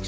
it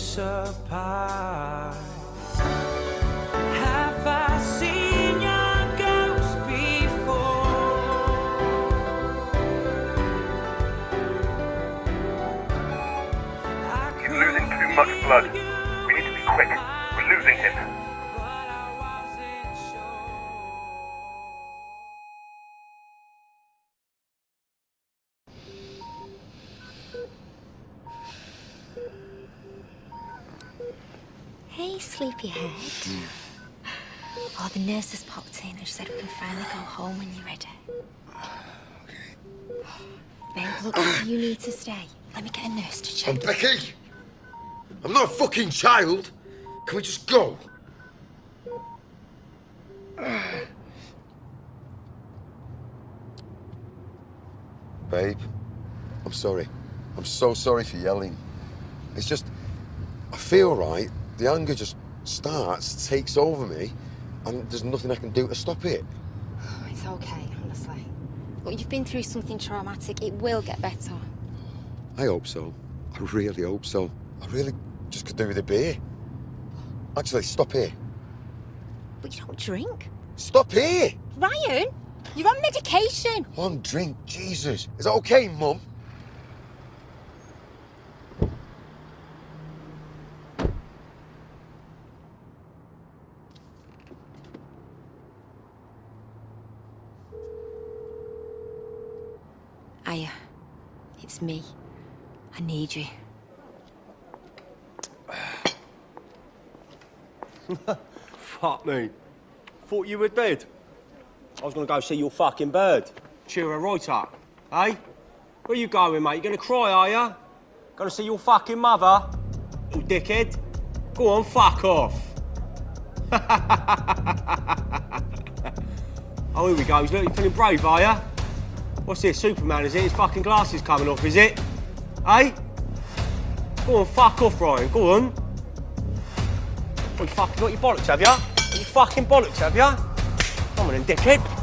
nurse has popped in and she said we can finally go home when you're ready. Babe, look, you need to stay. Let me get a nurse to check. I'm check. Becky. I'm not a fucking child. Can we just go? Babe, I'm sorry. I'm so sorry for yelling. It's just, I feel right. The anger just starts, takes over me, and there's nothing I can do to stop it. Oh, it's okay, honestly. Look, you've been through something traumatic. It will get better. I hope so. I really hope so. I really just could do with a beer. Actually, stop here. But you don't drink. Stop here! Ryan, you're on medication. One drink, Jesus. Is that okay, Mum? Me. I need you. Fuck me. Thought you were dead. I was gonna go see your fucking bird. Cheer her right up. Eh? Where you going, mate? You gonna cry, are ya? Gonna see your fucking mother? You dickhead. Go on, fuck off. oh, here we go. He's looking feeling brave, are ya? What's this, Superman, is it? His fucking glasses coming off, is it? Eh? Go on, fuck off, Ryan. Go on. What, you fucking got your bollocks, have ya? Your fucking bollocks, have ya? Come on then, dickhead.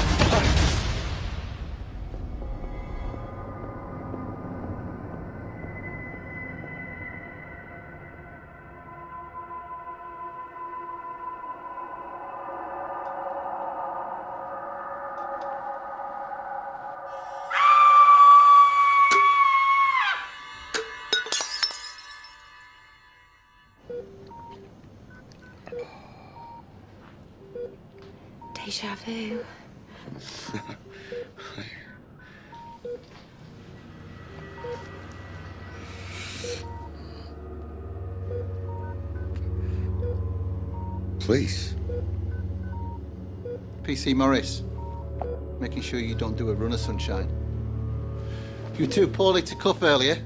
Please. PC Morris, making sure you don't do a run of sunshine. You were too poorly to cuff earlier.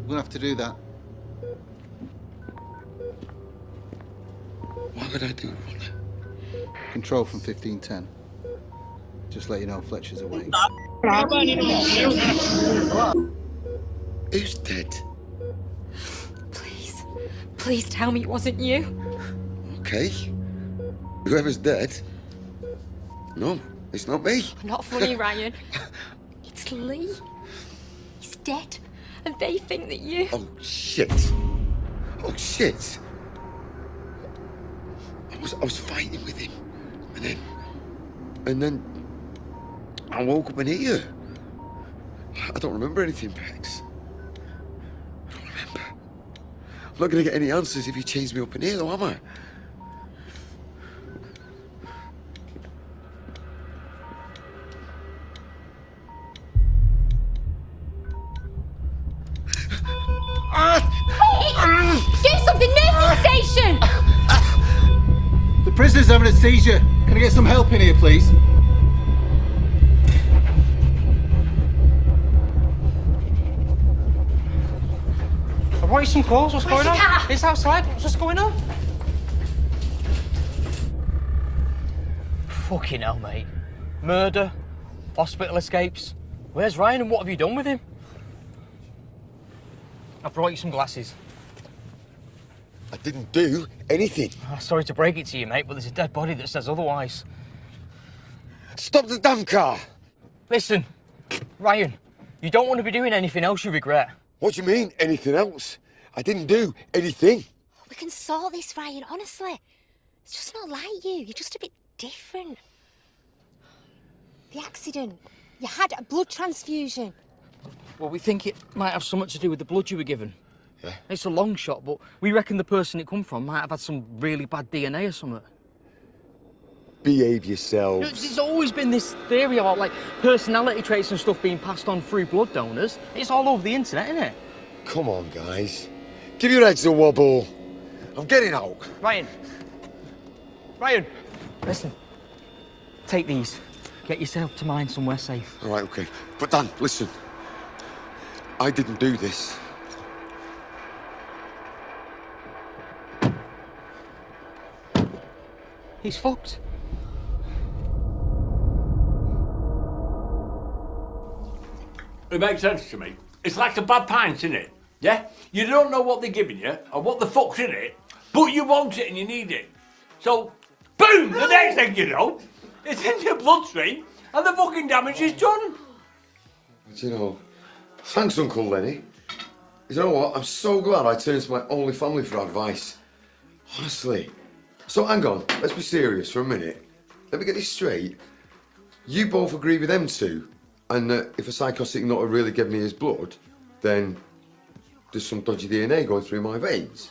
We're gonna have to do that. Why would I do that? Control from 1510. Just let you know Fletcher's away. Who's dead? Please. Please tell me it wasn't you. Okay. Whoever's dead. No, it's not me. Not funny, Ryan. It's Lee. He's dead. And they think that you. Oh, shit. Oh, shit. I was, I was fighting with him. And then. And then. I woke up and hit you. I don't remember anything, Bex. I don't remember. I'm not going to get any answers if you change me up in here, though, am I? Having a seizure. Can I get some help in here, please? I'll write you some calls. What's Where's going on? It's outside. What's going on? Fucking hell, mate. Murder, hospital escapes. Where's Ryan and what have you done with him? I brought you some glasses. I didn't do anything. Oh, sorry to break it to you, mate, but there's a dead body that says otherwise. Stop the damn car! Listen, Ryan, you don't want to be doing anything else you regret. What do you mean, anything else? I didn't do anything. We can sort this, Ryan, honestly. It's just not like you. You're just a bit different. The accident. You had a blood transfusion. Well, we think it might have something to do with the blood you were given. It's a long shot, but we reckon the person it come from might have had some really bad DNA or something. Behave yourselves. there's always been this theory about like personality traits and stuff being passed on through blood donors. It's all over the internet, isn't it? Come on, guys. Give your heads a wobble. I'm getting out. Ryan. Ryan. Listen. Take these. Get yourself to mine somewhere safe. All right, okay. But Dan, listen. I didn't do this. He's fucked. It makes sense to me. It's like a bad pint, isn't it? Yeah? You don't know what they're giving you or what the fuck's in it, but you want it and you need it. So, boom! The next thing you know, it's in your bloodstream and the fucking damage is done. But you know, thanks, Uncle Lenny. You know what? I'm so glad I turned to my only family for advice. Honestly. So hang on, let's be serious for a minute. Let me get this straight. You both agree with them two, and uh, if a psychotic nutter really gave me his blood, then there's some dodgy DNA going through my veins.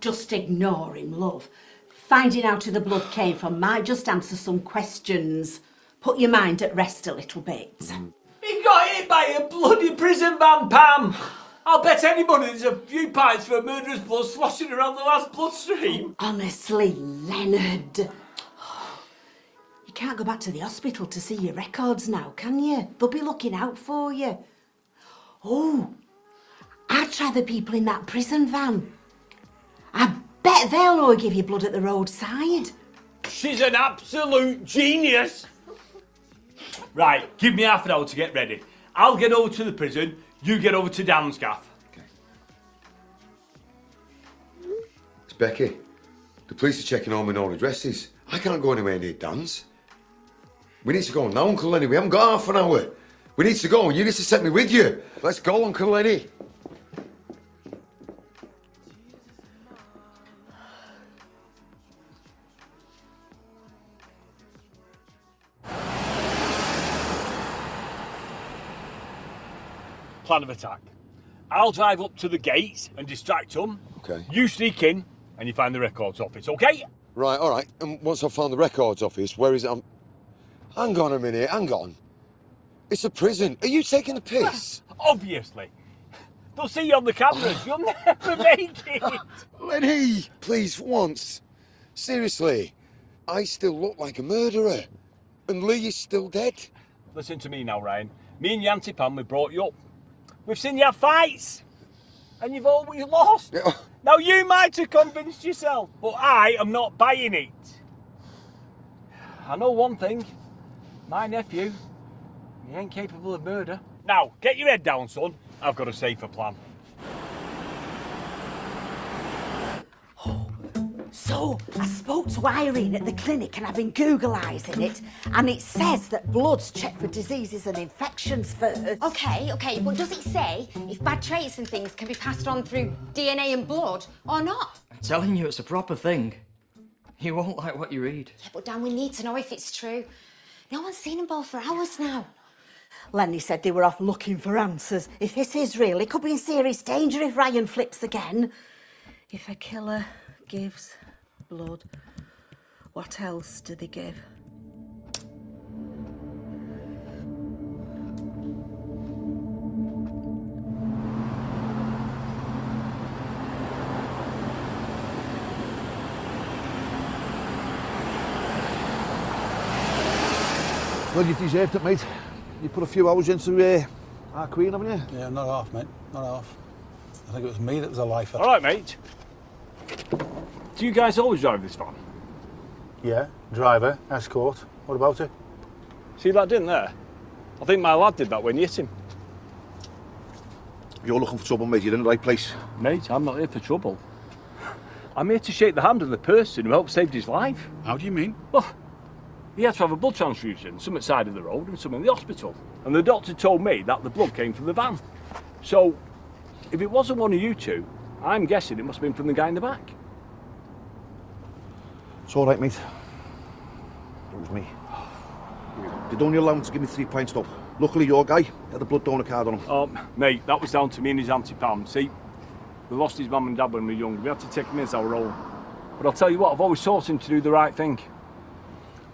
Just ignore him, love. Finding out who the blood came from might just answer some questions. Put your mind at rest a little bit. He got hit by a bloody prison van, Pam. I'll bet anybody there's a few pints for a murderer's blood sloshing around the last bloodstream. Honestly, Leonard. You can't go back to the hospital to see your records now, can you? They'll be looking out for you. Oh, I'd try the people in that prison van. I bet they'll who give you blood at the roadside. She's an absolute genius. Right, give me half an hour to get ready. I'll get over to the prison, you get over to Dan's gaff. It's Becky. The police are checking all my known addresses. I can't go anywhere near Dan's. We need to go now, Uncle Lenny. We haven't got half an hour. We need to go, and you need to set me with you. Let's go, Uncle Lenny. Plan of attack. I'll drive up to the gates and distract them. Okay. You sneak in and you find the records office, okay? Right, all right. And once I've found the records office, where is it? I'm... Hang on a minute, hang on. It's a prison. Are you taking the piss? Obviously. They'll see you on the cameras. You'll never make it. Lenny, please, for once. Seriously, I still look like a murderer. And Lee is still dead. Listen to me now, Ryan. Me and Yanti Pam, we brought you up. We've seen your fights. And you've always lost. Yeah. Now you might have convinced yourself, but I am not buying it. I know one thing. My nephew, he ain't capable of murder. Now, get your head down, son. I've got a safer plan. So, I spoke to Irene at the clinic and I've been Googleising it, and it says that blood's checked for diseases and infections first. Okay, okay, but does it say if bad traits and things can be passed on through DNA and blood or not? I'm telling you, it's a proper thing. You won't like what you read. Yeah, but Dan, we need to know if it's true. No one's seen them both for hours now. Lenny said they were off looking for answers. If this is real, it could be in serious danger if Ryan flips again. If a killer gives blood, what else do they give? Well, you've deserved it, mate. You put a few hours into uh, our queen, haven't you? Yeah, not half, mate. Not half. I think it was me that was a lifer. All right, mate. Do you guys always drive this van? Yeah, driver, escort. What about it? See that didn't there? I think my lad did that when you hit him. You're looking for trouble, mate. You're in the right place. Mate, I'm not here for trouble. I'm here to shake the hand of the person who helped save his life. How do you mean? Well, he had to have a blood transfusion, some at the side of the road and some in the hospital. And the doctor told me that the blood came from the van. So, if it wasn't one of you two, I'm guessing it must have been from the guy in the back. It's all right, mate. It was me. They'd only allow him to give me three pints, though. Luckily, your guy had a blood donor card on him. Um, mate, that was down to me and his auntie Pam. See, we lost his mum and dad when we were young. We had to take him as our own. But I'll tell you what, I've always taught him to do the right thing.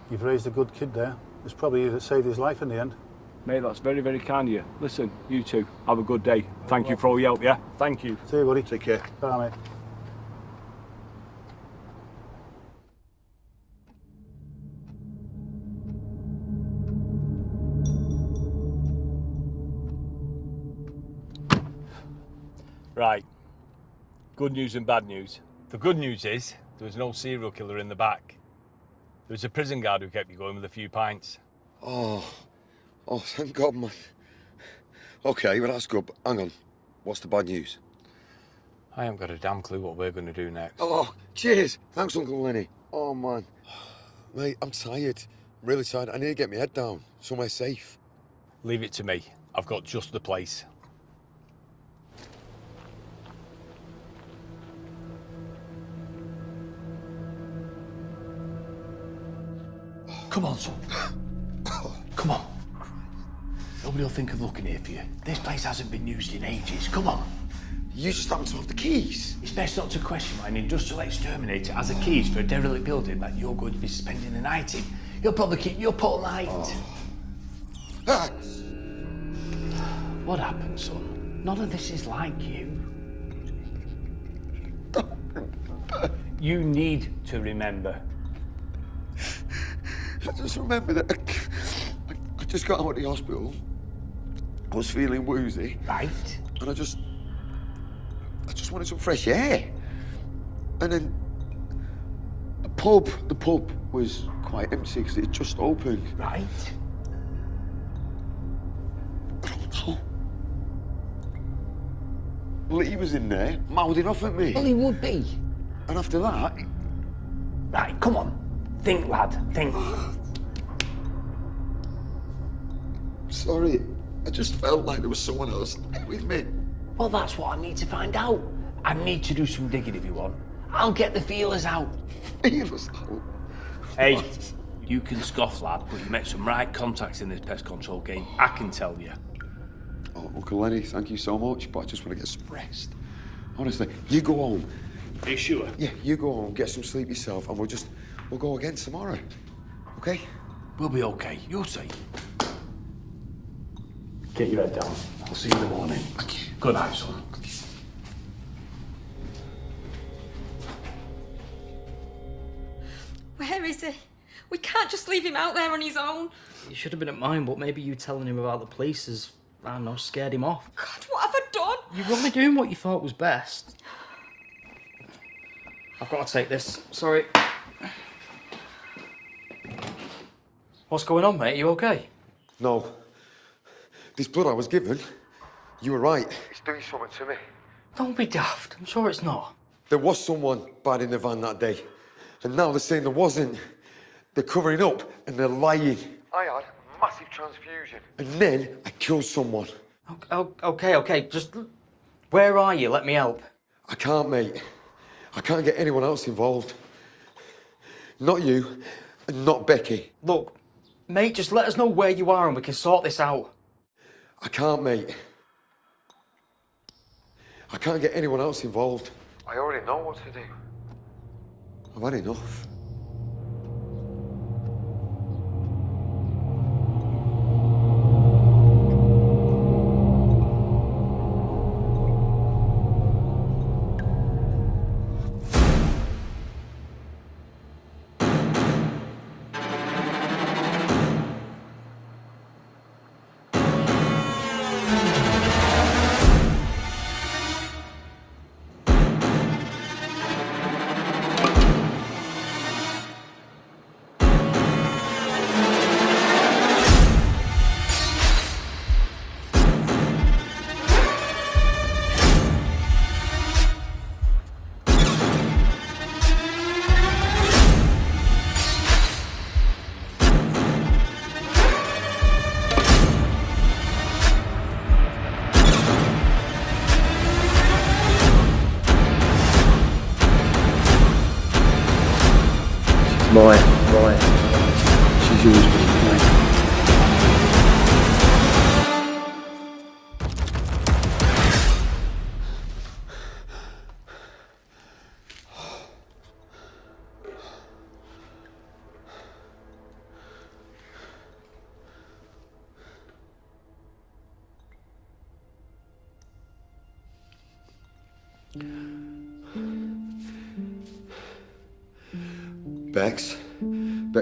You've raised a good kid there. It's probably you that saved his life in the end. Mate, that's very, very kind of you. Listen, you two, have a good day. Thank you for all your help, yeah? Thank you. See you, buddy. Take care. Bye, mate. Right. Good news and bad news. The good news is there was no serial killer in the back. There was a prison guard who kept you going with a few pints. Oh, oh, thank God, man. Okay, well, that's good. But hang on. What's the bad news? I haven't got a damn clue what we're going to do next. Oh, oh, cheers. Thanks, Uncle Lenny. Oh, man. Mate, I'm tired. I'm really tired. I need to get my head down. Somewhere safe. Leave it to me. I've got just the place. Come on, son. Come on. Nobody will think of looking here for you. This place hasn't been used in ages. Come on. You just happen to have the keys. It's best not to question why an industrial exterminator has the keys for a derelict building that you're going to be spending the night in. You'll probably keep you up all night. Ah, What happened, son? None of this is like you. You need to remember. I just remember that I, I just got out of the hospital. I was feeling woozy. Right. And I just. I just wanted some fresh air. And then. The pub, the pub was quite empty because it just opened. Right. Oh. Lee was in there, mouthing off at me. Well, he would be. And after that, Right, come on. Think, lad. Think. sorry, I just felt like there was someone else with me. Well, that's what I need to find out. I need to do some digging if you want. I'll get the feelers out. Feelers out? Hey, you can scoff, lad, but you make some right contacts in this pest control game. I can tell you. Oh, Uncle Lenny, thank you so much, but I just want to get some rest. Honestly, you go home. Are you sure? Yeah, you go home, get some sleep yourself, and we'll just we'll go again tomorrow. Okay? We'll be okay. You'll see. Get your head down. I'll see you in the morning. Good night, son. Where is he? We can't just leave him out there on his own. He should have been at mine, but maybe you telling him about the police has, I don't know, scared him off. God, what have I done? You were only doing what you thought was best. I've got to take this. Sorry. What's going on, mate? You okay? No. This blood I was given, you were right. It's doing something to me. Don't be daft. I'm sure it's not. There was someone bad in the van that day. And now they're saying there wasn't. They're covering up and they're lying. I had a massive transfusion. And then I killed someone. O- Okay, okay. Just where are you? Let me help. I can't, mate. I can't get anyone else involved. Not you, and not Becky. Look, mate, just let us know where you are and we can sort this out. I can't, mate. I can't get anyone else involved. I already know what to do. I've had enough.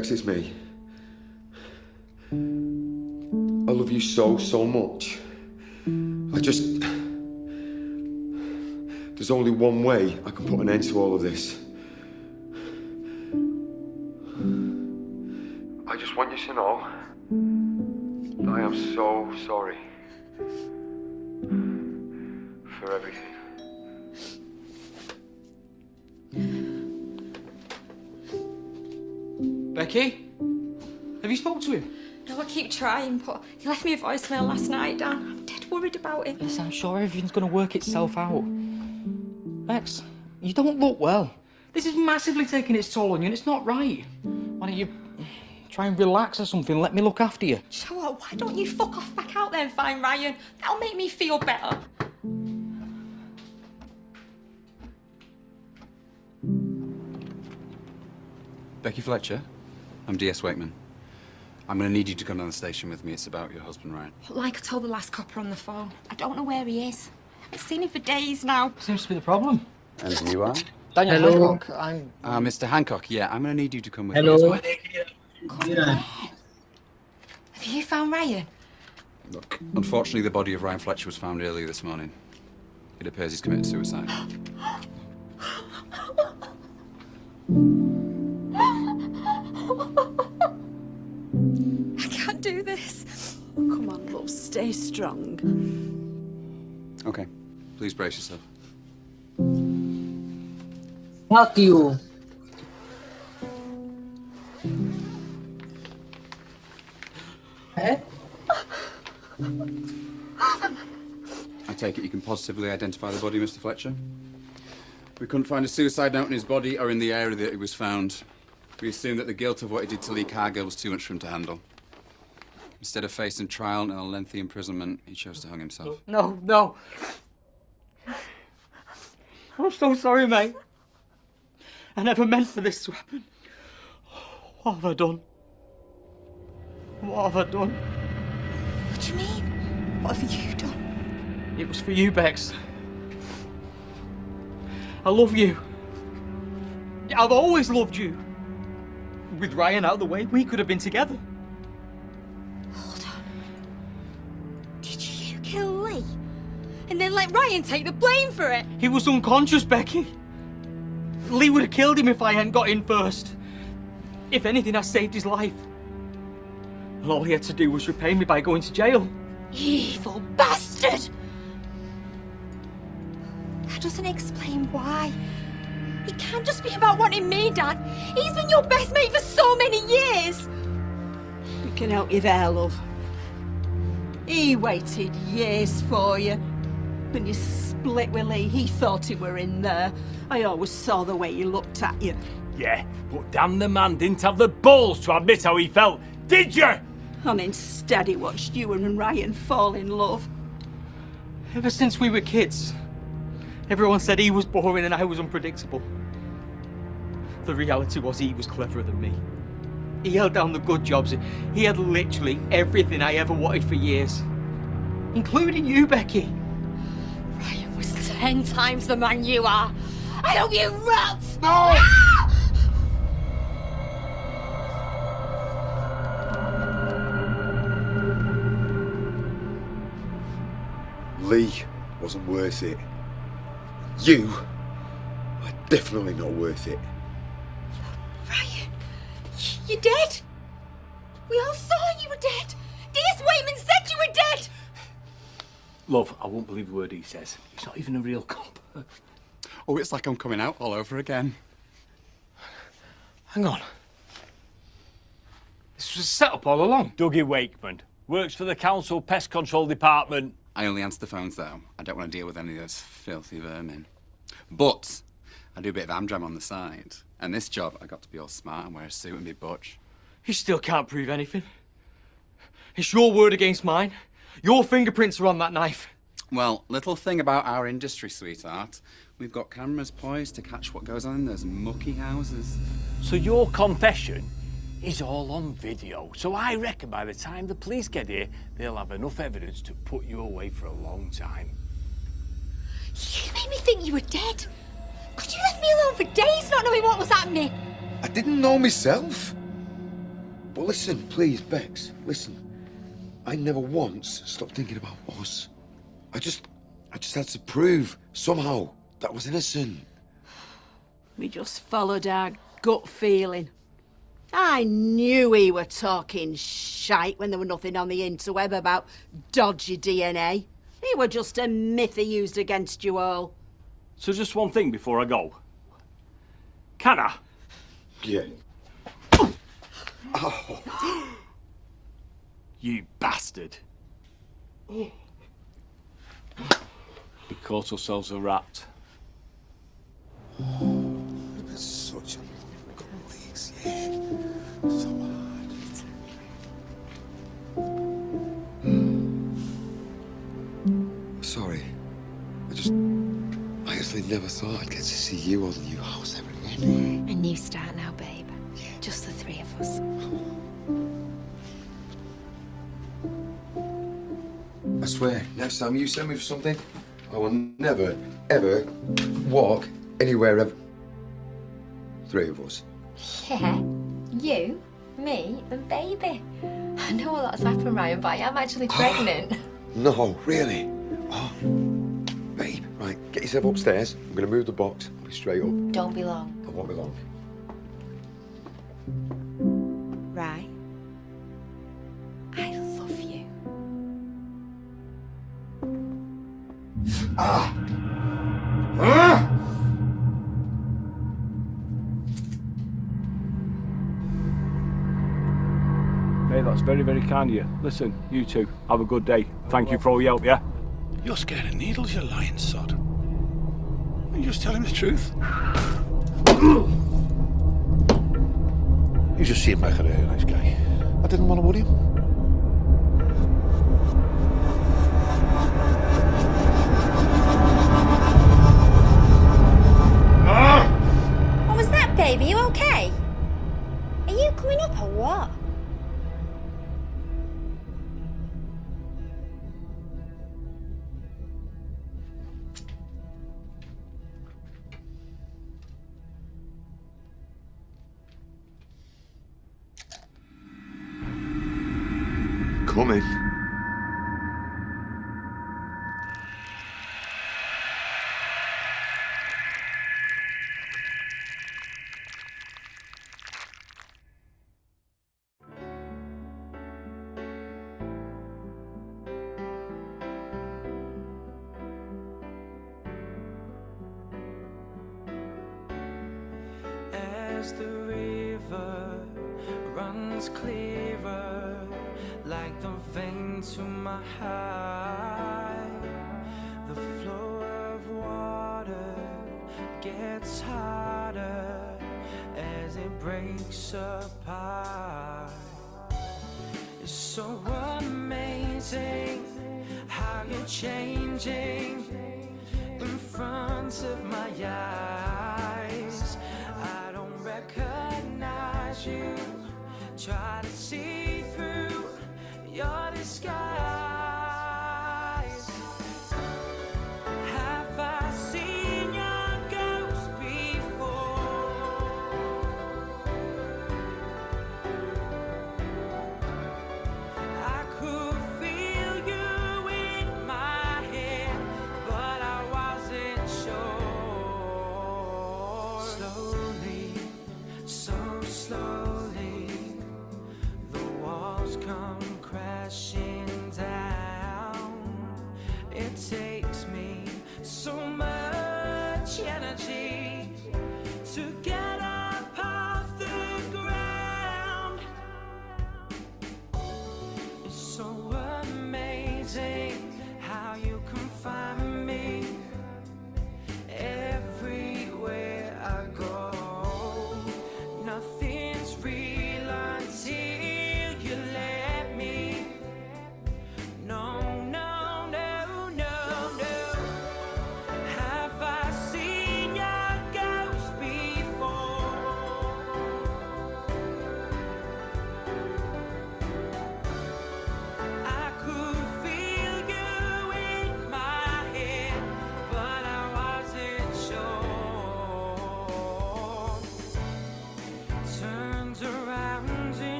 Bex, it's me. I love you so, so much. I just. There's only one way I can put an end to all of this. I just want you to know that I am so sorry for everything. Becky? Have you spoke to him? No, I keep trying, but he left me a voicemail last night, Dan. I'm dead worried about him. Listen, I'm sure everything's going to work itself out. Bex, you don't look well. This is massively taking its toll on you, and it's not right. Why don't you try and relax or something? Let me look after you. So what? Why don't you fuck off back out there and find Ryan? That'll make me feel better. Becky Fletcher, I'm DS Wakeman. I'm going to need you to come down the station with me. It's about your husband, Ryan. Like I told the last copper on the phone, I don't know where he is. I haven't seen him for days now. Seems to be the problem. And you are? Daniel Hello. Hancock, I'm. Uh, Mr. Hancock, yeah, I'm going to need you to come with Hello. me. as well. Have you found Ryan? Look, unfortunately, the body of Ryan Fletcher was found earlier this morning. It appears he's committed suicide. I can't do this. Come on, love, stay strong. Okay, please brace yourself. Fuck you. Eh? I take it you can positively identify the body, Mr. Fletcher? We couldn't find a suicide note in his body or in the area that it was found. We assumed that the guilt of what he did to Lee Cargill was too much for him to handle. Instead of facing trial and a lengthy imprisonment, he chose to hang himself. No, no. I'm so sorry, mate. I never meant for this to happen. What have I done? What have I done? What do you mean? What have you done? It was for you, Bex. I love you. I've always loved you. With Ryan out of the way, we could have been together. Hold on. Did you kill Lee? And then let Ryan take the blame for it? He was unconscious, Becky. Lee would have killed him if I hadn't got in first. If anything, I saved his life. And all he had to do was repay me by going to jail. Evil bastard! That doesn't explain why. It can't just be about wanting me, Dan. He's been your best mate for so many years. We can help you there, love. He waited years for you. When you split with Lee, he thought he were in there. I always saw the way he looked at you. Yeah, but Dan the man didn't have the balls to admit how he felt, did you? And instead, he watched you and Ryan fall in love. Ever since we were kids, everyone said he was boring and I was unpredictable. The reality was he was cleverer than me. He held down the good jobs. He had literally everything I ever wanted for years. Including you, Becky. Ryan was ten times the man you are. I hope you rot! No! Lee wasn't worth it. You are definitely not worth it. Ryan, you're dead. We all saw you were dead. D.S. Waitman said you were dead. Love, I won't believe a word he says. He's not even a real cop. Oh, it's like I'm coming out all over again. Hang on. This was set up all along. Dougie Wakeman works for the council pest control department. I only answer the phones, though. I don't want to deal with any of those filthy vermin. But I do a bit of Amdram on the side. And this job, I got to be all smart and wear a suit and be butch. You still can't prove anything. It's your word against mine. Your fingerprints are on that knife. Well, little thing about our industry, sweetheart. We've got cameras poised to catch what goes on in those mucky houses. So your confession is all on video. So I reckon by the time the police get here, they'll have enough evidence to put you away for a long time. You made me think you were dead. Could you left me alone for days not knowing what was happening? I didn't know myself. But listen, please, Bex, listen. I never once stopped thinking about us. I just, I just had to prove somehow that I was innocent. We just followed our gut feeling. I knew he were talking shite when there were nothing on the interweb about dodgy DNA. He were just a myth he used against you all. So just one thing before I go. Can I? Yeah. Oh. You bastard. We caught ourselves a rat. That's such a Sorry. I just, I honestly never thought I'd get to see you or the new house ever again. A new start now, babe. Yeah. Just the three of us. I swear, next time you send me for something, I will never, ever walk anywhere ever. Three of us. Yeah. You, me, and baby. I know a lot's happened, Ryan, but I am actually pregnant. No, really? Oh, babe, right, get yourself upstairs. I'm going to move the box. I'll be straight up. Don't be long. I won't be long. Right. I love you. Ah! Ah! That's very, very kind of you. Listen, you two, have a good day. Thank you for all your help, yeah? You're scared of needles, you lying sod. You just telling the truth. You just seem like a really nice guy. I didn't want to worry him. What was that, baby? You okay? Are you coming up or what?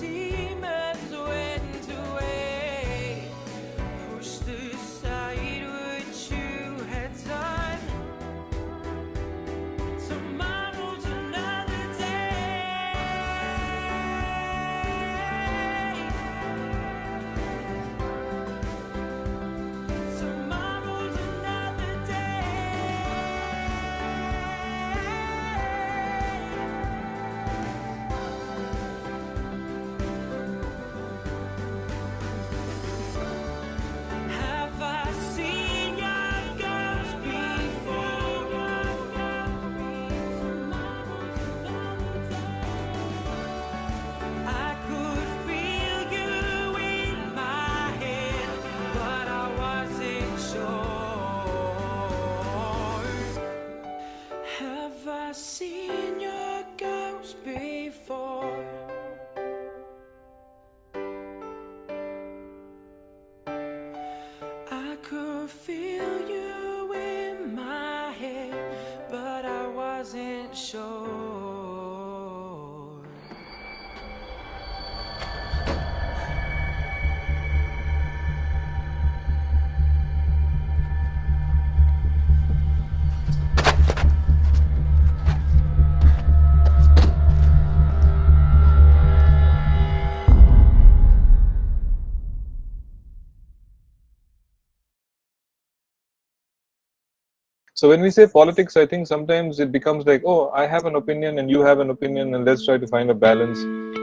My So when we say politics, I think sometimes it becomes like, oh, I have an opinion and you have an opinion, and let's try to find a balance.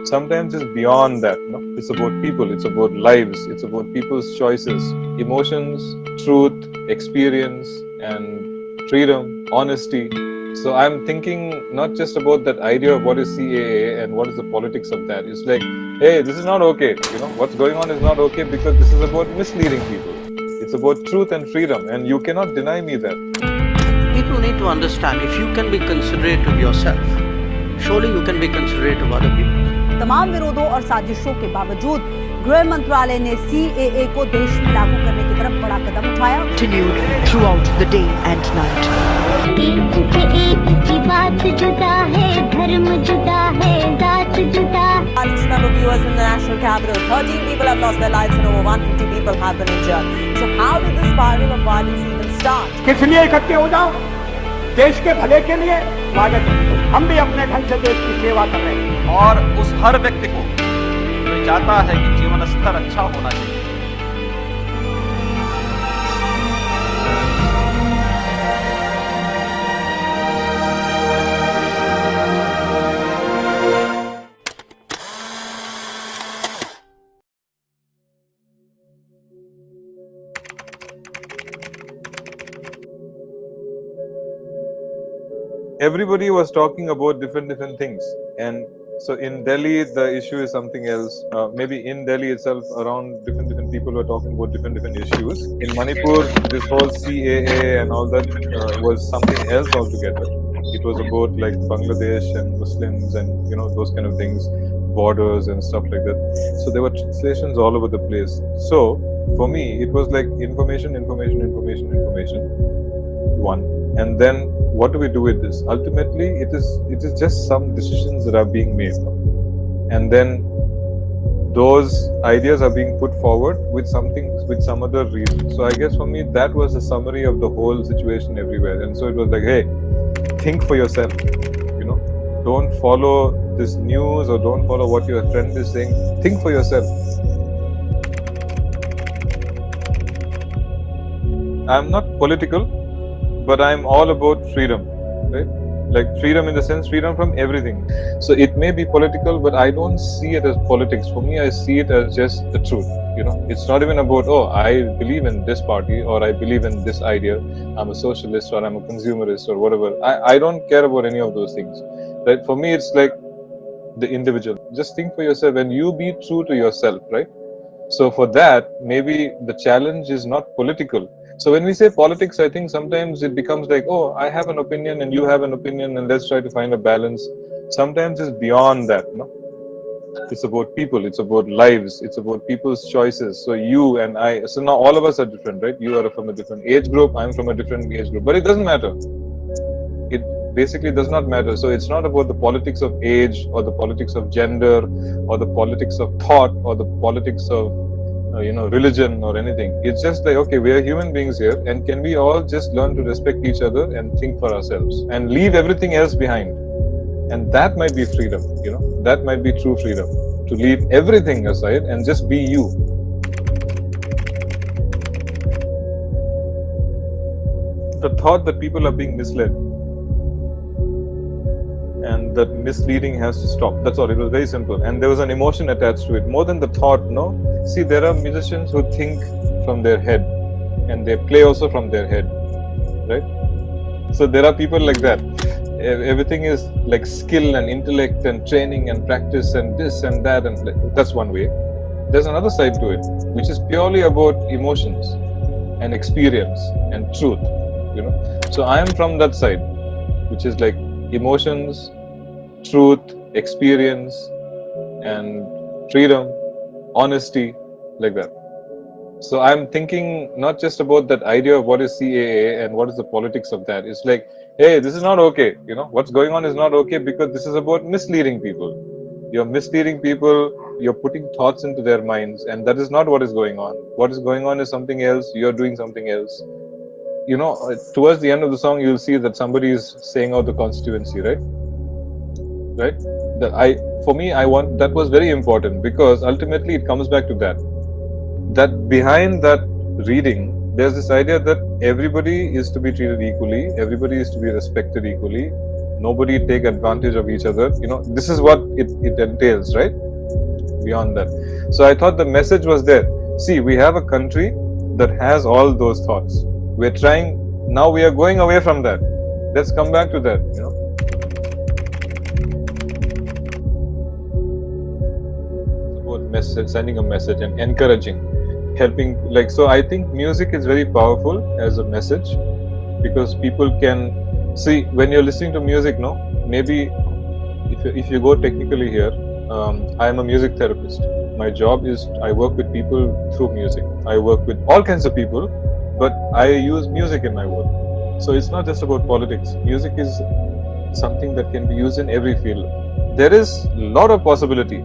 Sometimes it's beyond that. No? It's about people, it's about lives, it's about people's choices, emotions, truth, experience, and freedom, honesty. So I'm thinking not just about that idea of what is CAA and what is the politics of that. It's like, hey, this is not okay. You know, what's going on is not okay because this is about misleading people. It's about truth and freedom, and you cannot deny me that. People need to understand if you can be considerate of yourself, surely you can be considerate of other people. तमाम विरोधों और साजिशों के बावजूद गृह मंत्रालय ने CAA को देश में लागू करने की तरफ़ बड़ा कदम उठाया continued throughout the day and night. एक से एक की बात जुदा है धर्म जुदा है जात जुदा Violence number viewers in the national capital. 13 people have lost their lives and over 150 people have been injured. So how did this spiral of violence even start? किस लिए इकट्ठे हो जाओ देश के भले के लिए स्वागत है। हम भी अपने ढंग से देश की सेवा कर रहे हैं। और उस हर व्यक्ति को चाहता है कि जीवन स्तर अच्छा होना चाहिए। Everybody was talking about different different things. And so in delhi the issue is something else. Uh, maybe in delhi itself around different different people were talking about different different issues. In manipur this whole caa and all that uh, was something else altogether. It was about like bangladesh and muslims and you know those kind of things borders and stuff like that. So there were translations all over the place. So for me it was like information information information information. One. And then what do we do with this? Ultimately it is it is just some decisions that are being made. And then those ideas are being put forward with something with some other reason. So i guess for me that was a summary of the whole situation everywhere. And so it was like hey think for yourself you know? Don't follow this news or don't follow what your friend is saying. Think for yourself. I'm not political but I'm all about freedom, right? Like freedom in the sense, freedom from everything. So it may be political, but I don't see it as politics. For me, I see it as just the truth. You know, it's not even about, oh, I believe in this party or I believe in this idea. I'm a socialist or I'm a consumerist or whatever. I, I don't care about any of those things. Right? For me, it's like the individual. Just think for yourself and you be true to yourself, right? So for that, maybe the challenge is not political so when we say politics, I think sometimes it becomes like, oh, I have an opinion and you have an opinion, and let's try to find a balance. Sometimes it's beyond that, no? It's about people, it's about lives, it's about people's choices. So you and I, so now all of us are different, right? You are from a different age group, I'm from a different age group, but it doesn't matter. It basically does not matter. So it's not about the politics of age or the politics of gender or the politics of thought or the politics of Uh, you know religion or anything. It's just like okay, we are human beings here, and can we all just learn to respect each other and think for ourselves and leave everything else behind? And that might be freedom. You know, that might be true freedom to leave everything aside and just be you. The thought that people are being misled and that misleading has to stop. That's all. It was very simple. And there was an emotion attached to it. More than the thought, no? See, there are musicians who think from their head and they play also from their head. Right? So there are people like that. Everything is like skill and intellect and training and practice and this and that and that's one way. There's another side to it, which is purely about emotions and experience and truth. You know. So I am from that side, which is like emotions, truth, experience, and freedom, honesty, like that. So I'm thinking not just about that idea of what is CAA and what is the politics of that. It's like, hey, this is not okay. You know, what's going on is not okay because this is about misleading people. You're misleading people, you're putting thoughts into their minds, and that is not what is going on. What is going on is something else, you're doing something else. You know, uh, towards the end of the song, you'll see that somebody is saying out the constitution, right? Right? That I, for me, I want that was very important because ultimately it comes back to that. That behind that reading, there's this idea that everybody is to be treated equally, everybody is to be respected equally, nobody take advantage of each other. You know, this is what it, it entails, right? Beyond that. So I thought the message was there. See, we have a country that has all those thoughts. We're trying now we are going away from that. Let's come back to that, you know. Message sending a message and encouraging helping like so i think music is very powerful as a message because people can see when you're listening to music no maybe if you, if you go technically here um, i am a music therapist. My job is i work with people through music. I work with all kinds of people but i use music in my work. So it's not just about politics. Music is something that can be used in every field. There is a lot of possibility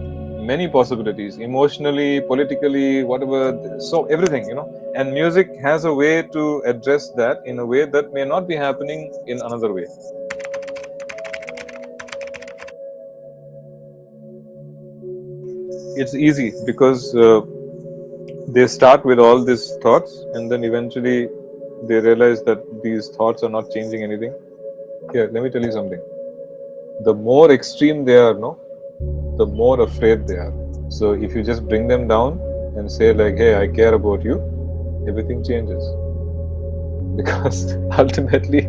many possibilities emotionally politically whatever so everything you know. And music has a way to address that in a way that may not be happening in another way. It's easy because uh, they start with all these thoughts and then eventually they realize that these thoughts are not changing anything. Here let me tell you something. The more extreme they are no the more afraid they are. So if you just bring them down and say like, "Hey, I care about you," everything changes. Because ultimately,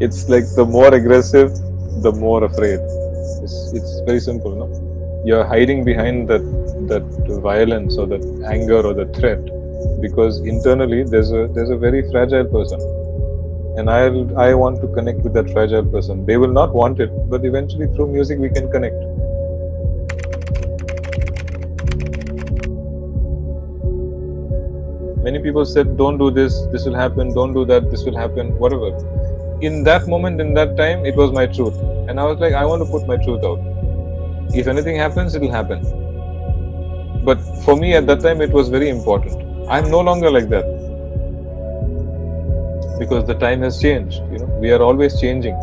it's like the more aggressive, the more afraid. It's, it's very simple, no? You're hiding behind that that violence or that anger or the threat because internally there's a there's a very fragile person and I I want to connect with that fragile person. They will not want it, but eventually through music we can connect. Many people said, "Don't do this. This will happen. Don't do that. This will happen. Whatever." In that moment, in that time, it was my truth, and I was like, "I want to put my truth out. If anything happens, it will happen." But for me at that time, it was very important. I'm no longer like that because the time has changed. You know, we are always changing.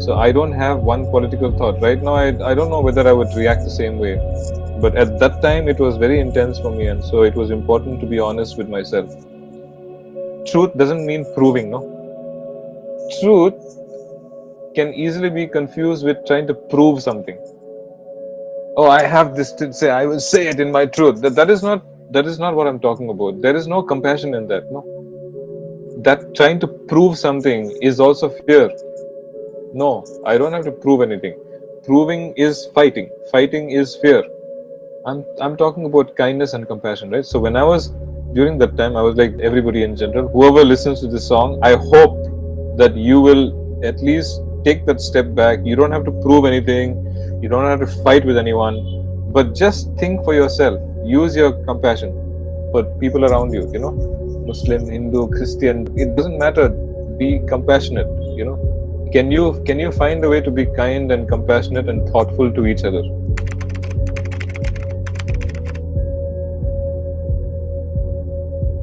So I don't have one political thought right now. I, I don't know whether I would react the same way, but at that time it was very intense for me, and so it was important to be honest with myself. Truth doesn't mean proving, no. Truth can easily be confused with trying to prove something. Oh, I have this to say. I will say it in my truth. That that is not that is not what I'm talking about. There is no compassion in that. No that trying to prove something is also fear. No, I don't have to prove anything. Proving is fighting. Fighting is fear. I'm I'm talking about kindness and compassion, right? So when I was during that time, I was like everybody in general, whoever listens to this song, I hope that you will at least take that step back. You don't have to prove anything. You don't have to fight with anyone, but just think for yourself. Use your compassion for people around you. You know, Muslim, Hindu, Christian, it doesn't matter. Be compassionate, you know. can you can you find a way to be kind and compassionate and thoughtful to each other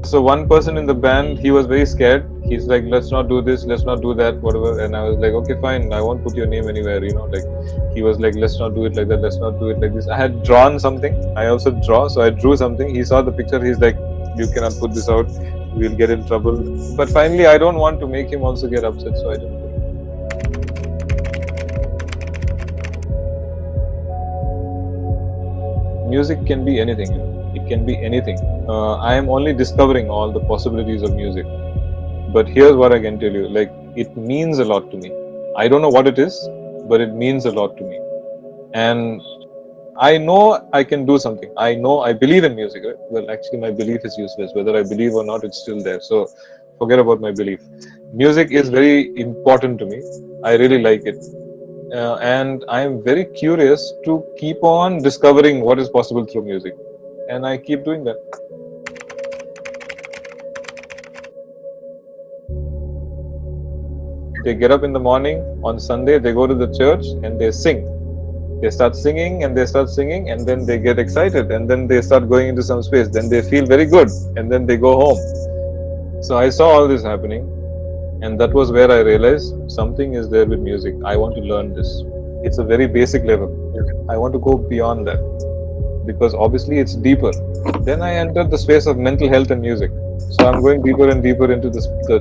so one person in the band he was very scared. He's like let's not do this let's not do that whatever. And i was like okay fine. I won't put your name anywhere you know like he was like let's not do it like that let's not do it like this. I had drawn something. I also draw so i drew something. He saw the picture. He's like you cannot put this out. We'll get in trouble. But finally i don't want to make him also get upset so i didn't music can be anything you know. It can be anything. Uh, i am only discovering all the possibilities of music. But here's what i can tell you like it means a lot to me. I don't know what it is but it means a lot to me. And i know i can do something. I know i believe in music right? well actually my belief is useless whether i believe or not it's still there. So forget about my belief. Music is very important to me. I really like it. Uh, and I am very curious to keep on discovering what is possible through music, and I keep doing that. They get up in the morning on Sunday, they go to the church and they sing. They start singing and they start singing, and then they get excited, and then they start going into some space. Then they feel very good, and then they go home. So I saw all this happening, and that was where i realized something is there with music i want to learn this it's a very basic level i want to go beyond that because obviously it's deeper then i entered the space of mental health and music so i'm going deeper and deeper into this the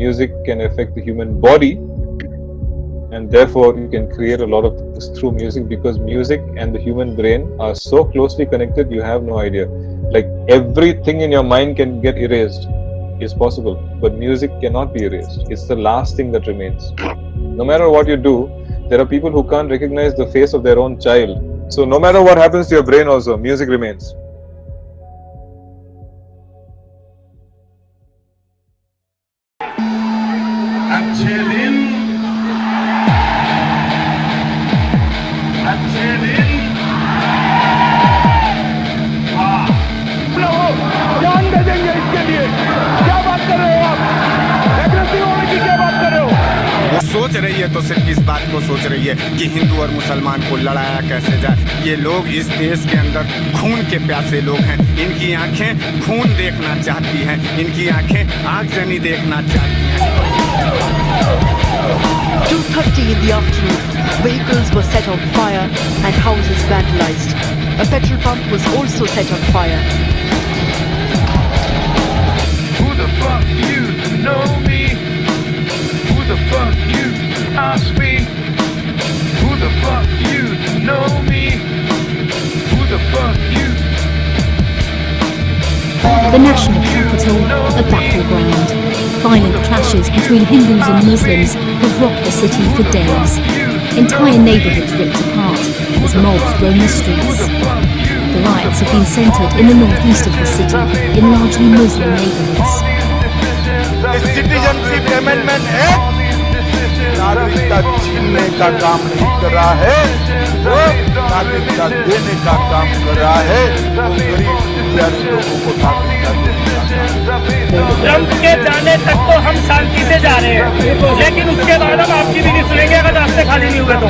music can affect the human body and therefore you can create a lot of things through music because music and the human brain are so closely connected you have no idea like everything in your mind can get erased is possible, but music cannot be erased. It's the last thing that remains. No matter what you do, there are people who can't recognize the face of their own child. So, no matter what happens to your brain, also, music remains. सोच रही है तो सिर्फ़ इस बात को सोच रही है कि हिंदू और मुसलमान को लड़ाया कैसे जाए ये लोग इस देश के अंदर खून के प्यासे लोग हैं इनकी आँखें खून देखना चाहती हैं इनकी आँखें आगजनी देखना चाहती हैं 2.30 in the afternoon, vehicles were set on fire and houses vandalized. A petrol pump was also set on fire. Who the fuck you know me? Who the fuck you The national capital, a battleground. Violent clashes between Hindus and Muslims have rocked the city for days. Entire neighbourhoods ripped apart as mobs roam the streets. The riots have been centred in the northeast of the city, in largely Muslim neighbourhoods. Citizenship Amendment Act नागरिकता छीनने का काम नहीं कर रहा है। वो नागरिकता देने का काम कर रहा है। वो गरीब प्यारे लोगों को नागरिकता देने ट्रंप के जाने तक तो हम शांति से जा रहे हैं। लेकिन उसके बाद हम आपकी भी नहीं सुनेंगे अगर रास्ते खाली नहीं हुए तो।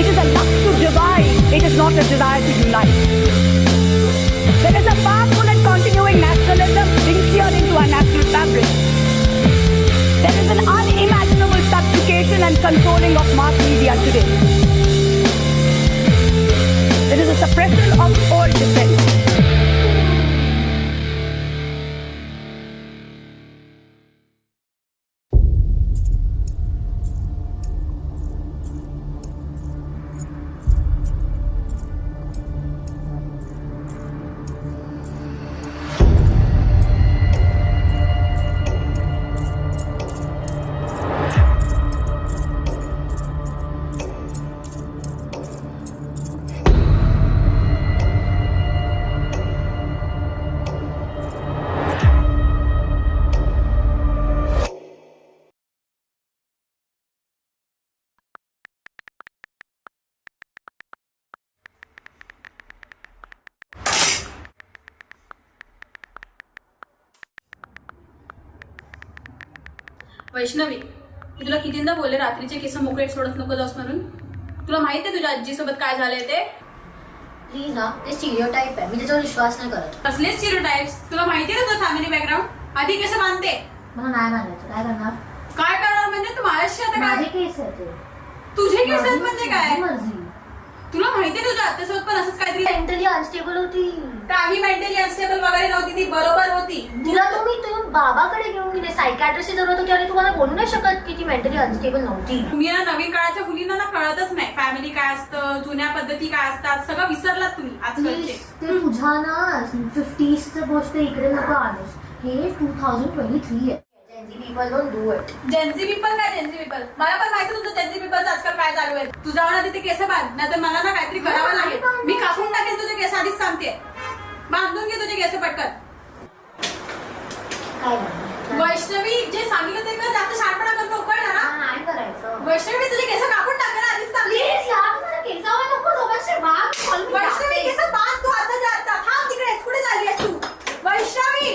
It is a lust to divide, it is not a desire to unite. And controlling of mass media today. There is a suppression of all dissent. Vaishnavi मी तुला कितींदा बोलले रात्रीचे केस मोकळे सोडत नको जाऊस म्हणून? तुला माहिती आहे तुझ्या आजीसोबत काय झालंय ते? प्लीज ना ते स्टिरिओ टाईप आहे. मी त्याच्यावर विश्वास नाही करत. कसले तुला माहिती आहे ना तुझं फॅमिली बॅकग्राऊंड आधी केस बांधते. मला नाही मानायचं काय करणार? काय करणार म्हणजे तू महाराष्ट्र आता माझे काय केस आहे ते. तुझे केस आहेत माझी- म्हणजे काय? माझी मर्जी. तुला माहिती तुझ्या आत्यासोबत पण असंच काहीतरी मेंटली अनस्टेबल होती. काही मेंटली अनस्टेबल वगैरे नव्हती ती बरोबर होती. तिला तुम्ही तुम्ही बाबाकडे घेऊन गेले सायकॅट्रिस्टची जरूरत होती आणि तुम्हाला बोलू नाही शकत की ती मेंटली अनस्टेबल नव्हती. तुम्ही ना नवीन काळाच्या मुलींना ना कळतच नाही फॅमिली काय असतं जुन्या पद्धती काय असतात सगळं विसरलात तुम्ही आजकालचे. ते तुझ्या ना फिफ्टीजचं गोष्ट इकडे नको आणूस. हे टू थाउजंड ट्वेंटी थ्री आहे. Gen Z people don't do it Gen Z people काय जेन्झी पीपल मला पण माहिती तुझं जेन्झी पीपलचं आजकाल काय चालू आहे तुझा ना तिथे केस बांध नाही तर मला ना काहीतरी करावं लागेल. मी कापून टाकेल तुझे केस आधीच सांगते. बांधून घे तुझे केस पटकन. काय वैष्णवी जे सांगितलं ते कर जास्त शार्पणा करतो कळलं ना? नाही करायचं. वैष्णवी तुझे केस कापून टाक ना आधीच सांगते. प्लीज यार मला केसावर नको जोपासचे वाघ वैष्णवी केस बांध तू आता जा आता. थांब तिकडे कुठे चालली आहेस तू? वैष्णवी!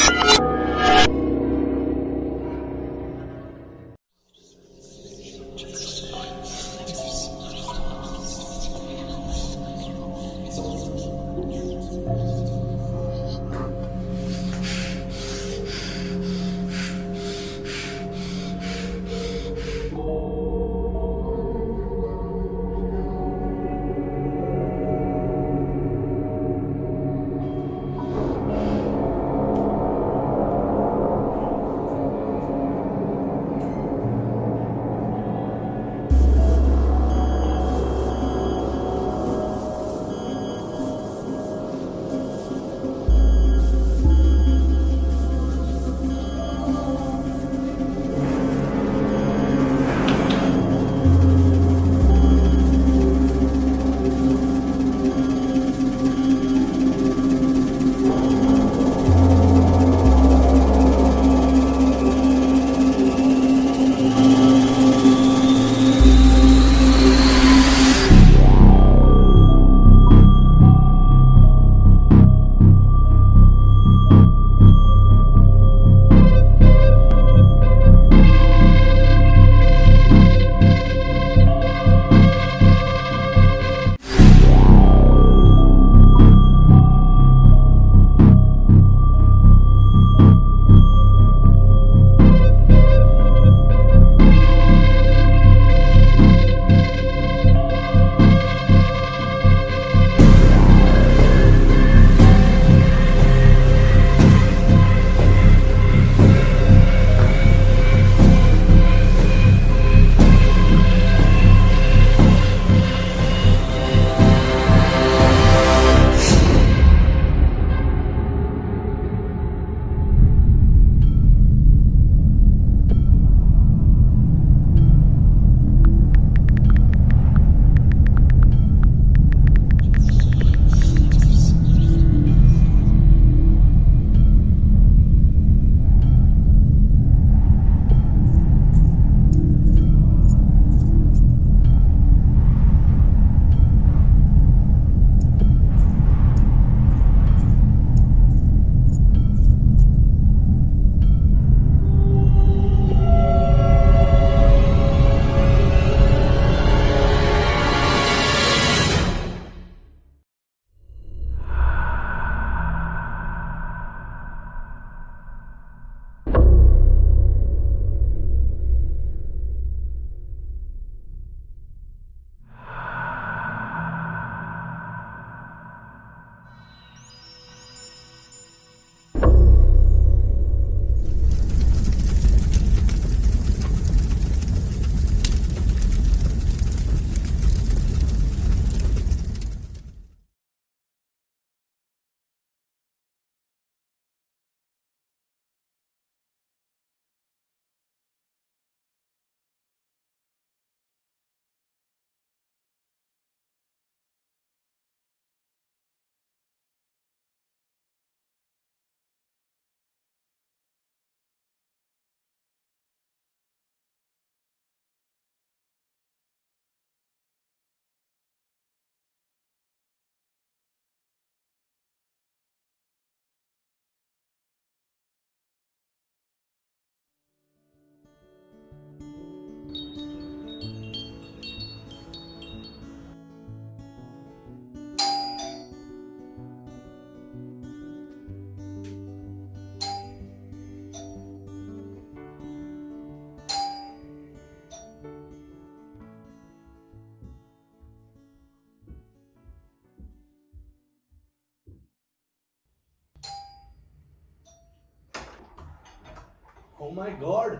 ओ माय गॉड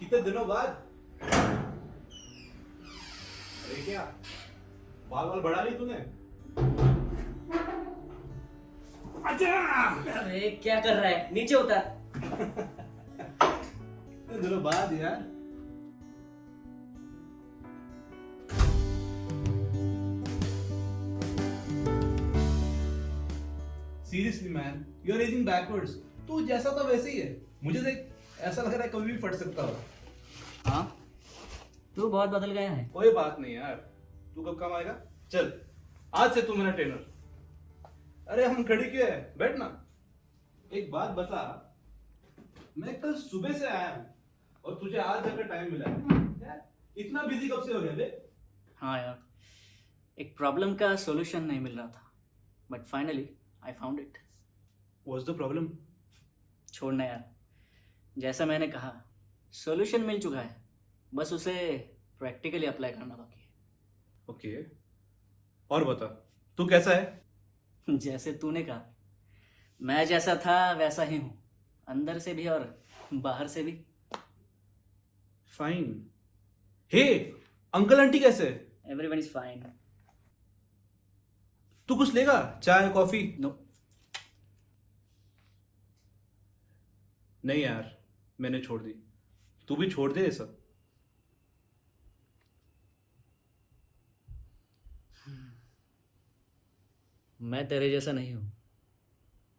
कितने दिनों बाद? अरे क्या? बाल बाल बढ़ा ली तूने? अरे क्या कर रहा है? नीचे उतर। कितने दिनों बाद यार? Seriously man you are ageing backwards तू जैसा था वैसे ही है। मुझे देख ऐसा लग रहा है कभी भी फट सकता हो। हाँ? तू बहुत बदल गया है। कोई बात नहीं यार। तू कब काम आएगा? चल आज से तू मेरा ट्रेनर अरे हम खड़ी क्यों है? बैठ ना। एक बात बता। मैं कल सुबह से आया हूँ और तुझे आज जाकर टाइम मिला है। यार, इतना बिज़ी कब से हो गया बे? हाँ यार एक प्रॉब्लम का सॉल्यूशन नहीं मिल रहा था। But finally I found it what's the problem छोड़ना यार। जैसा मैंने कहा सॉल्यूशन मिल चुका है। बस उसे प्रैक्टिकली अप्लाई करना बाकी है। ओके। और बता तू कैसा है? है जैसे तूने कहा मैं जैसा था वैसा ही हूँ। अंदर से भी और बाहर से भी। फाइन हे अंकल आंटी कैसे? एवरीवन इज़ फाइन तू कुछ लेगा? चाय कॉफ़ी? No no. नहीं यार। मैंने छोड़ दी। तू भी छोड़ दे ये सब। मैं तेरे जैसा नहीं हूँ।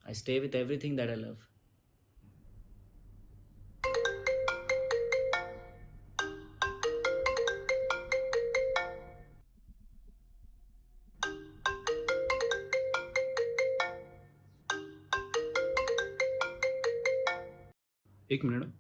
I stay with everything that I love एक मिनट।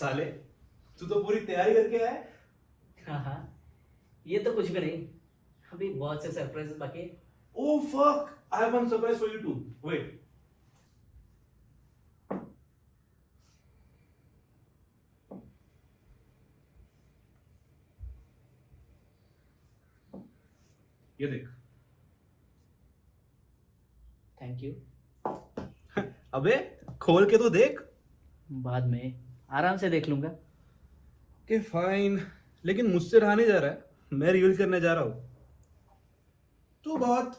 साले तू तो पूरी तैयारी करके आया हाँ। हाँ ये तो कुछ भी नहीं। अभी बहुत से सरप्राइज़ बाकी है। Oh fuck! I have one surprise for you too. Wait. ये देख। थैंक यू अबे खोल के तो देख। बाद में। आराम से देख लूँगा। ओके फाइन लेकिन मुझसे रहा नहीं जा रहा है। मैं रिवील करने जा रहा हूँ। तू बहुत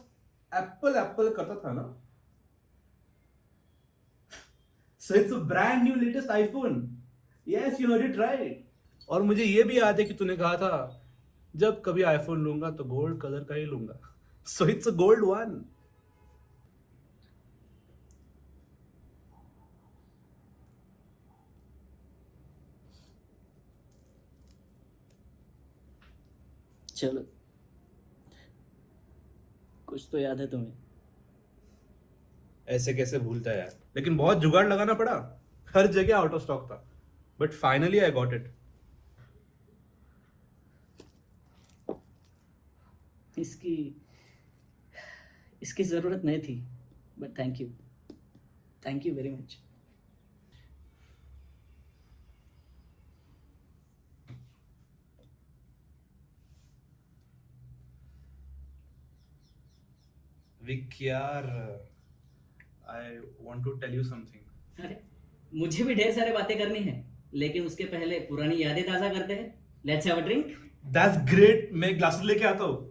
एप्पल एप्पल करता था ना? So it's brand new latest iPhone yes you heard it right और मुझे ये भी याद है कि तूने कहा था, जब कभी आईफोन लूँगा तो गोल्ड कलर का ही लूँगा। So it's a gold one चलो। कुछ तो याद है तुम्हें। ऐसे कैसे भूलता है यार। लेकिन बहुत जुगाड़ लगाना पड़ा। हर जगह आउट ऑफ़ स्टॉक था। But finally I got it इसकी इसकी ज़रूरत नहीं थी। But thank you thank you very much Vik यार I want to tell you something अरे मुझे भी ढेर सारे बातें करनी है लेकिन उसके पहले पुरानी यादें ताज़ा करते हैं। Let's have a drink that's great मैं ग्लासेस लेके आता हूँ।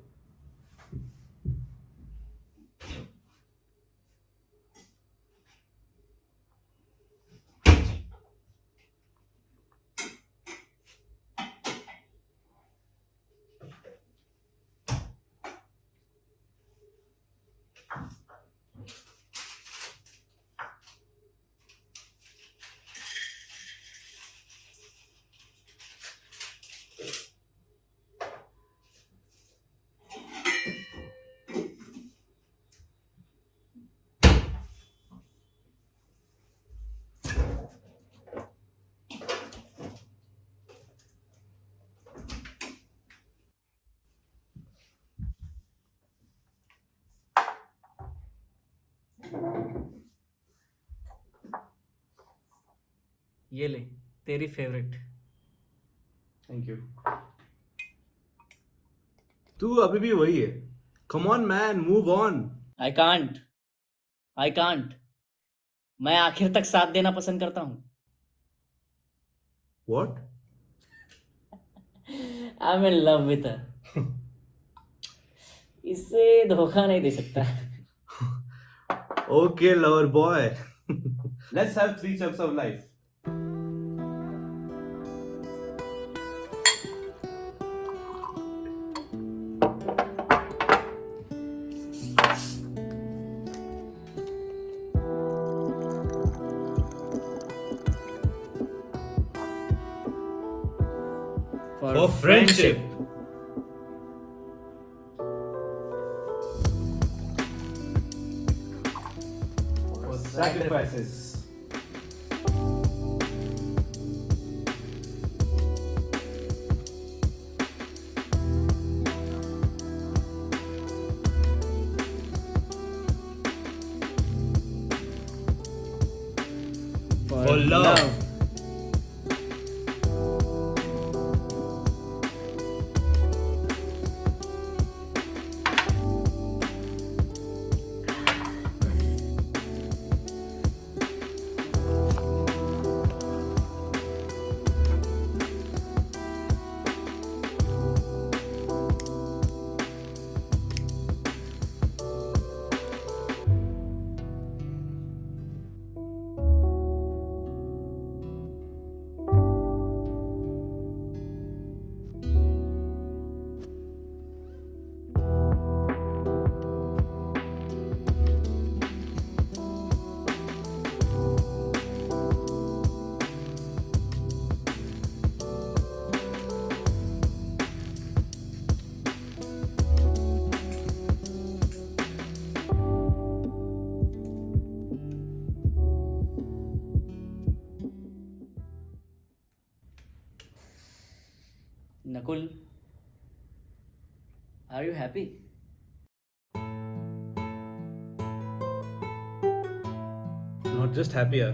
ये ले तेरी फेवरेट थैंक यू तू अभी भी वही है। Come on man move on I can't I can't मैं आखिर तक साथ देना पसंद करता हूँ। What I am in love with her इससे धोखा नहीं दे सकता। Okay lover boy Let's have three chunks of life. For friendship. For sacrifices. Happier.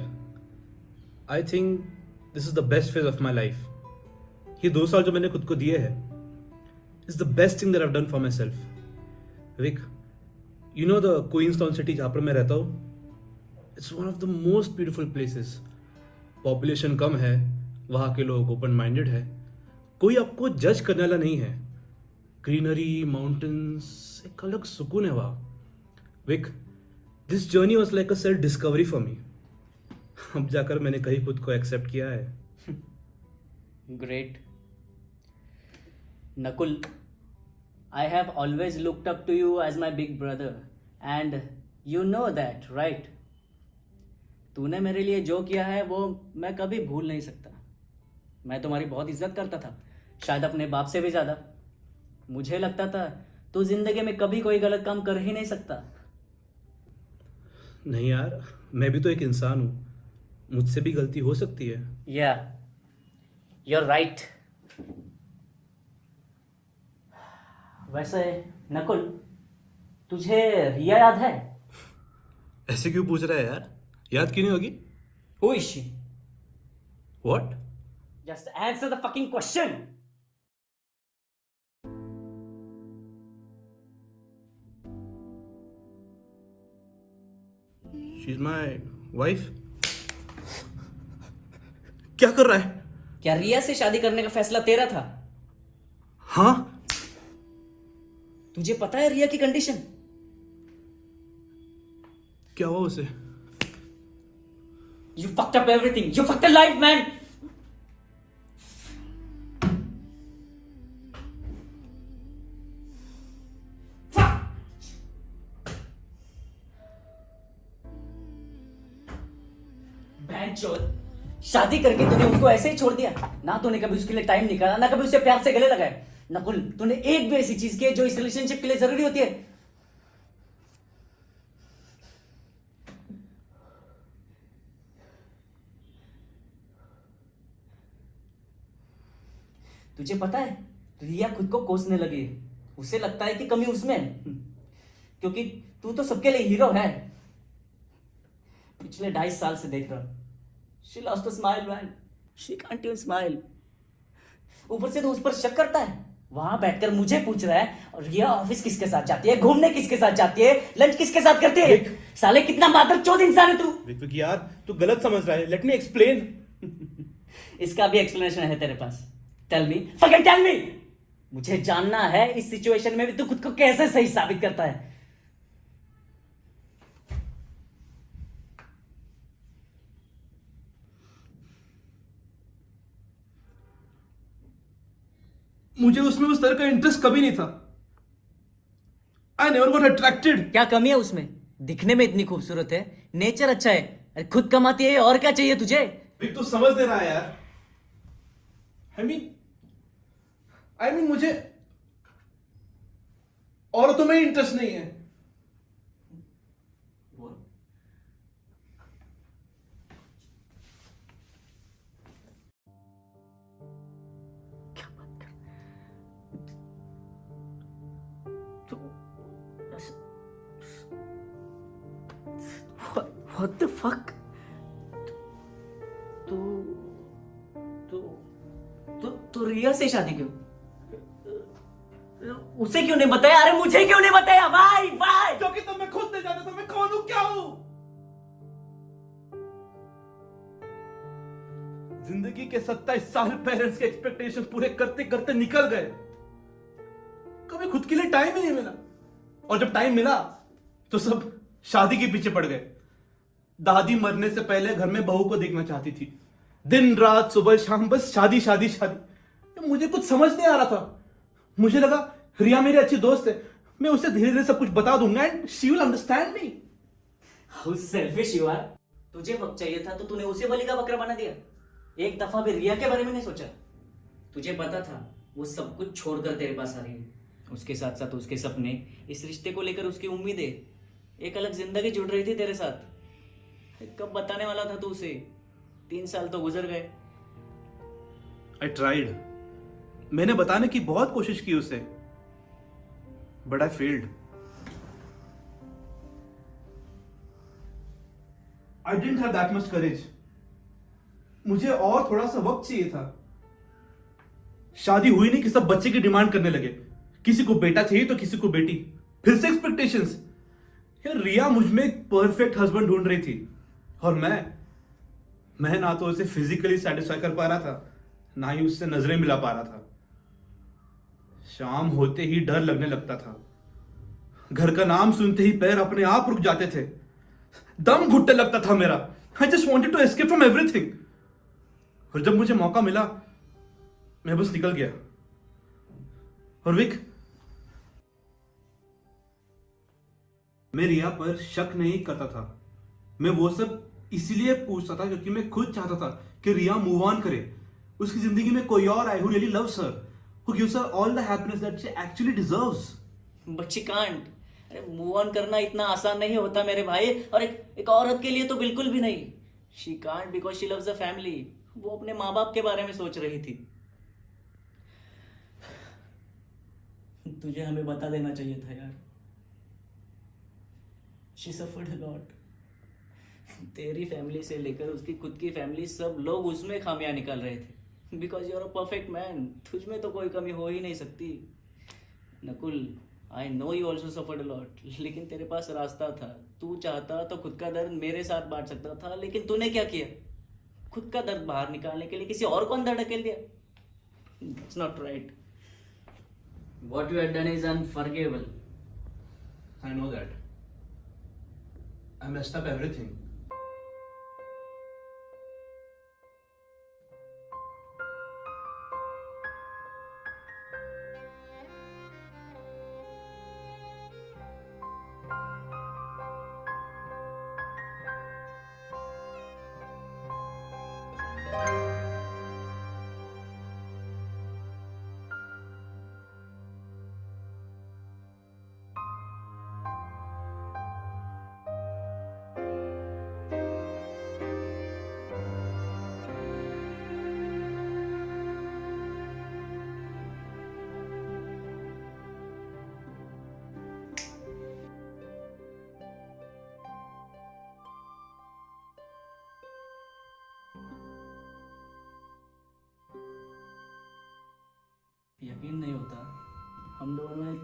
I think this is the best phase of my life ये दो साल जो मैंने खुद को दिए हैं is the best thing that I done for myself Vik you know the Queenstown city जहाँ पर मैं रहता हूँ? It's one of the most beautiful places population कम है, वहाँ के लोग ओपन माइंडेड है। कोई आपको जज करने वाला नहीं है। ग्रीनरी माउंटेन्स एक अलग सुकून है वहाँ। Vik this journey was like a self discovery for me अब जाकर मैंने कहीं खुद को एक्सेप्ट किया है। Great Nakul I have always looked up to you as my big brother, and you know that, right? तूने मेरे लिए जो किया है वो मैं कभी भूल नहीं सकता। मैं तुम्हारी बहुत इज़्ज़त करता था शायद अपने बाप से भी ज़्यादा। मुझे लगता था तू ज़िंदगी में कभी कोई गलत काम कर ही नहीं सकता। नहीं यार मैं भी तो एक इंसान हूँ। मुझसे भी गलती हो सकती है। या you're राइट वैसे नकुल तुझे रिया याद है? ऐसे क्यों पूछ रहा है यार? याद क्यों नहीं होगी? Who is she? What Just answer the fucking question. She is my wife क्या कर रहा है? क्या रिया से शादी करने का फैसला तेरा था? हाँ। तुझे पता है रिया की कंडीशन क्या हुआ उसे? You fuckery thing you fucked a life life, शादी करके तूने उसको ऐसे ही छोड़ दिया? ना तूने कभी उसके लिए टाइम निकाला, ना कभी उसे प्यार से गले लगाए। नकुल तूने एक भी ऐसी चीज़ की जो इस रिलेशनशिप के लिए ज़रूरी होती है। तुझे पता है, रिया खुद को कोसने लगी है। उसे लगता है कि कमी उसमें है। क्योंकि तू तो सबके लिए हीरो है। पिछले ढाई साल से देख रहा she lost smile man she can't even smile ऊपर से तो उस पर शक करता है। वहाँ बैठकर मुझे पूछ रहा है और रिया ऑफ़िस किसके साथ जाती है? घूमने किसके साथ जाती है? लंच किसके साथ करती है? साले कितना मादर चौथ इंसान है तू। विक विक यार तू गलत समझ रहा है। लेट मी एक्सप्लेन इसका भी एक्सप्लेनेशन है तेरे पास। Tell me fucking tell me मुझे जानना है इस सिचुएशन में भी तू खुद को कैसे सही साबित करता है। मुझे उसमें उस तरह का इंटरेस्ट कभी नहीं था। आई नेवर गॉट अट्रैक्टेड क्या कमी है उसमें? दिखने में इतनी खूबसूरत है। नेचर अच्छा है। अरे खुद कमाती है और क्या चाहिए तुझे? अभी तो समझ दे रहा है यार। आई मीन आई मीन मुझे औरतों में इंटरेस्ट नहीं है। What the fuck? तू तू तू तू रिया से शादी क्यों? उसे क्यों नहीं बताया? अरे मुझे क्यों नहीं बताया? भाई भाई क्योंकि तो मैं खुद नहीं जानता था मैं कौन हूँ? क्या हूँ? ज़िंदगी के 27 साल पेरेंट्स के एक्सपेक्टेशन पूरे करते करते निकल गए। कभी खुद के लिए टाइम ही नहीं मिला। और जब टाइम मिला तो सब शादी के पीछे पड़ गए। दादी मरने से पहले घर में बहू को देखना चाहती थी। दिन, रात, सुबह, शाम, बस शादी शादी शादी। मुझे कुछ समझ नहीं आ रहा था। मुझे लगा, रिया मेरी अच्छी दोस्त है। मैं उसे धीरे धीरे सब कुछ बता दूँगा and she will understand me how selfish you are तुझे वक्त चाहिए था तो तूने उसे बलि का बकरा बना दिया। एक दफ़ा भी रिया के बारे में नहीं सोचा। तुझे पता था, वो सब कुछ छोड़कर तेरे पास आ रही है। उसके साथ साथ उसके सपने, इस रिश्ते को लेकर उसकी उम्मीदें, एक अलग ज़िंदगी जुड़ रही थी तेरे साथ। कब बताने वाला था तू उसे? तीन साल तो गुजर गए। आई ट्राइड मैंने बताने की बहुत कोशिश की उसे but I failed I didn't have that much courage मुझे और थोड़ा सा वक्त चाहिए था। शादी हुई नहीं कि सब बच्चे की डिमांड करने लगे। किसी को बेटा चाहिए तो किसी को बेटी। फिर से एक्सपेक्टेशंस यार, रिया मुझमें एक परफेक्ट हस्बैंड ढूंढ रही थी। और मैं मैं ना तो उसे फिजिकली सेटिस्फाई कर पा रहा था, ना ही उससे नज़रें मिला पा रहा था। शाम होते ही डर लगने लगता था। घर का नाम सुनते ही पैर अपने आप रुक जाते थे। दम घुटने लगता था मेरा। I just wanted to escape from everything और जब मुझे मौका मिला, मैं बस निकल गया। और विक मैं रिया पर शक नहीं करता था। मैं वो सब इसीलिए पूछता था, क्योंकि मैं खुद चाहता था कि रिया मूव ऑन करे। उसकी ज़िंदगी में कोई और आए who really loves her who gives her all the happiness that she actually deserves but she can't अरे मूव ऑन करना इतना आसान नहीं होता मेरे भाई, और एक एक औरत के लिए तो बिल्कुल भी नहीं। She can't because she loves the family वो अपने माँ बाप के बारे में सोच रही थी। तुझे हमें बता देना चाहिए था यार। शी सफर्ड लॉट तेरी फैमिली से लेकर उसकी खुद की फैमिली सब लोग उसमें खामियाँ निकाल रहे थे। Because you are a perfect man तुझ में तो कोई कमी हो ही नहीं सकती। Nakul I know you also suffered lot लेकिन तेरे पास रास्ता था। तू चाहता तो खुद का दर्द मेरे साथ बांट सकता था लेकिन तूने क्या किया? खुद का दर्द बाहर निकालने के लिए किसी और को अंदर ढकेल दिया। It's not right what you have done is unforgettable I know that I messed up everything.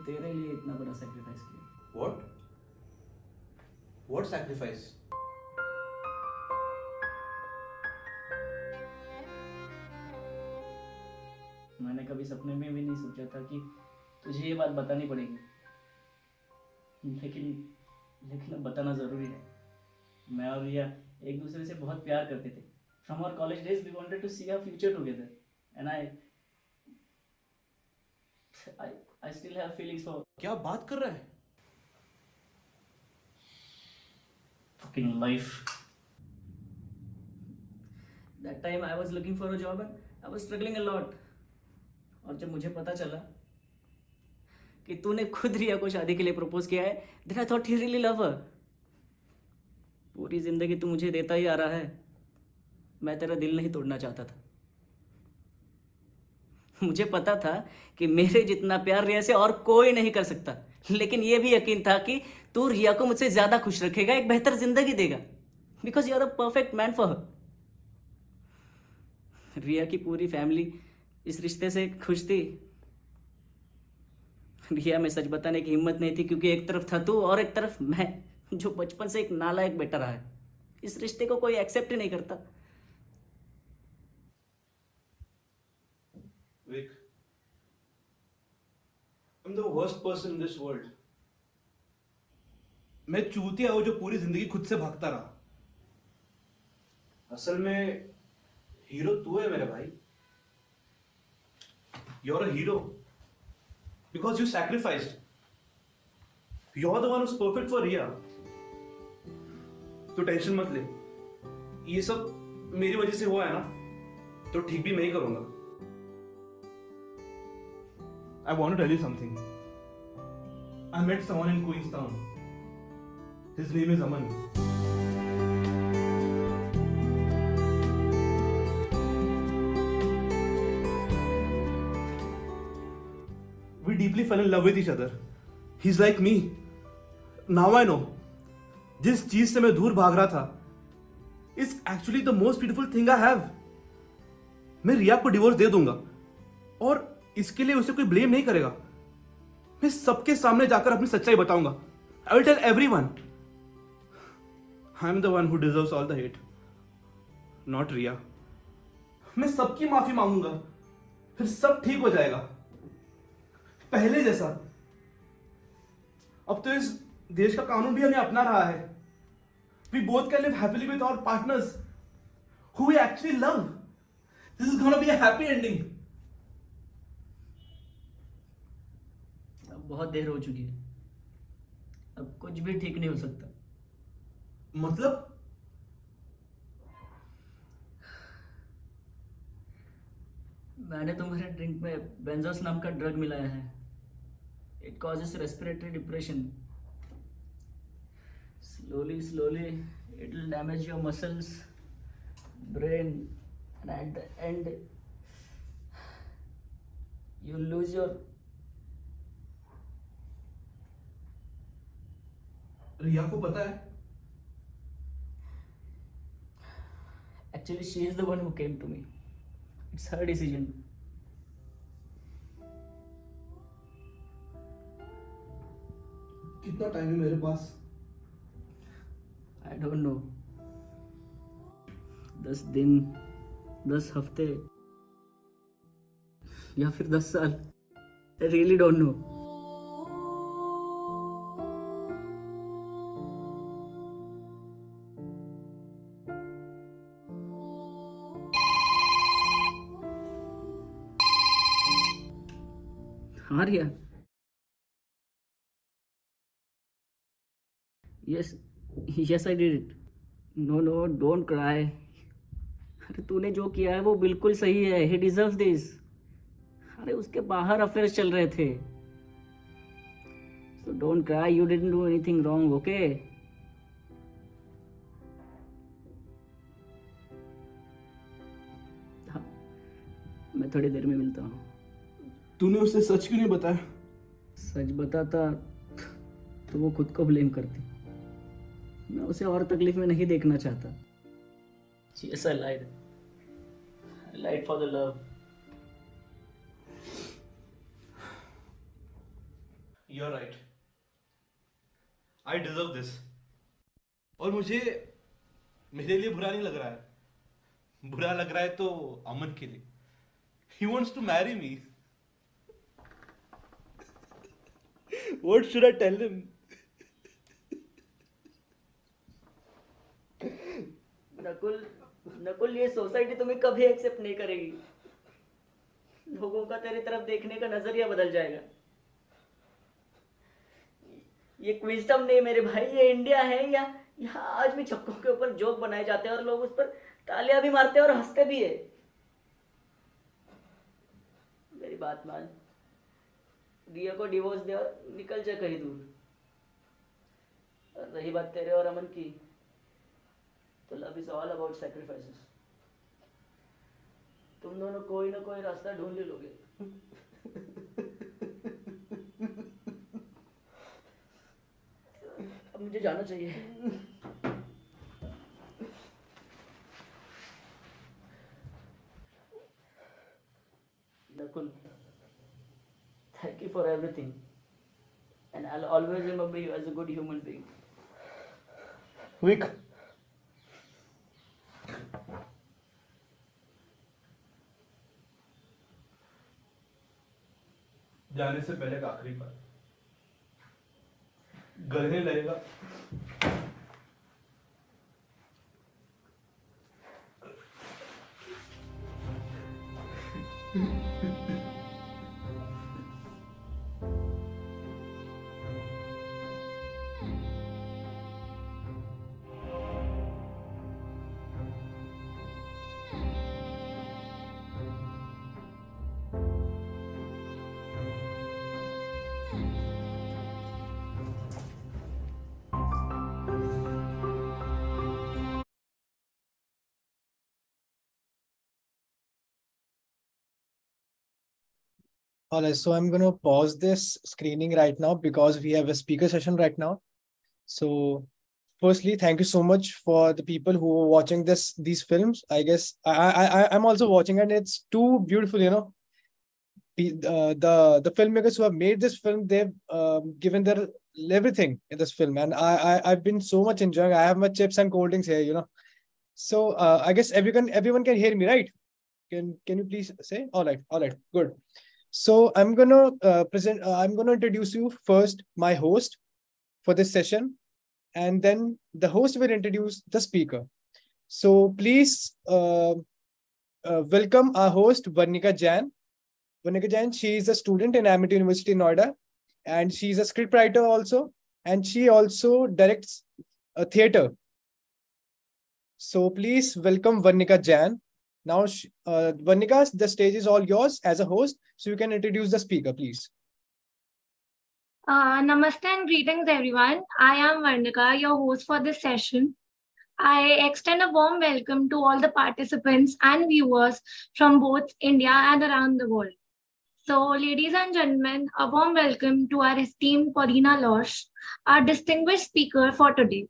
तेरे लिए इतना बड़ा सेक्रीफाइस किया। What? What sacrifice? मैंने कभी सपने में भी नहीं सोचा था कि तुझे ये बात बतानी पड़ेगी। लेकिन लेकिन अब बताना ज़रूरी है। मैं और रिया एक दूसरे से बहुत प्यार करते थे। From our college days we wanted to see our future together and I I I still have feelings for क्या बात कर रहा है fucking life. That time I was looking for a job and I was struggling a lot. और जब मुझे पता चला कि तूने खुद रिया को शादी के लिए प्रपोज किया है then I thought he really love her पूरी ज़िंदगी तू मुझे देता ही आ रहा है मैं तेरा दिल नहीं तोड़ना चाहता था मुझे पता था कि मेरे जितना प्यार रिया से और कोई नहीं कर सकता। लेकिन ये भी यकीन था कि तू रिया को मुझसे ज़्यादा खुश रखेगा, एक बेहतर ज़िंदगी देगा। Because you are the perfect man for her Riya की पूरी फैमिली इस रिश्ते से खुश थी। रिया में सच बताने की हिम्मत नहीं थी, क्योंकि एक तरफ़ था तू और एक तरफ़ मैं, जो बचपन से एक नालायक बेटा रहा है। इस रिश्ते को कोई एक्सेप्ट ही नहीं करता। I'm the worst person in this world. मैं चूतिया हूँ जो पूरी ज़िंदगी खुद से भागता रहा। असल में हीरो तू है मेरे भाई। You are a hero because you sacrificed you are the one perfect for Riya तो टेंशन मत ले। ये सब मेरी वजह से हुआ है ना? तो ठीक भी मैं ही करूँगा। I want to tell you something. I met someone in Queenstown. His name is Aman. We deeply fell in love with each other. He's like me. Now I know. जिस चीज़ से मैं दूर भाग रहा था is actually the most beautiful thing I have मैं रिया को divorce दे दूँगा और इसके लिए उसे कोई ब्लेम नहीं करेगा। मैं सबके सामने जाकर अपनी सच्चाई बताऊँगा। I will tell everyone I am the one who deserve all the hate not Riya मैं सबकी माफ़ी मांगूँगा। फिर सब ठीक हो जाएगा। पहले जैसा। अब तो इस देश का कानून भी हमें अपना रहा है। We both can live happily with our partners who we actually love this is gonna be a happy ending अब बहुत देर हो चुकी है। अब कुछ भी ठीक नहीं हो सकता। मतलब? मैंने तुम्हारे ड्रिंक में बेंजोस नाम का ड्रग मिलाया है। It causes respiratory depression slowly slowly it will damage your muscles brain and at the end you'll lose your Riya को पता है? Actually she is the one who came to me. It's her decision. कितना time है मेरे पास? I don't know दस दिन दस हफ़्ते या फिर दस साल. आई रियली डोंट नो हाँ Riya yes yes I did it no no don't cry अरे, तूने जो किया है, वो बिल्कुल सही है। ही डिजर्व दिस अरे, उसके बाहर अफेयर्स चल रहे थे। So don't cry you didn't do anything wrong okay मैं थोड़ी देर में मिलता हूँ। तूने उसे सच क्यों नहीं बताया सच बताता तो वो खुद को ब्लेम करती मैं उसे और तकलीफ़ में नहीं देखना चाहता Yes, I lied. I lied for the love. You're right. I deserve this. और मुझे मेरे लिए बुरा नहीं लग रहा है बुरा लग रहा है तो अमन के लिए ही wants to marry me. What should I tell him? Nakul Nakul, ये सोसाइटी तुम्हें कभी एक्सेप्ट नहीं करेगी। लोगों का तेरी तरफ़ देखने का नज़रिया बदल जाएगा। ये क्विजडम नहीं मेरे भाई, ये इंडिया है या, यहाँ आज भी चक्कों के ऊपर जोक बनाए जाते हैं और लोग उस पर तालियाँ भी मारते हैं और हँसते भी है। मेरी बात मान। रिया को डिवोर्स दे और निकल जा कहीं दूर। और रही बात तेरे और अमन की तो love is all about sacrifices तुम दोनों कोई ना कोई रास्ता ढूंढ ही लोगे। अब मुझे जाना चाहिए। Nakul, thank you for everything. And I'll always remember you as a good human being. Vic. जाने से पहले का आखिरी बार गले लगेगा All right, so I'm going to pause this screening right now because we have a speaker session right now. So, firstly, thank you so much for the people who are watching this these films. I guess I I I'm also watching, and it's too beautiful. You know, the uh, the the filmmakers who have made this film, they've um, given their everything in this film, and I, I I've been so much enjoying. I have my chips and cold drinks here. You know, so uh, I guess everyone everyone can hear me, right? Can can you please say? All right, all right, good. So I'm gonna uh, present. Uh, I'm gonna introduce you first my host for this session, and then the host will introduce the speaker. So please uh, uh, welcome our host Varnika Jain. Varnika Jain, she is a student in Amity University, Noida, and she is a scriptwriter also, and she also directs a theater. So please welcome Varnika Jain. Now, uh, Varnika, the stage is all yours as a host, so you can introduce the speaker, please. Uh, namaste and greetings, everyone. I am Varnika, your host for this session. I extend a warm welcome to all the participants and viewers from both India and around the world. So, ladies and gentlemen, a warm welcome to our esteemed Corina Losh, our distinguished speaker for today.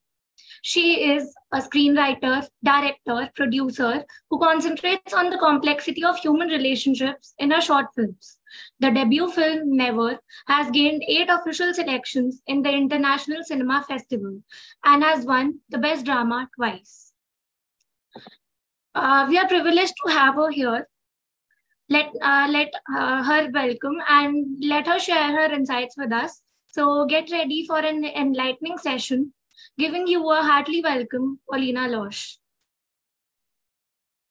She is a screenwriter, director, producer who concentrates on the complexity of human relationships in her short films. The debut film, Never, has gained eight official selections in the International Cinema Festival and has won the Best Drama twice. Uh, we are privileged to have her here. Let, uh, let uh, her welcome and let her share her insights with us. So get ready for an enlightening session giving you a heartily welcome, Paulina Losh.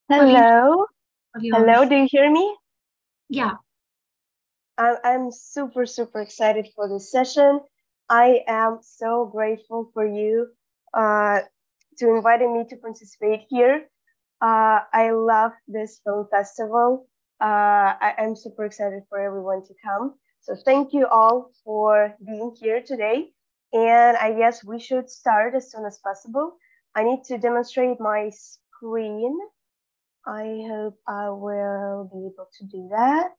Hello. Paulina. Hello, do you hear me? Yeah. I'm, super, super excited for this session. I am so grateful for you uh, to inviting me to participate here. Uh, I love this film festival. Uh, I'm super excited for everyone to come. So thank you all for being here today. And I guess we should start as soon as possible. I need to demonstrate my screen. I hope I will be able to do that.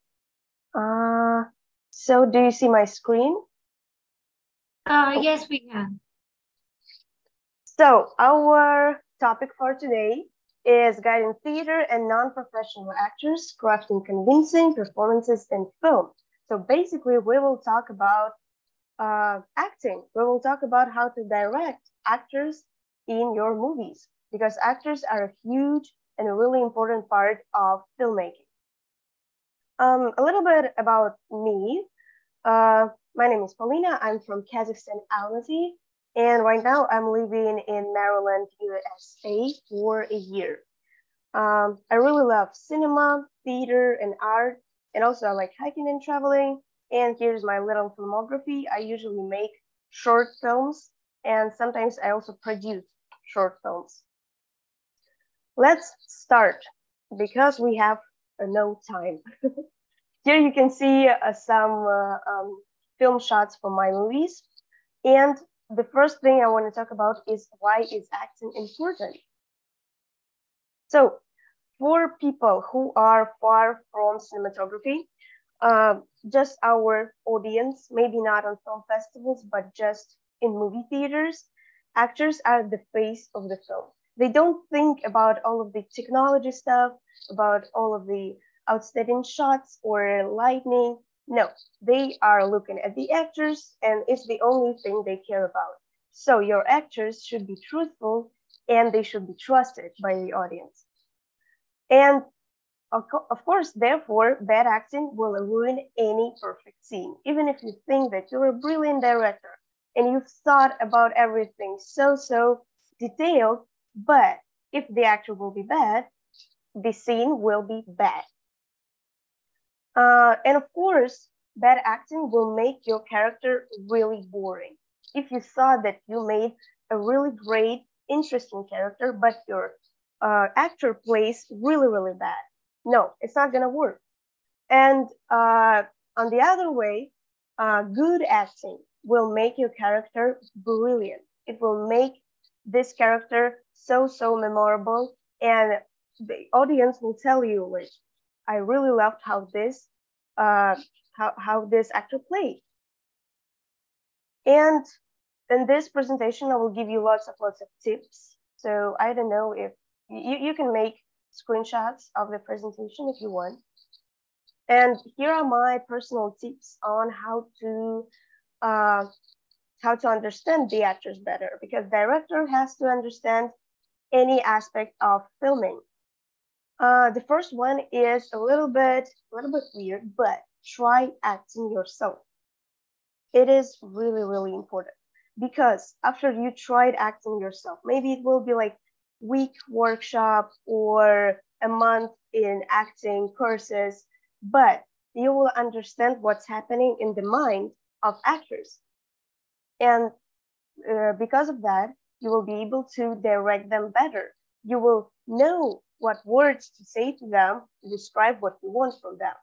Uh, so do you see my screen? Uh, yes, we can. So our topic for today is guiding theater and non-professional actors crafting convincing performances in film. So basically, we will talk about uh, acting. We will talk about how to direct actors in your movies because actors are a huge and a really important part of filmmaking. Um, a little bit about me. Uh, my name is Paulina. I'm from Kazakhstan, Almaty, and right now I'm living in Maryland, USA for a year. Um, I really love cinema, theater, and art, and also I like hiking and traveling. And here's my little filmography. I usually make short films, and sometimes I also produce short films. Let's start because we have uh, no time. Here you can see uh, some uh, um, film shots from my movies. And the first thing I want to talk about is why is acting important? So for people who are far from cinematography, uh, just our audience, maybe not on film festivals, but just in movie theaters, actors are the face of the film. They don't think about all of the technology stuff, about all of the outstanding shots or lightning. No, they are looking at the actors, and it's the only thing they care about. So your actors should be truthful and they should be trusted by the audience. And of, co- of course, therefore, bad acting will ruin any perfect scene. Even if you think that you're a brilliant director and you've thought about everything so, so detailed, but if the actor will be bad, the scene will be bad. Uh, and of course, bad acting will make your character really boring. If you thought that you made a really great, interesting character, but your uh, actor plays really, really bad, no, it's not gonna work. And uh, on the other way, uh, good acting will make your character brilliant. It will make this character so so memorable, and the audience will tell you, like, I really loved how this uh, how how this actor played. And in this presentation, I will give you lots of lots of tips. So I don't know if you, you can make screenshots of the presentation if you want. And here are my personal tips on how to uh, how to understand the actors better because director has to understand any aspect of filming. Uh, the first one is a little bit a little bit weird, but try acting yourself. It is really really important because after you tried acting yourself, maybe it will be like week workshop or a month in acting courses, but you will understand what's happening in the mind of actors. And uh, because of that, you will be able to direct them better. You will know what words to say to them to describe what you want from them.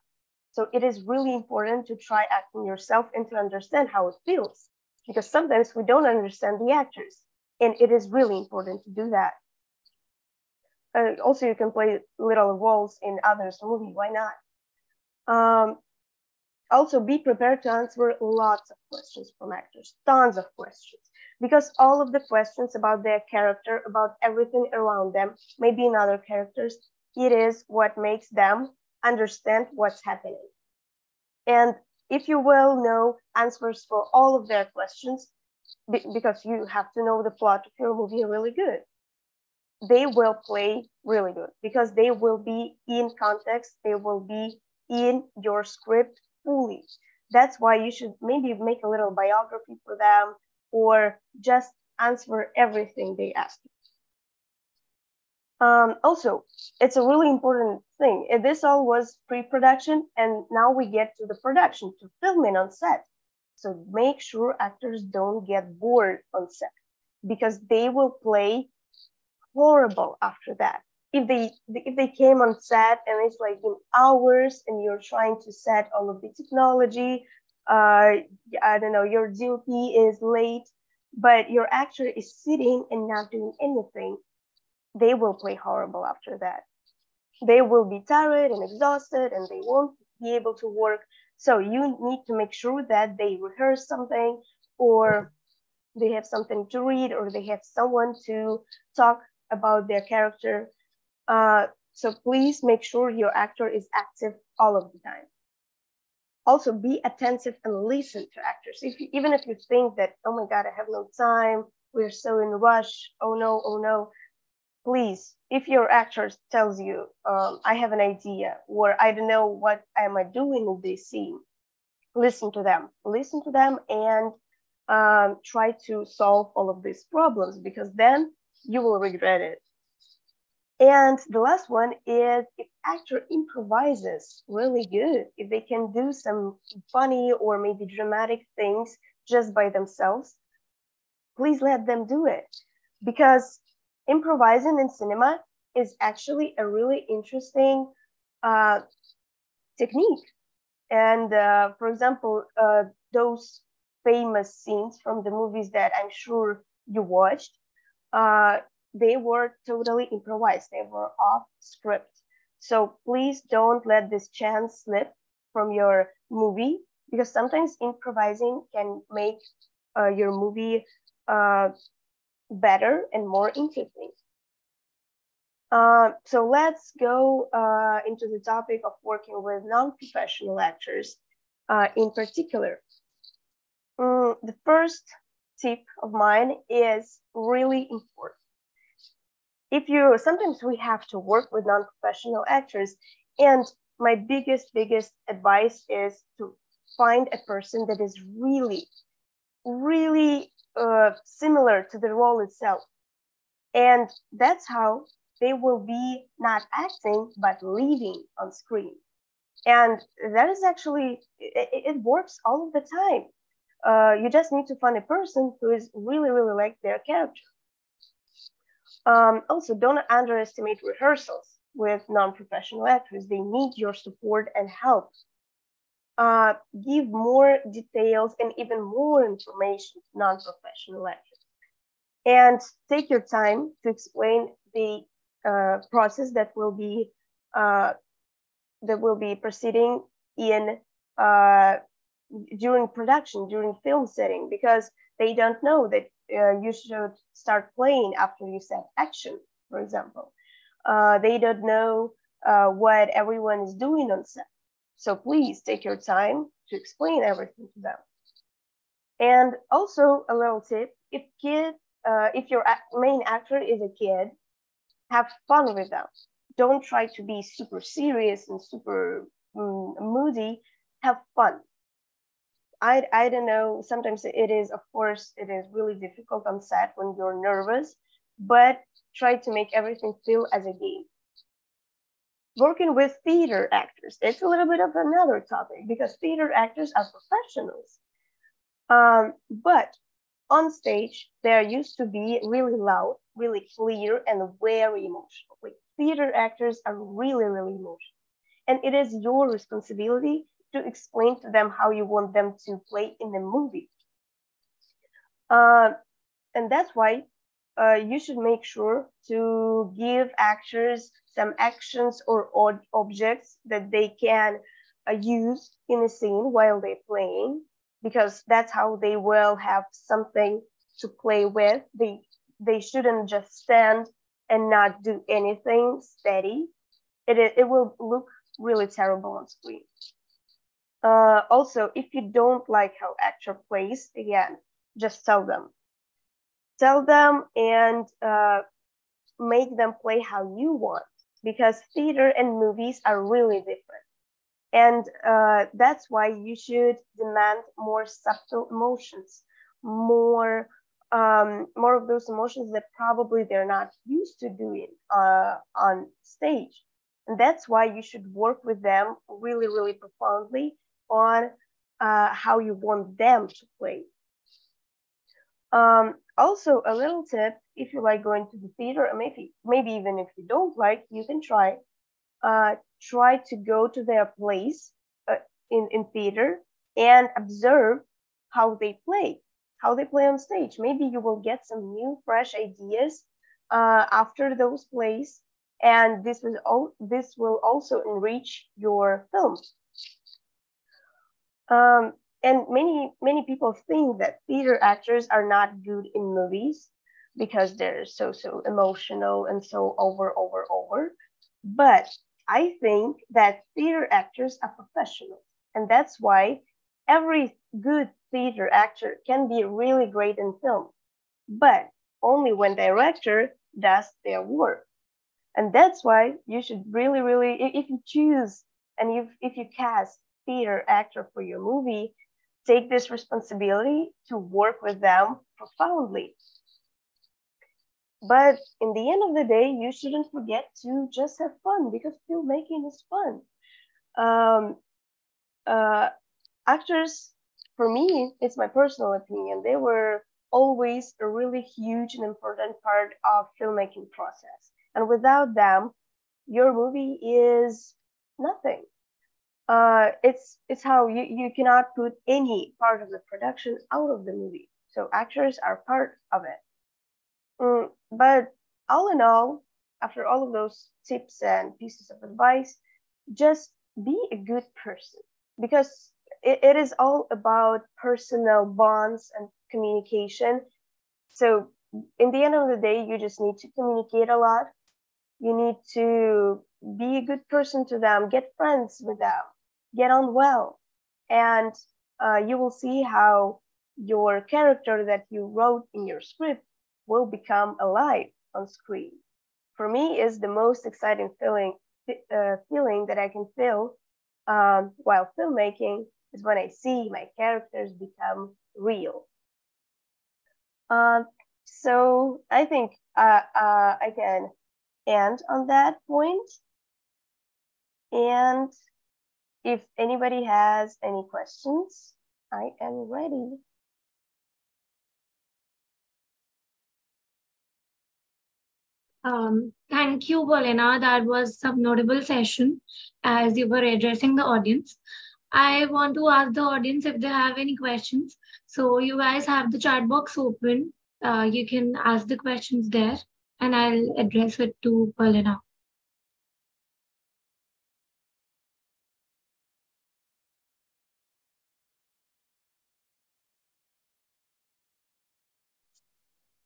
So it is really important to try acting yourself and to understand how it feels because sometimes we don't understand the actors. And it is really important to do that. Uh, also, you can play little roles in others' movie. Why not? Um, also, be prepared to answer lots of questions from actors, tons of questions. because all of the questions about their character, about everything around them, maybe in other characters, it is what makes them understand what's happening. And if you will know answers for all of their questions, be- because you have to know the plot of your movie really good, they will play really good because they will be in context, they will be in your script fully. That's why you should maybe make a little biography for them or just answer everything they ask you. Um, also, it's a really important thing. This all was pre-production, and now we get to the production, to filming on set. So make sure actors don't get bored on set because they will play horrible after that. If they if they came on set and it's like in hours and you're trying to set all of the technology, uh, I don't know, your DOP is late, but your actor is sitting and not doing anything, they will play horrible after that. They will be tired and exhausted and they won't be able to work. So you need to make sure that they rehearse something or they have something to read or they have someone to talk about their character. Uh, so please make sure your actor is active all of the time. Also, be attentive and listen to actors. If you, even if you think that, oh my God, I have no time, we're so in a rush, oh no, oh no, please, if your actor tells you, um, I have an idea, or I don't know what am I doing in this scene, listen to them. Listen to them and um, try to solve all of these problems because then you will regret it. And the last one is if actor improvises really good, if they can do some funny or maybe dramatic things just by themselves, please let them do it because improvising in cinema is actually a really interesting uh, technique. And uh, for example, uh, those famous scenes from the movies that I'm sure you watched, uh, they were totally improvised. They were off script. So please don't let this chance slip from your movie because sometimes improvising can make uh, your movie uh, better and more interesting. Uh, so let's go uh, into the topic of working with non-professional actors uh, in particular. Mm, the first tip of mine is really important. If you sometimes we have to work with non-professional actors, and my biggest biggest advice is to find a person that is really, really uh, similar to the role itself, and that's how they will be not acting but living on screen. And that is actually it, it works all of the time uh, you just need to find a person who is really really like their character. Um, also don't underestimate rehearsals with non-professional actors. They need your support and help. Uh, give more details and even more information to non-professional actors. And take your time to explain the uh, process that will be uh, that will be proceeding in uh, during production during film setting because they don't know that uh, you should start playing after you set action for example uh, they don't know uh, what everyone is doing on set so please take your time to explain everything to them and also a little tip if kid if your main actor is a kid have fun with them. Don't try to be super serious and super um, moody. Have fun. I, I don't know. Sometimes it is, of course, it is really difficult on set when you're nervous, but try to make everything feel as a game. Working with theater actors, it's a little bit of another topic because theater actors are professionals. Um, but on stage, they're used to be really loud, really clear, and very emotional. Like theater actors are really, really emotional. And it is your responsibility to explain to them how you want them to play in the movie. Uh, and that's why uh, you should make sure to give actors some actions or odd objects that they can uh, use in a scene while they're playing because that's how they will have something to play with. They they shouldn't just stand and not do anything steady. It it will look really terrible on screen. Uh, also, if you don't like how actor plays, again, just tell them. Tell them and uh, make them play how you want because theater and movies are really different. And uh, that's why you should demand more subtle emotions, more um, more of those emotions that probably they're not used to doing uh, on stage. And that's why you should work with them really, really profoundly on uh, how you want them to play. Um, also, a little tip if you like going to the theater, or maybe, maybe even if you don't like, you can try. Uh, try to go to their place uh, in, in theater and observe how they play, how they play on stage. Maybe you will get some new, fresh ideas uh, after those plays, and this will, all, this will also enrich your film. Um, and many many people think that theater actors are not good in movies because they're so so emotional and so over over over. But i think that theater actors are professionals and that's why every good theater actor can be really great in film but only when director does their work. And that's why you should really really if you choose and if, if you cast theater actor for your movie take this responsibility to work with them profoundly. But in the end of the day, you shouldn't forget to just have fun because filmmaking is fun. Um, uh, actors, for me, it's my personal opinion, they were always a really huge and important part of filmmaking process. And without them, your movie is nothing uh, it's it's how you, you cannot put any part of the production out of the movie. So actors are part of it. Mm, but all in all, after all of those tips and pieces of advice, just be a good person because it, it is all about personal bonds and communication. So in the end of the day, you just need to communicate a lot. You need to be a good person to them, get friends with them, get on well. And uh, you will see how your character that you wrote in your script will become alive on screen. For me is the most exciting feeling uh, feeling that i can feel um, while filmmaking is when i see my characters become real. Uh, so i think uh, uh, i can end on that point. And if anybody has any questions, I am ready. Um, thank you, Paulina. That was a notable session as you were addressing the audience. I want to ask the audience if they have any questions. So you guys have the chat box open. Uh, you can ask the questions there and I'll address it to Paulina.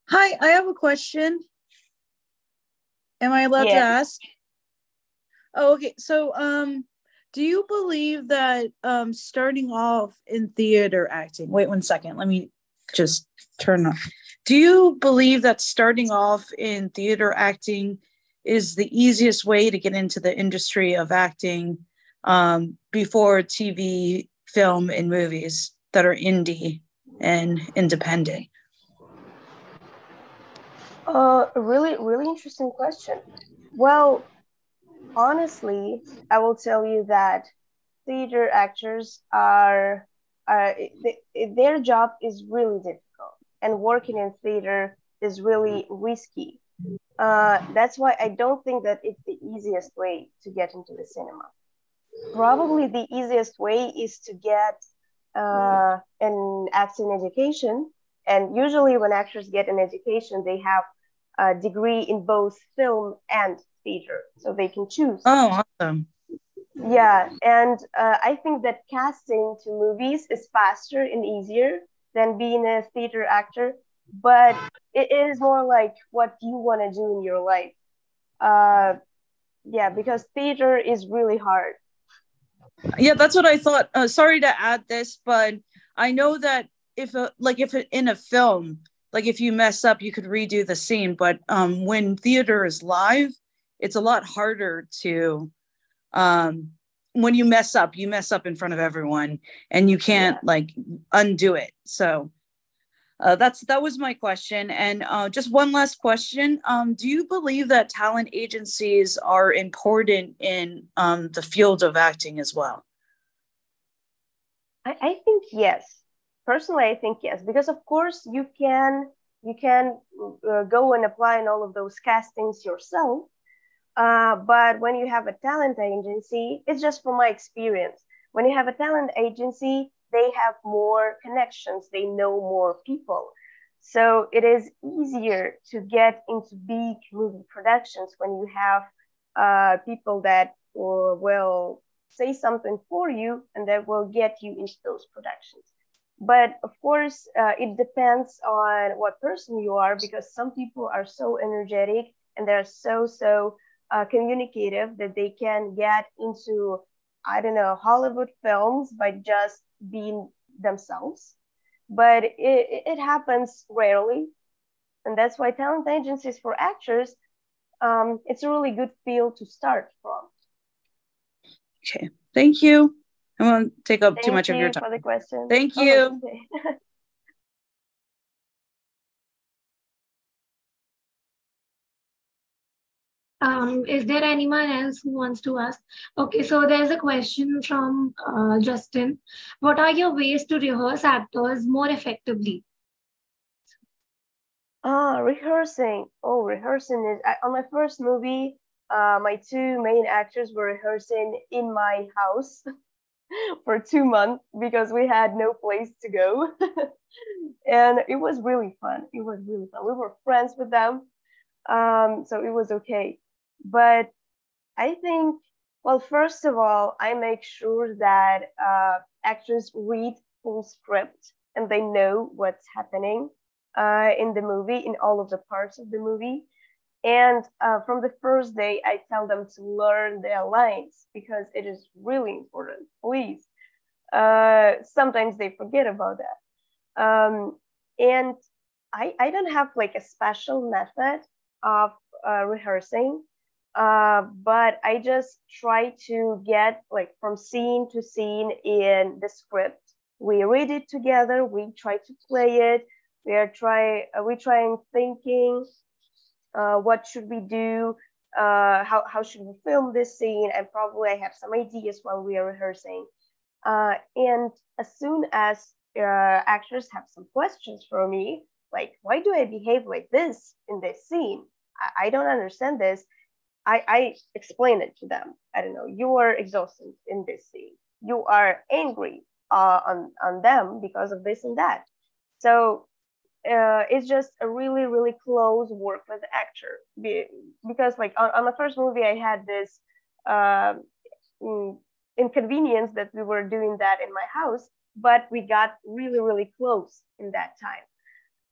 Hi, I have a question. Am I allowed to ask? Oh, okay. So, um, do you believe that um starting off in theater acting? Wait one second. Let me just turn on. Do you believe that starting off in theater acting is the easiest way to get into the industry of acting um, before TV, film, and movies that are indie and independent? Uh, really, really interesting question. Well, honestly, I will tell you that theater actors are, are th- their job is really difficult, and working in theater is really risky. Uh, that's why I don't think that it's the easiest way to get into the cinema. Probably the easiest way is to get uh, an acting education. And usually, when actors get an education, they have a degree in both film and theater, so they can choose. Oh, awesome. Yeah, and uh, I think that casting to movies is faster and easier than being a theater actor but it is more like what you want to do in your life. Uh, yeah, because theater is really hard. Yeah, that's what I thought. Uh, sorry to add this, but I know that if a, like if in a film, like if you mess up, you could redo the scene. But um, when theater is live, it's a lot harder to. Um, when you mess up, you mess up in front of everyone, and you can't like undo it. So uh, that's that was my question. And uh, just one last question: um, Do you believe that talent agencies are important in um, the field of acting as well? I, I think yes. Personally, I think yes, because of course you can you can uh, go and apply in all of those castings yourself. Uh, but when you have a talent agency, it's just from my experience. When you have a talent agency, they have more connections, they know more people. So it is easier to get into big movie productions when you have uh, people that will, will say something for you and that will get you into those productions. But of course, uh, it depends on what person you are because some people are so energetic and they're so, so uh, communicative that they can get into, I don't know, Hollywood films by just being themselves. But it, it happens rarely. And that's why talent agencies for actors, um, it's a really good field to start from. Okay, thank you. I won't take up too Thank much of your you time. for the question. Thank Oh, you. okay. Um, is there anyone else who wants to ask? Okay, so there's a question from uh, Justin. What are your ways to rehearse actors more effectively? Ah, rehearsing. Oh, rehearsing is I- on my first movie. Uh, my two main actors were rehearsing in my house for two months because we had no place to go, and it was really fun. It was really fun. We were friends with them, um, so it was okay. But I think, well, first of all, I make sure that uh, actors read full script and they know what's happening uh, in the movie, in all of the parts of the movie. And uh, from the first day, I tell them to learn their lines because it is really important. Please. Uh, sometimes they forget about that. Um, and I, I don't have like a special method of uh, rehearsing, uh, but I just try to get like from scene to scene in the script. We read it together. We try to play it. We are try uh, we try and thinking uh, what should we do? Uh, how, how should we film this scene? And probably i have some ideas while we are rehearsing. Uh, and as soon as uh, actors have some questions for me like why do i behave like this in this scene? I, I don't understand this. I, I explain it to them. I don't know. You are exhausted in this scene. You are angry uh, on, on them because of this and that. So uh, it's just a really really close work with the actor. Be- because like on, on my first movie i had this uh, inconvenience that we were doing that in my house but we got really really close in that time.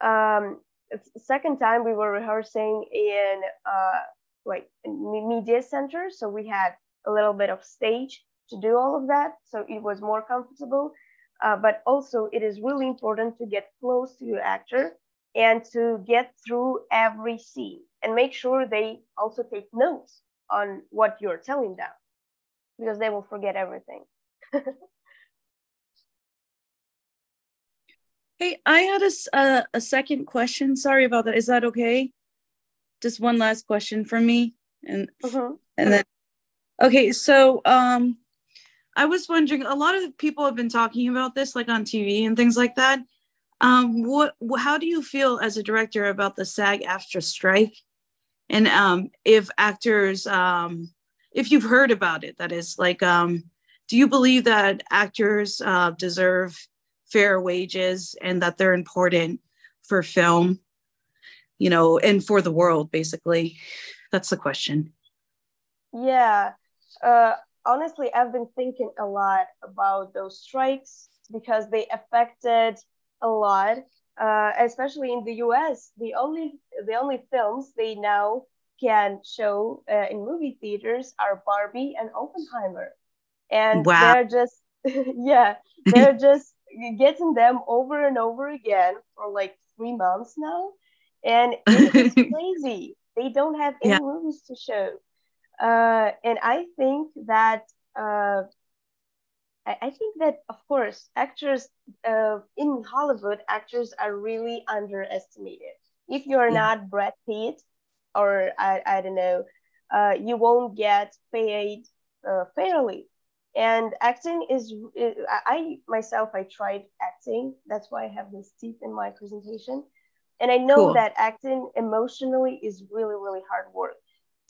Um, second time we were rehearsing in uh, like media center so we had a little bit of stage to do all of that so it was more comfortable uh, but also it is really important to get close to your actor and to get through every scene and make sure they also take notes on what you're telling them because they will forget everything Hey, I had a a second question. Sorry about that. Is that okay? Just one last question from me, and and then okay. So um, I was wondering. A lot of people have been talking about this, like on TV and things like that. Um, what? How do you feel as a director about the SAG-AFTRA strike? And um, if actors, um, if you've heard about it, that is like, um, do you believe that actors uh, deserve fair wages and that they're important for film, you know, and for the world, basically? That's the question. Yeah. Uh, honestly, I've been thinking a lot about those strikes because they affected a lot uh, especially in the US, the only the only films they now can show uh, in movie theaters are Barbie and Oppenheimer, and Wow. they're just yeah they're just getting them over and over again for like three months now, and it's crazy. They don't have any Yeah. movies to show, uh, and I think that. Uh, I I think that, of course, actors uh, in Hollywood, actors are really underestimated. If you're Yeah. not Brad Pitt, or I, I don't know, uh, you won't get paid uh, fairly. And acting is, I I myself, I tried acting. That's why I have this tip in my presentation. And I know Cool. that acting emotionally is really, really hard work.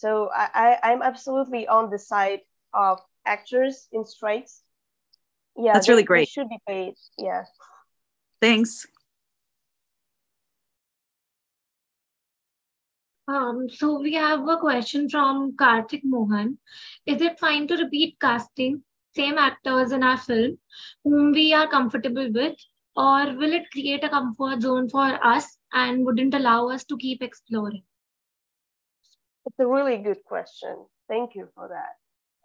So I, I, I'm absolutely on the side of actors in strikes. Yeah, That's they- really they great. should be paid. Yeah. Thanks. Um, so we have a question from Karthik Mohan. Is it fine to repeat casting same actors in our film whom we are comfortable with, or will it create a comfort zone for us and wouldn't allow us to keep exploring? It's a really good question. Thank you for that.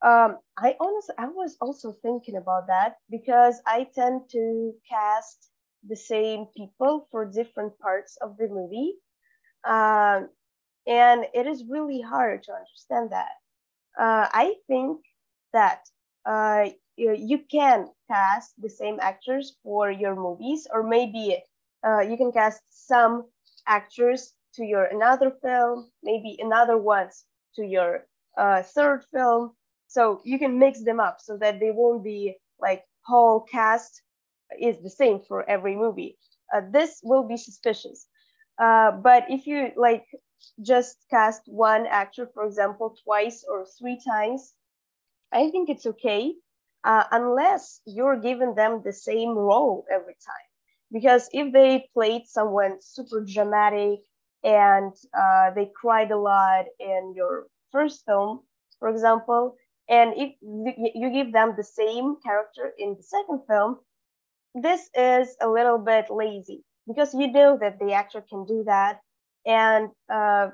Um, I honestly, I was also thinking about that because I tend to cast the same people for different parts of the movie. Um, and it is really hard to understand that. Uh, I think that uh, you, you can cast the same actors for your movies, or maybe uh, you can cast some actors to your another film, maybe another ones to your uh, third film. So you can mix them up so that they won't be like whole cast is the same for every movie. Uh, this will be suspicious. Uh, but if you like just cast one actor, for example, twice or three times, I think it's okay, uh, unless you're giving them the same role every time. Because if they played someone super dramatic and uh, they cried a lot in your first film, for example, and if you give them the same character in the second film, this is a little bit lazy because you know that the actor can do that. And uh,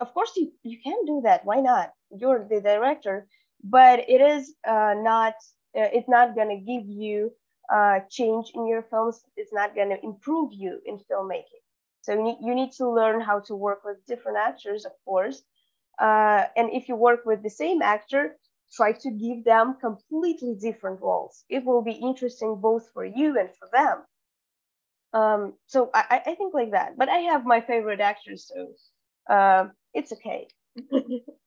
of course you, you can do that. Why not? You're the director. But it is uh, not uh, it's not going to give you uh, change in your films. It's not going to improve you in filmmaking so you need, to learn how to work with different actors of course. Uh, and if you work with the same actor try to give them completely different roles. It will be interesting both for you and for them. Um, so I, I think like that. But i have my favorite actors so uh, it's okay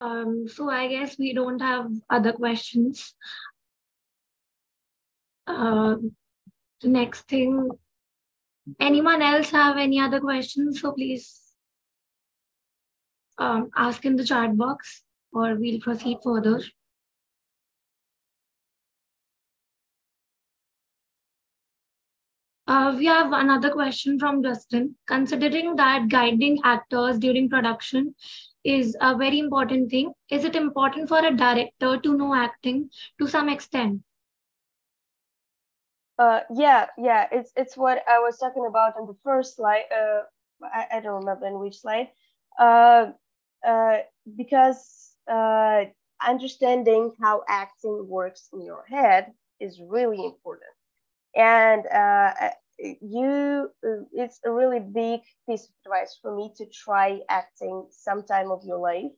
Um, so I guess we don't have other questions. Uh, the next thing, anyone else have any other questions? So please um, ask in the chat box or we'll proceed further. Uh, we have another question from Justin. Considering that guiding actors during production is a very important thing, is it important for a director to know acting to some extent? uh, yeah yeah it's it's what i was talking about in the first slide uh, I, I don't remember in which slide. Uh, uh, because uh, understanding how acting works in your head is really important. And uh, you it's a really big piece of advice for me to try acting sometime of your life.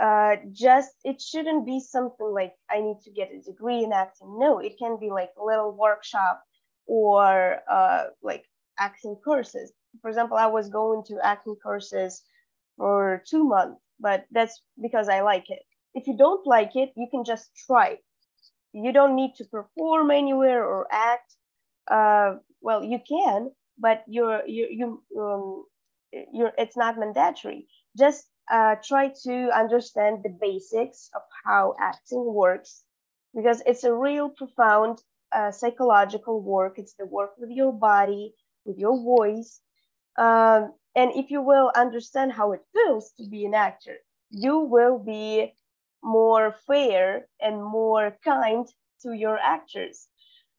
Uh, just it shouldn't be something like i need to get a degree in acting. No it can be like a little workshop or uh, like acting courses. For example i was going to acting courses for two months but that's because i like it. If you don't like it you can just try. You don't need to perform anywhere or act. Uh, well you can but you're you you um, you're it's not mandatory. Just uh, try to understand the basics of how acting works because it's a real profound uh, psychological work. It's the work with your body with your voice. Um, and if you will understand how it feels to be an actor you will be more fair and more kind to your actors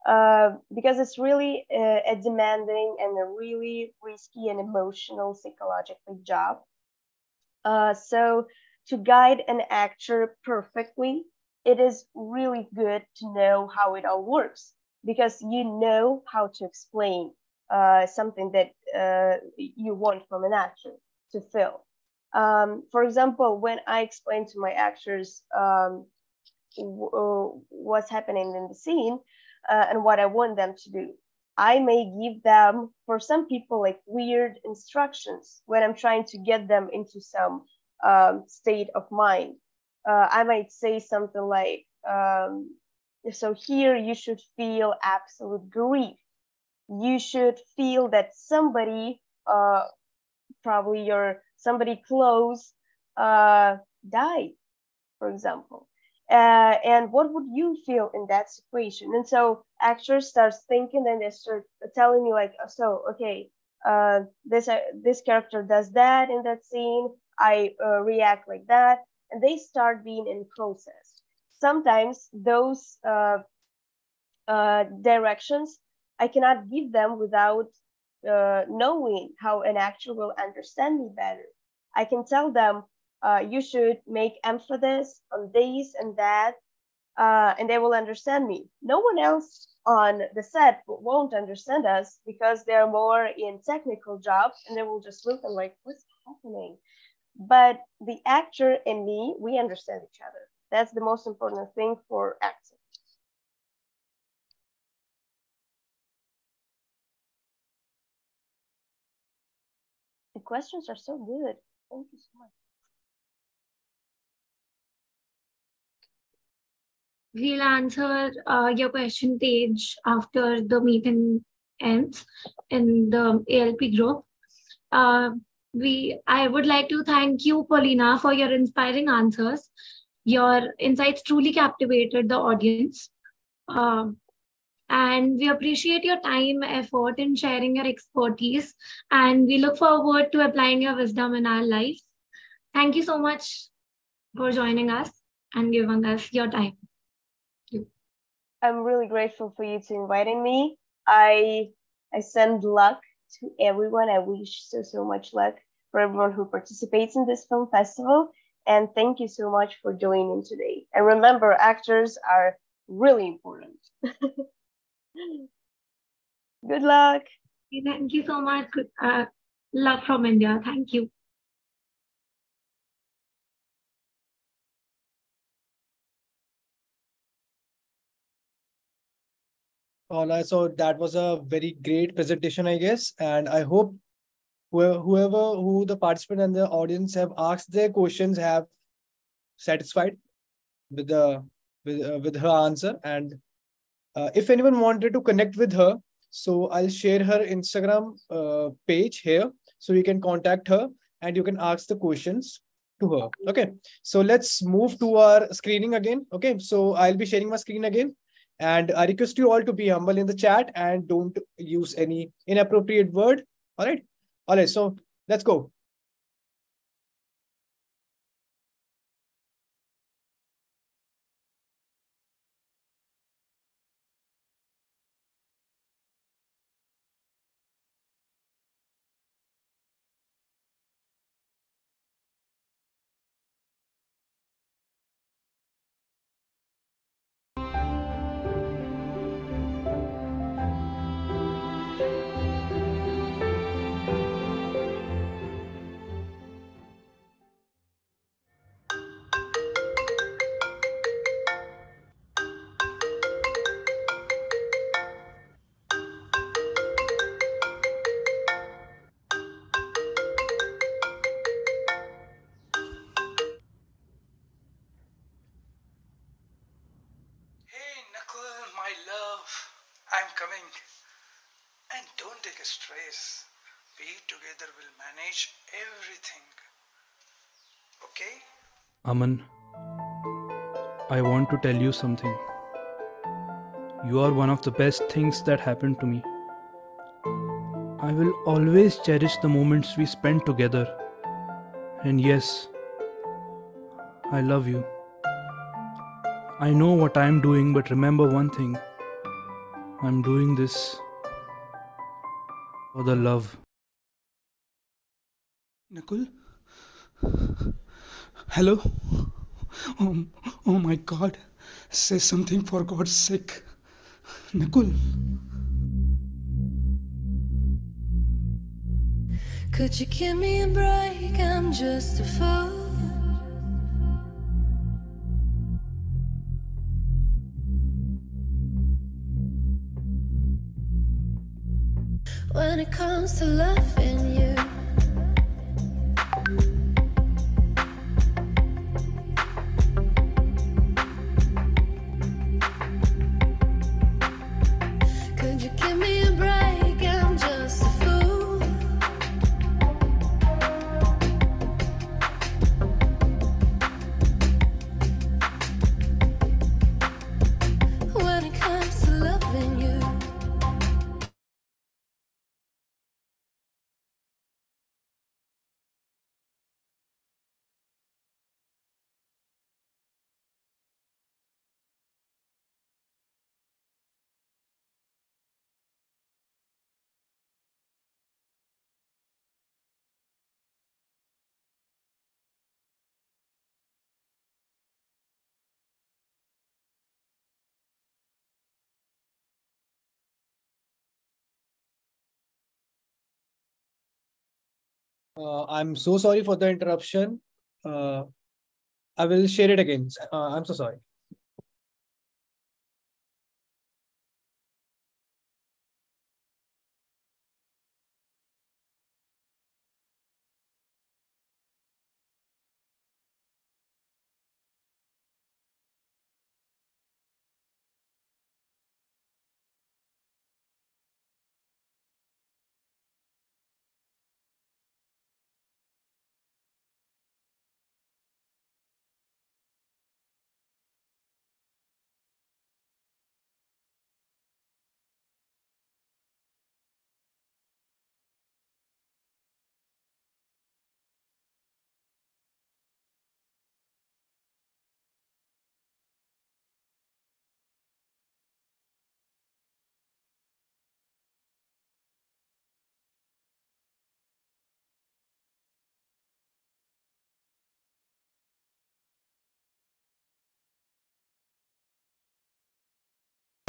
uh, because it's really a, a, demanding and a really risky and emotional psychological job. Uh, so to guide an actor perfectly, it is really good to know how it all works because you know how to explain uh, something that uh, you want from an actor to fill. Um, for example, when I explain to my actors um, uh, what's happening in the scene, uh, and what I want them to do. I may give them, for some people, like weird instructions when I'm trying to get them into some um, state of mind. Uh, I might say something like, um, so here you should feel absolute grief. You should feel that somebody, uh, probably your somebody close, uh, died, for example uh, and what would you feel in that situation? And so actors starts thinking and they start telling me like so okay uh, this uh, this character does that in that scene. I uh, react like that. And they start being in process. Sometimes those uh, uh, directions i cannot give them without knowing how an actor will understand me better. I can tell them uh, you should make emphasis on this and that, uh, and they will understand me. No one else on the set won't understand us because they're more in technical jobs and they will just look and like, what's happening? But the actor and me, we understand each other. That's the most important thing for acting. The questions are so good. Thank you so much. We'll answer uh, your question page after the meeting ends in the ALP group. Uh, we, I would like to thank you, Paulina, for your inspiring answers. Your insights truly captivated the audience. Uh, and we appreciate your time, effort in sharing your expertise. And we look forward to applying your wisdom in our lives. Thank you so much for joining us and giving us your time. I'm really grateful for you to inviting me. I I send luck to everyone. I wish so so much luck for everyone who participates in this film festival. And thank you so much for joining today. And remember, actors are really important. Good luck. Thank you so much. Good uh, from India. Thank you. So that was a very great presentation, I guess, and I hope whoever, whoever who the participant and the audience have asked their questions have satisfied with the with uh, with her answer. And uh, if anyone wanted to connect with her, so I'll share her Instagram uh, page here, so you can contact her and you can ask the questions to her. Okay, so let's move to our screening again. Okay, so I'll be sharing my screen again. And I request you all to be humble in the chat and don't use any inappropriate word. All right. All right. So let's go. Aman, I want to tell you something. You are one of the best things that happened to me. I will always cherish the moments we spent together. And yes, I love you. I know what I'm doing, but remember one thing I'm doing this for the love. Nakul? Hello? Oh, oh my god. Say something for God's sake. Nakul? Could you give me a break? I'm just a fool. When it comes to loving Uh, I'm so sorry for the interruption. Uh, I will share it again. Uh, I'm so sorry.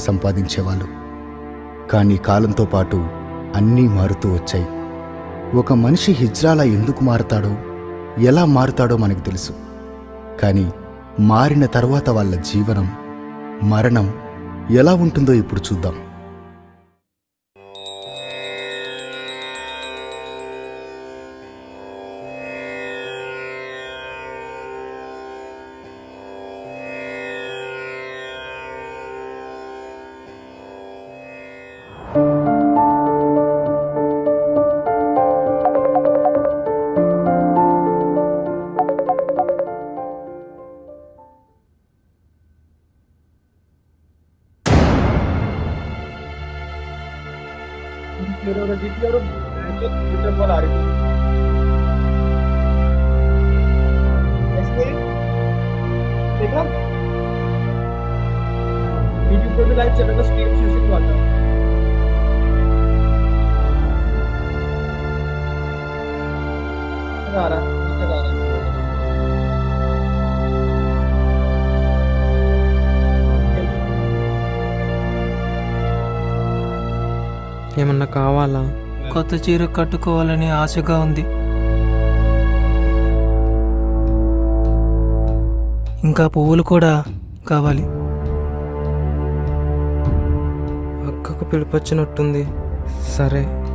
సంపాదించేవాళ్ళు. కానీ కాలంతో పాటు అన్నీ మారుతూ వచ్చాయి. ఒక మనిషి హిజ్రాలా ఎందుకు మారతాడో ఎలా మారుతాడో మనకు తెలుసు. కానీ మారిన తర్వాత వాళ్ళ జీవనం మరణం ఎలా ఉంటుందో ఇప్పుడు చూద్దాం. కొత్త చీర కట్టుకోవాలని ఆశగా ఉంది. ఇంకా పువ్వులు కూడా కావాలి. అక్కకు పిలిపొచ్చినట్టుంది. సరే.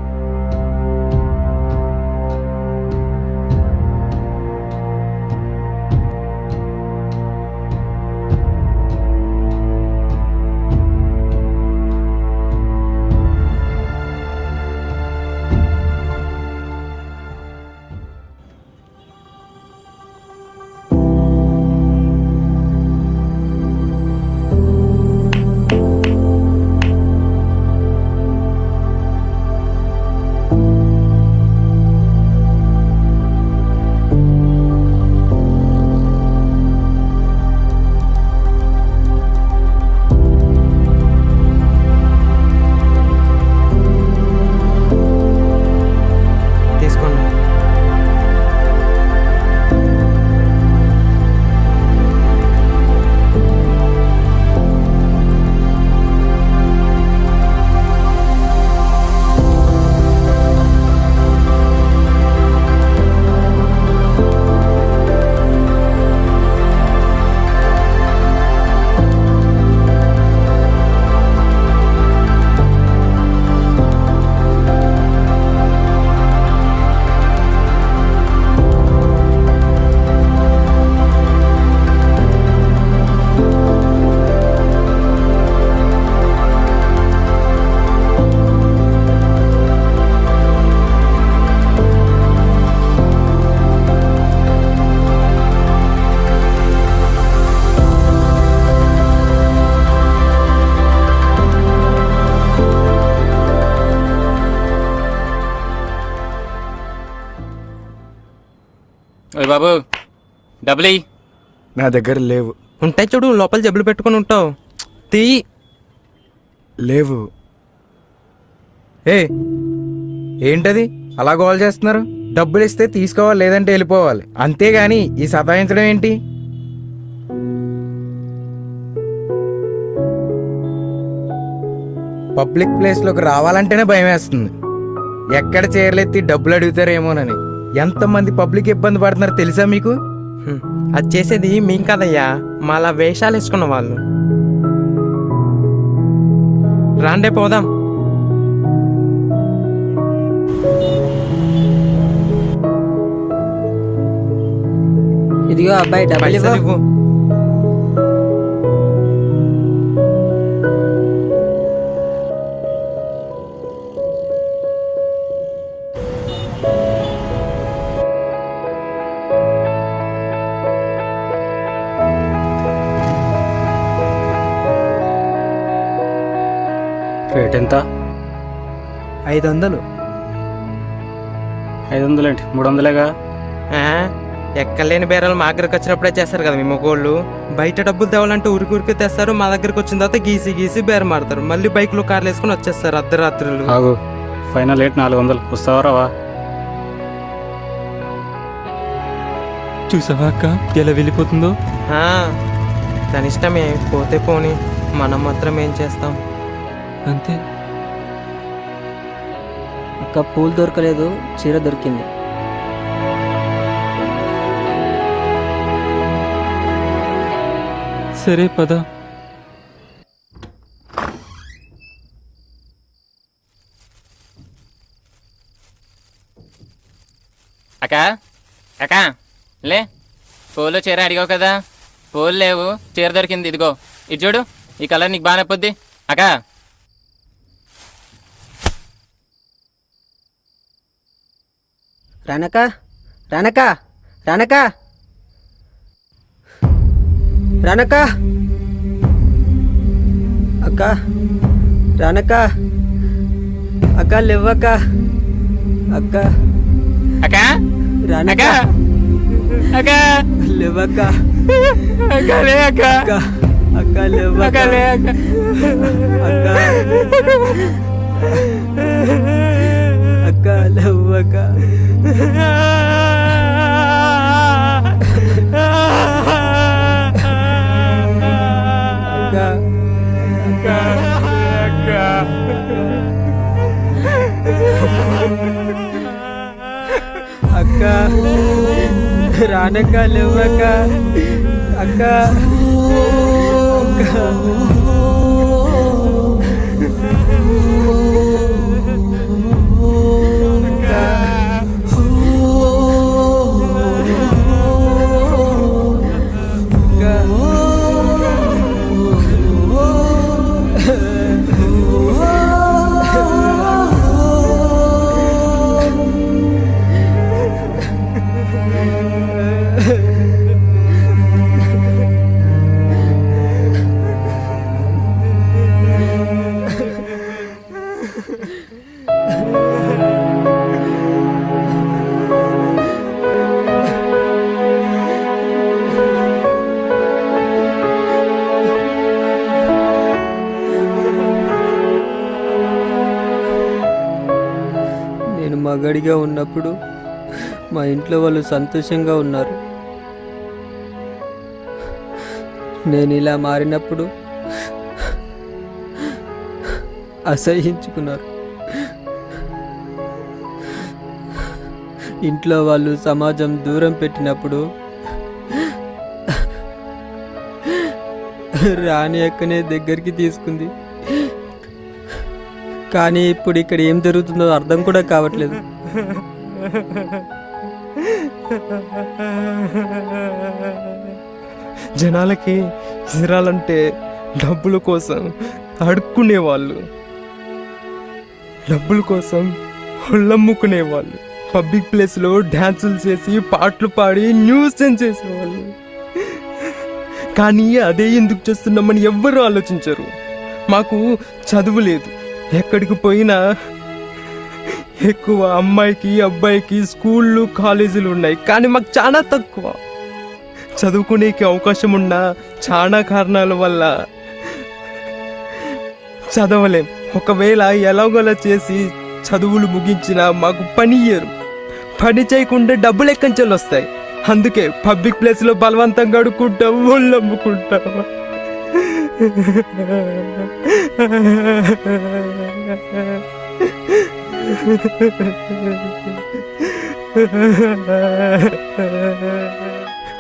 నా దగ్గర లేవు. ఉంటాయి చూడు లోపల జబ్బులు పెట్టుకొని ఉంటావు. తీ లేవు. ఏ ఏంటది? అలా గోల్ చేస్తున్నారు? డబ్బులు ఇస్తే తీసుకోవాలి లేదంటే వెళ్ళిపోవాలి. అంతేగాని ఈ సతాయించడం ఏంటి? పబ్లిక్ ప్లేస్లోకి రావాలంటేనే భయం వేస్తుంది. ఎక్కడ చీరలెత్తి డబ్బులు అడుగుతారేమోనని. ఎంతమంది పబ్లిక్ ఇబ్బంది పడుతున్నారో తెలుసా మీకు? అది చేసేది మేం కదయ్యా. మాలా వేషాలు వేసుకున్న వాళ్ళు. రాండే పోదాం. ఇదిగో అబ్బాయి డబ్బులు ఇవ్వు. రేట్ ఎంత? ఐదు వందలు ఐదు వందలేంటి మూడు వందలేగా ఎక్కలేని బేరాలు మా దగ్గరకు వచ్చినప్పుడే చేస్తారు కదా మీ మొగోళ్ళు. బయట డబ్బులు తేవాలంటే ఉరికి ఉరికి తెస్తారు మా దగ్గరకు వచ్చిన తర్వాత గీసి గీసి బేరం మాడతారు మళ్ళీ బైక్లో కార్లు వేసుకుని వచ్చేస్తారు అర్ధరాత్రులు. ఆగు ఫైనల్ రేట్ నాలుగు వందలు వస్తావా రావా? చూసావా అక్క? ఎలా వెళ్ళిపోతుందో? తన ఇష్టమే పోతే పోని మనం మాత్రం ఏం చేస్తాం? అంతే. అక్క పూలు దొరకలేదు చీర దొరికింది. సరే పద. అక్క అక్క లే పూలు చీర అడిగావు కదా. పూలు లేవు చీర దొరికింది ఇదిగో. ఇది చూడు ఈ కలర్ నీకు బాగా నప్పుద్ది అక్క రానక రానక రానక రానక అక్క రానక అక్క లేవక్క అక్క అక్క రానక అక్క లేవక్క అక్క లే అక్క అక్క అక్క లేవక్క అక్క లే అక్క అక్క అక్క లేవక్క అక్క అక్క రానక్క లేవక్క అక్క అక్క మగడిగా ఉన్నప్పుడు మా ఇంట్లో వాళ్ళు సంతోషంగా ఉన్నారు. నేను ఇలా మారినప్పుడు అసహించుకున్నారు. ఇంట్లో వాళ్ళు సమాజం దూరం పెట్టినప్పుడు రాణి అక్కనే దగ్గరికి తీసుకుంది. కానీ ఇప్పుడు ఇక్కడ ఏం జరుగుతుందో అర్థం కూడా కావట్లేదు. జనాలకి ఇజ్రాలంటే డబ్బుల కోసం అడుక్కునేవాళ్ళు. డబ్బుల కోసం ఒళ్ళమ్ముకునేవాళ్ళు పబ్లిక్ ప్లేస్లో డ్యాన్సులు చేసి పాటలు పాడి న్యూస్ చేసేవాళ్ళు. కానీ అదే ఎందుకు చేస్తున్నామని ఎవ్వరూ ఆలోచించరు. మాకు చదువు లేదు. ఎక్కడికి పోయినా ఎక్కువ అమ్మాయికి అబ్బాయికి స్కూళ్ళు కాలేజీలు ఉన్నాయి. కానీ మాకు చాలా తక్కువ. చదువుకునేకి అవకాశం ఉన్న చాలా కారణాల వల్ల చదవలేం. ఒకవేళ ఎలాగోలా చేసి చదువులు ముగించినా మాకు పని ఇయ్యరు. పని చేయకుండా డబ్బులు ఎక్కంచెలు వస్తాయి అందుకే పబ్లిక్ ప్లేస్లో బలవంతంగా అడుక్కుంటా ఒళ్ళు అమ్ముకుంటా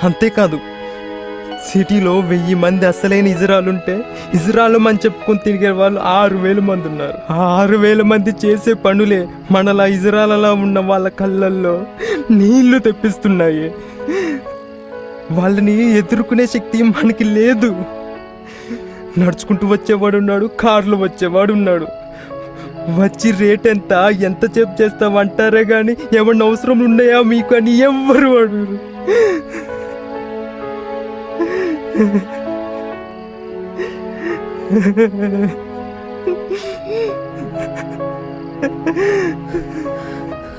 అంతేకాదు సిటీలో వెయ్యి మంది అసలైన ఇజ్రాలుంటే ఇజ్రాలు అని చెప్పుకొని తిరిగే వాళ్ళు ఆరు వేల మంది ఉన్నారు. ఆ ఆరు వేల మంది చేసే పనులే మనలా ఇజ్రాలలా ఉన్న వాళ్ళ కళ్ళల్లో నీళ్ళు తెప్పిస్తున్నాయి. వాళ్ళని ఎదుర్కొనే శక్తి మనకి లేదు. నడుచుకుంటూ వచ్చేవాడు ఉన్నాడు కార్లు వచ్చేవాడు ఉన్నాడు వచ్చి రేట్ ఎంత ఎంత చెప్పు చేస్తావు అంటారే కానీ ఏమన్నా అవసరం ఉన్నాయా మీకు అని ఎవ్వరు అడుగురు.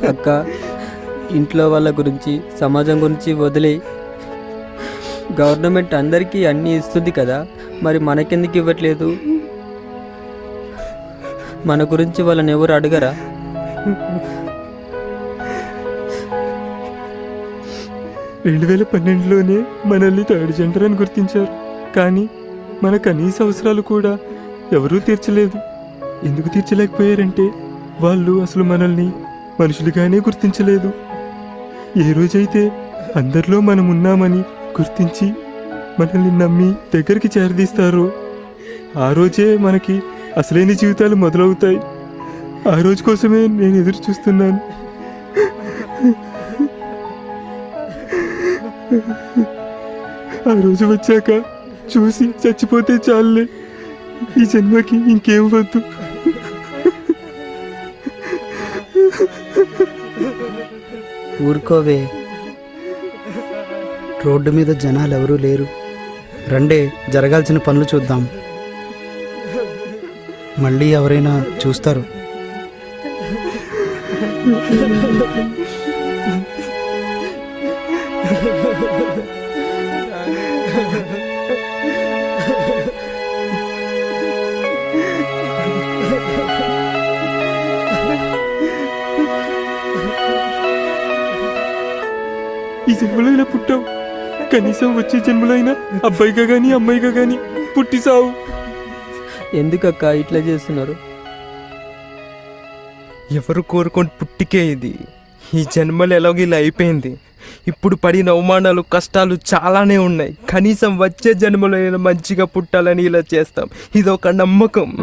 అక్క ఇంట్లో వాళ్ళ గురించి సమాజం గురించి వదిలే గవర్నమెంట్ అందరికీ అన్నీ ఇస్తుంది కదా. మరి మనకెందుకు ఇవ్వట్లేదు? మన గురించి వాళ్ళని ఎవరు అడగరా? రెండు వేల పన్నెండులోనే మనల్ని థర్డ్ జెండర్ అని గుర్తించారు. కానీ మన కనీస అవసరాలు కూడా ఎవరూ తీర్చలేదు. ఎందుకు తీర్చలేకపోయారంటే వాళ్ళు అసలు మనల్ని మనుషులుగానే గుర్తించలేదు. ఏ రోజైతే అందరిలో మనం ఉన్నామని గుర్తించి మనల్ని నమ్మి దగ్గరికి చేరదీస్తారు. ఆ రోజే మనకి అసలైన జీవితాలు మొదలవుతాయి. ఆ రోజు కోసమే నేను ఎదురు చూస్తున్నాను. ఆ రోజు వచ్చాక చూసి చచ్చిపోతే చాలులే. ఈ జన్మకి ఇంకేం వద్దు. ఊరుకోవే. రోడ్డు మీద జనాలు ఎవరూ లేరు. రండే జరగాల్సిన పనులు చూద్దాం. మళ్ళీ ఎవరైనా చూస్తారు. ఈ జన్మలో ఇలా పుట్టావు. కనీసం వచ్చే జన్మలో అయినా అబ్బాయిగా గాని అమ్మాయిగా గాని పుట్టి సావు. ఎందుకక్క ఇట్లా చేస్తున్నారు? ఎవరు కోరుకొని పుట్టికే ఇది. ఈ జన్మలు ఎలాగో ఇలా అయిపోయింది. ఇప్పుడు పడిన అవమానాలు కష్టాలు చాలానే ఉన్నాయి. కనీసం వచ్చే జన్మలో అయినా మంచిగా పుట్టాలని ఇలా చేస్తాం. ఇది ఒక నమ్మకం.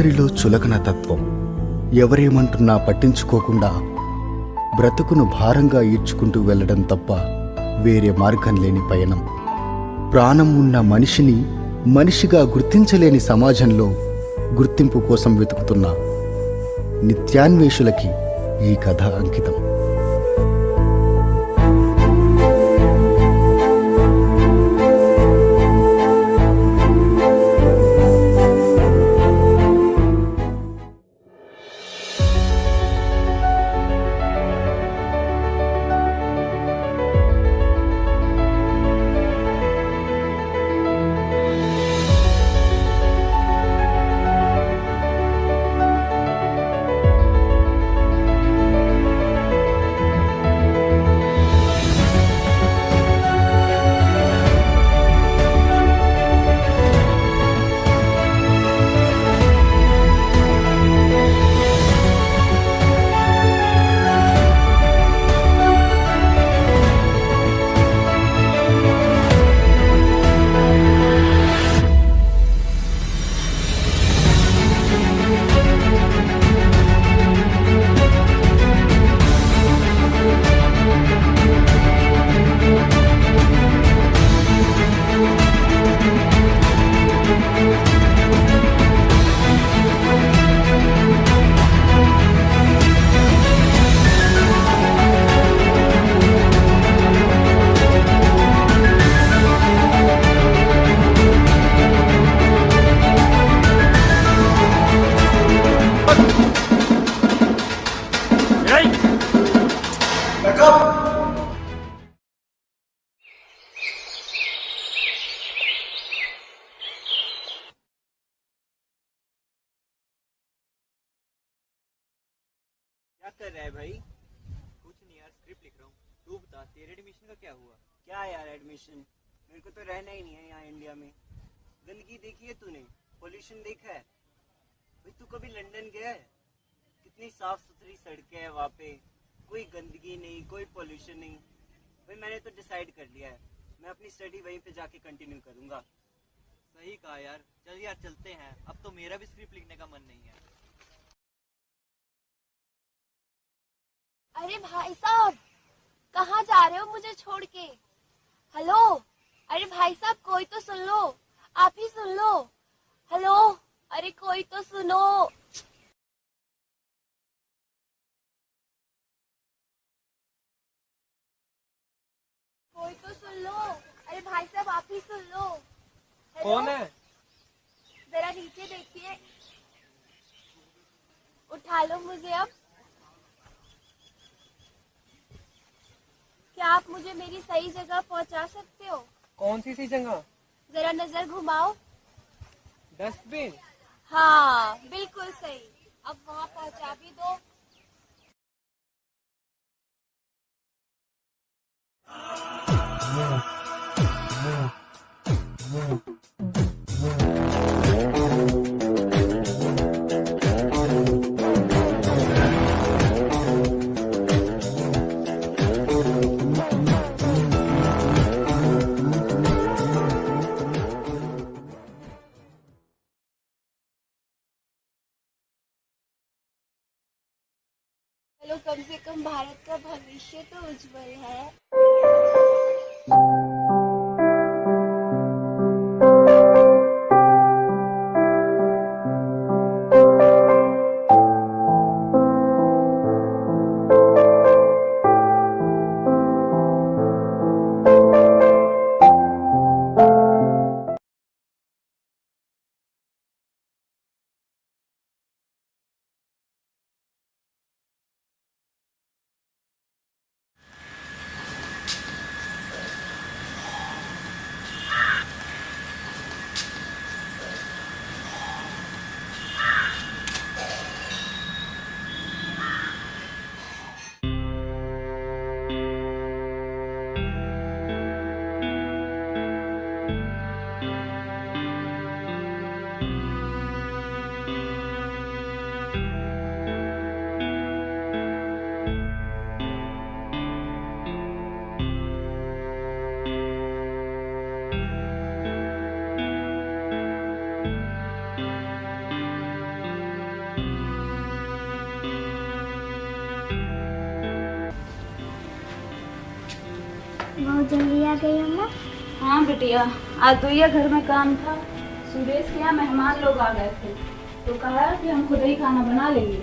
ఇద్దరిలో చులకన తత్వం. ఎవరేమంటున్నా పట్టించుకోకుండా బ్రతుకును భారంగా ఈడ్చుకుంటూ వెళ్ళడం తప్ప వేరే మార్గం లేని పయనం. ప్రాణం ఉన్న మనిషిని మనిషిగా గుర్తించలేని సమాజంలో గుర్తింపు కోసం వెతుకుతున్న నిత్యాన్వేషులకి ఈ కథ అంకితం. करोगे अब। क्या आप मुझे मेरी सही जगह पहुँचा सकते हो? कौन सी सही जगह? जरा नज़र घुमाओ। डस्टबिन? हाँ बिल्कुल सही। अब वहाँ पहुँचा भी दो। Yeah. भारत का भविष्य तो उज्जवल है। बिटिया, आज तो दुईया घर में काम था। सुरेश के यहाँ मेहमान लोग आ गए थे। तो कहा कि हम खुद ही खाना बना लेंगे।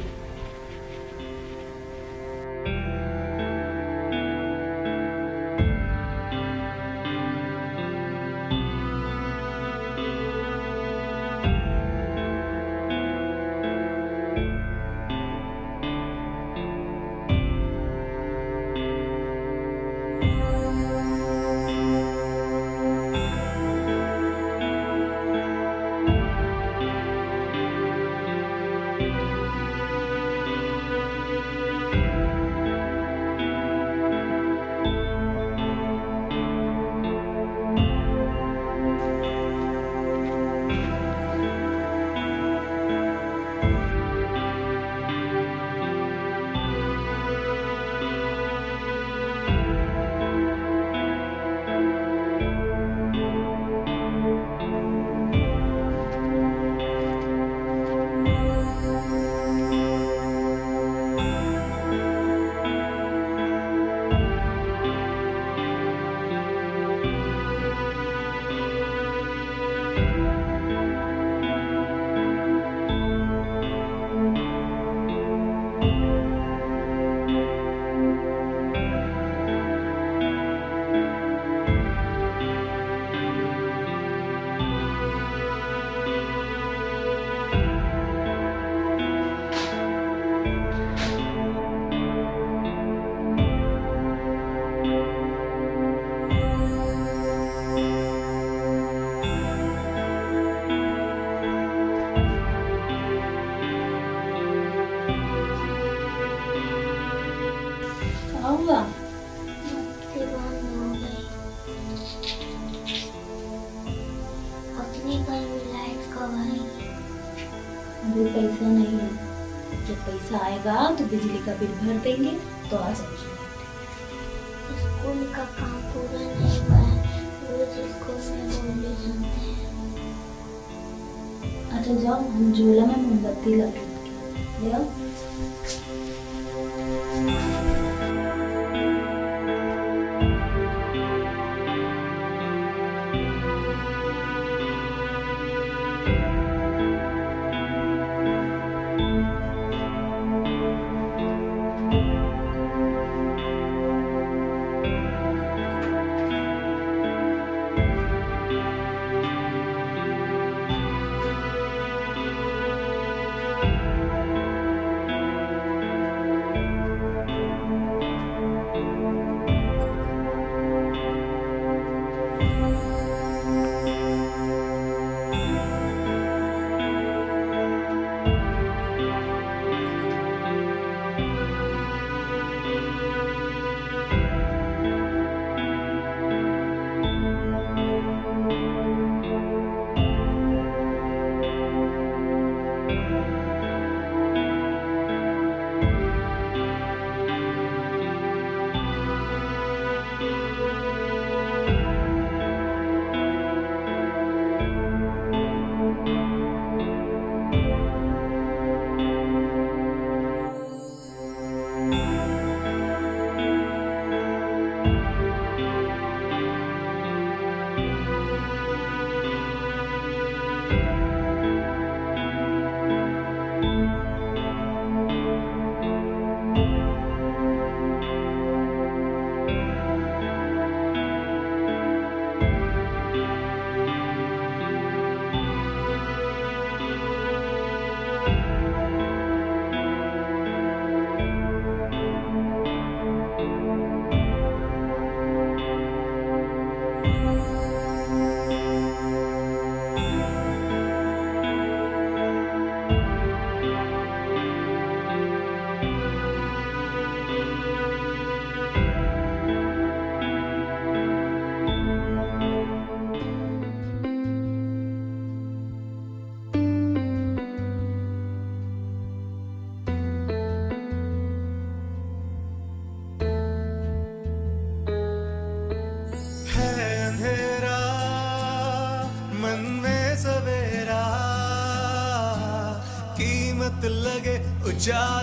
자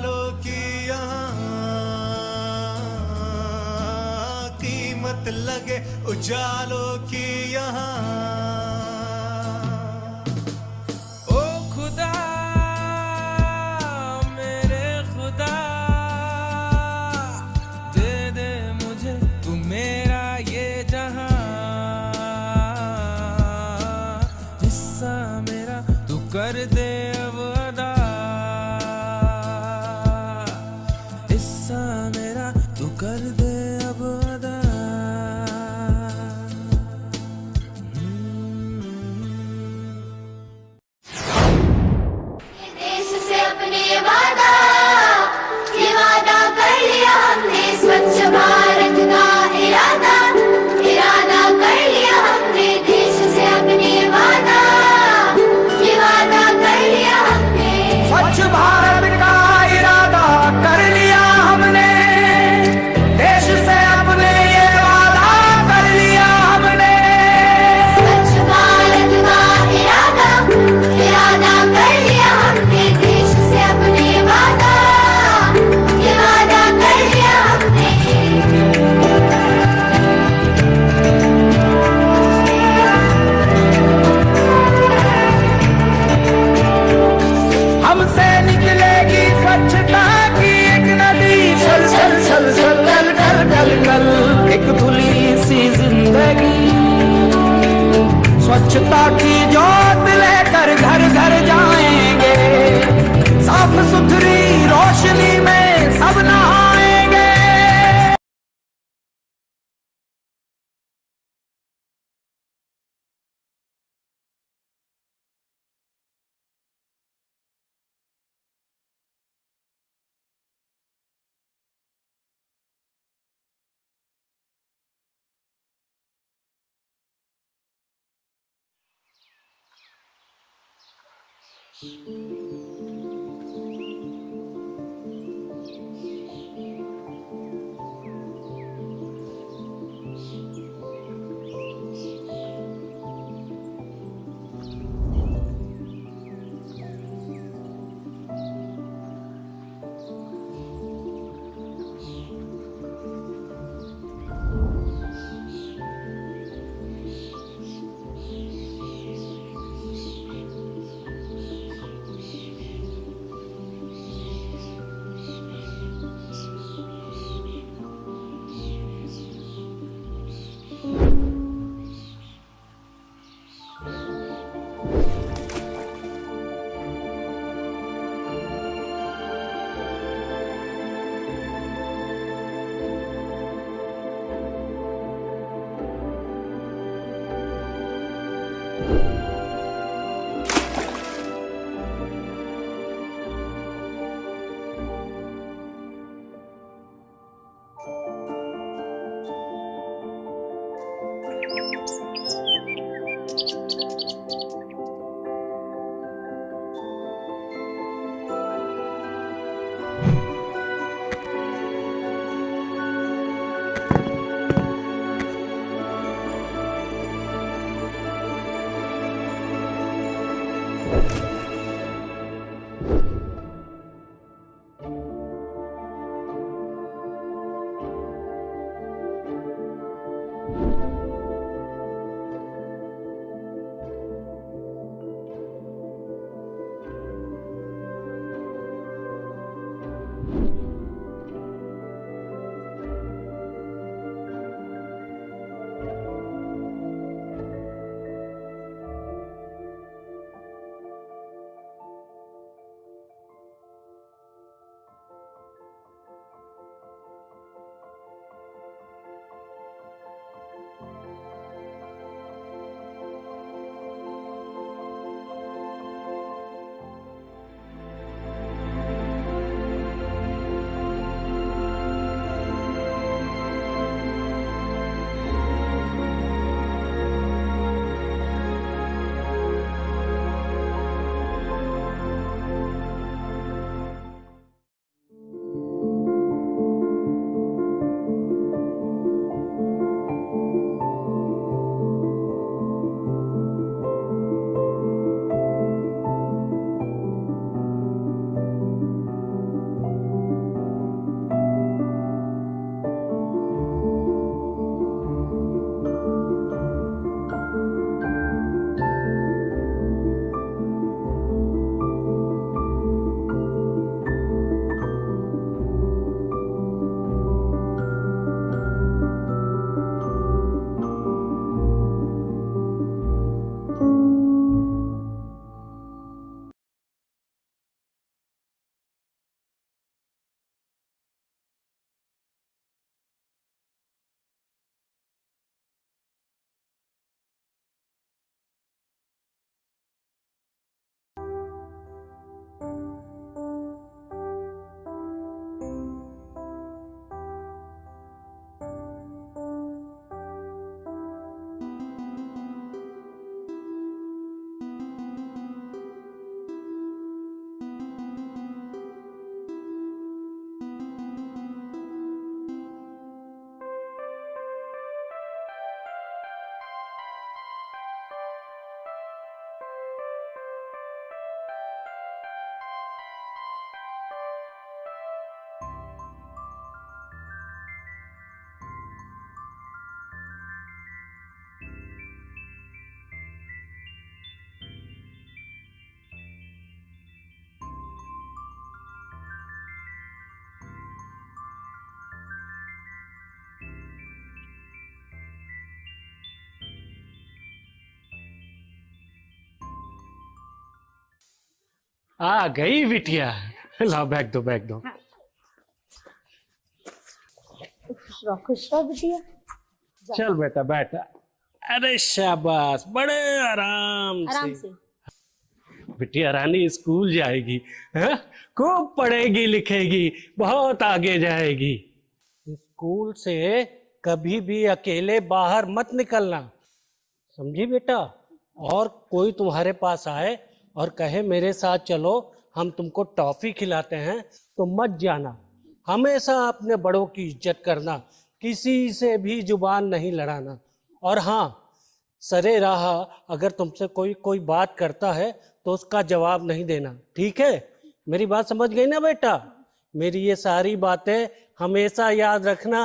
आ गई बिटिया। लाओ बैग दो बैग दो। बिटिया? चल बेटा बैठ। अरे शाबाश बड़े आराम आराम से से। बिटिया रानी स्कूल जाएगी हैं? खूब पढ़ेगी लिखेगी बहुत आगे जाएगी। स्कूल से कभी भी अकेले बाहर मत निकलना। समझी बेटा? और कोई तुम्हारे पास आए और कहे, मेरे साथ चलो, हम तुमको टॉफी खिलाते हैं तो मत जाना। हमेशा अपने बड़ों की इज़्ज़त करना, किसी से भी ज़ुबान नहीं लड़ाना। और हाँ सरे राह, अगर तुमसे कोई कोई बात करता है तो उसका जवाब नहीं देना। ठीक है? मेरी बात समझ गई ना बेटा? मेरी ये सारी बातें हमेशा याद रखना।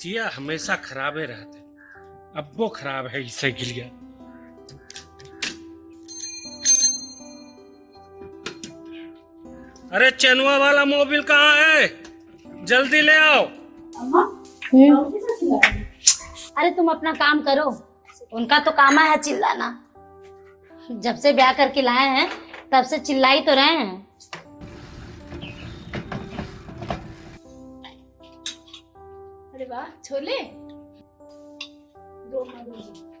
सैतिया हमेशा खराबे रहते अब वो खराब है इसे गिलिया अरे चनुआ वाला मोबिल कहाँ है? जल्दी ले आओ। अरे तुम अपना काम करो। उनका तो काम है चिल्लाना। जब से ब्याह करके लाए हैं तब से चिल्ला ही तो रहे हैं। छोले?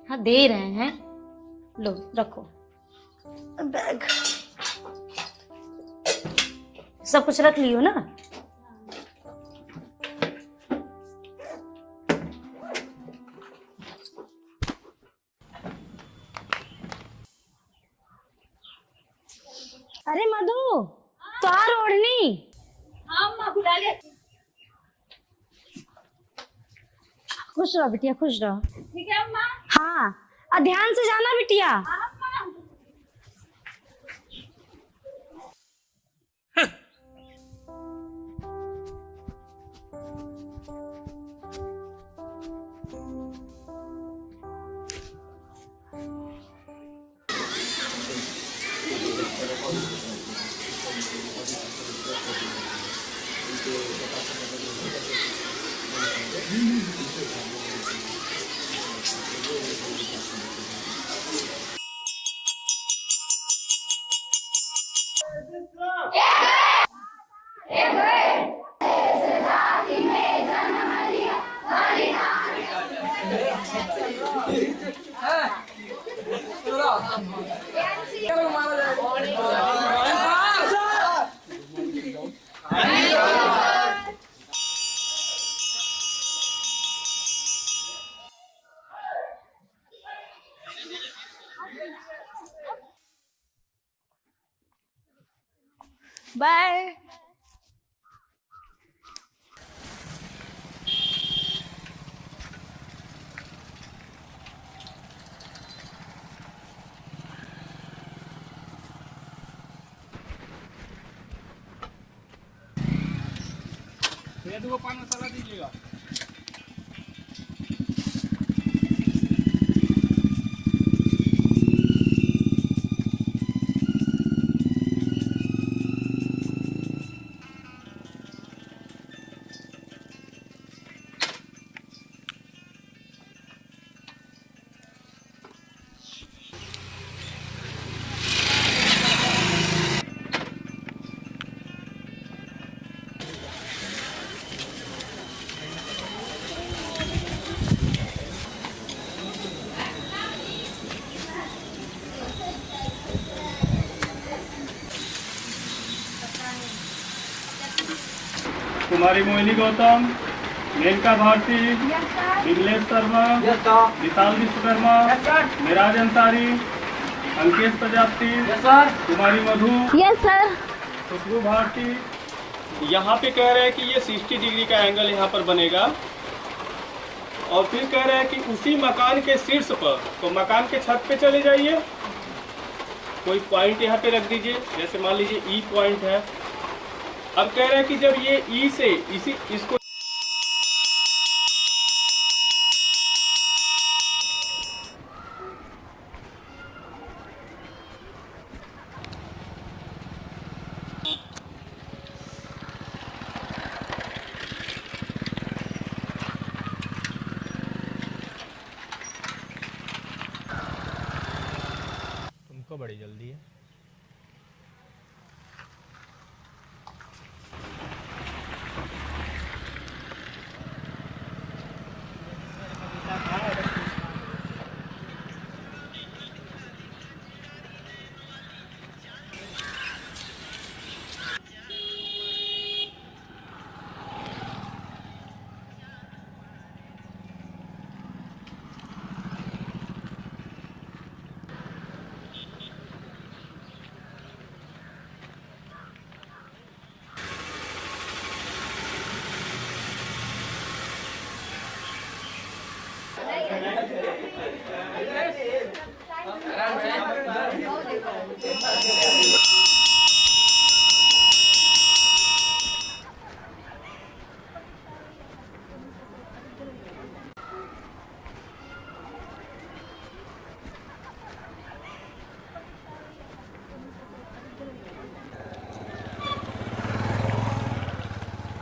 हाँ दे रहे हैं। लो रखो। बैग। सब कुछ रख लियो ना? रहो बिटिया? खुश रहो। ठीक है अम्मा। हाँ। ध्यान से जाना बिटिया। derrubar nossa Kumari Mohini Gautam Menka Bharti Bimlesh Sharma Vishal Vishwakarma Miraj Ansari Ankesh Prajapati Kumari Madhu yes sir Khushbu Bharti यहाँ पे कह रहे हैं कि ये 60 डिग्री का एंगल यहाँ पर बनेगा। और फिर कह रहे हैं कि उसी मकान के शीर्ष पर तो मकान के छत पे चले जाइए। कोई पॉइंट यहाँ पे रख दीजिए। जैसे मान लीजिए ई पॉइंट है। अब कह रहे हैं कि जब ये ई से इसी इसको तुमको बड़ी जल्दी है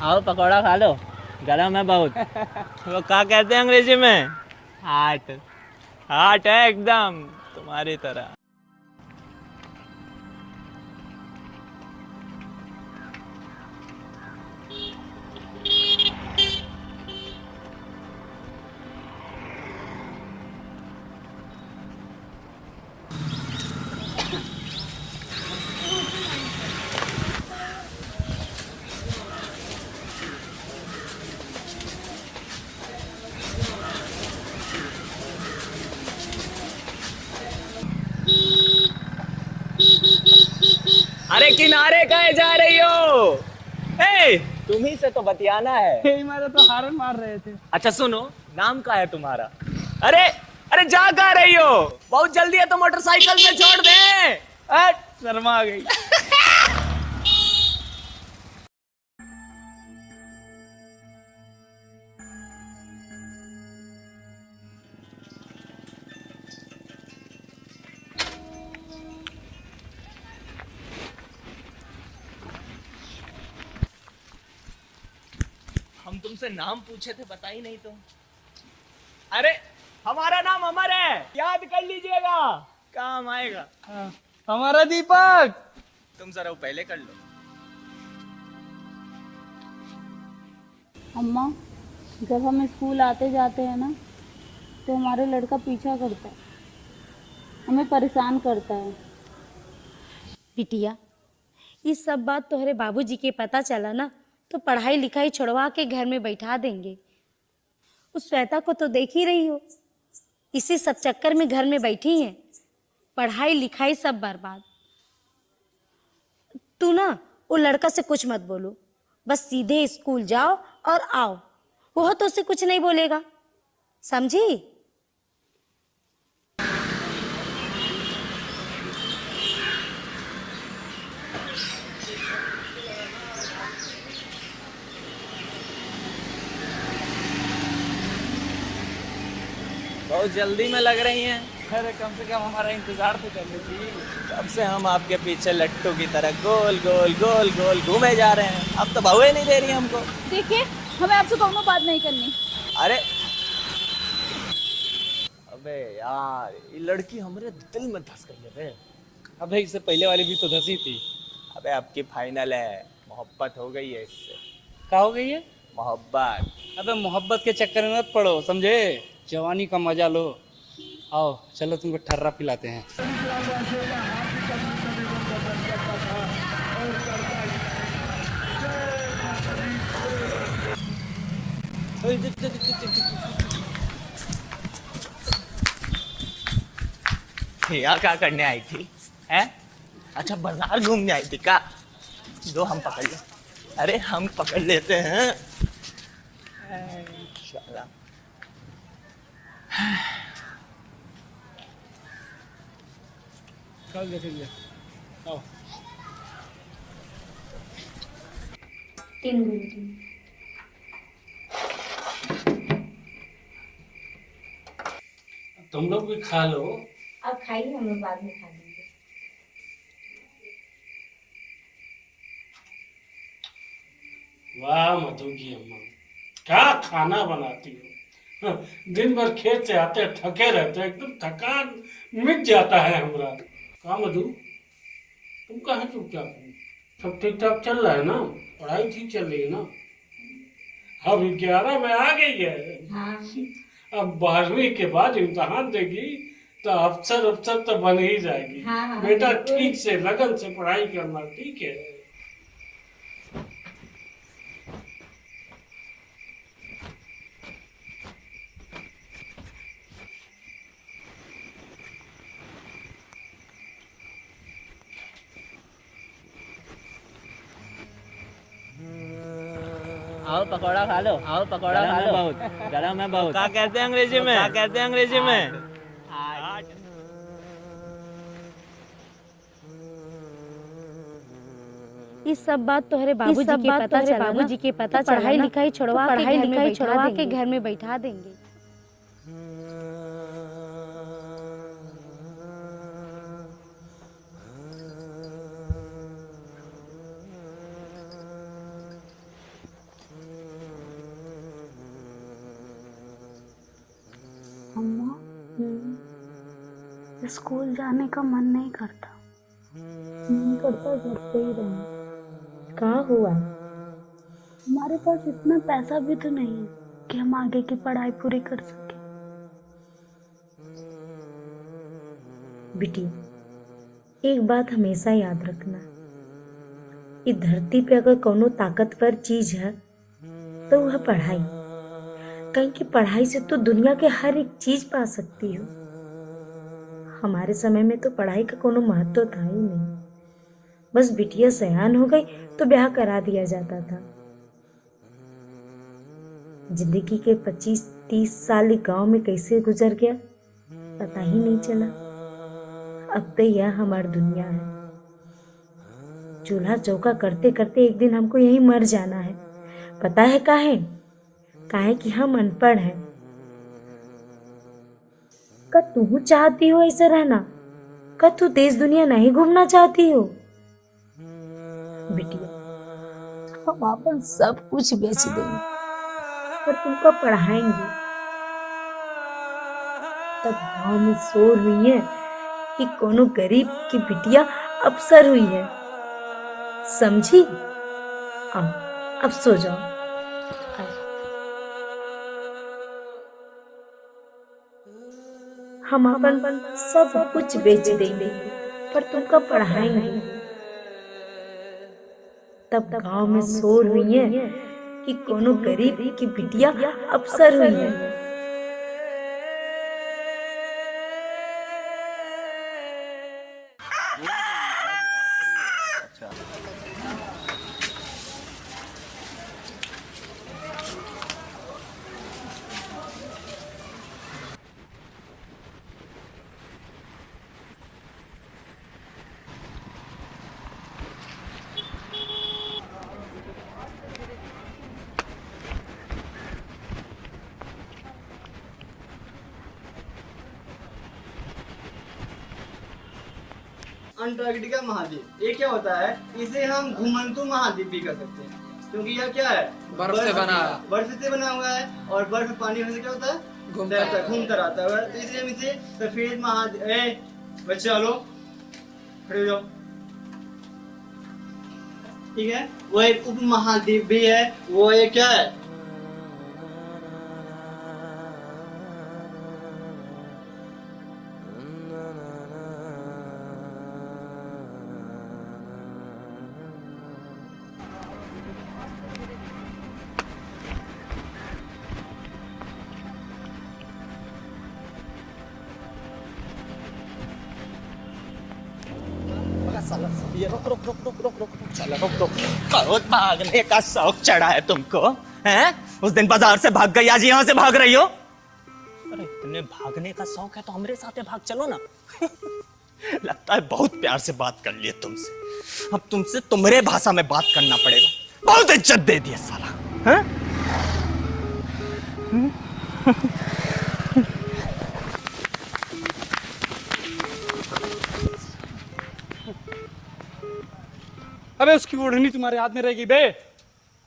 आओ पकौड़ा खा लो। गरम है बहुत। वो क्या कहते हैं अंग्रेज़ी में? हाट हाट है एकदम तुम्हारी तरह। तुम ही से तो बतियाना है। हमारे तो हारन मार रहे थे। अच्छा सुनो नाम का है तुम्हारा। अरे अरे जा कह रही हो? बहुत जल्दी है तो मोटरसाइकिल में छोड़ दे। शर्मा शर्मा गई। तुमसे नाम पूछे थे बता ही नहीं तुम। अरे हमारा नाम अमर है। याद कर लीजिएगा। काम आएगा। हमारा दीपक। तुम जरा वो पहले कर लो। अम्मा जब हम स्कूल आते जाते हैं ना तो हमारे लड़का पीछा करता है। हमें परेशान करता है। बिटिया ये सब बात तोहरे बाबूजी के पता चला ना। तो पढ़ाई लिखाई छुड़वा के घर में बैठा देंगे। उस श्वेता को तो देख ही रही हो। इसी सब चक्कर में घर में बैठी है। पढ़ाई लिखाई सब बर्बाद। तू ना, वो लड़का से कुछ मत बोलो। बस सीधे स्कूल जाओ और आओ। वो तो उसे कुछ नहीं बोलेगा। समझी? बहुत जल्दी में लग रही हैं। अरे कम से कम हमारा इंतज़ार तो कर लीजिए। तब से हम आपके पीछे लट्टू की तरह गोल गोल गोल गोल घूमे जा रहे हैं। अब तो बहुए नहीं दे रही हमको। देखिए हमें आपसे दोनों बात नहीं करनी। अरे अबे यार ये लड़की हमारे दिल में धस गई है अबे इससे पहले वाली भी तो धसी थी। अबे आपकी फाइनल है। मोहब्बत हो गई है इससे। क्या हो गई है? मोहब्बत। अबे मोहब्बत के चक्कर में मत पड़ो समझे? जवानी का मज़ा लो। आओ चलो तुमको ठर्रा पिलाते हैं। यहाँ क्या करने आई थी? हैं? अच्छा बाज़ार घूमने आई थी क्या? दो हम पकड़ ले। अरे हम पकड़ लेते हैं। कल देखेंगे। आओ। तीन तुम लोग भी खा लो। अब खाइए हम लोग बाद में खा लेंगे। वाह मधु की अम्मा। क्या खाना बनाती हो हाँ, दिन भर खेत से आते थके रहते एकदम थकान मिट जाता है हमारा। कहा मधु तुम कहाँ चुपचाप हो? सब ठीक ठाक चल रहा है ना? पढ़ाई ठीक चल रही है ना? अब ग्यारह में आ गई है। अब बारहवीं के बाद इम्तहान देगी तो अफसर अफसर तो बन ही जाएगी। हाँ, हाँ, बेटा। ठीक से लगन से पढ़ाई करना ठीक है आओ पकौड़ा खा लो। आओ पकौड़ा खा लो। बहुत। गरम है बहुत। क्या कहते हैं अंग्रेज़ी में? क्या कहते हैं अंग्रेज़ी में? इस सब बात तोहरे बाबूजी सब के बात पता बाबूजी के पता तो पढ़ाई लिखाई छोड़वा पढ़ाई लिखाई छोड़वा के घर में बैठा देंगे। स्कूल जाने का मन नहीं करता। मन करता घर पे ही रहूँ कहाँ हुआ? हमारे पास इतना पैसा भी तो नहीं कि हम आगे की पढ़ाई पूरी कर सके। बेटी एक बात हमेशा याद रखना। इस धरती पे अगर कोनो ताकतवर चीज़ है तो वह पढ़ाई। कहीं की पढ़ाई से तो दुनिया के हर एक चीज़ पा सकती हो। हमारे समय में तो पढ़ाई का कोनो महत्व था ही नहीं। बस बिटिया सयान हो गई तो ब्याह करा दिया जाता था। ज़िंदगी के 25-30 साल गाँव में कैसे गुजर गया, पता ही नहीं चला। अब तो यह हमारी दुनिया है। चूल्हा चौका करते करते एक दिन हमको यहीं मर जाना है। पता है काहे? काहे कि हम अनपढ़ हैं। का तू चाहती हो ऐसा रहना? का तू देश दुनिया नहीं घूमना चाहती हो? बिटिया, हम अपन सब कुछ बेच देंगे पर तुमको पढ़ाएँगे। तब गाँव में शोर हुई है कि कोनो गरीब की बिटिया अफसर हुई है। समझी? अब सो जाओ। हम अपन सब कुछ बेच देंगे, पर तुमका पढ़ाएँगे? तब गाँव में शोर हुई है कि कोनो गरीब की बिटिया अफसर हुई है। अंटार्कटिका महाद्वीप। ये क्या होता है? इसे हम घुमंतु महाद्वीप भी कर सकते हैं। क्योंकि यह क्या है? बर्फ़ से बना बर्फ़ से बना हुआ है और बर्फ़ पानी में से क्या होता है? घूमता रहता है इसलिए हम इसे सफ़ेद महाद्वीप बच्चे चलो खड़े हो जाओ। ठीक है? वो एक उप महाद्वीप भी है। वो ये क्या है? भागने का शौक चढ़ा है तुमको, हैं? उस दिन बाज़ार से भाग गई, आज यहाँ से भाग रही हो। अरे, इतने भागने का शौक है तो हमारे साथ भाग चलो ना। लगता है बहुत प्यार से बात कर लिए तुमसे। अब तुमसे तुम्हारे भाषा में बात करना पड़ेगा। बहुत इज़्ज़त दे दी साला, हैं? अबे उसकी ओढ़नी तुम्हारे हाथ में रहेगी बे।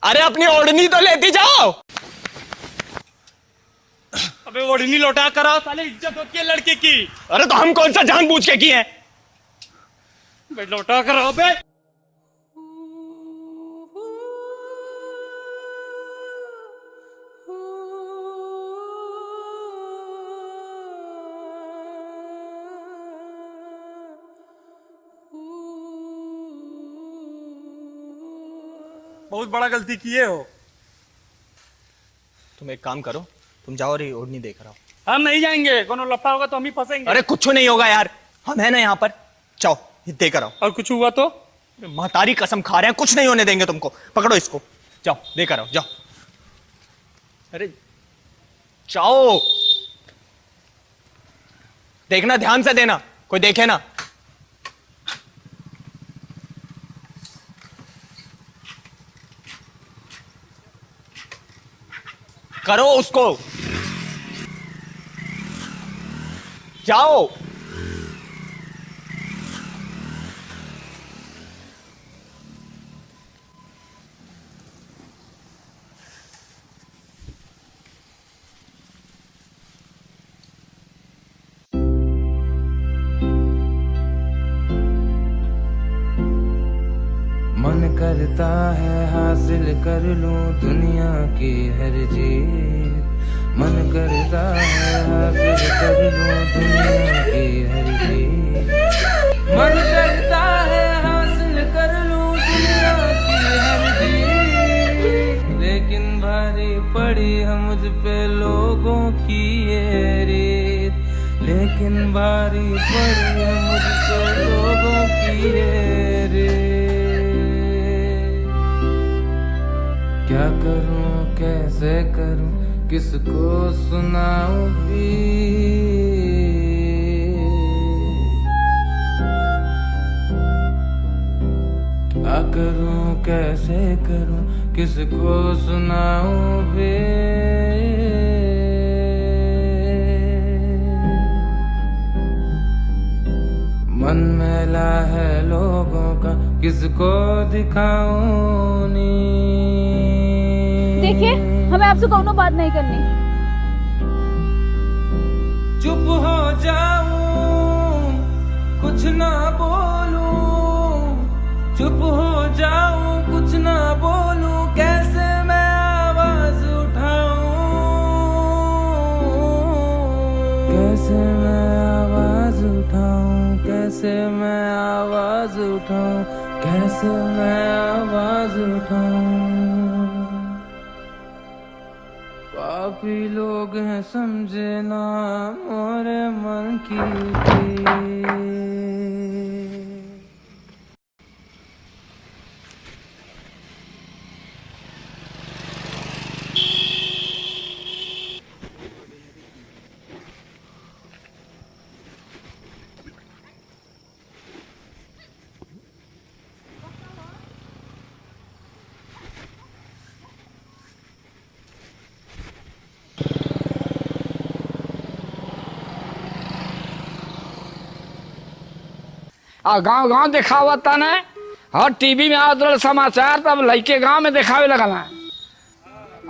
अरे अपनी ओढ़नी तो लेती जाओ। अबे ओढ़नी लौटा कर आओ साले इज़्ज़त होती है लड़के की। अरे तो हम कौन सा जान बूझ के किए हैं? लौटा कर आओ बे। बड़ा गलती किए हो तुम एक काम करो तुम जाओ और ये ओढ़नी देख रहा हो। हम नहीं जाएँगे कोनो लफड़ा होगा तो हम ही फंसेंगे। अरे कुछ नहीं होगा यार हम है ना यहाँ पर। जाओ ये देख रहा और कुछ हुआ तो? महतारी कसम खा रहे हैं कुछ नहीं होने देंगे तुमको। पकड़ो इसको। जाओ देकर आओ जाओ। अरे जाओ। देखना ध्यान से देना। कोई देखे ना। करो उसको। जाओ। करता कर लूँ दुनिया की हर चीज़ मन करता है हासिल कर लूँ दुनिया की हर चीज़ मन करता है हासिल कर लूँ दुनिया की हर चीज़ लेकिन भारी पड़ी है मुझ पे लोगों की ये रीत। लेकिन भारी पड़ी है मुझ पे लोगों की ये रीत। क्या करूँ, कैसे करूँ, किसको सुनाऊं भी? क्या करूँ, कैसे करूँ, किसको सुनाऊं भी? मन मेला है लोगों का, किसको दिखाऊँ नी? देखिए, हमें आपसे कोनो बात नहीं करनी। चुप हो जाऊँ, कुछ ना बोलूँ। चुप हो जाऊँ, कुछ ना बोलूँ, कैसे मैं आवाज़ उठाऊं? कैसे मैं आवाज़ उठाऊं, कैसे मैं आवाज़ उठाऊं, कैसे मैं आवाज़ उठाऊं? पापी लोग हैं समझे ना मोरे मन की आ गाँव गाँव दिखावता ने? हर टीवी में रहल समाचार तब लड़के गाँव में दिखावे लगल। हैं।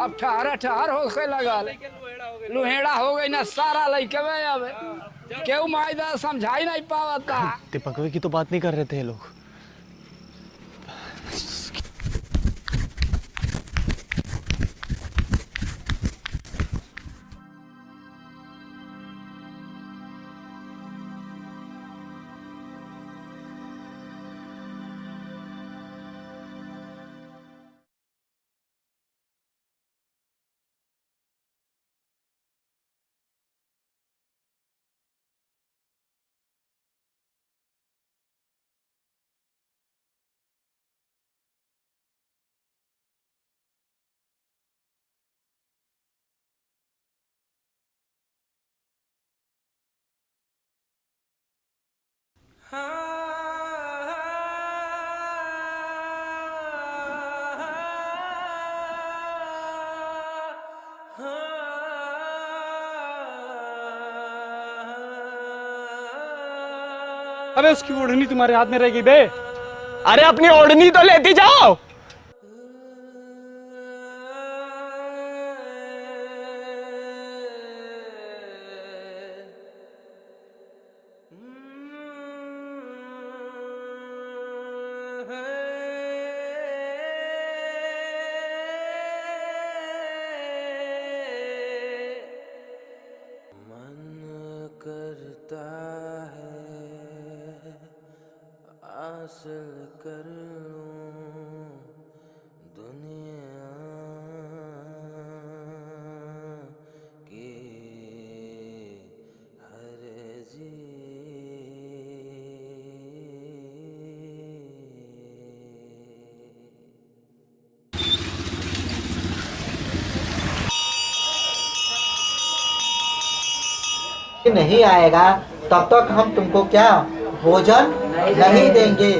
अब ठहर ठहर हो के लगल। लुहेड़ा हो गई ना सारा लड़के में अब केहू मायदा समझाई नहीं पावता दीपकवे की तो बात नहीं कर रहे थे लोग। अबे उसकी ओढ़नी तुम्हारे हाथ में रहेगी बे। अरे अपनी ओढ़नी तो लेती जाओ। नहीं आएगा तब तक हम तुमको क्या भोजन नहीं देंगे।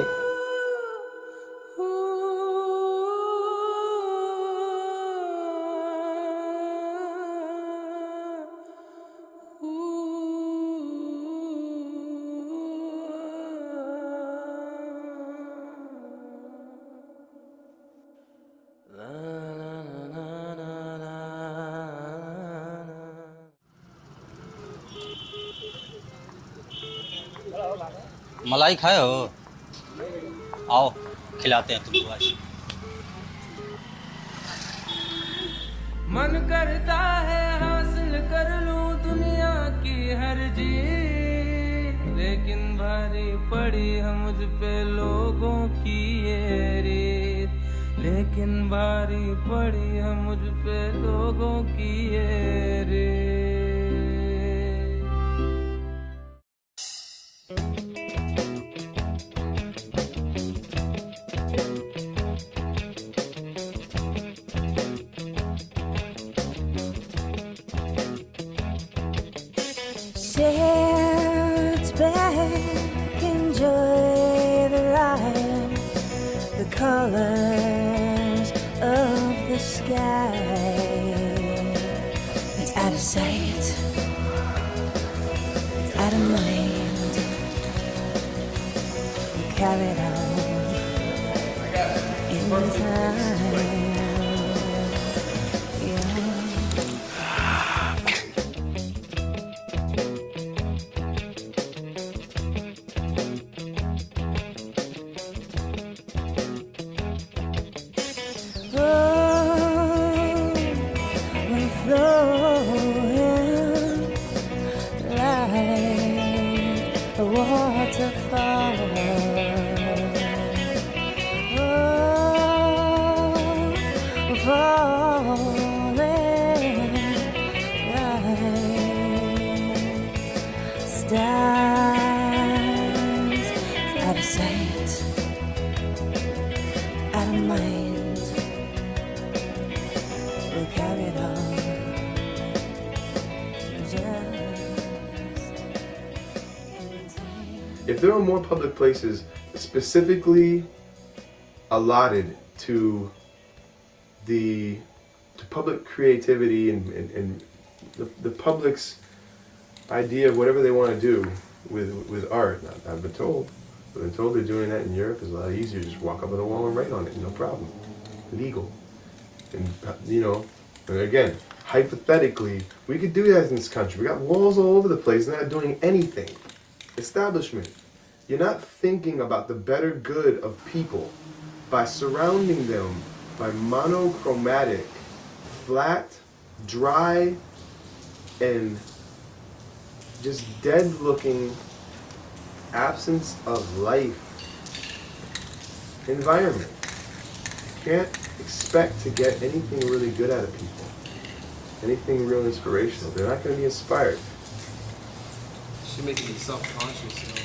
मलाई खाए हो? आओ, खिलाते हैं तुमको आज। मन करता है हासिल कर लूँ दुनिया की हर जीत। लेकिन भारी पड़ी है मुझ पे लोगों की ये रीत। लेकिन भारी पड़ी है मुझ पे लोगों की ये रीत। More public places specifically allotted to the to public creativity and, and, and the, the public's idea of whatever they want to do with with art. I've- been told, I've been told they're doing that in Europe. It's a lot easier. Just walk up to the wall and write on it, no problem, legal. And you know, and again, hypothetically, we could do that in this country. We got walls all over the place, not doing anything. Establishment. You're not thinking about the better good of people by surrounding them by monochromatic, flat, dry, and just dead looking absence of life environment. You can't expect to get anything really good out of people. Anything real inspirational. They're not going to be inspired. Should make me self-conscious, you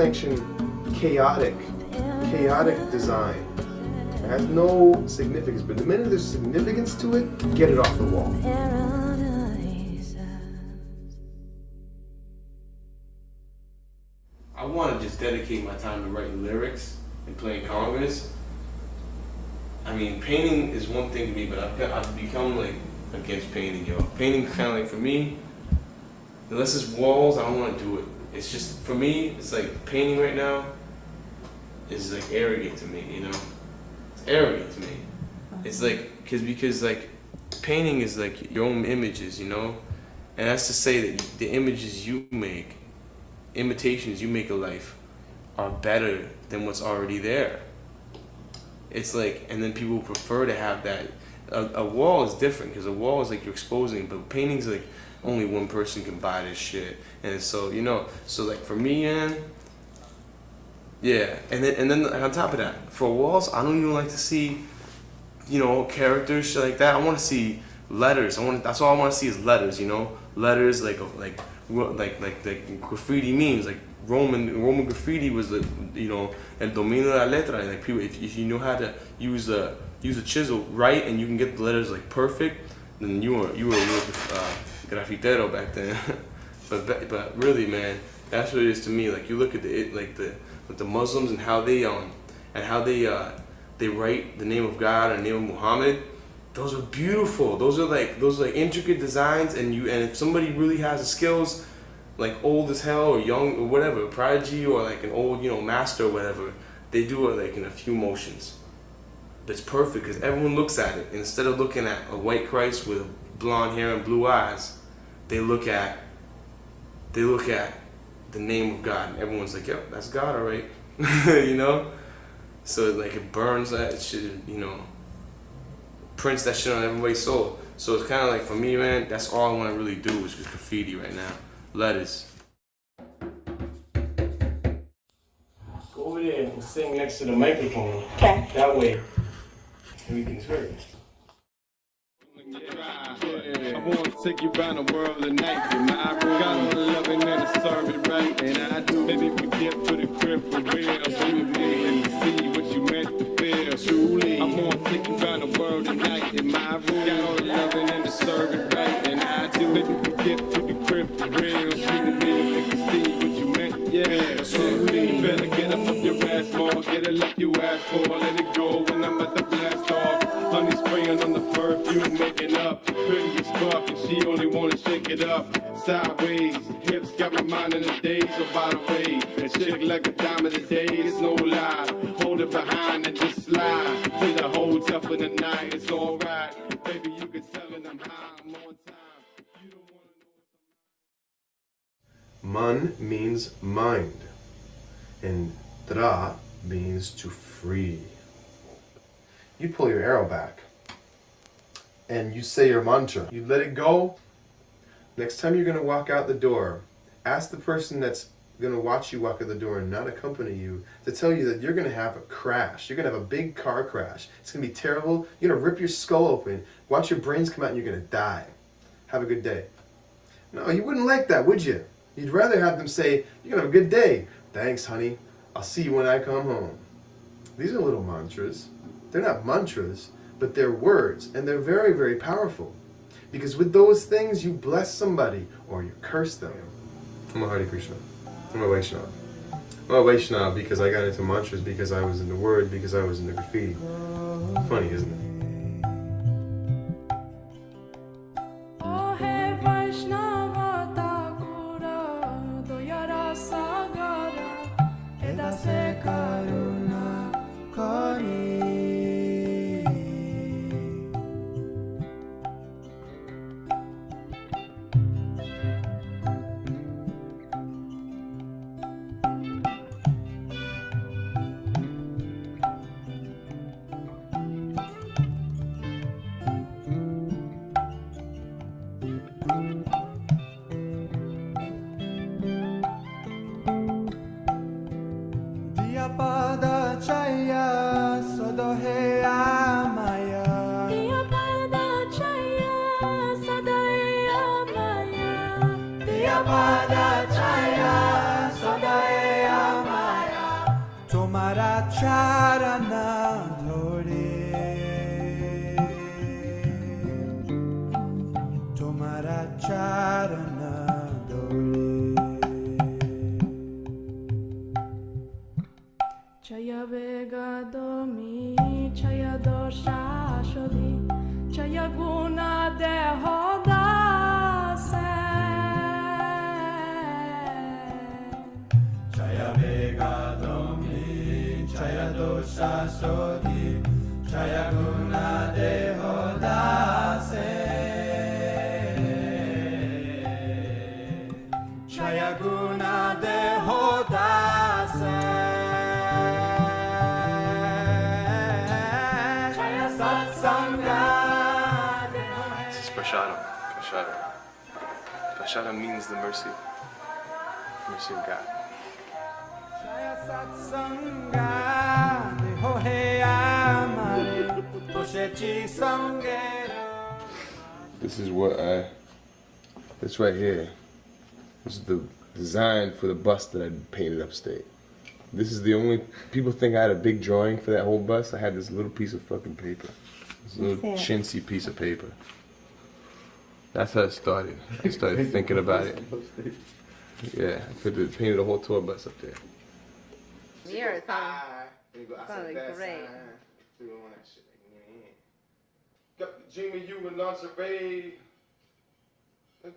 Chaotic, chaotic design. It has no significance, but the minute there's significance to it, get it off the wall. I want to just dedicate my time to writing lyrics and playing congas. I mean, painting is one thing to me, but I've, I've become like against painting, yo. Painting kind of like for me, unless it's walls, I don't want to do it. It's just for me, it's like painting right now is like arrogant to me, you know. It's arrogant to me. It's like because because like painting is like your own images, you know, and that's to say that the images you make, imitations you make of life, are better than what's already there. It's like, and then people prefer to have that. A, a wall is different because a wall is like you're exposing, but paintings like only one person can buy this shit, and so you know, so like for me, man, yeah, and then and then on top of that, for walls, I don't even like to see, you know, characters shit like that. I want to see letters. I want that's all I want to see is letters. You know, letters like like like like like graffiti means like Roman Roman graffiti was the you know el dominio de la letra. Like people, if, if you know how to use a use a chisel right and you can get the letters like perfect, then you were you were a real uh, graffitero back then. but but really, man, that's what it is to me. Like you look at the it, like the like the Muslims and how they um and how they uh they write the name of God and the name of Muhammad. Those are beautiful. Those are like those are like intricate designs, and you and if somebody really has the skills, like old as hell or young or whatever, prodigy or like an old you know master or whatever, they do it like in a few motions. It's perfect because everyone looks at it instead of looking at a white Christ with blonde hair and blue eyes, they look at they look at the name of God, and everyone's like, "Yep, that's God, all right," you know. So like it burns that shit, you know, prints that shit on everybody's soul. So it's kind of like for me, man, that's all I want to really do is just graffiti right now, letters. Go over there and sing next to the microphone. Okay. That way, everything's heard. I wanna take you around the world tonight. And I got all the loving and the serve it right. And I do, baby, we get to the crib for real. Be with me and see what you meant to feel. Truly, I wanna take you around the world tonight. In my room, got all the loving and the serve it right. And I do, baby, we get to the crib for real. Be with me and see what you meant. Yeah, truly, you better get up off your ass more. Get it like you asked for. Let it go when I'm at the blast. Honey on the perfume, making up. As fuck, and she only wanna shake it up. Sideways, hips got my mind in the days. So by the way, that shit like a diamond a day, it's no lie. Hold it behind and just slide. To the hotel for the night, it's alright. Baby, you can tell it I'm high, I'm on time. Man means mind, and dra means to free. You pull your arrow back, and you say your mantra. You let it go. Next time you're gonna walk out the door, ask the person that's gonna watch you walk out the door and not accompany you to tell you that you're gonna have a crash. You're gonna have a big car crash. It's gonna be terrible. You're gonna rip your skull open, watch your brains come out, and you're gonna die. Have a good day. No, you wouldn't like that, would you? You'd rather have them say, You're gonna have a good day. Thanks, honey. I'll see you when I come home. These are little mantras. They're not mantras, but they're words, and they're very, very powerful. Because with those things, you bless somebody or you curse them. I'm a Hare Krishna. I'm a Vaishnava. I'm a Vaishnava because I got into mantras, because I was in the word, because I was in the graffiti. Funny, isn't it? Dosa sodi, chaya guna deho dase. Chaya guna deho dase. Chaya satsanga. This is Prashadam. Prashadam. Prashadam means the mercy. Mercy of God. Satsanga. Deho he amare. Poshechi sangero. This is what I. This right here. This is the design for the bus that I painted upstate. This is the only. People think I had a big drawing for that whole bus. I had this little piece of fucking paper. This little chintzy piece of paper. That's how it started. I started thinking about it. Yeah, I could have painted a whole tour bus up there. Here, it sounded, sounded great. Got the Jimmy Choo and lingerie. It's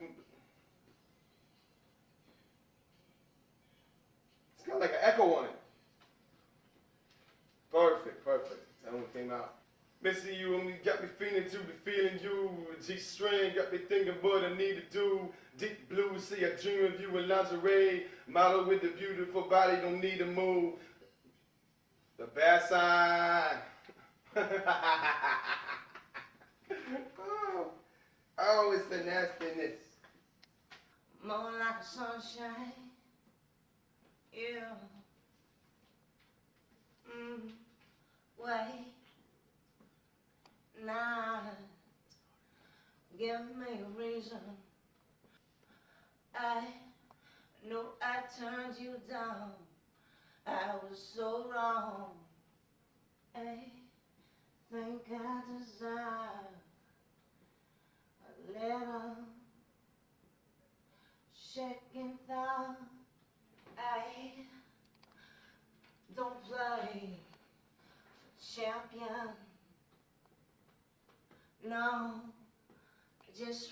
got like an echo on it. Perfect, perfect. That one came out. Missing you and me got me feeling to be feeling you. G string got me thinking what I need to do. Deep blue, see I dream of you in lingerie. Model with the beautiful body, don't need to move. The bad sign. oh, oh, it's the nastiness. More like a sunshine. Yeah. Mm. Wait. Now, give me a reason. I know I turned you down. I was so wrong. I think I desire a little shaking thought. I don't play for champion. No, I just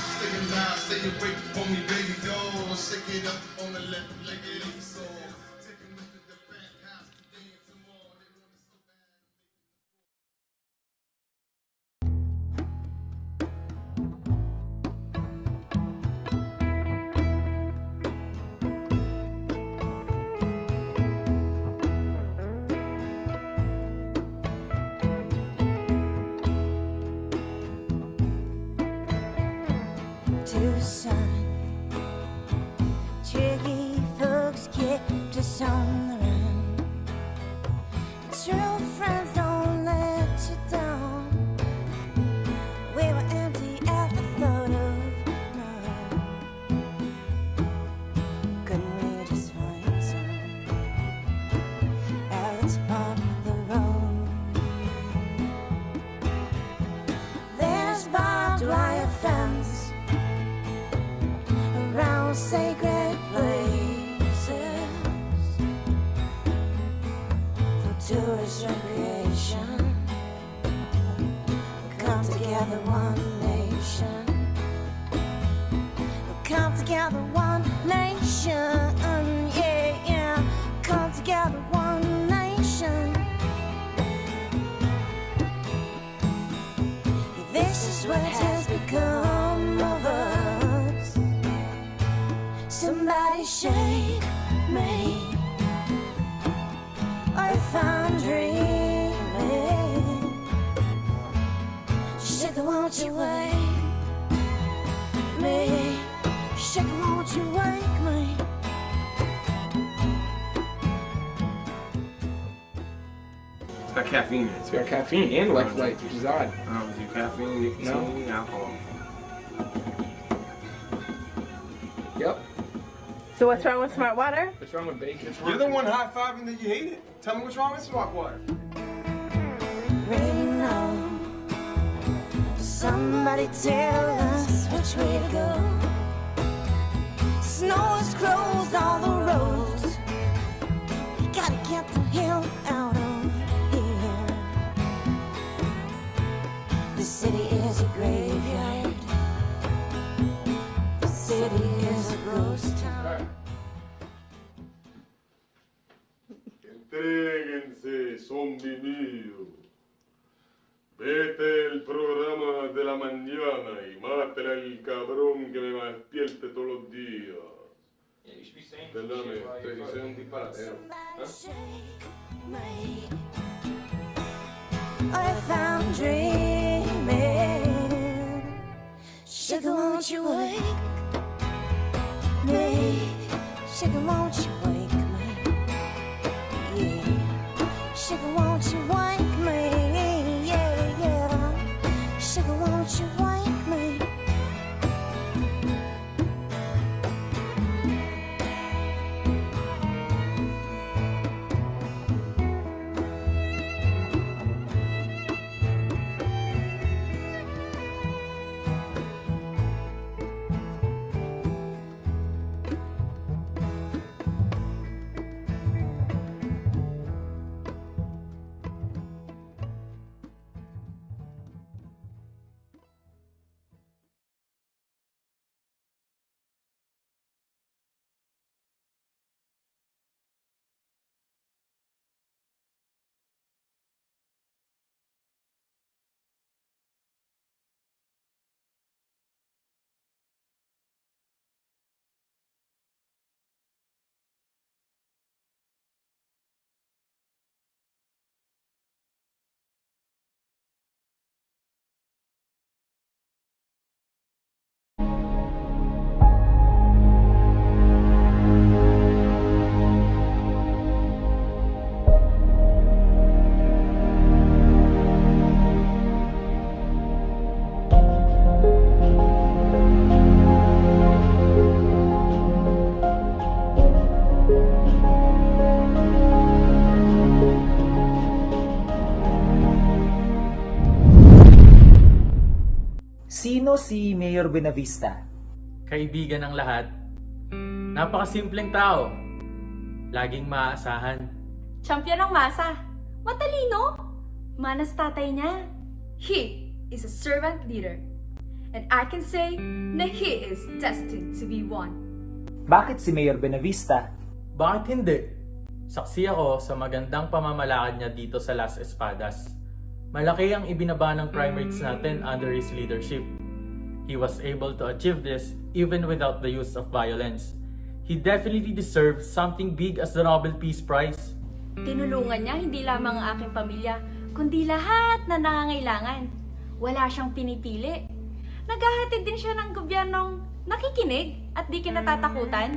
be one. Stay awake for me, baby doll. Shake it up on the left leg, it ain't so. Caffeine in it. It's got caffeine and electrolytes, which is odd. Um, do caffeine, nicotine, alcohol. Yep. So what's wrong with smart water? What's wrong with bacon? You're the one high fiving that you hate it. Tell me what's wrong with Smart Water. Rain now. Somebody tell us which way to go. Snow has closed all the roads. You gotta get the hell is a graveyard. The city is a ghost town. Entréguense, zombie mío. Vete el programa de la mañana y mátale al cabrón que me despierte todos los días. Perdóname, estoy diciendo un disparatero. I'm dreaming, sugar, won't you wake me? Sugar, won't you wake me? Yeah. Sugar, won't you wake me? Yeah, yeah. Sugar, won't you wake me? Sino si Mayor Benavista? Kaibigan ng lahat. Napakasimpleng tao. Laging maaasahan. Champion ng masa. Matalino. Manas tatay niya. He is a servant leader. And I can say na he is destined to be one. Bakit si Mayor Benavista? Bakit hindi? Saksi ako sa magandang pamamalakad niya dito sa Las Espadas. Malaki ang ibinaba ng crime rates natin under his leadership. He was able to achieve this even without the use of violence. He definitely deserves something big as the Nobel Peace Prize. Tinulungan niya hindi lamang ang aking pamilya, kundi lahat na nangangailangan. Wala siyang pinipili. Naghahatid din siya ng gobyernong nakikinig at di kinatatakutan.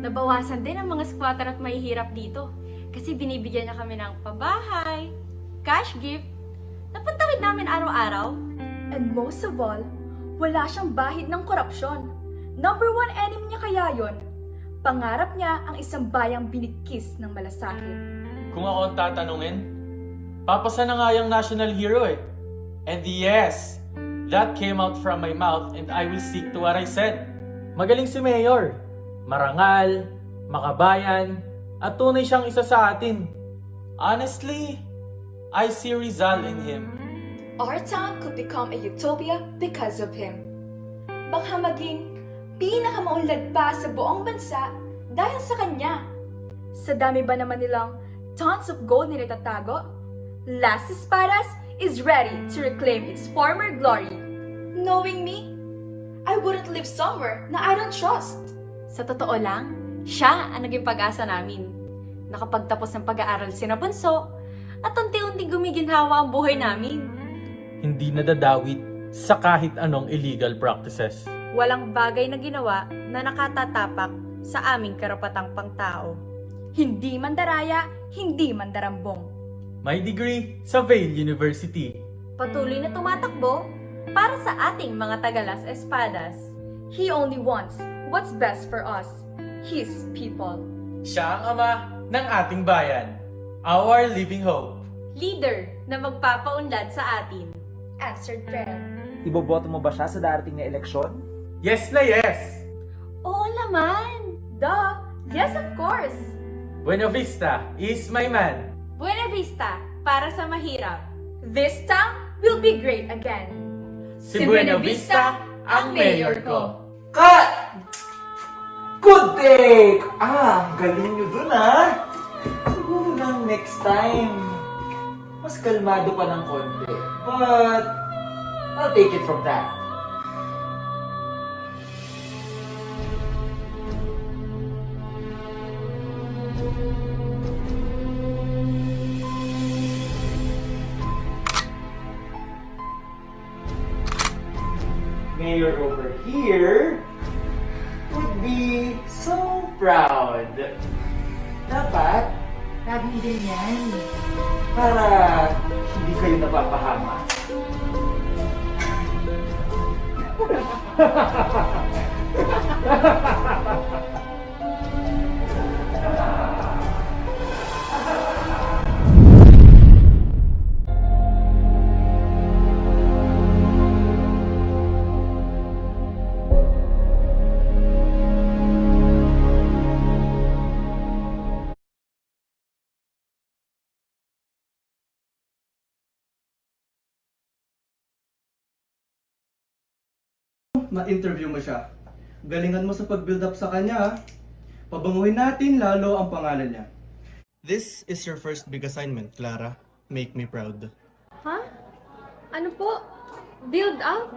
Nabawasan din ang mga squatter at mahihirap dito kasi binibigyan niya kami ng pabahay, cash gift, napatawid namin araw-araw. And most of all, wala siyang bahid ng korupsyon. Number one enemy niya kaya yon. Pangarap niya ang isang bayang binikis ng malasakit. Kung ako ang tatanungin, papasa na nga yung national hero eh. And yes, that came out from my mouth and I will stick to what I said. Magaling si Mayor. Marangal, makabayan, at tunay siyang isa sa atin. Honestly, I see Rizal in him. Our town could become a utopia because of him. Baka maging pinakamaunlad pa sa buong bansa dahil sa kanya. Sa dami ba naman nilang tons of gold na natatago? Las Espadas is ready to reclaim its former glory. Knowing me, I wouldn't live somewhere na I don't trust. Sa totoo lang, siya ang naging pag-asa namin. Nakapagtapos ng pag-aaral si Bunso at unti-unti gumiginhawa ang buhay namin. Hindi nadadawit sa kahit anong illegal practices. Walang bagay na ginawa na nakatatapak sa aming karapatang pangtao. Hindi mandaraya, hindi mandarambong. May degree sa Vail University. Patuloy na tumatakbo para sa ating mga tagalas espadas. He only wants what's best for us, his people. Siya ang ama ng ating bayan. Our living hope. Leader na magpapaunlad sa atin. Answered prayer. Iboboto mo ba siya sa darating na eleksyon? Yes na yes! Oo naman! Duh! Yes, of course! Buena Vista is my man. Buena Vista para sa mahirap. This time will be great again. Si Buena Vista ang mayor ko. Cut! Good take! Ah, ang galing nyo dun ah! Siguro lang next time, mas kalmado pa ng konti. But, I'll take it from that. Mayor over here would be so proud. Dapat, Laging ganyan. Para hindi kayo napapahama. Ha ha ha ha ha! Ma-interview mo siya. Galingan mo sa pag-build up sa kanya. ha? Pabanguhin natin lalo ang pangalan niya. This is your first big assignment, Clara. Make me proud. Ha? Ano po? Build up?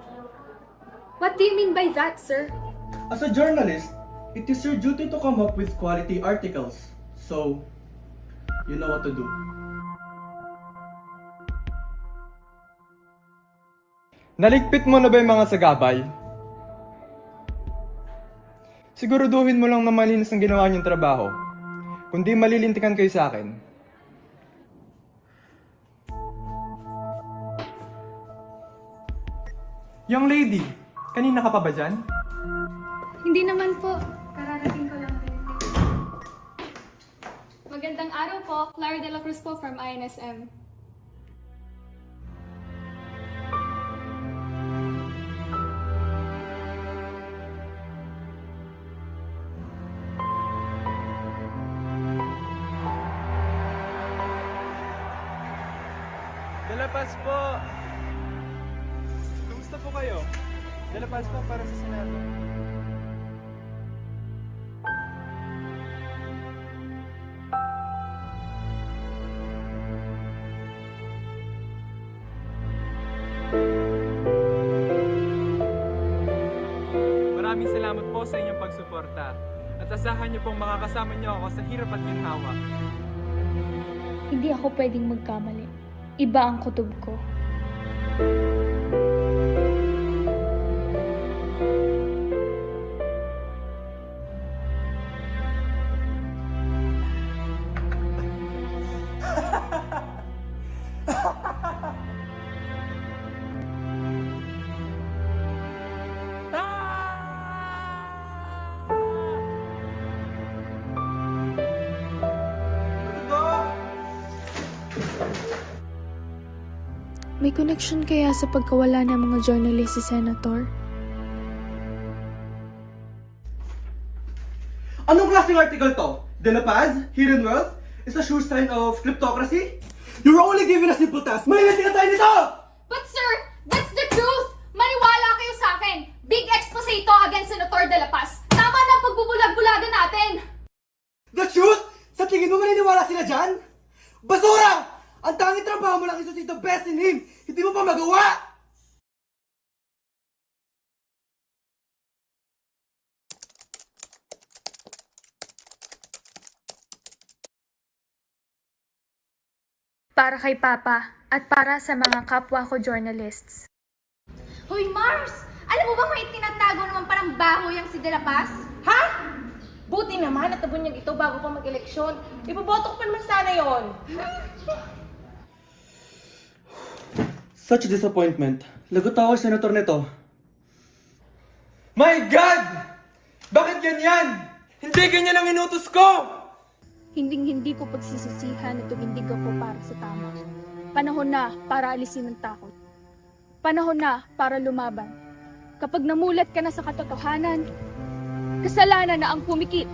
What do you mean by that, sir? As a journalist, it is your duty to come up with quality articles. So, you know what to do. Naligpit mo na ba yung mga sagabal? Siguraduhin mo lang na malinis ang ginawa niyong trabaho. Kundi malilintikan kayo sa akin. Young lady, kanina ka pa ba dyan? Hindi naman po. Kararating ko lang rin. Magandang araw po. Clara de la Cruz po from INSM. Pagsuporta. At asahan niyo pong makakasama niyo ako sa hirap at ginhawa. Hindi ako pwedeng magkamali. Iba ang kutob ko. Connection kaya sa pagkawala ng mga journalist si Senator? Anong klaseng article to? De La Paz? Hidden Wealth? Is a sure sign of kleptocracy? You're only given a simple task. Mahihinti ka tayo nito! But sir, that's the truth! Maniwala kayo sa akin! Big expose ito against Senator De La Paz! Tama na ang pagbubulag-bulagan natin! The truth? Sa tingin mo maniniwala sila dyan? Basura! Ang tanging trabaho mo lang is to see the best in him. Hindi mo pa magawa! Para kay Papa at para sa mga kapwa ko journalists. Hoy, Mars! Alam mo ba may tinatago naman parang baho yung si De La Paz? Ha? Buti naman at nabunyag ito bago pa mag-eleksyon. Iboboto ko pa naman sana yon. Such a disappointment. Lagot ako sa senator nito. My God! Bakit ganyan? Hindi ganyan ang inutos ko! Hinding-hindi ko pagsisisihan na tumindig ako para sa tama. Panahon na para alisin ang takot. Panahon na para lumaban. Kapag namulat ka na sa katotohanan, kasalanan na ang pumikit.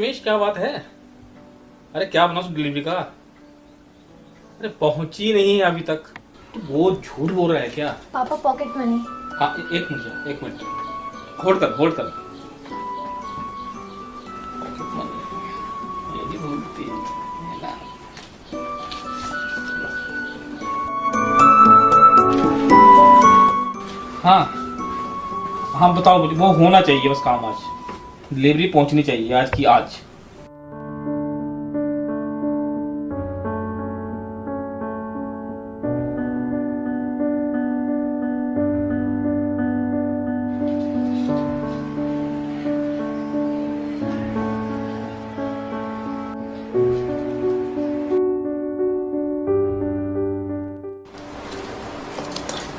Ramesh क्या बात है? अरे क्या बना उस delivery का? अरे पहुँची नहीं है अभी तक। तू वो झूठ बोल रहा है क्या? पापा पॉकेट मनी हाँ एक मिनट एक मिनट। होल्ड कर होल्ड कर। हाँ हाँ बताओ मुझे वो होना चाहिए बस काम आज। डिलीवरी पहुंचनी चाहिए आज की आज।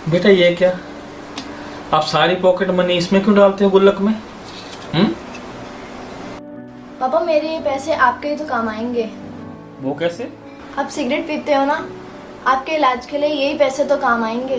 बेटा ये क्या? आप सारी पॉकेट मनी इसमें क्यों डालते हो गुल्लक में? पैसे आपके ही तो काम आएँगे। वो कैसे? आप सिगरेट पीते हो ना आपके इलाज के लिए यही पैसे तो काम आएँगे।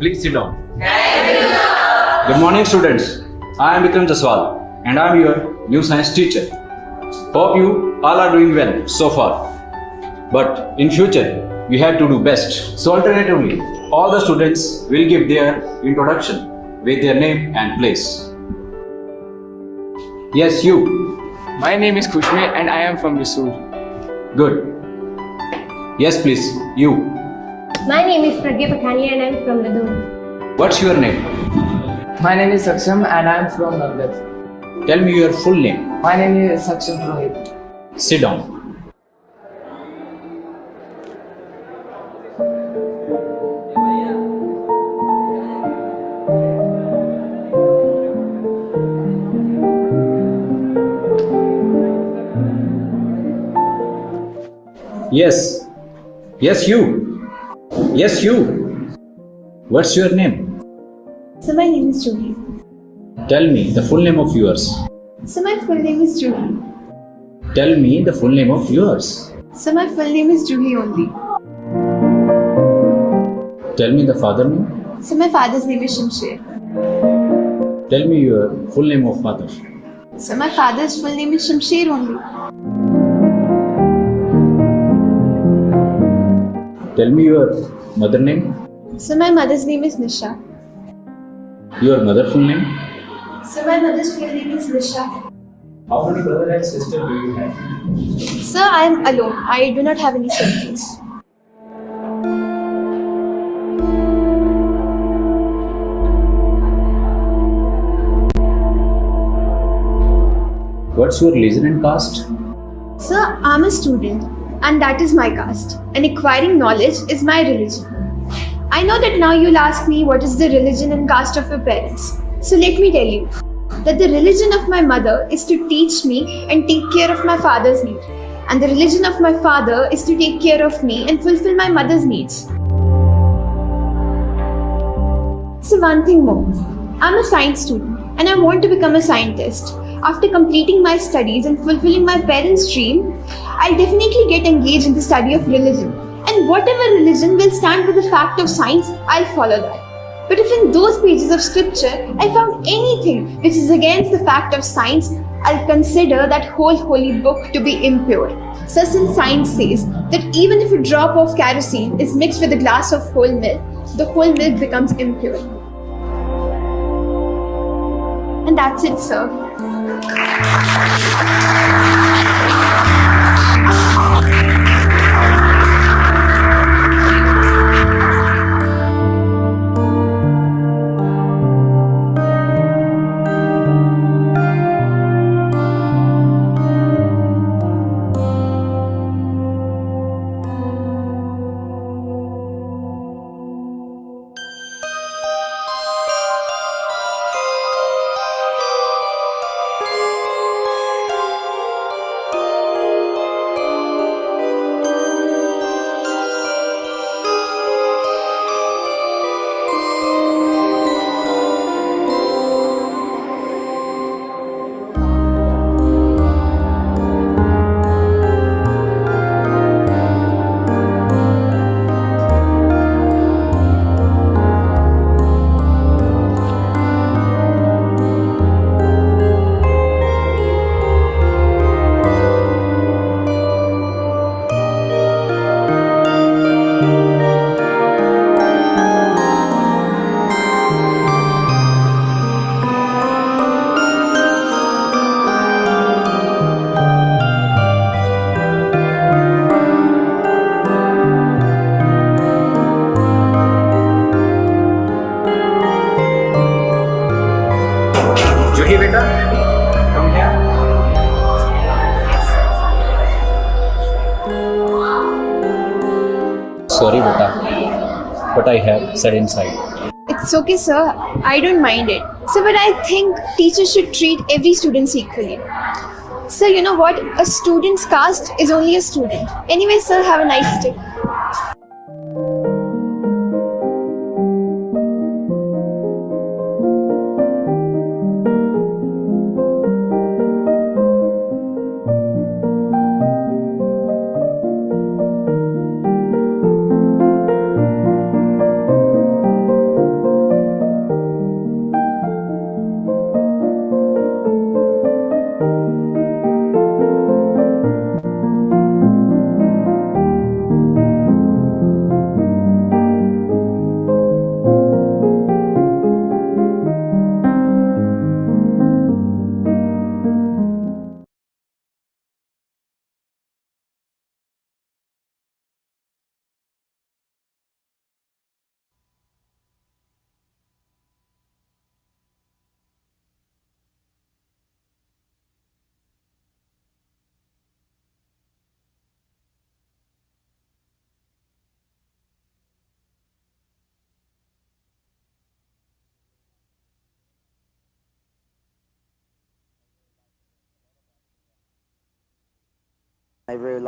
Please sit down. Good morning, students. I am Vikram Jaswal, and I am your new science teacher. Hope you all are doing well so far. But in future, you have to do best. So alternatively, all the students will give their introduction with their name and place. Yes, you. My name is Kushme and I am from Risur. Good. Yes, please. You. My name is Pragya Pakhania and I'm from Ladun. What's your name? My name is Saksham and I am from Nagdat. Tell me your full name. My name is Saksham Rohit. Sit down. Yes. Yes, you. Yes, you. What's your name? So my name is Julie. Tell me the full name of yours. So my full name is Julie. Tell me the full name of yours. So my full name is Julie only. Tell me the father name. So my father's name is Shamsher. Tell me your full name of father. So my father's full name is Shamsher only. Tell me your mother name. So my mother's name is Nisha. Your mother full name. So my mother's full name is Nisha. How many brother and sister do you have? Sir, I am alone. I do not have any siblings. What's your religion and caste? Sir, I'm a student, and that is my caste. And acquiring knowledge is my religion. I know that now you'll ask me what is the religion and caste of your parents. So let me tell you that the religion of my mother is to teach me and take care of my father's need. And the religion of my father is to take care of me and fulfill my mother's needs. So, one thing more I'm a science student and I want to become a scientist. After completing my studies and fulfilling my parents' dream, I'll definitely get engaged in the study of religion. And whatever religion will stand with the fact of science, I'll follow that. But if in those pages of scripture I found anything which is against the fact of science, I'll consider that whole holy book to be impure. Since science says that even if a drop of kerosene is mixed with a glass of whole milk, the whole milk becomes impure. And that's it, sir. Said inside. It's okay, sir. I don't mind it. So, but I think teachers should treat every student equally. Sir, you know what? A student's caste is only a student. Anyway, sir, have a nice day.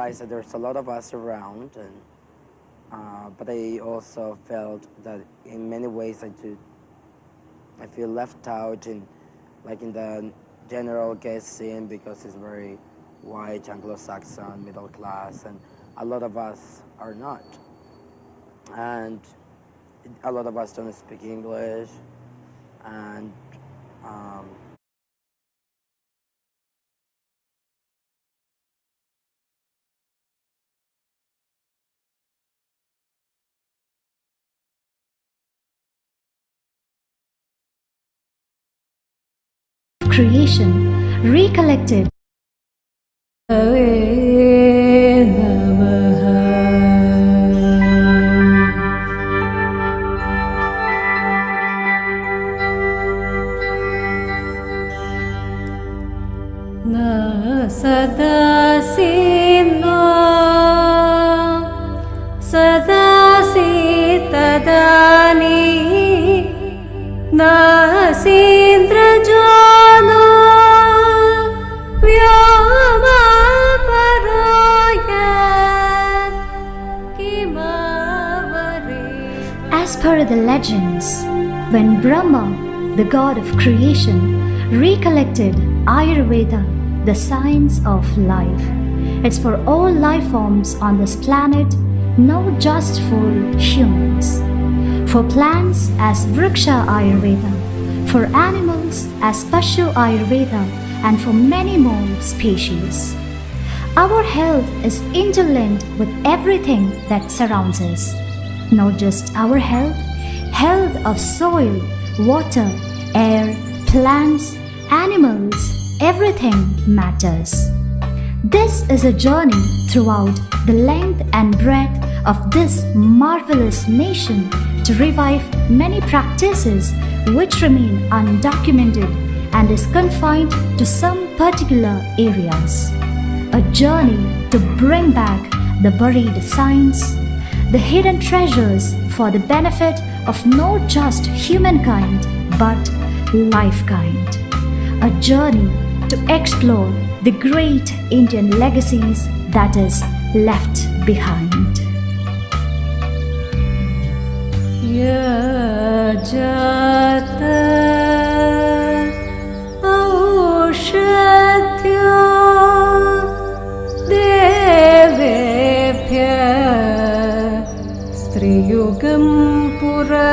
Realized that there's a lot of us around, and uh, but I also felt that in many ways I do. I feel left out in, like in the general gay scene because it's very white, Anglo-Saxon, middle class, and a lot of us are not. And a lot of us don't speak English, and um, creation recollected. सदासीनो सदासी नासीन्द्रजानो the legends, when Brahma, the god of creation, recollected Ayurveda, the science of life, it's for all life forms on this planet, not just for humans. For plants as Vriksha Ayurveda, for animals as Pashu Ayurveda, and for many more species. Our health is interlinked with everything that surrounds us. Not just our health, health of soil, water, air, plants, animals, everything matters. This is a journey throughout the length and breadth of this marvelous nation to revive many practices which remain undocumented and is confined to some particular areas. A journey to bring back the buried science, the hidden treasures for the benefit of not just humankind but lifekind. A journey to explore the great Indian legacies that is left behind. यजात औषध्यो स्त्रियुगं पुरा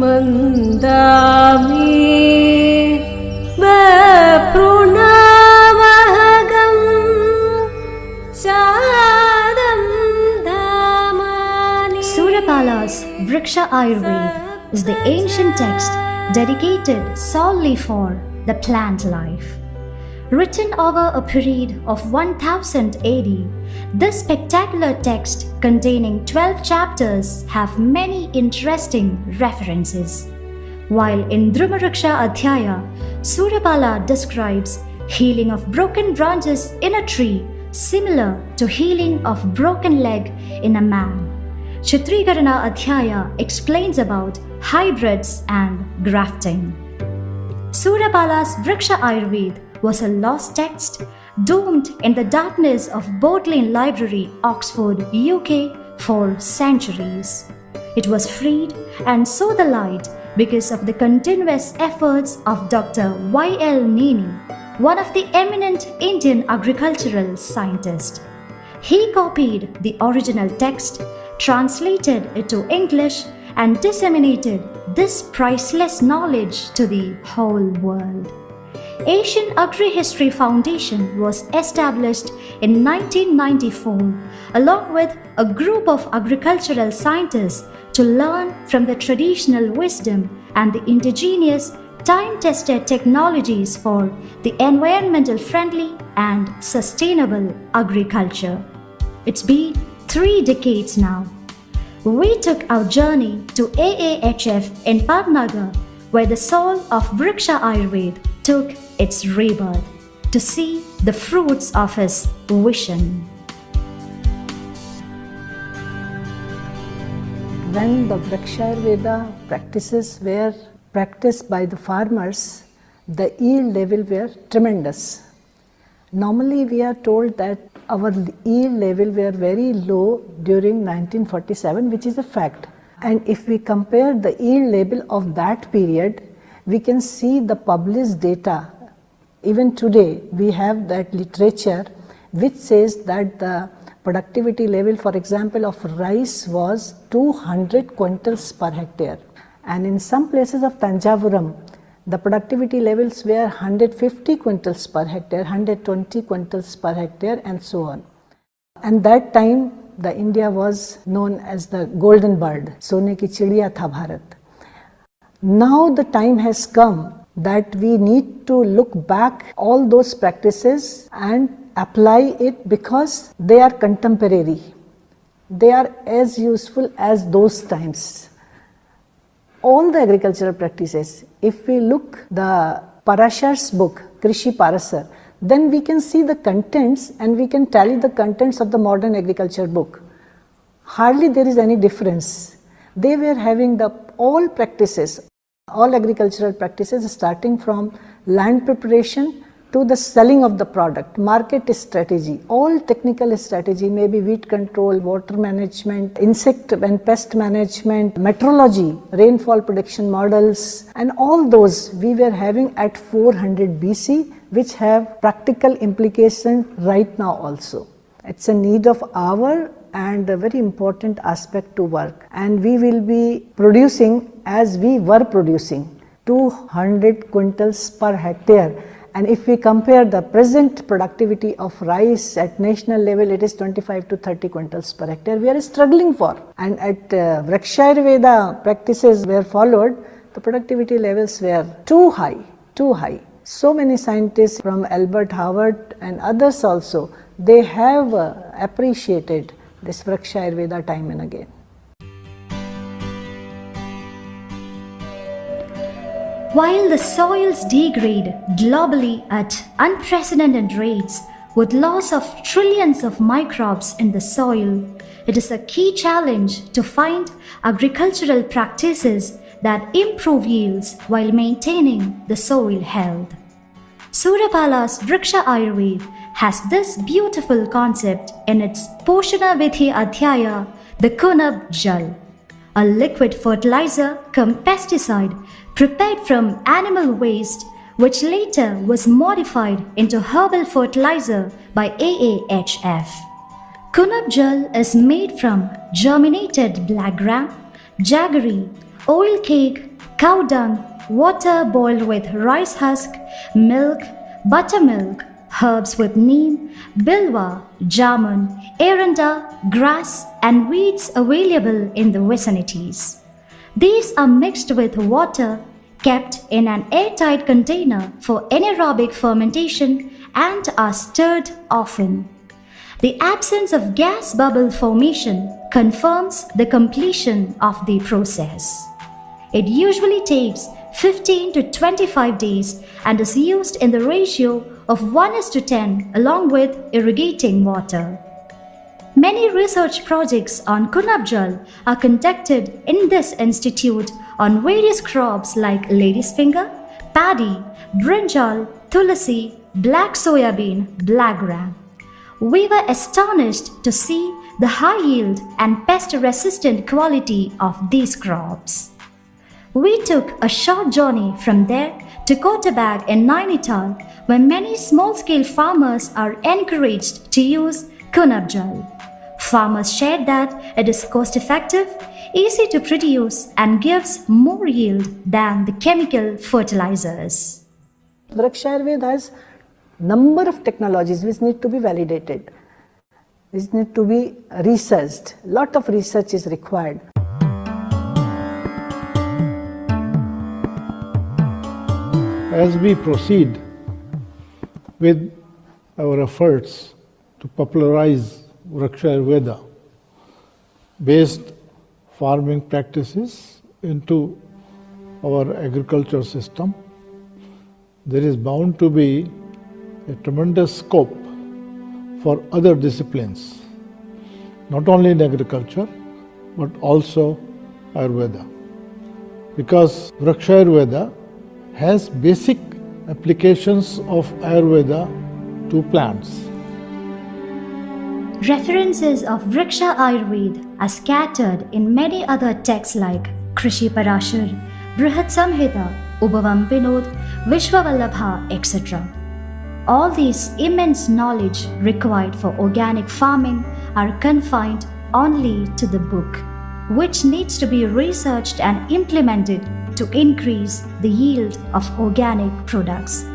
मन्दामि बप्रुणामहगम् शादं धामानि Surapala's Vriksha Ayurveda is the ancient text dedicated solely for the plant life. Written over a period of 1000 AD, this spectacular text containing 12 chapters have many interesting references. While in Dhrumaraksha Adhyaya, Surapala describes healing of broken branches in a tree similar to healing of broken leg in a man. Chitrikarana Adhyaya explains about hybrids and grafting. Surapala's Vriksha Ayurveda was a lost text doomed in the darkness of Bodleian Library, Oxford, UK for centuries. It was freed and saw the light because of the continuous efforts of Dr. Y.L. Nene, one of the eminent Indian agricultural scientists. He copied the original text, translated it to English, and disseminated this priceless knowledge to the whole world. Asian Agri History Foundation was established in 1994 along with a group of agricultural scientists to learn from the traditional wisdom and the indigenous time-tested technologies for the environmental friendly and sustainable agriculture. It's been three decades now. We took our journey to AAHF in Pantnagar, where the soul of Vriksha Ayurveda took its rebirth to see the fruits of his vision. When the Vrikshayurveda practices were practiced by the farmers, the yield level were tremendous. Normally, we are told that our yield level were very low during 1947, which is a fact. And if we compare the yield level of that period, we can see the published data. Even today, we have that literature which says that the productivity level, for example, of rice was 200 quintals per hectare. And in some places of Tanjavaram, the productivity levels were 150 quintals per hectare, 120 quintals per hectare, and so on. And that time, the India was known as the golden bird, Sone ki chidiya tha Bharat. Now the time has come that we need to look back all those practices and apply it because they are contemporary. They are as useful as those times. All the agricultural practices, if we look the Parashar's book, Krishi Parashar, then we can see the contents and we can tally the contents of the modern agriculture book. Hardly there is any difference. They were having the all practices, all agricultural practices starting from land preparation to the selling of the product, market strategy, all technical strategy, maybe weed control, water management, insect and pest management, meteorology, rainfall prediction models, and all those we were having at 400 BC, which have practical implication right now also. It's a need of hour and a very important aspect to work. And we will be producing as we were producing 200 quintals per hectare and if we compare the present productivity of rice at national level, it is 25 to 30 quintals per hectare. We are struggling for. And at uh, Veda practices were followed, the productivity levels were too high, too high. So many scientists from Albert Howard and others also, they have uh, appreciated this Veda time and again. While the soils degrade globally at unprecedented rates, with loss of trillions of microbes in the soil, it is a key challenge to find agricultural practices that improve yields while maintaining the soil health. Surapala's Vriksha Ayurved has this beautiful concept in its Poshana Vidhi Adhyaya, the Kunab Jal, a liquid fertilizer cum pesticide prepared from animal waste, which later was modified into herbal fertilizer by AAHF. Kunab Jal is made from germinated black gram, jaggery, oil cake, cow dung, water boiled with rice husk, milk, buttermilk, herbs with neem, bilwa, jamun, eranda, grass, and weeds available in the vicinities. These are mixed with water, kept in an airtight container for anaerobic fermentation, and are stirred often. The absence of gas bubble formation confirms the completion of the process. It usually takes 15 to 25 days and is used in the ratio of 1 is to 10 along with irrigating water. Many research projects on Kunabjal are conducted in this institute on various crops like lady's finger, paddy, brinjal, tulasi, black soya bean, black gram. We were astonished to see the high yield and pest resistant quality of these crops. We took a short journey from there to Kotabag in Nainital, where many small scale farmers are encouraged to use Kunabjal. Farmers shared that it is cost effective, easy to produce, and gives more yield than the chemical fertilizers. Vriksha Ayurveda has number of technologies which need to be validated, which need to be researched. Lot of research is required. As we proceed with our efforts to popularize Vriksha Ayurveda based farming practices into our agriculture system, there is bound to be a tremendous scope for other disciplines, not only in agriculture but also Ayurveda. Because Vriksha Ayurveda has basic applications of Ayurveda to plants. References of Vriksha Ayurved are scattered in many other texts like Krishi Parashar, Brihat Samhita, Ubavam Vinod, Vishwavallabha, etc. All these immense knowledge required for organic farming are confined only to the book, which needs to be researched and implemented to increase the yield of organic products.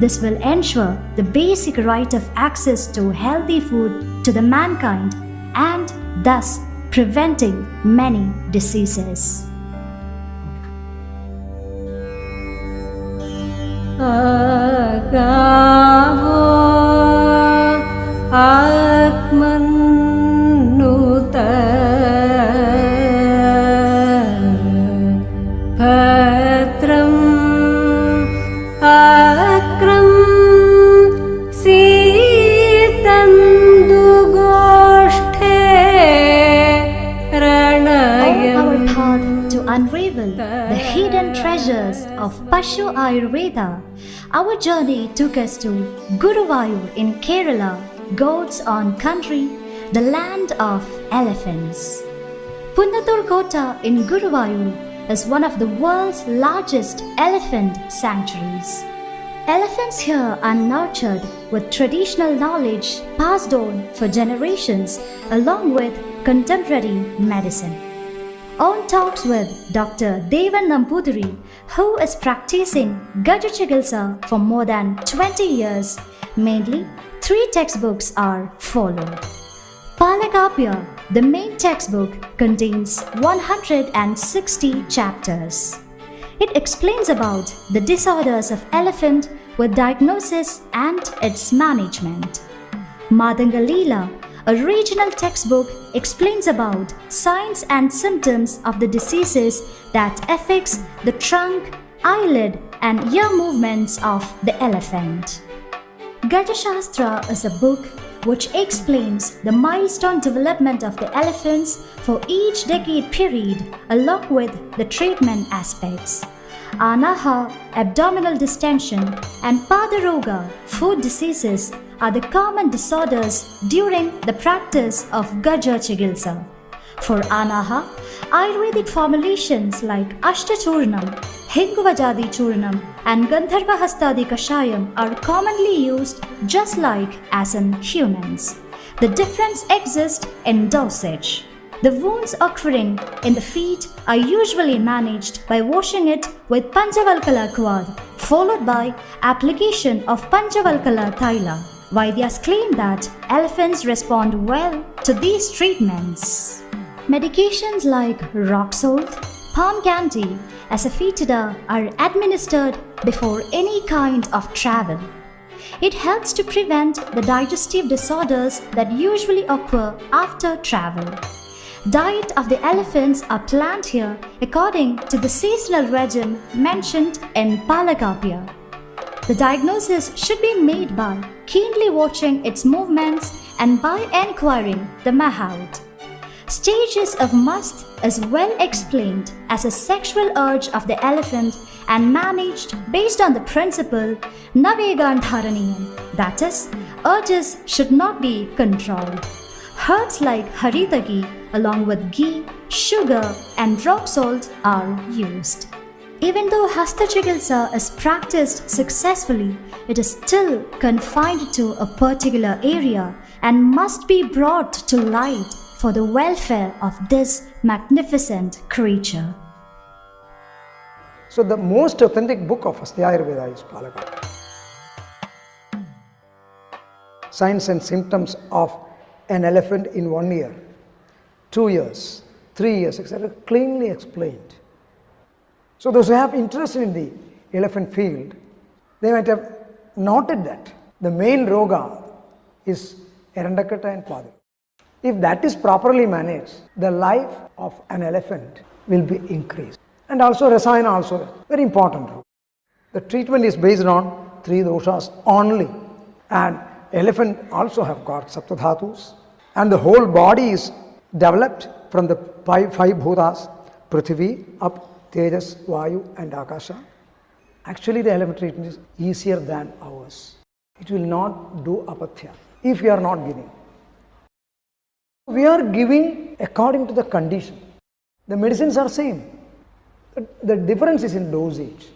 This will ensure the basic right of access to healthy food to the mankind and thus preventing many diseases. Agavo Atman of Pashu Ayurveda, our journey took us to Guruvayur in Kerala, God's Own Country, the land of elephants. Punnatur Kota in Guruvayur is one of the world's largest elephant sanctuaries. Elephants here are nurtured with traditional knowledge passed on for generations along with contemporary medicine. On talks with Dr. Devan who is practicing Gajachigilsa for more than 20 years, mainly three textbooks are followed. Palakapya, the main textbook, contains 160 chapters. It explains about the disorders of elephant with diagnosis and its management. Madanga Leela, a regional textbook, explains about signs and symptoms of the diseases that affects the trunk, eyelid and ear movements of the elephant. Gajashastra is a book which explains the milestone development of the elephants for each decade period along with the treatment aspects. Anaha, abdominal distension, and Padaroga, food diseases, are the common disorders during the practice of Gaja Chigilsa. For Anaha, Ayurvedic formulations like Ashtachurnam, Hinguvajadi Churnam, and Gandharva Hastadi Kashayam are commonly used just like as in humans. The difference exists in dosage. The wounds occurring in the feet are usually managed by washing it with Panchavalkala Kwath, followed by application of Panchavalkala Thaila. Vaidyas claim that elephants respond well to these treatments. Medications like rock salt, palm candy, asafoetida are administered before any kind of travel. It helps to prevent the digestive disorders that usually occur after travel. Diet of the elephants are planned here according to the seasonal regime mentioned in Palakapya. The diagnosis should be made by keenly watching its movements and by enquiring the mahout. Stages of musth is well explained as a sexual urge of the elephant and managed based on the principle Navegandharaniyam, that is, urges should not be controlled. Herbs like haritagi along with ghee, sugar and rock salt are used. Even though Hasta Chikitsa is practiced successfully, it is still confined to a particular area and must be brought to light for the welfare of this magnificent creature. So the most authentic book of Hasta Ayurveda is Palakapya. Signs and symptoms of an elephant in one year, two years, three years, etc. cleanly explained. So those who have interest in the elephant field, they might have noted that the main roga is Erandakata and Pada. If that is properly managed, the life of an elephant will be increased. And also Rasayana also, very important role. The treatment is based on three doshas only. And elephant also have got saptadhatus. And the whole body is developed from the five, five bhutas, Prithvi, up, Tejas, Vayu and Akasha. Actually the elephant treatment is easier than ours. It will not do apatya if we are not giving. We are giving according to the condition. The medicines are same. The- The difference is in dosage.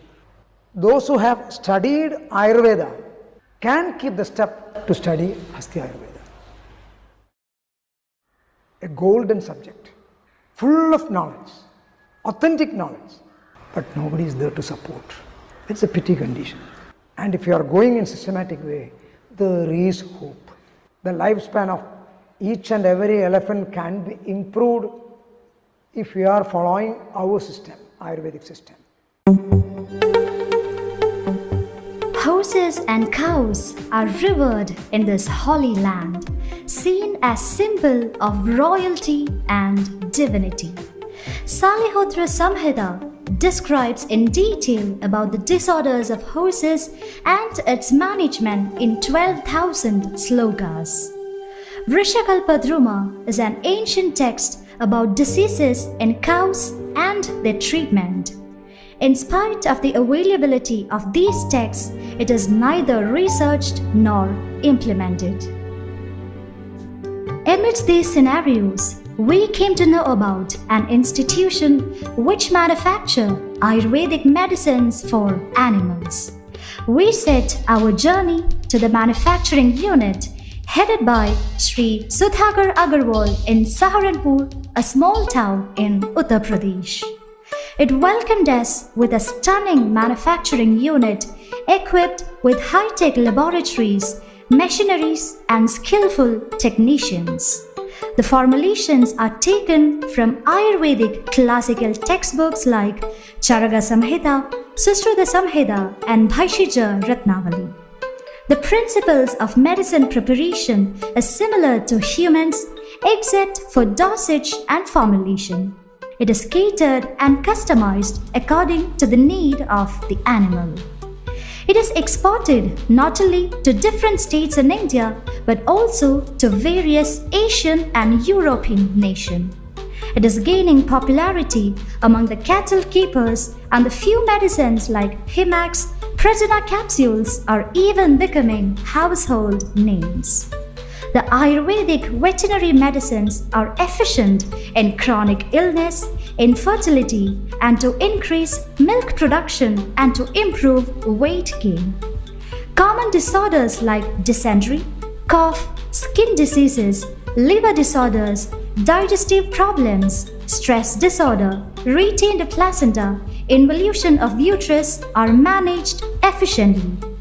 Those who have studied Ayurveda can keep the step to study Hasti Ayurveda. A golden subject, full of knowledge, authentic knowledge, but nobody is there to support. It's a pity condition. And if you are going in systematic way, there is hope. The lifespan of each and every elephant can be improved if we are following our system, Ayurvedic system. Horses and cows are revered in this holy land, seen as symbol of royalty and divinity. Salihotra Samhita describes in detail about the disorders of horses and its management in 12,000 slokas. Vrishakalpadruma is an ancient text about diseases in cows and their treatment. In spite of the availability of these texts, it is neither researched nor implemented. Amidst these scenarios, we came to know about an institution which manufacture Ayurvedic medicines for animals. We set our journey to the manufacturing unit headed by Sri Sudhakar Agarwal in Saharanpur, a small town in Uttar Pradesh. It welcomed us with a stunning manufacturing unit equipped with high-tech laboratories, machineries and skillful technicians. The formulations are taken from Ayurvedic classical textbooks like Charaka Samhita, Sushruta Samhita and Bhaishajya Ratnavali. The principles of medicine preparation are similar to humans except for dosage and formulation. It is catered and customized according to the need of the animal. It is exported not only to different states in India but also to various Asian and European nations. It is gaining popularity among the cattle keepers, and the few medicines like Himax, Prajana capsules are even becoming household names. The Ayurvedic veterinary medicines are efficient in chronic illness, infertility, and to increase milk production and to improve weight gain. Common disorders like dysentery, cough, skin diseases, liver disorders, digestive problems, stress disorder, retained placenta, involution of uterus are managed efficiently.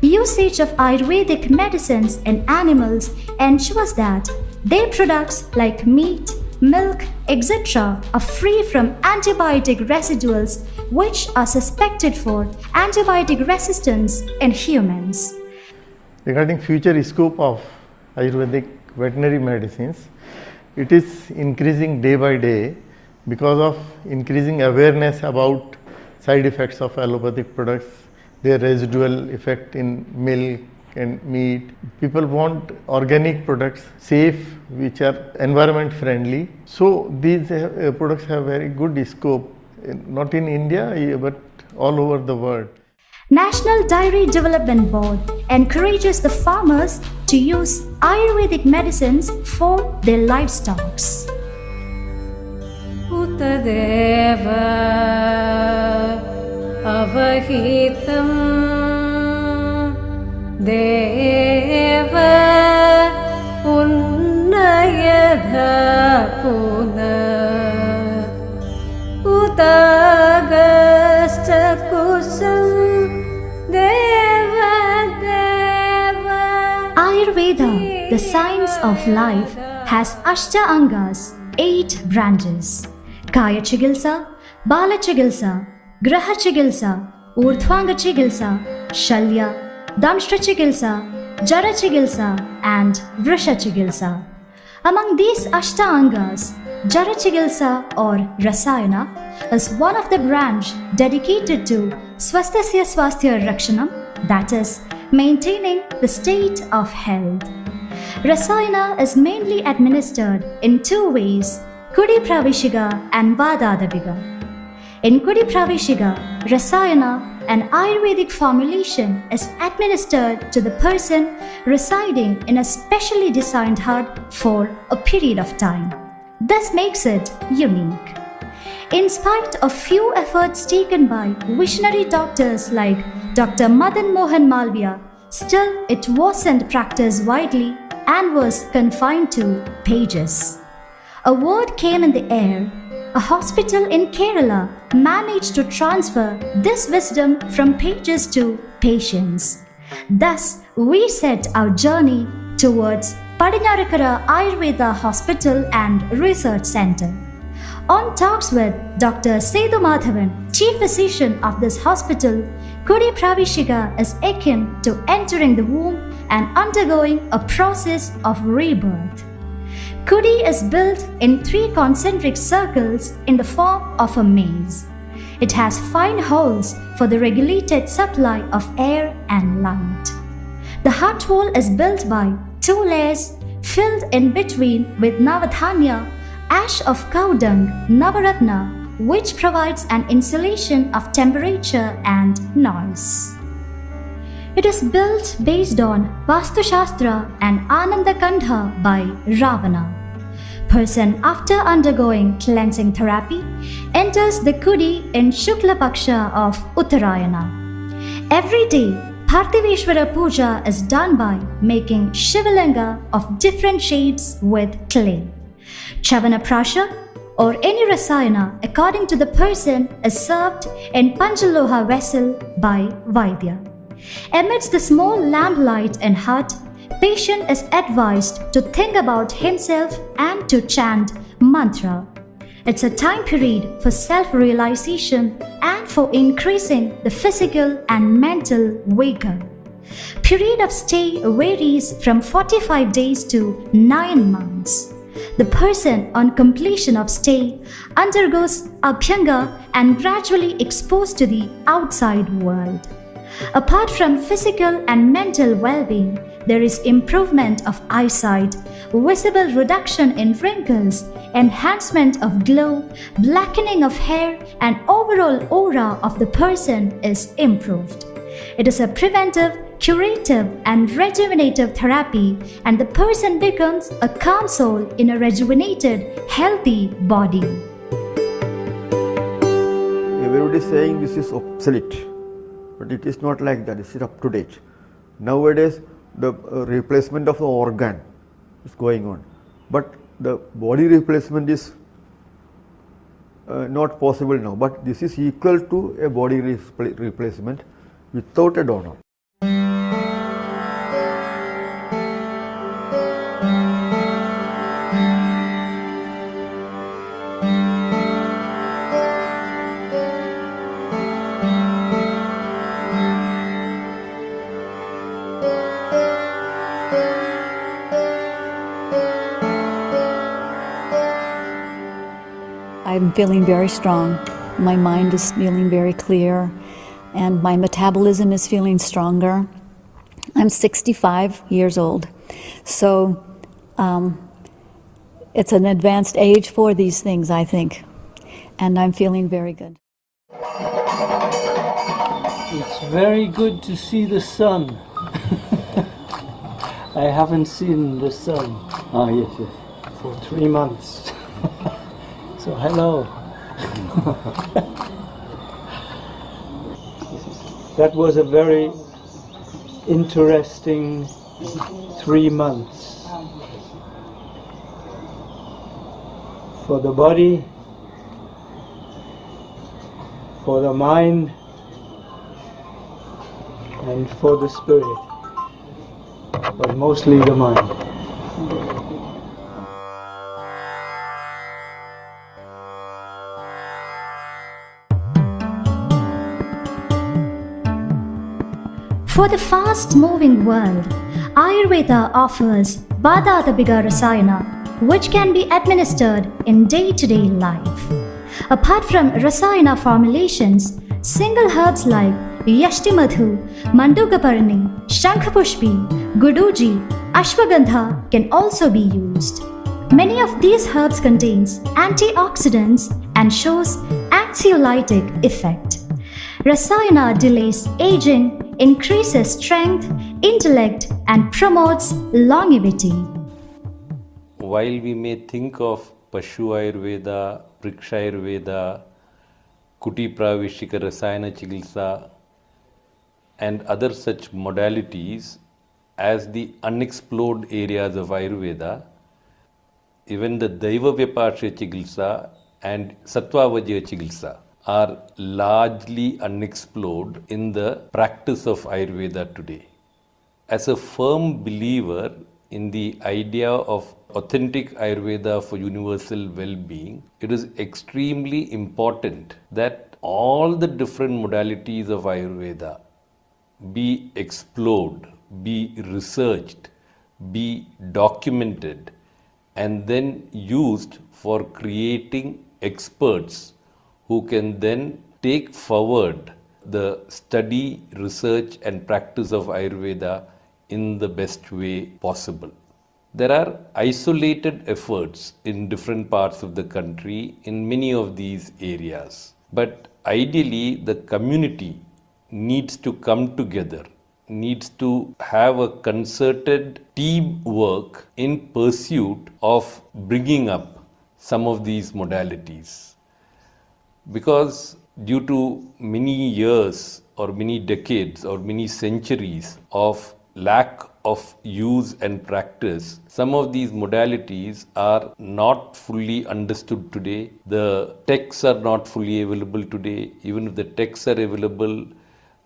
Usage of Ayurvedic medicines in animals ensures that their products like meat, milk, etc. are free from antibiotic residuals which are suspected for antibiotic resistance in humans. regarding future scope of Ayurvedic veterinary medicines, it is increasing day by day because of increasing awareness about side effects of allopathic products, their residual effect in milk and meat. People want organic products, safe, which are environment friendly. So these uh, products have very good scope, eh, not in India, eh, but all over the world. National Dairy Development Board encourages the farmers to use Ayurvedic medicines for their livestock. Uttadeva अवहितं। देव उन्नयध पुनः उतगश्चकुसं देव देव। Ayurveda, the science of life, has Ashta Angas, eight branches. Kaya Chigilsa, Bala Chigilsa, Urdhvanga Chikitsa, Shalya, Damshtra Chikitsa, Jara Chikitsa, and Vrisha Chikitsa. Among these Ashtangas, Jara Chikitsa or Rasayana is one of the branch dedicated to Swastasya Swasthya Rakshanam, that is, maintaining the state of health. Rasayana is mainly administered in two ways, Kudi Pravishika and Vatatapika. In Kudi Pravishika, Rasayana an Ayurvedic formulation is administered to the person residing in a specially designed hut for a period of time. This makes it unique. In spite of few efforts taken by visionary doctors like Dr. Madan Mohan Malviya, still it wasn't practiced widely and was confined to pages. A word came in the air. A hospital in Kerala managed to transfer this wisdom from pages to patients. Thus, we set our journey towards Padinarakara Ayurveda Hospital and Research Center. On talks with Dr. Sethu Madhavan, Chief Physician of this hospital, Kudi Pravishika is akin to entering the womb and undergoing a process of rebirth. Kudi is built in three concentric circles in the form of a maze. It has fine holes for the regulated supply of air and light. The hut wall is built by two layers filled in between with Navadhanya, ash of cow dung, Navaratna, which provides an insulation of temperature and noise. It is built based on Vastu Shastra and Ananda Kandha by Ravana. Person after undergoing cleansing therapy enters the Kudi in Shukla Paksha of Uttarayana. Every day, Parthiveshwara Puja is done by making Shivalinga of different shapes with clay. Chyavana Prasha or any rasayana according to the person is served in Panchaloha vessel by Vaidya. Amidst the small lamplight and hut, patient is advised to think about himself and to chant mantra. It's a time period for self-realization and for increasing the physical and mental vigor. Period of stay varies from 45 days to 9 months. The person on completion of stay undergoes abhyanga and gradually exposed to the outside world. Apart from physical and mental well-being, there is improvement of eyesight, visible reduction in wrinkles, enhancement of glow, blackening of hair, and overall aura of the person is improved. It is a preventive, curative, and rejuvenative therapy, and the person becomes a calm soul in a rejuvenated, healthy body. Everybody is saying this is obsolete, but it is not like that. This is up to date. Nowadays, the uh, replacement of the organ is going on, but the body replacement is uh, not possible now. But this is equal to a body repl- replacement without a donor. I'm feeling very strong. My mind is feeling very clear, and my metabolism is feeling stronger. I'm 65 years old, so um, it's an advanced age for these things, I think, and I'm feeling very good. It's very good to see the sun. I haven't seen the sun. Ah, yes, yes. For three months. so, hello. that was a very interesting three months for the body, for the mind, and for the spirit, but mostly the mind. For the fast moving world, Ayurveda offers Vatatapika Rasayana, which can be administered in day to day life. Apart from Rasayana formulations, single herbs like Yashtimadhu, Mandukaparni, Shankhapushpi, Guduchi, Ashwagandha can also be used. Many of these herbs contains antioxidants and shows anxiolytic effect. Rasayana delays aging, increases strength, intellect, and promotes longevity. While we may think of Pashu Ayurveda, Vriksha Ayurveda, Kuti Pravishika Rasayana Chikitsa, and other such modalities as the unexplored areas of Ayurveda, even the Daiva Vyapashraya Chikitsa and Sattva-Vajaya Chikitsa are largely unexplored in the practice of Ayurveda today. As a firm believer in the idea of authentic Ayurveda for universal well being, it is extremely important that all the different modalities of Ayurveda be explored, be researched, be documented, and then used for creating experts who can then take forward the study, research, and practice of Ayurveda in the best way possible. There are isolated efforts in different parts of the country in many of these areas. But ideally, the community needs to come together, needs to have a concerted teamwork in pursuit of bringing up some of these modalities. Because due to many years or many decades or many centuries of lack of use and practice, some of these modalities are not fully understood today. The texts are not fully available today. Even if the texts are available,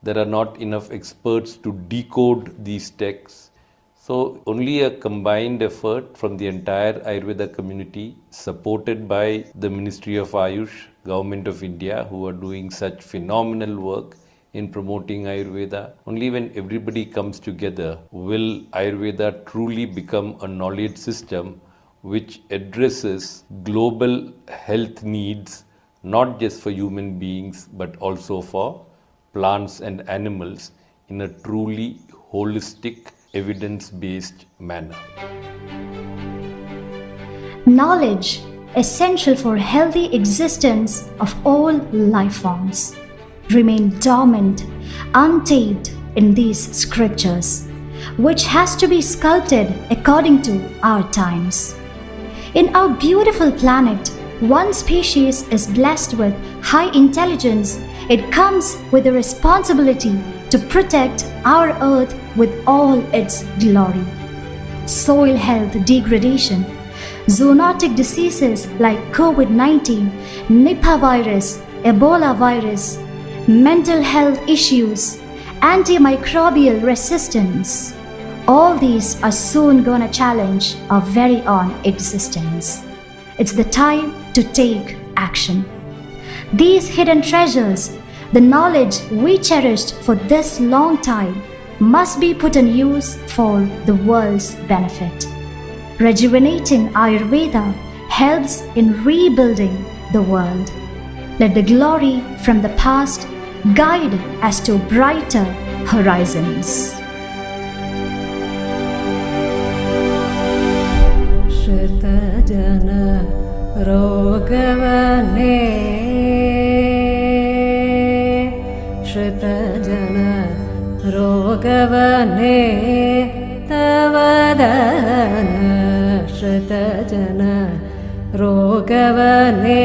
there are not enough experts to decode these texts. So, only a combined effort from the entire Ayurveda community, supported by the Ministry of Ayush, Government of India, who are doing such phenomenal work in promoting Ayurveda. Only when everybody comes together will Ayurveda truly become a knowledge system which addresses global health needs, not just for human beings, but also for plants and animals in a truly holistic, evidence based manner. Knowledge essential for healthy existence of all life forms remain dormant, untamed in these scriptures, which has to be sculpted according to our times. In our beautiful planet, one species is blessed with high intelligence. It comes with the responsibility to protect our earth with all its glory. Soil health degradation, zoonotic diseases like COVID 19, Nipah virus, Ebola virus, mental health issues, antimicrobial resistance. All these are soon gonna challenge our very own existence. It's the time to take action. These hidden treasures, the knowledge we cherished for this long time, must be put in use for the world's benefit rejuvenating Ayurveda helps in rebuilding the world. Let the glory from the past guide us to brighter horizons. Rogavane Rogavane Tavadana श्रुतजन रोगवने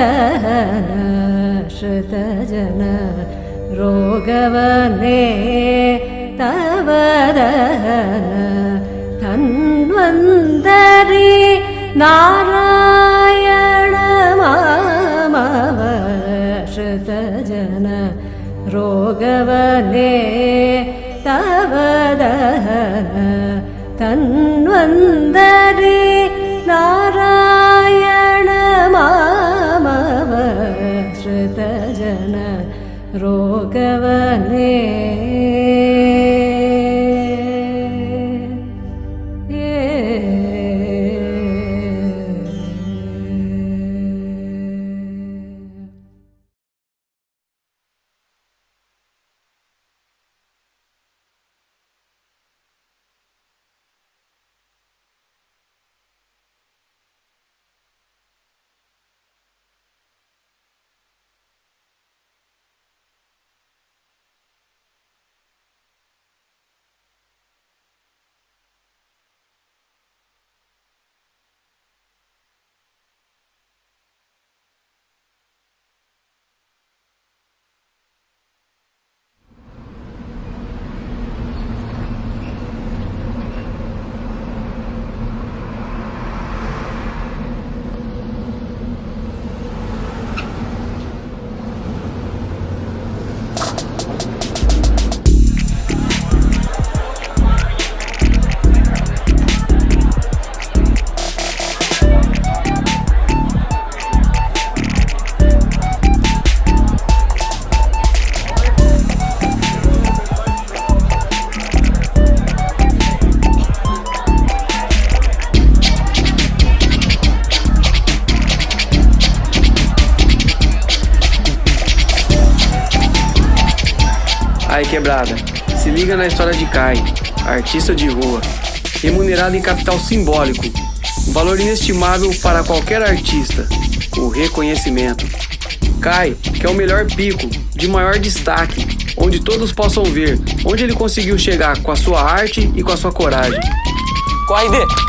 दहन श्रुतजन रोगवने दहन धन्वन्धरी नारायण मामव मामवश्रुतजन रोगवने तव दहन तन्वन्तरि नारायण मामव श्रुतजन रोगवने liga na história de Kai, artista de rua, remunerado em capital simbólico, um valor inestimável para qualquer artista, o reconhecimento. Kai, que é o melhor pico, de maior destaque, onde todos possam ver onde ele conseguiu chegar com a sua arte e com a sua coragem. Corre!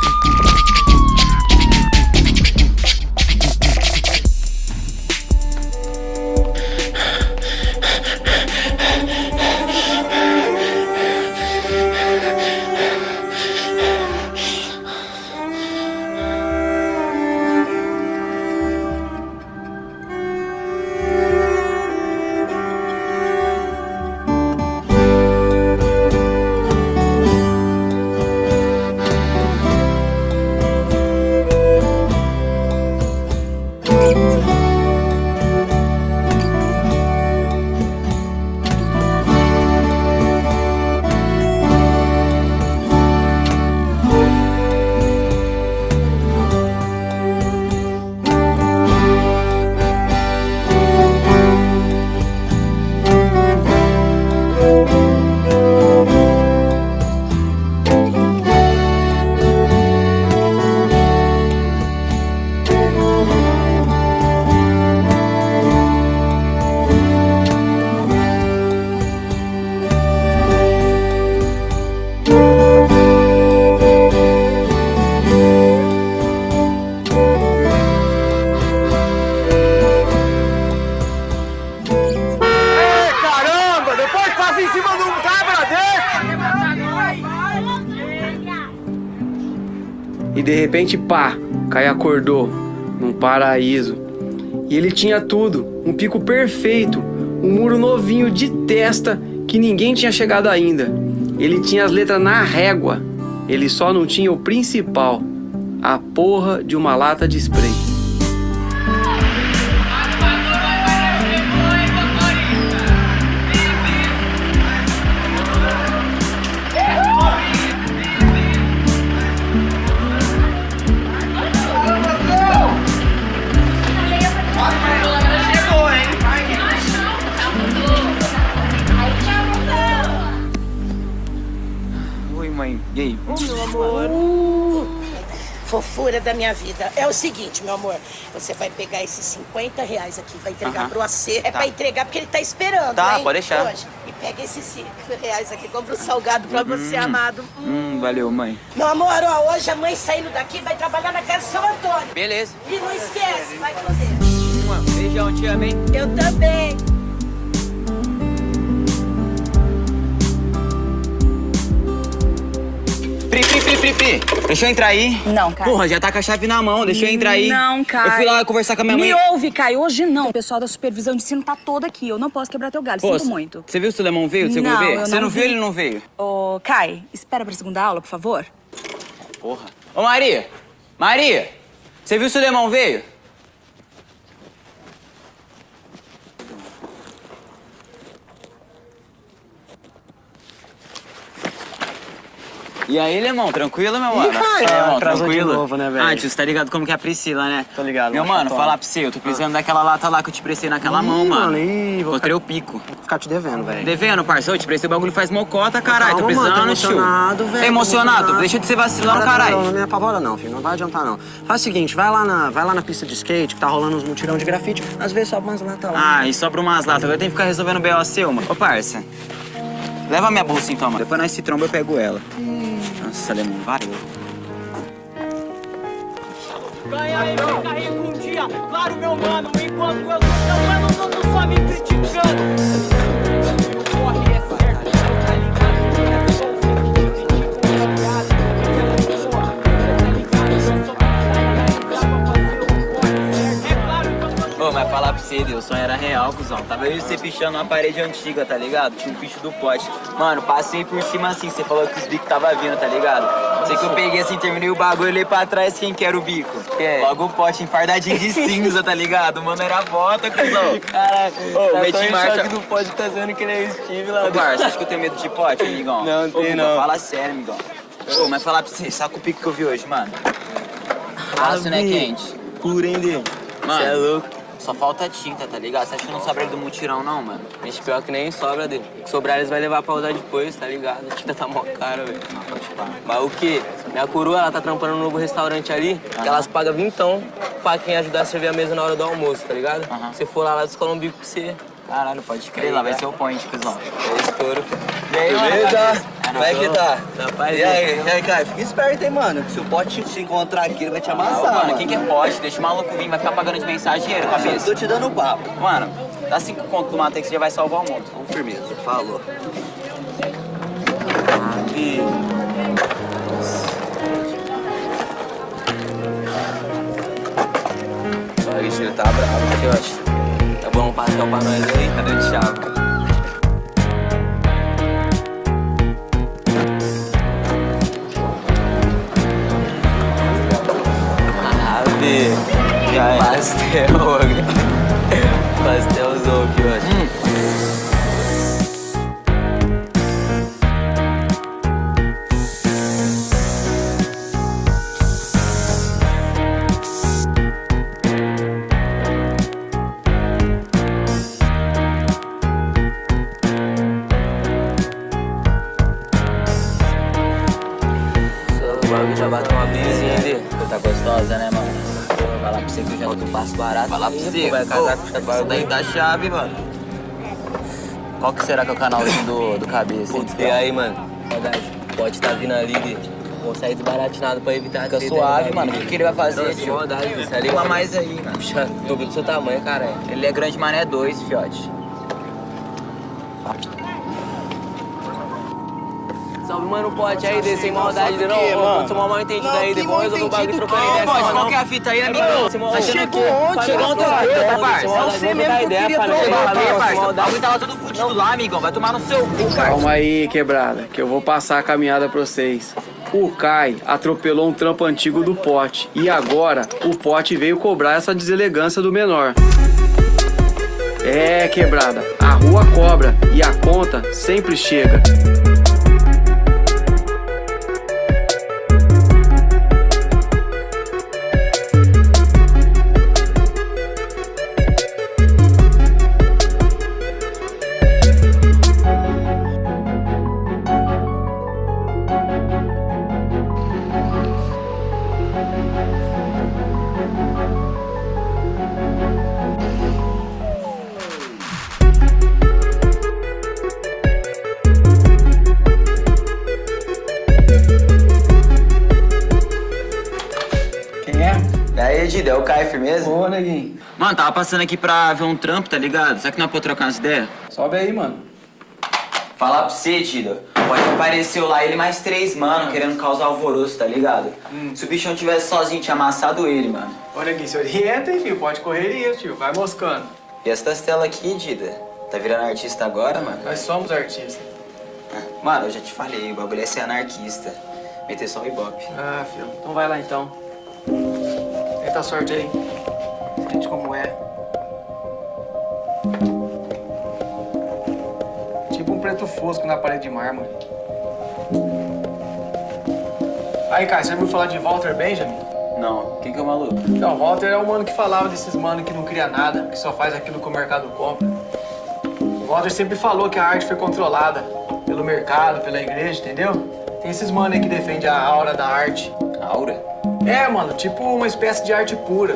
Repente, pá, Kai acordou num paraíso. E ele tinha tudo: um pico perfeito, um muro novinho de testa que ninguém tinha chegado ainda. Ele tinha as letras na régua. Ele só não tinha o principal: a porra de uma lata de spray. Fofura da minha vida. É o seguinte, meu amor. Você vai pegar esses 50 reais aqui, vai entregar Aham. pro AC. É Tá. pra entregar porque ele tá esperando, Tá, hein? pode deixar. Hoje. E pega esses 5 reais aqui, compra o salgado pra você, Hum. amado. Hum, valeu, mãe. Meu amor, ó, hoje a mãe saindo daqui vai trabalhar na casa do São Antônio. Beleza. E não esquece, vai fazer. Beijão, te amo, hein? Eu também. Pri. Deixa eu entrar aí. Não, Caio. Porra, já tá com a chave na mão. Deixa eu entrar aí. Não, Caio. Eu fui lá conversar com a minha Me mãe. ouve, Caio. Hoje não. O pessoal da supervisão de ensino tá todo aqui. Eu não posso quebrar teu galho. Pô, Sinto muito. Você viu se o Lemão veio segundo Não, eu Você não não viu vi. ele não veio? Ô, Kai, espera pra segunda aula, por favor. Porra. Ô, Maria! Maria! Você viu se o Lemão veio? E aí, Lemão, tranquilo, meu mano? Ih, É, Lemão, atrasou de tranquilo? novo, né, velho? Ah, tio, você tá ligado como que é a Priscila, né? Tô ligado, Meu mano, falar pra você, eu tô precisando daquela lata lá que eu te prestei naquela Ih, mão, mano. ih, vou Encontrei o pico. Vou ficar te devendo, velho. Devendo, parceiro, eu te prestei o bagulho faz mocota, caralho. Tô Calma, mano, precisando, tô tio. emocionado, velho. Tá tô emocionado? Deixa de ser vacilão, Cara, caralho. Não, não me apavora não, filho. Não vai adiantar, não. Faz o seguinte, vai lá na, vai lá na pista de skate, que tá rolando uns mutirão de grafite. Às vezes sobe umas latas lá. Ah, e sobra umas latas. Eu tenho que ficar resolvendo BO seu, mano. Ô, parça. Leva minha bolsa então, mano. Depois nós se tromba, eu pego ela. Nossa, Lemão, valeu. Ganha aí, meu carrego um dia. Claro, meu mano, enquanto eu não, eu não tô só me criticando. Você, Deus, o sonho era real, cuzão. Tava eu e você pichando uma parede antiga, tá ligado? Tinha um bicho do pote. Mano, passei por cima assim, você falou que os bicos tava vindo, tá ligado? Sei que eu peguei assim, terminei o bagulho, olhei pra trás, quem que era o bico? Logo o pote enfardadinho de cinza, tá ligado? Mano, era bota, cuzão. Caraca, ô, tá meti marcha. do pote, tá dizendo que ele é Steve lá Ô, você acha que eu tenho medo de pote, amigão? Não, Ô, tem Guga, não. Fala sério, amigão. Ô, mas falar pra você, saca o pico que eu vi hoje, mano. Aço, né, Ave. quente? Dê? Mano, Cê é louco. Só falta tinta, tá ligado? Você acha que não sobra ele do mutirão, não, mano? Gente, pior que nem sobra dele. O que sobrar eles vai levar pra usar depois, tá ligado? A tinta tá mó cara, velho. Mas o quê? Minha coroa, ela tá trampando no novo restaurante ali, que elas pagam vintão pra quem ajudar a servir a mesa na hora do almoço, tá ligado? Se for lá, ela descola um bico pra você. Caralho, pode crer, lá vai ser o point, cuzão. É estouro. E Beleza? cabeça? Como é que tá? Rapaz, E aí, e aí, cara, fica esperto, hein, mano. Se o pote te encontrar aqui, ele vai te amassar, Ô, mano, mano. quem que é pote? Deixa o maluco vir, vai ficar pagando de mensageiro, cabeça. Tô te dando papo. Mano, dá cinco conto do Matex que já vai salvar o mundo. Com firmeza, falou. Olha, bicho, ele tá bravo. Tá bom um pastel pra nós aí, tá né, Thiago? Já é. Pastel, pastelzão né? aqui, ó. Hum. Gostosa, né, mano? Falar pra você que eu já tô passo barato. Falar pra você, vai casar com essa daí da chave, mano. Qual que será que é o canalzinho do, do cabeça? Putz, e aí, mano? Saudade. Pode tá vindo ali, Gui. Vou sair desbaratinado pra evitar Fica suave, né, mano. O que, que ele vai fazer, Não, tio? Fala ligado? mais aí, mano. Puxa, dobro do seu tamanho, cara. Ele é grande, mas é dois, fiote. Salve, mano, pote aí, desse sem maldade, não. Ô, Pode ser mal entendido aí, depois vamos resolver o bagulho trocando ideia. Pode, qual que é a fita aí, amigo? mano, sem Você chegou ontem, chegou ontem, sem É você mesmo que eu ideia, queria trocar, O bagulho tava tudo fudido lá, amigão. Vai tomar no seu cu, parça. Calma aí, quebrada, que eu vou passar a caminhada pra vocês. O Kai atropelou um trampo antigo do pote e agora o pote veio cobrar essa deselegância do menor. É, quebrada, a rua cobra e a conta sempre chega. Passando aqui pra ver um trampo, tá ligado? Será que não é pra trocar umas ideias? Sobe aí, mano. Falar pra você, Dida. Pode apareceu lá ele mais três, mano, querendo causar alvoroço, tá ligado? Se o bichão tivesse sozinho, tinha amassado ele, mano. Ô, neguinho, se orienta, hein, filho? Pode correr isso, tio. Vai moscando. E essas telas aqui, Dida? Tá virando artista agora, mano? Nós somos artistas. Mano, eu já te falei, o bagulho é ser anarquista. Meter só o ibope. Ah, filho. Então vai lá, então. Tenta a sorte aí. Sente como é. Fosco na parede de mármore. Aí, cara, você ouviu falar de Walter Benjamin? Não. Quem que é o maluco? Então, Walter é o mano que falava desses mano que não cria nada, que só faz aquilo que o mercado compra. O Walter sempre falou que a arte foi controlada pelo mercado, pela igreja, entendeu? Tem esses mano aí que defende a aura da arte. Aura? É, mano, tipo uma espécie de arte pura.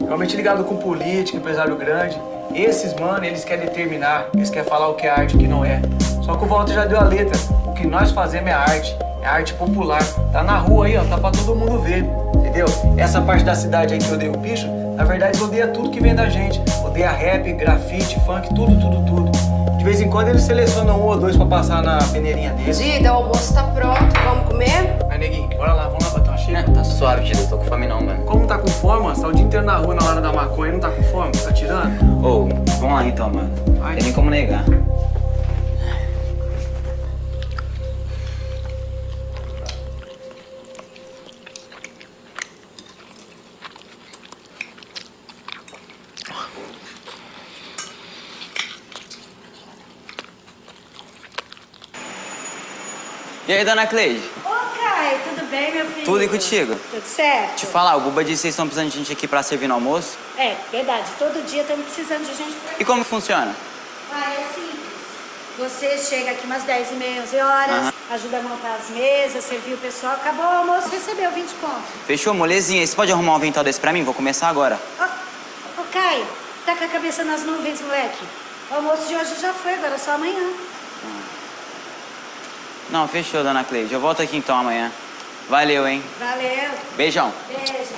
Normalmente ligado com política, empresário grande. Esses, mano, eles querem determinar, eles querem falar o que é arte e o que não é. Só que o Walter já deu a letra. O que nós fazemos é arte. É arte popular. Tá na rua aí, ó, tá pra todo mundo ver. Entendeu? Essa parte da cidade aí que odeia o bicho, na verdade odeia tudo que vem da gente. Odeia rap, grafite, funk, tudo, tudo, tudo. De vez em quando eles selecionam um ou dois pra passar na peneirinha deles. Dida, o almoço tá pronto, vamos comer? Aí, neguinho, bora lá, vamos lá bater uma xícara. Tá suave, Dida, eu tô com fome não, mano. Como tá com fome, mano? Tá o dia inteiro na rua na hora da maconha e não tá com fome? Tá tirando? Ô, vamos lá então, mano. Não tem nem como negar. E aí, dona Cleide? Ô, Caio, pai, tudo bem, meu filho? Tudo e contigo? Tudo certo? Te falar, o Buba disse que vocês estão precisando de gente aqui pra servir no almoço. É, verdade. Todo dia estamos precisando de gente. E como funciona? Ah, é simples. Você chega aqui umas 10 e meia, 11 horas, Aham. ajuda a montar as mesas, servir o pessoal, acabou o almoço, recebeu 20 conto. Fechou, molezinha. Você pode arrumar um vental desse pra mim? Vou começar agora. Ô, Caio, tá com a cabeça nas nuvens, moleque. O almoço de hoje já foi, agora é só amanhã. Não, fechou, dona Cleide. Eu volto aqui então amanhã. Valeu, hein? Valeu. Beijão. Beijo,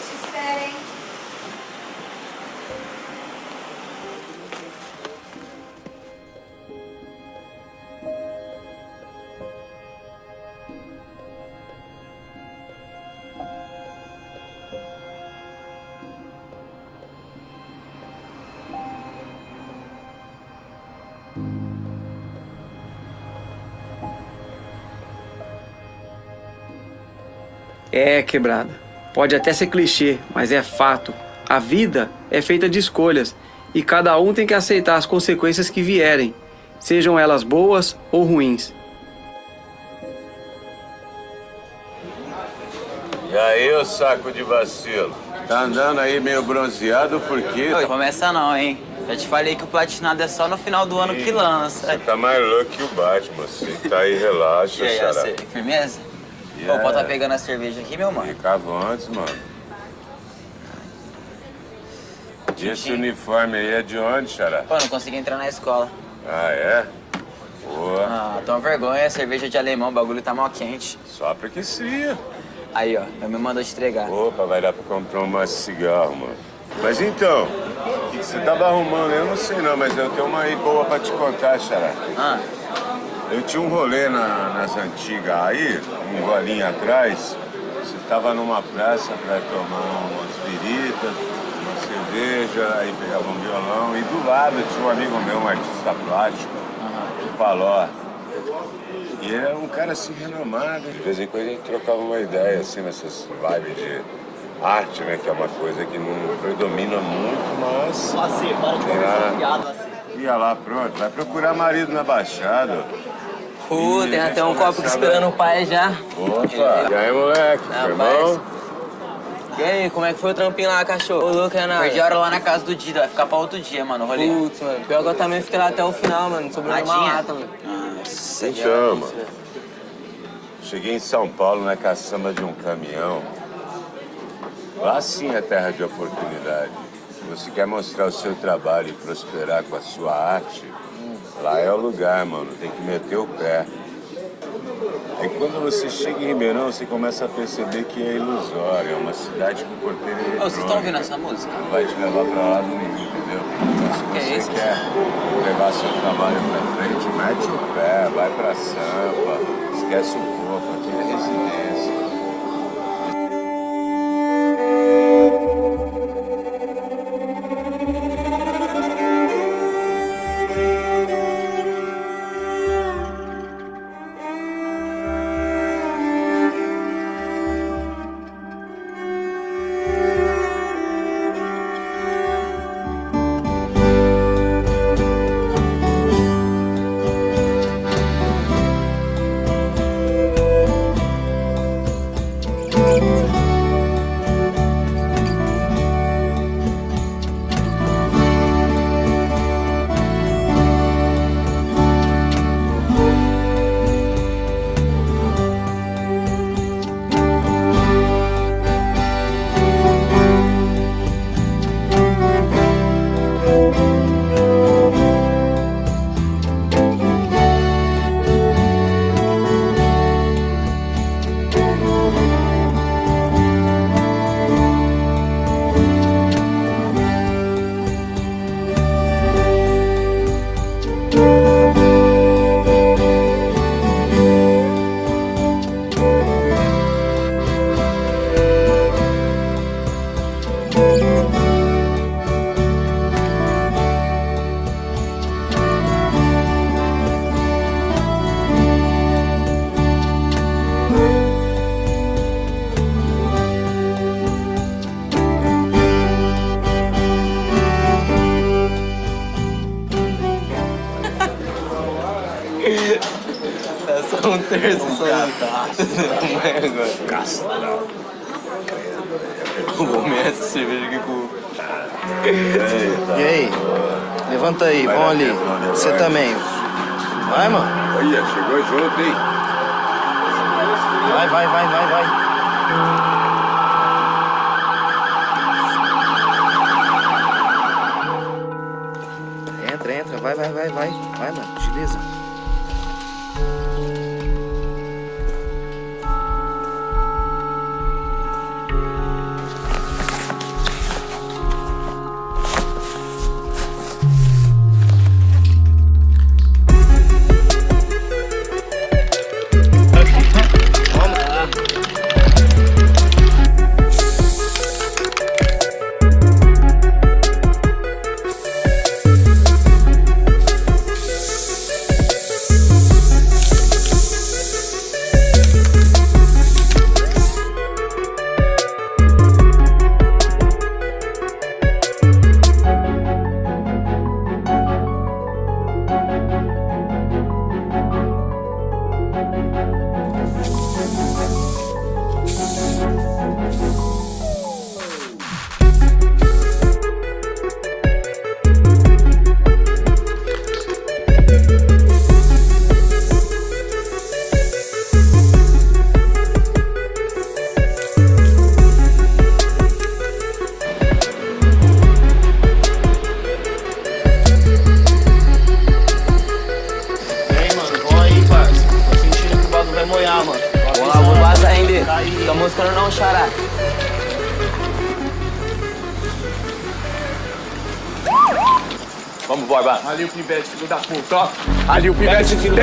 É, quebrada. Pode até ser clichê, mas é fato. A vida é feita de escolhas e cada um tem que aceitar as consequências que vierem, sejam elas boas ou ruins. E aí, ô saco de vacilo? Tá andando aí meio bronzeado por quê? Não começa não, hein? Já te falei que o platinado é só no final do ano que lança. Você tá mais louco que o Batman. Você tá aí, relaxa, E aí, xará. você, firmeza? Pô, é? pode tá pegando a cerveja aqui, meu mano? Fica antes, mano. E esse uniforme aí é de onde, xará? Pô, não consegui entrar na escola. Ah, é? Boa. Ah, toma vergonha, cerveja de alemão, o bagulho tá mal quente. Só porque sim. Aí, ó, eu me mandou te entregar. Opa, vai dar pra comprar um maço de cigarro, mano. Mas então, o você tava arrumando? Eu não sei não, mas eu tenho uma aí boa pra te contar, xará. Ah. Eu tinha um rolê na- nas antigas aí, um golinho atrás. Você tava numa praça pra tomar umas biritas, uma cerveja, aí pegava um violão. E do lado tinha um amigo meu, um artista plástico, o Paló. E ele era um cara assim renomado. De vez em quando a gente trocava uma ideia, assim, nessas vibes de arte, né? Que é uma coisa que não predomina muito, mas. Lacer, para de conversar fiado, Lacer. Ia lá, pronto. Vai procurar marido na Baixada. Pô, tem até um copo aqui esperando o pai já. Opa! E aí, moleque? Ah, Firmão? E aí, como é que foi o trampinho lá, cachorro? Ô, louco, Renato. Perdi a hora lá na casa do Dida, vai ficar pra outro dia, mano, rolê. Putz, mano, pior que eu também fiquei lá até o final, mano, sobrou uma lata, mano. Nossa, Então, mano. Cheguei em São Paulo na caçamba de um caminhão. Lá sim é terra de oportunidade. Se você quer mostrar o seu trabalho e prosperar com a sua arte, lá é o lugar, mano. Tem que meter o pé. Aí quando você chega em Ribeirão, você começa a perceber que é ilusório. É uma cidade com porteiro Ô, vocês estão ouvindo essa música? Vai te levar pra lá nenhum, entendeu? Então, se Que é você isso? quer levar seu trabalho pra frente, mete o pé, vai pra Sampa, esquece o corpo, aqui é residência. Ó. Ali o pivete, filho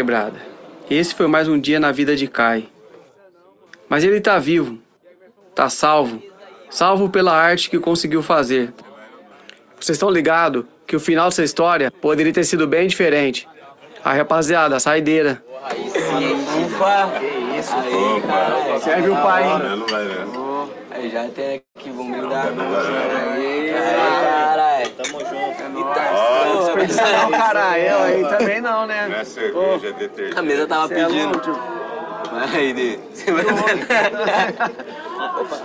quebrada. Esse foi mais um dia na vida de Kai. Mas ele tá vivo. Tá salvo. Salvo pela arte que conseguiu fazer. Vocês estão ligados que o final dessa história poderia ter sido bem diferente. A rapaziada, a saideira. Ufa! Que isso, aí, cara. Serve o pai, hein? Né? Aí já tem aqui, vamos brindar. Aí, caralho. Tamo junto. Desperdiçar não, caralho. Eu aí também não, né? é cerveja, é detergente. A mesa tava Cê pedindo. É Vai aí, Dê. Opa.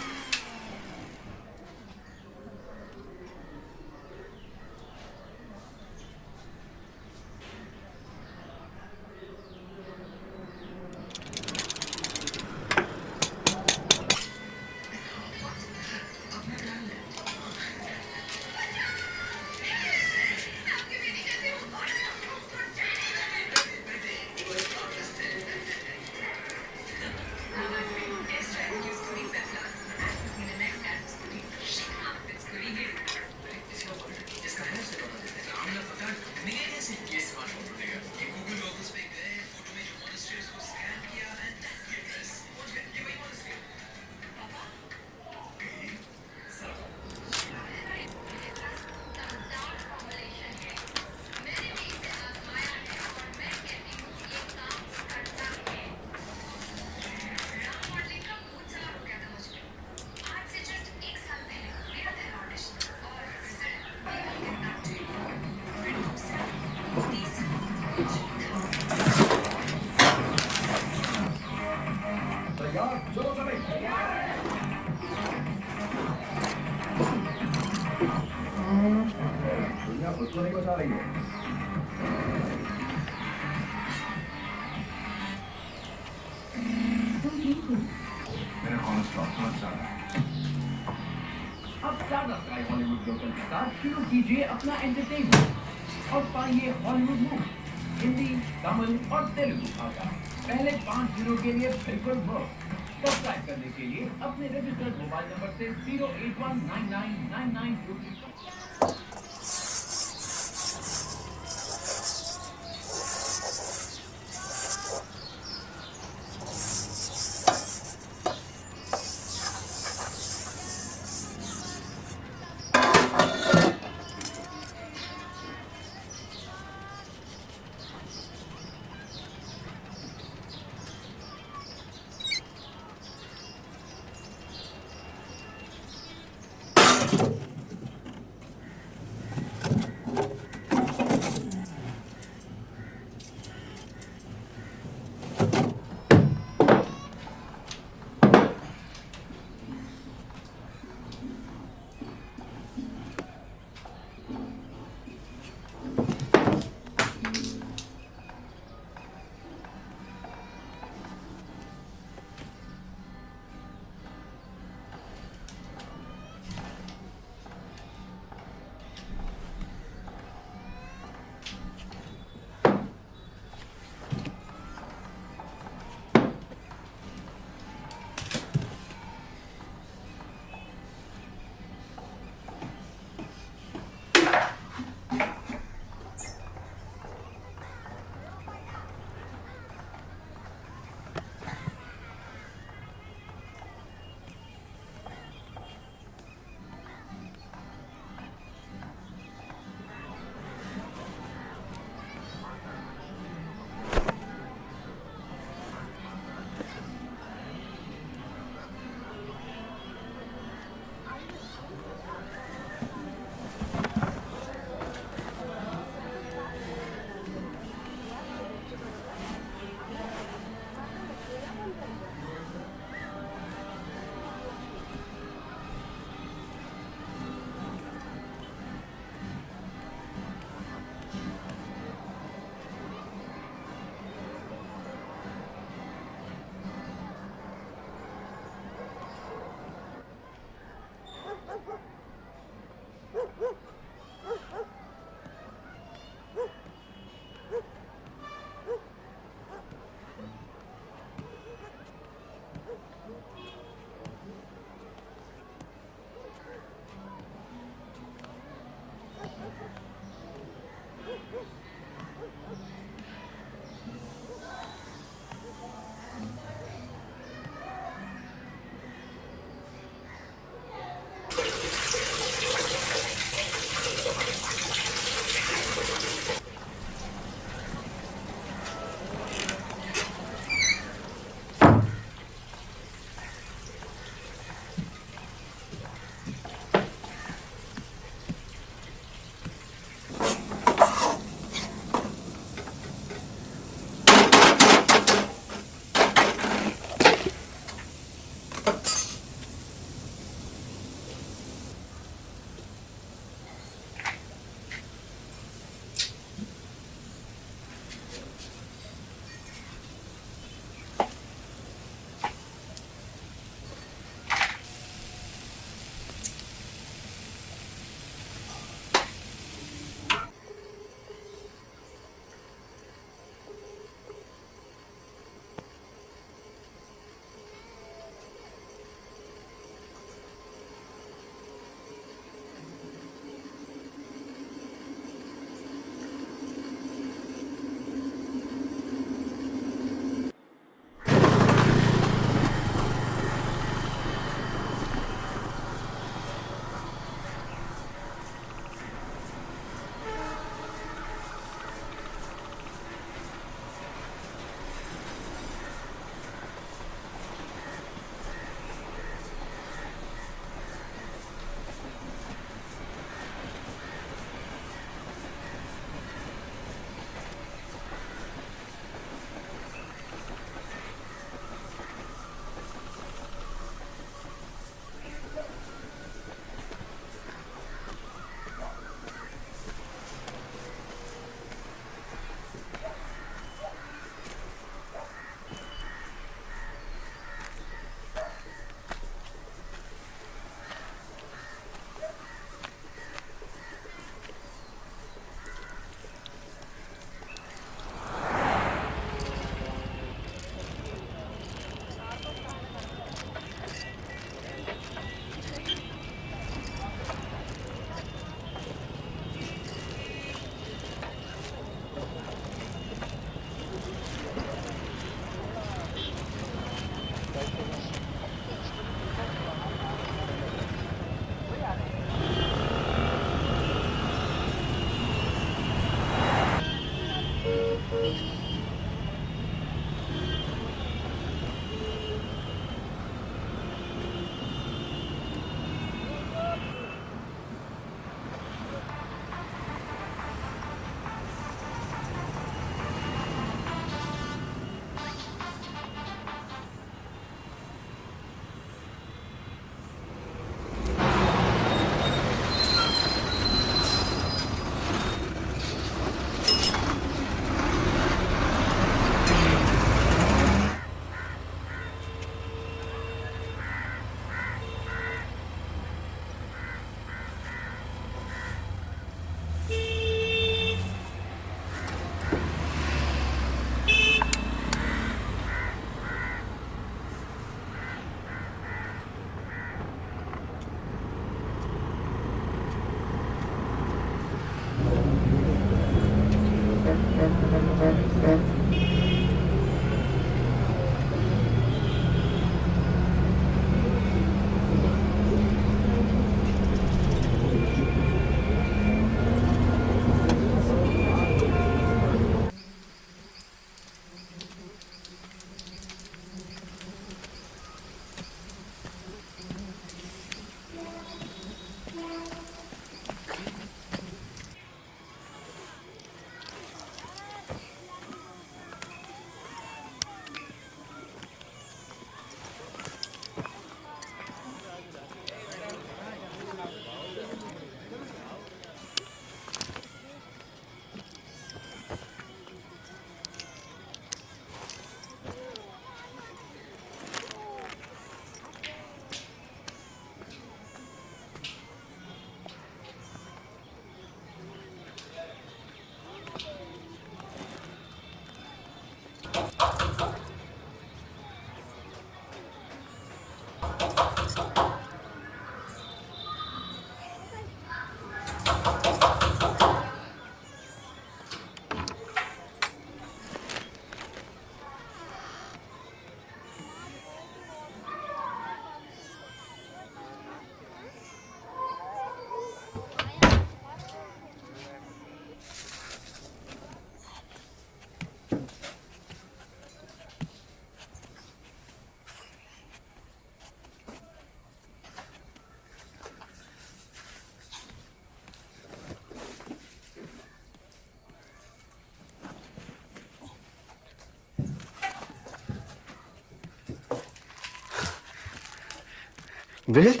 Bed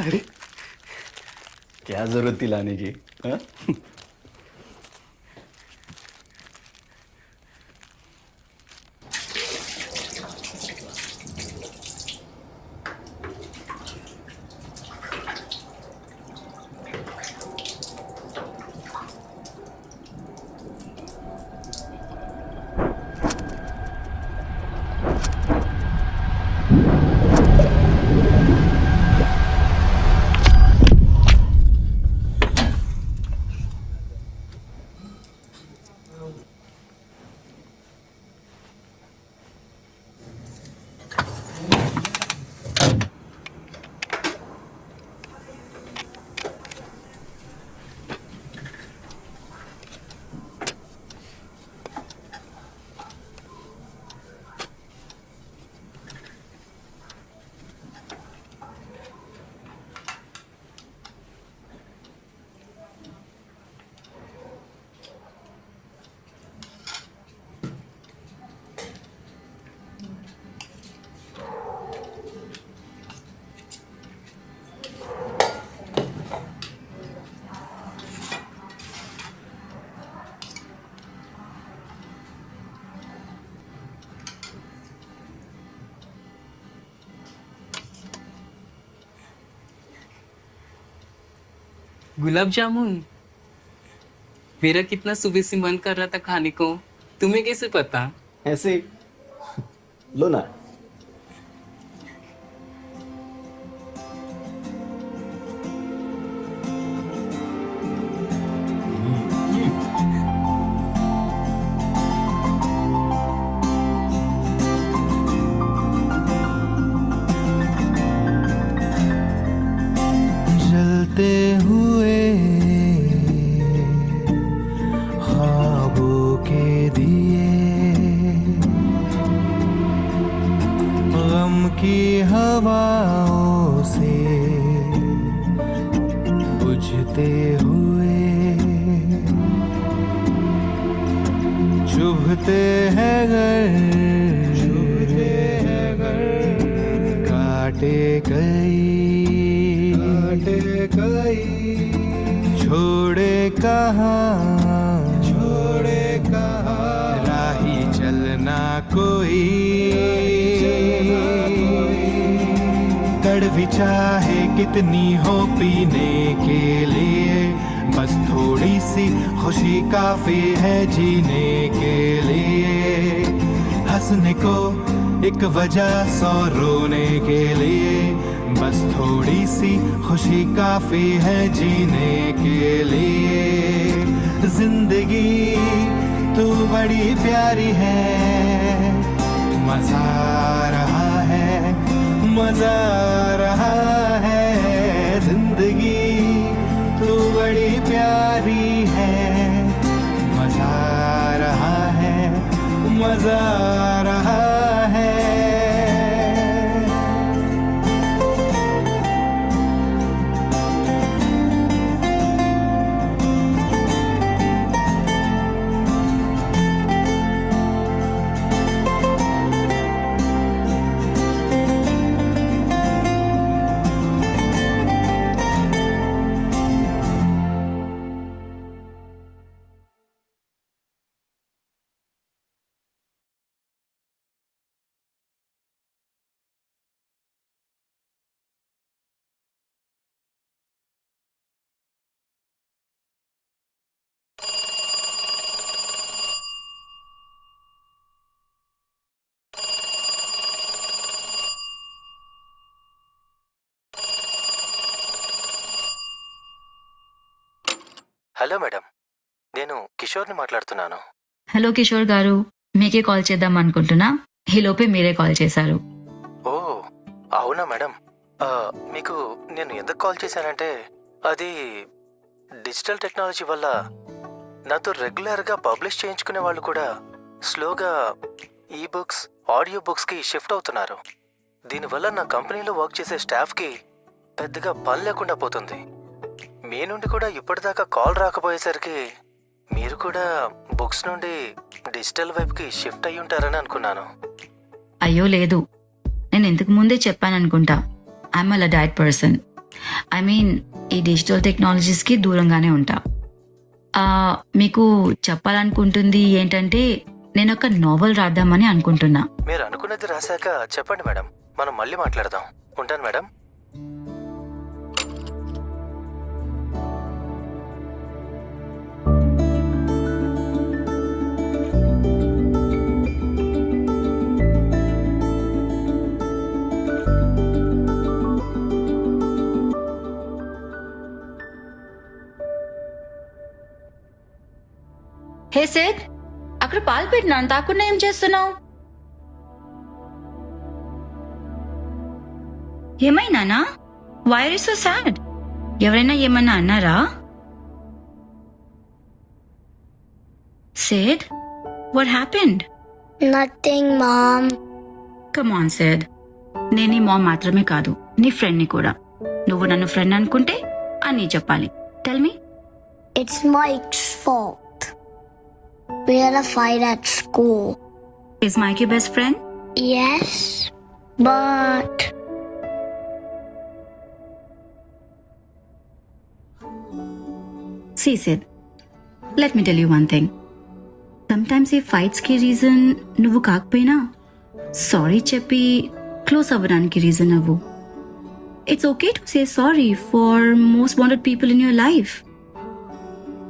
अरे क्या ज़रूरत थी लाने की हाँ? गुलाब जामुन? मेरा कितना सुबह से मन कर रहा था खाने को। तुम्हें कैसे पता? ऐसे, लो ना। కిషోర్ని మాట్లాడుతున్నాను. హలో కిషోర్ గారు మీకే కాల్ చేద్దాం అనుకుంటున్నా. ఈలోపే మీరే కాల్ చేశారు. ఓ అవునా మేడం. ఆ, మీకు నేను ఎందుకు కాల్ చేశానంటే అది డిజిటల్ టెక్నాలజీ వల్ల నాతో రెగ్యులర్గా పబ్లిష్ చేయించుకునే వాళ్ళు కూడా స్లోగా ఈ బుక్స్ ఆడియో బుక్స్కి షిఫ్ట్ అవుతున్నారు. దీనివల్ల నా కంపెనీలో వర్క్ చేసే స్టాఫ్కి పెద్దగా పని లేకుండా పోతుంది. మీ నుండి కూడా ఇప్పటిదాకా కాల్ రాకపోయేసరికి మీరు కూడా బుక్స్ నుండి డిజిటల్ వైపుకి షిఫ్ట్ అయ్యి ఉంటారని అనుకున్నాను. అయ్యో లేదు. నేను ఇంతకు ముందే చెప్పాననుకుంటా I'm a diet person I mean ఈ డిజిటల్ టెక్నాలజీస్కి దూరంగానే ఉంటా. మీకు చెప్పాలనుకుంటుంది ఏంటంటే నేను ఒక నావెల్ రాద్దామని అనుకుంటున్నా. మీరు అనుకున్నది రాశాక చెప్పండి మేడం. మనం మళ్ళీ మాట్లాడదాం. ఉంటాను మేడం. హే సేద్ అక్కడ పాలు పెట్టినాను తాకుండా ఏం చేస్తున్నావు? ఏమైనానా why are is so sad ఎవరైనా ఏమన్నా అన్నారా? Sid what happened nothing mom come on Sid నేను నీ మామ్ మాత్రమే కాదు నీ ఫ్రెండ్ని కూడా. నువ్వు నన్ను ఫ్రెండ్ అనుకుంటే అన్నీ చెప్పాలి. Tell me It's Mike's fault. We had a fight at school. Is mic you best friend Yes, but See, Sid, let me tell you one thing. Sometimes ఈ ఫైట్స్కి రీజన్ నువ్వు కాకపోయినా సారీ చెప్పి క్లోజ్ అవ్వడానికి reason అవ్వు it's okay to say sorry far most wanted people in your life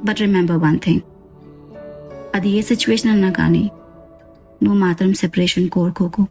but remember one thing అది ఏ situation అన్నా కానీ నువ్వు మాత్రం సెపరేషన్ కోరుకోకు.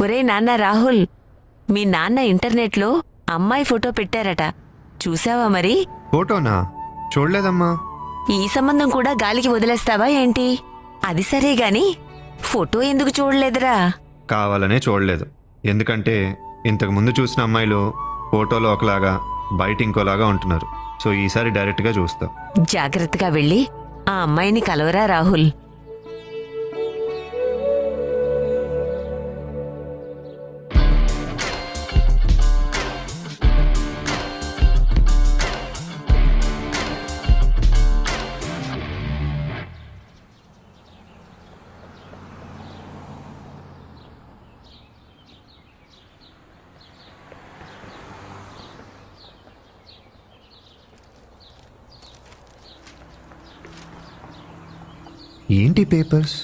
ఒరే నాన్న రాహుల్ మీ నాన్న ఇంటర్నెట్లో అమ్మాయి ఫోటో పెట్టారట. చూసావా మరి? ఫోటోనా? చూడలేదమ్మా. ఈ సంబంధం కూడా గాలికి వదిలేస్తావా ఏంటి? అది సరే గాని ఫోటో ఎందుకు చూడలేదురా? కావాలనే చూడలేదు. ఎందుకంటే ఇంతకు ముందు చూసిన అమ్మాయిలు ఫోటోలో ఒకలాగా బయట ఇంకోలాగా ఉంటున్నారు. సో ఈసారి డైరెక్ట్గా చూస్తా. జాగ్రత్తగా వెళ్ళి ఆ అమ్మాయిని కలవరా రాహుల్? ఏంటి papers?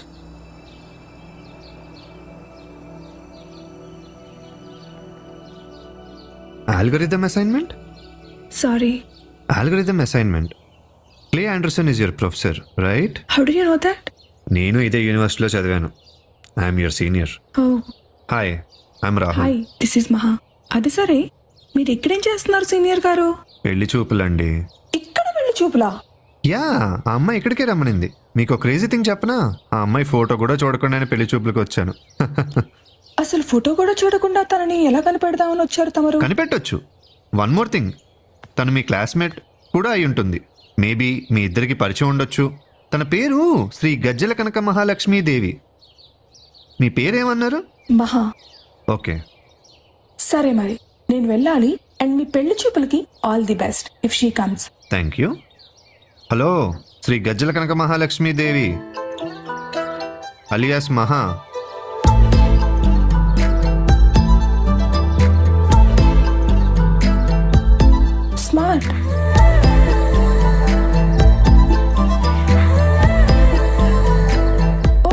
Algorithm assignment Sorry. Algorithm assignment Clay Anderson is your professor right How do you know that? నేను ఇదే యూనివర్సిటీలో చదివాను. I'm your senior hi I'm Rahul hi. This is Maha. అది సరే. మీరు ఇక్కడేం చేస్తున్నారు సీనియర్ గారు? పెళ్ళి చూపులండి. ఇక్కడ వెళ్ళి చూపులా? యా ఆ అమ్మాయి ఇక్కడికే రమ్మనింది. మీకు ఒక క్రేజీ థింగ్ చెప్పనా? ఆ అమ్మాయి ఫోటో కూడా చూడకుండానే పెళ్ళి చూపులకు వచ్చాను. అసలు ఫోటో కూడా చూడకుండా తనని ఎలా కనిపెడదామని వచ్చారు తమరు? కనిపెట్టొచ్చు. వన్ మోర్ థింగ్ తను మీ క్లాస్మేట్ కూడా అయి ఉంటుంది. మేబీ మీ ఇద్దరికి పరిచయం ఉండొచ్చు. తన పేరు శ్రీ గజ్జల కనక మహాలక్ష్మీదేవి మీ పేరేమన్నారు? మహా. ఓకే సరే మరి. నేను వెళ్ళాలి. అండ్ మీ పెళ్ళి చూపులకి all the best if she comes. Thank you hello Shri Gajjala Kanaka Mahalakshmidevi alias Maha. Smart.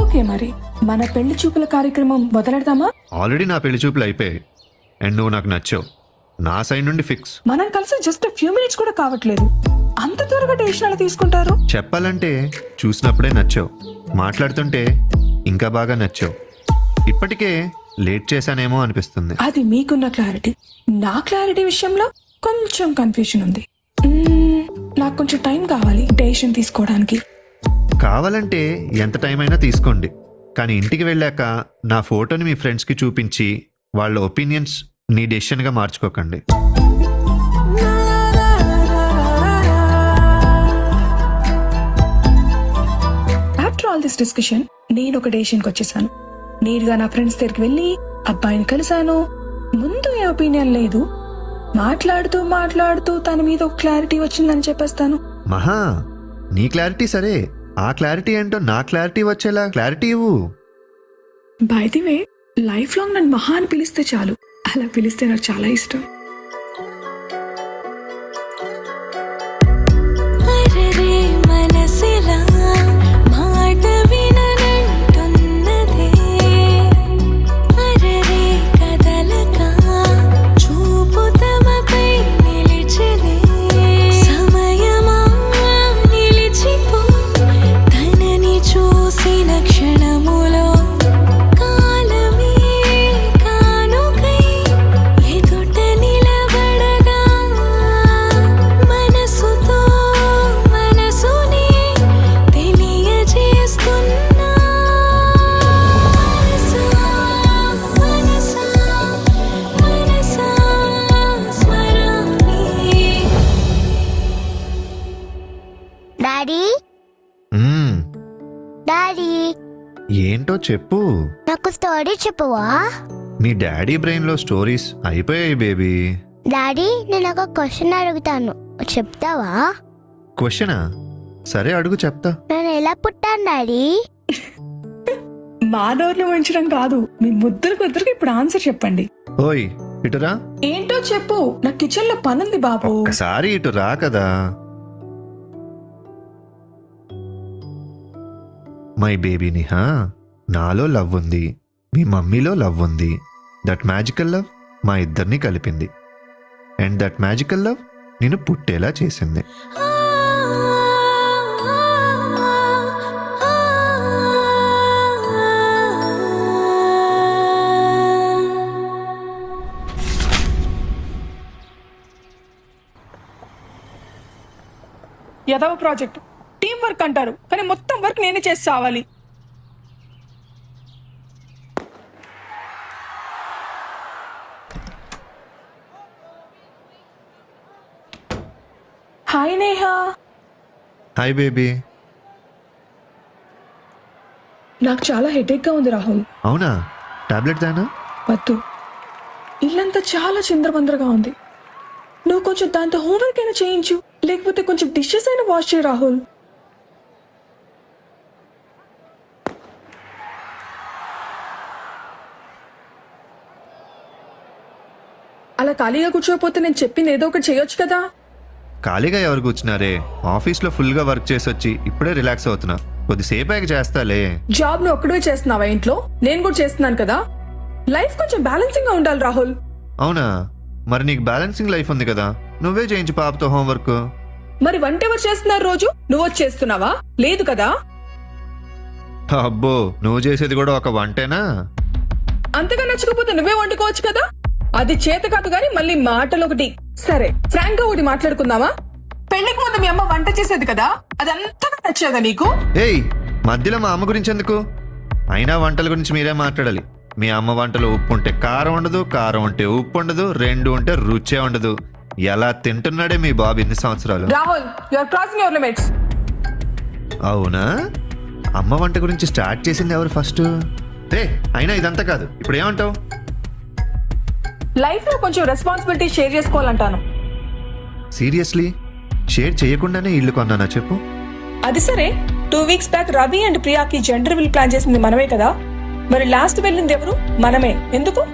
Okay మరి మన పెళ్ళి చూపుల కార్యక్రమం మొదలెడదామా? ఆల్రెడీ నా పెళ్ళి చూపులు అయిపోయాయి. అండ్ నువ్వు నాకు నచ్చావు. నా సైడ్ నుండి ఫిక్స్. మనం కలిసి జస్ట్ ఫ్యూ మినిట్స్ కూడా కావట్లేదు. అంత త్వరగా డెసిషన్ ఎలా తీసుకుంటారు? చెప్పాలంటే చూసినప్పుడే నచ్చావు. మాట్లాడుతుంటే ఇంకా బాగా నచ్చావు. ఇప్పటికే లేట్ చేశానేమో అనిపిస్తుంది. అది మీకున్న క్లారిటీ నా క్లారిటీ విషయంలో కొంచెం కన్ఫ్యూజన్ ఉంది. నాకు కొంచెం టైం కావాలి డెసిషన్ తీసుకోవడానికి. కావాలంటే ఎంత టైం అయినా తీసుకోండి. కానీ ఇంటికి వెళ్ళాక నా ఫోటోని మీ ఫ్రెండ్స్కి చూపించి వాళ్ళ ఒపీనియన్స్ నీ డెసిషన్గా మార్చుకోకండి. దిస్ డిస్కషన్ నేను ఒక డెసిషన్కి వచ్చేసాను. నేరుగా నా ఫ్రెండ్స్ దగ్గరికి వెళ్ళి అబ్బాయిని కలిశాను. ముందు ఏ ఒపీనియన్ లేదు. మాట్లాడుతూ మాట్లాడుతూ తన మీద ఒక క్లారిటీ వచ్చిందని చెప్పేస్తాను. మహా నీ క్లారిటీ సరే. ఆ క్లారిటీ ఏంటో నా క్లారిటీ వచ్చేలా క్లారిటీ ఇవ్వు. By the way life long నన్ను మహా అని పిలిస్తే చాలు. అలా పిలిస్తే నాకు చాలా ఇష్టం. ఏంటో చెప్పు. నాకు స్టోరీ చెప్పవా? మీ డాడీ బ్రెయిన్లో స్టోరీస్ అయిపోయాయి బేబీ. డాడీ నేను ఒక క్వశ్చన్ అడుగుతాను. చెప్తావా? క్వశ్చనా? సరే అడుగు చెప్తా. నేను ఎలా పుట్టాను డాడీ? మా నోర్లు ఉంచడం కాదు. మీ ముద్దులు కుదురుకు ఇప్పుడు ఆన్సర్ చెప్పండి. ఓయ్ ఇటురా ఏంటో చెప్పు. నా కిచెన్లో పనుంది బాబు. ఒకసారి ఇటు రా కదా. మై బేబీ నిహా నాలో లవ్ ఉంది మీ మమ్మీలో లవ్ ఉంది. దట్ మ్యాజికల్ లవ్ మా ఇద్దరిని కలిపింది. అండ్ దట్ మ్యాజికల్ లవ్ నేను పుట్టేలా చేసింది. యదవ ప్రాజెక్ట్. టీం వర్క్ అంటారు. కానీ మొత్తం వర్క్ నేనే చేసి చావాలి. హాయ్ నేహా. Hi baby. నాకు చాలా హెడేక్గా ఉంది రాహుల్. అవునా? టాబ్లెట్ దానా వద్దు. ఇల్లంతా చాలా చిందరబందరగా ఉంది. నువ్వు కొంచెం దాంతో హోంవర్క్ అయినా చేయించు. లేకపోతే కొంచెం డిషెస్ అయినా వాష్ చేయి రాహుల్. అలా ఖాళీగా కూర్చోకపోతే నేను చెప్పింది ఏదో ఒకటి చేయొచ్చు కదా? ఖాళీగా ఎవరు కూర్చున్నారే? ఆఫీస్లో ఫుల్గా వర్క్ చేసి వచ్చి ఇప్పుడే రిలాక్స్ అవుతున్నా. కొద్దిసేపు చేస్తాలే. జాబ్ నువ్వు ఒక్కడే చేస్తున్నావా ఇంట్లో? నేను కూడా చేస్తున్నాను కదా? లైఫ్ కొంచెం బ్యాలెన్సింగ్గా ఉండాలి రాహుల్. అవునా? మరి నీకు బ్యాలెన్సింగ్ లైఫ్ ఉంది కదా. నువ్వే చేయించు పాపతో హోంవర్క్. మరి వంట ఎవరు చేస్తున్నారు రోజు? నువ్వు వచ్చి చేస్తున్నావా? లేదు కదా? అబ్బో నువ్వు చేసేది కూడా ఒక వంటేనా? అంతగా నచ్చకపోతే నువ్వే వండుకోవచ్చు కదా? అది చేత కాదు గాని మళ్ళీ మాటలు ఒకటి సరే ఫ్రాంక్గా ఒకటి మాట్లాడుకుందామా? పెళ్ళికి ముందు మీ అమ్మ వంట చేసేది కదా? అది అంతగా నచ్చేదా నీకు ఏయ్ మధ్యలో మా అమ్మ గురించి ఎందుకు? అయినా వంటల గురించి మీరే మాట్లాడాలి. మీ అమ్మ వంటలో ఉప్పు ఉంటే కారం ఉండదు కారం ఉంటే ఉప్పు ఉండదు రెండు ఉంటే రుచే ఉండదు ఎలా తింటున్నాడే మీ బాబు ఇన్ని సంవత్సరాలు? Rahul you are crossing your limits అవునా? అమ్మ వంట గురించి స్టార్ట్ చేసింది ఎవరు ఫస్ట్? రే అయినా ఇదంతా కాదు. ఇప్పుడు ఏమంటావు? లైఫ్లో కొంచెం రెస్పాన్సిబిలిటీ షేర్ చేసుకోవాలంటాను. సీరియస్లీ షేర్ చేయకుండానే ఇల్లు కొన్నానా చెప్పు? అది సరే. Two weeks back Ravi and ప్రియాకి gender reveal plan చేసింది మనమే కదా. మరి లాస్ట్ వెళ్ళింది ఎవరు? మనమే. ఎందుకు?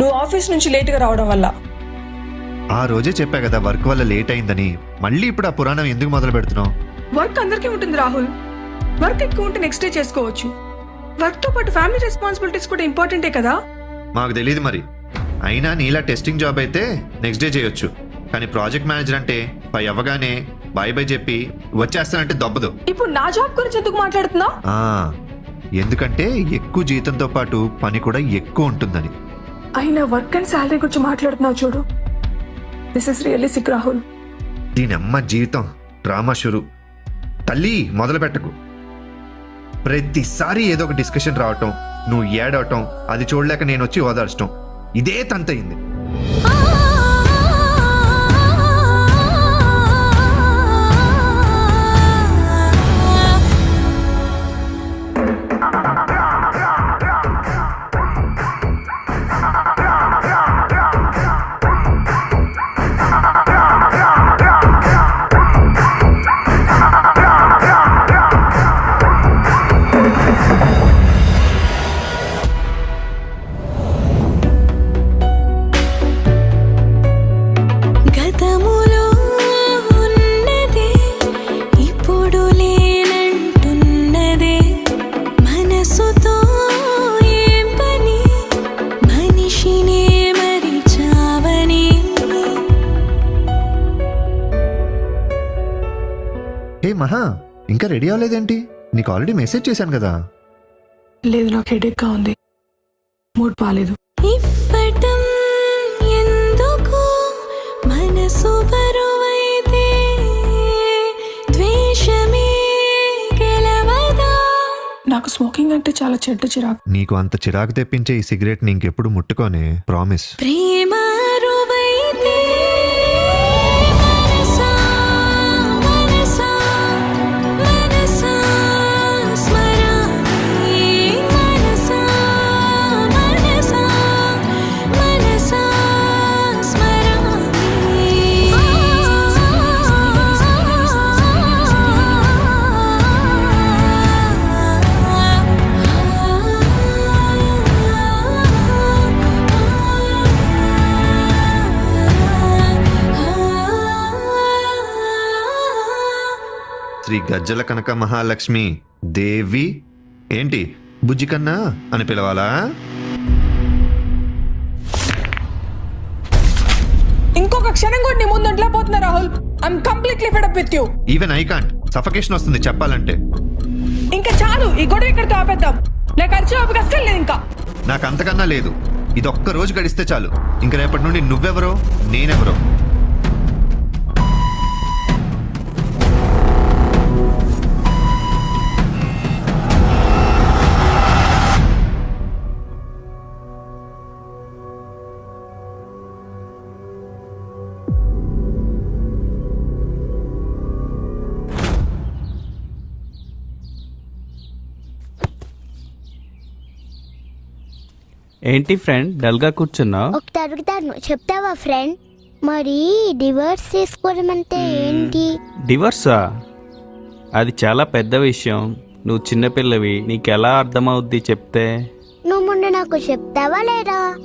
నువ్వు ఆఫీస్ నుంచి లేట్గా రావడం వల్ల. ఆ రోజే చెప్పా కదా వర్క్ వల్ల లేట్ అయిందని. మళ్ళీ ఇప్పుడు ఆ పురాణం ఎందుకు మొదలు పెడుతున్నావు? వర్క్ అందరికీ ఉంటుంది రాహుల్. వర్క్ ఎక్కువ ఉంటే నెక్స్ట్ డే చేసుకోవచ్చు. వర్క్తో పాటు ఫ్యామిలీ రెస్పాన్సిబిలిటీస్ కూడా ఇంపార్టెంటే కదా. మాకు తెలియదు మరి. అయినా నీలా టెస్టింగ్ జాబ్ అయితే నెక్స్ట్ డే చేయొచ్చు. కానీ ప్రాజెక్ట్ మేనేజర్ అంటే పై అవ్వగానే బాయ్ బై చెప్పి వచ్చేస్తానంటే దొబ్బదు. ఇప్పుడు నా జాబ్ గురించి ఎందుకు మాట్లాడుతున్నావు? ఆ, ఎందుకంటే ఎక్కువ జీతంతో పాటు పని కూడా ఎక్కువ ఉంటుందని. అయినా వర్క్ అండ్ శాలరీ గురించి మాట్లాడుతున్నావు చూడు. This is really sick Rahul దీని అమ్మ జీవితం డ్రామా షురు. తల్లి మొదలు పెట్టకు. ప్రతిసారి ఏదో ఒక డిస్కషన్ రావటం నువ్వు ఏడవటం అది చూడలేక నేను వచ్చి ఓదార్చటం. ఇదే తంతయింది. ఇంకా రెడీ అవ్వలేదేంటి? నీకు ఆల్రెడీ మెసేజ్ చేశాను కదా. లేదు నాకు హెడేక్గా ఉంది. మూడ్ బాగాలేదు ఇవ్వటం ఎందుకు మనసు బరువైతే? ద్వేషమే గెలవదా? నాకు స్మోకింగ్ అంటే చాలా చెడ్డ చిరాకు. నీకు అంత చిరాకు తెప్పించే ఈ సిగరెట్ని ఇంకెప్పుడు ముట్టుకోనే ప్రామిస్. ప్రేమ శ్రీ గజ్జల కనక మహాలక్ష్మి దేవి. ఏంటి బుజ్జి కన్నా అని పిలవాలా? ఇంకొక క్షణం కూడా నీ ముందు ఉంటలే పోతున్నా Rahul. I'm completely fed up with you even I can't suffocation వస్తుంది చెప్పాలంటే. ఇంకా చాలు ఈ గొడవ ఇక్కడితో ఆపేద్దాం. నాకు అరిచే ఓపిక అస్సలు లేదు ఇంకా. నాకు అంతకన్నా లేదు. ఇది ఒక్క రోజు గడిస్తే చాలు. ఇంక రేపటి నుండి నువ్వెవరో నేనెవరో. ఏంటి ఫ్రెండ్? డల్గా కూర్చున్నావు ఒకటి అడుగుతాను. చెప్తావా ఫ్రెండ్? మరి డివోర్స్ తీసుకోవడం అంటే ఏంటి? డివర్సా? అది చాలా పెద్ద విషయం. నువ్వు చిన్నపిల్లవి నీకు ఎలా అర్థమవుద్ది చెప్తే? నువ్వు ముందు నాకు చెప్తావా లేదా?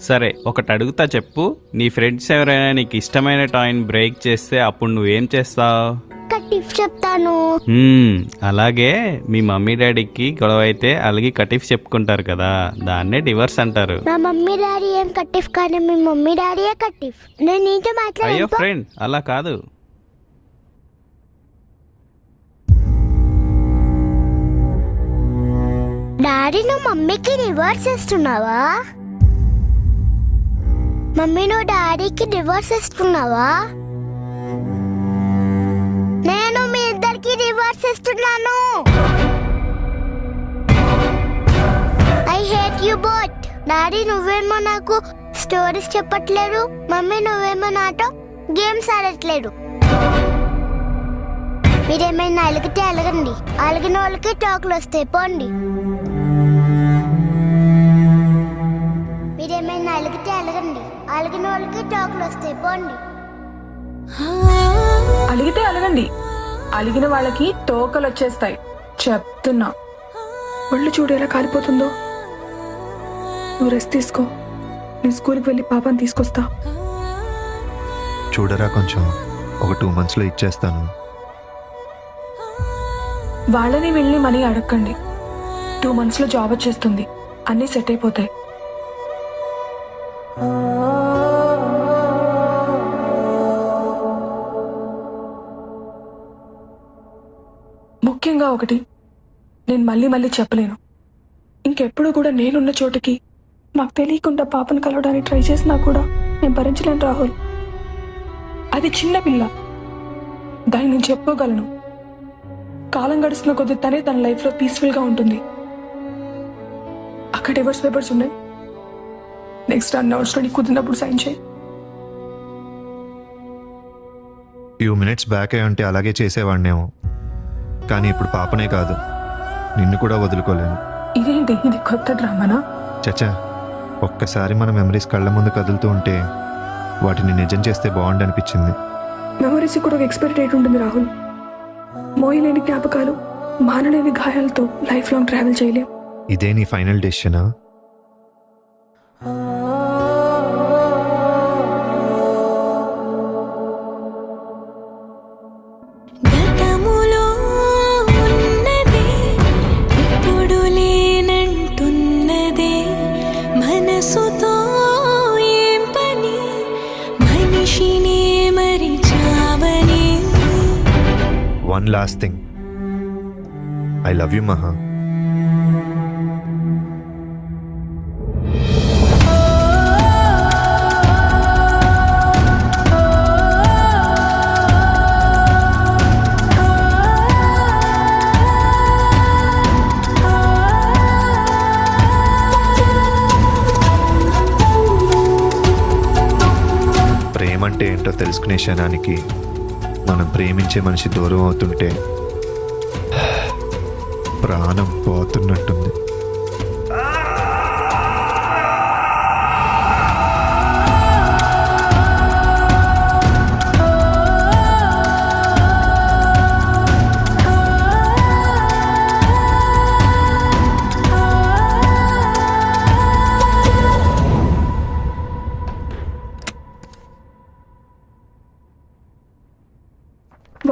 సరే ఒకటి అడుగుతా చెప్పు. నీ ఫ్రెండ్స్ ఎవరైనా నీకు ఇష్టమైన టాయ్ని బ్రేక్ చేస్తే అప్పుడు నువ్వేం చేస్తావు? కటిఫ్ చెప్తాను. అలాగే మీ మమ్మీ డాడీకి గొడవ అయితే అలాగే కటిఫ్ చెప్పుకుంటారు కదా దాన్నే డివర్స్ అంటారు. మా మమ్మీ డాడీ ఏం కట్టిఫ్ కానీ మీ మమ్మీ డాడీయే కట్టిఫ్ నేను నీతో అయ్యో మాట్లాడాను ఫ్రెండ్ అలా కాదు. డాడీ నువ్వు మమ్మీకి డివోర్స్ ఇస్తున్నావా మమ్మీ నువ్వు డాడీకి డివోర్స్ ఇస్తున్నావా నేను మీ ఇద్దరికి రివర్స్ ఇస్తున్నాను I hate you both daddy నువ్వేమో నాకు స్టోరీస్ చెప్పట్లేదు. మమ్మీ నువ్వేమో నాతో గేమ్స్ ఆడట్లేదు. మీరేమైనా అలిగితే అలగండి. అలిగిన వాళ్ళకి టాకులు వస్తాయి. పోండి. మీరేమైనా అలిగితే అలగండి. అలిగిన వాళ్ళకి టాకులు వస్తాయి. పోండి. అలిగితే అలగండి. అలిగిన వాళ్ళకి తోకలు వచ్చేస్తాయి చెప్తున్నా. ఒళ్ళు చూడు ఎలా కాలిపోతుందో. నువ్వు రెస్ట్ తీసుకో. నేను స్కూల్కి వెళ్ళి పాపని తీసుకొస్తా. చూడరా కొంచెం. ఒక టూ మంత్స్లో ఇచ్చేస్తాను. వాళ్ళని వెళ్ళి మనీ అడగండి. టూ మంత్స్లో జాబ్ వచ్చేస్తుంది. అన్నీ సెట్ అయిపోతాయి. ముఖ్యంగా ఒకటి. నేను మళ్ళీ మళ్ళీ చెప్పలేను. ఇంకెప్పుడు కూడా నేనున్న చోటుకి నాకు తెలియకుండా పాపను కలవడానికి ట్రై చేసినా కూడా నేను భరించలేను రాహుల్. అది చిన్న పిల్ల. దాన్ని నేను చెప్పుకోగలను. కాలం గడుస్తున్న కొద్ది తనే తన లైఫ్లో పీస్ఫుల్గా ఉంటుంది. అక్కడ డివర్స్ పేపర్స్ ఉన్నాయి. నెక్స్ట్ అన్నౌన్స్లో నీకు కుదిరినప్పుడు సైన్ చేయి. ఫ్యూ మినిట్స్ బ్యాక్ అయి ఉంటే అలాగే చేసేవాడినేమో. కానీ ఇప్పుడు పాపనే కాదు. నిన్ను కూడా వదులుకోలేను. ఇదేంటి? ఇది కొత్త డ్రామానా? చచ్చా ఒక్కసారి మన మెమరీస్ కళ్ళ ముందు కదులుతూ ఉంటే వాటిని నిజం చేస్తే బాగుండు అనిపించింది మెమరీస్ కూడా ఒక ఎక్స్పైరీ డేట్ ఉంటుంది రాహుల్. మోయలేని జ్ఞాపకాలు మానలేని గాయాలతో లైఫ్ లాంగ్ ట్రావెల్ చేయలేం. ఇదే నీ final డెసిషనా one last thing I love you Maha అంటే ఏంటో తెలుసుకునే క్షణానికి మనం ప్రేమించే మనిషి దూరం అవుతుంటే ప్రాణం పోతున్నట్టుంది.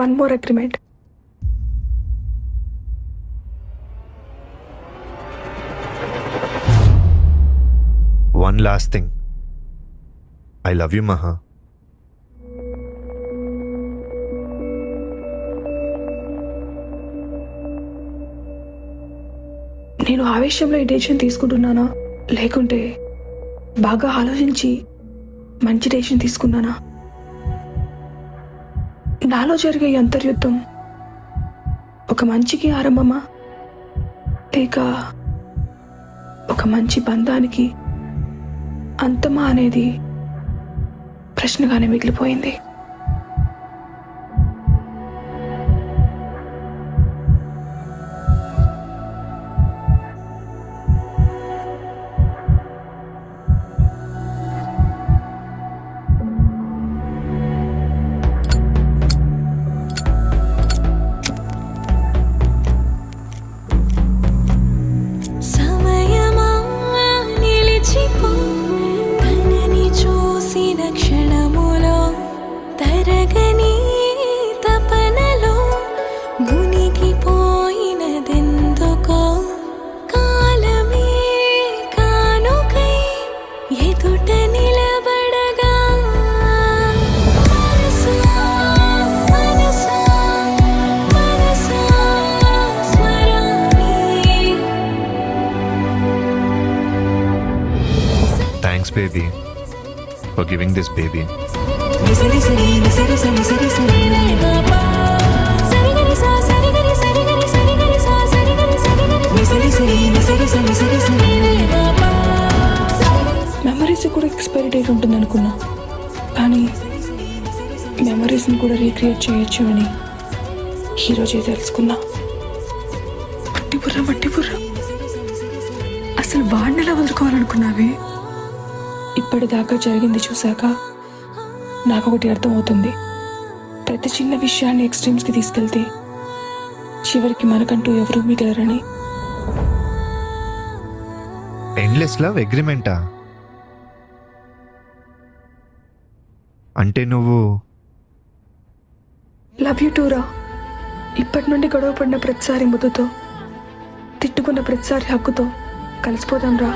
One more agreement one last thing I love you Maha నేను ఆవేశంలో ఈ డెసిషన్ తీసుకుంటున్నానా? లేకుంటే బాగా ఆలోచించి మంచి డెసిషన్ తీసుకున్నానా? నాలో జరిగే అంతర్యుద్ధం ఒక మంచికి ఆరంభమా? లేక ఒక మంచి బంధానికి అంతమా అనేది ప్రశ్నగానే మిగిలిపోయింది. అర్థమవుతుంది. ప్రతి చిన్న విషయాన్ని ఎక్స్ట్రీమ్స్కి తీసుకెళ్తే చివరికి మనకంటూ ఎవరూ మిగలరని. ఎండ్లెస్ లవ్ అగ్రిమెంటా అంటే నువ్వు లవ్ యూ టూరా ఇప్పటి నుండి గొడవ పడిన ప్రతిసారి ముద్దుతో తిట్టుకున్న ప్రతిసారి హక్కుతో కలిసిపోదాం రా.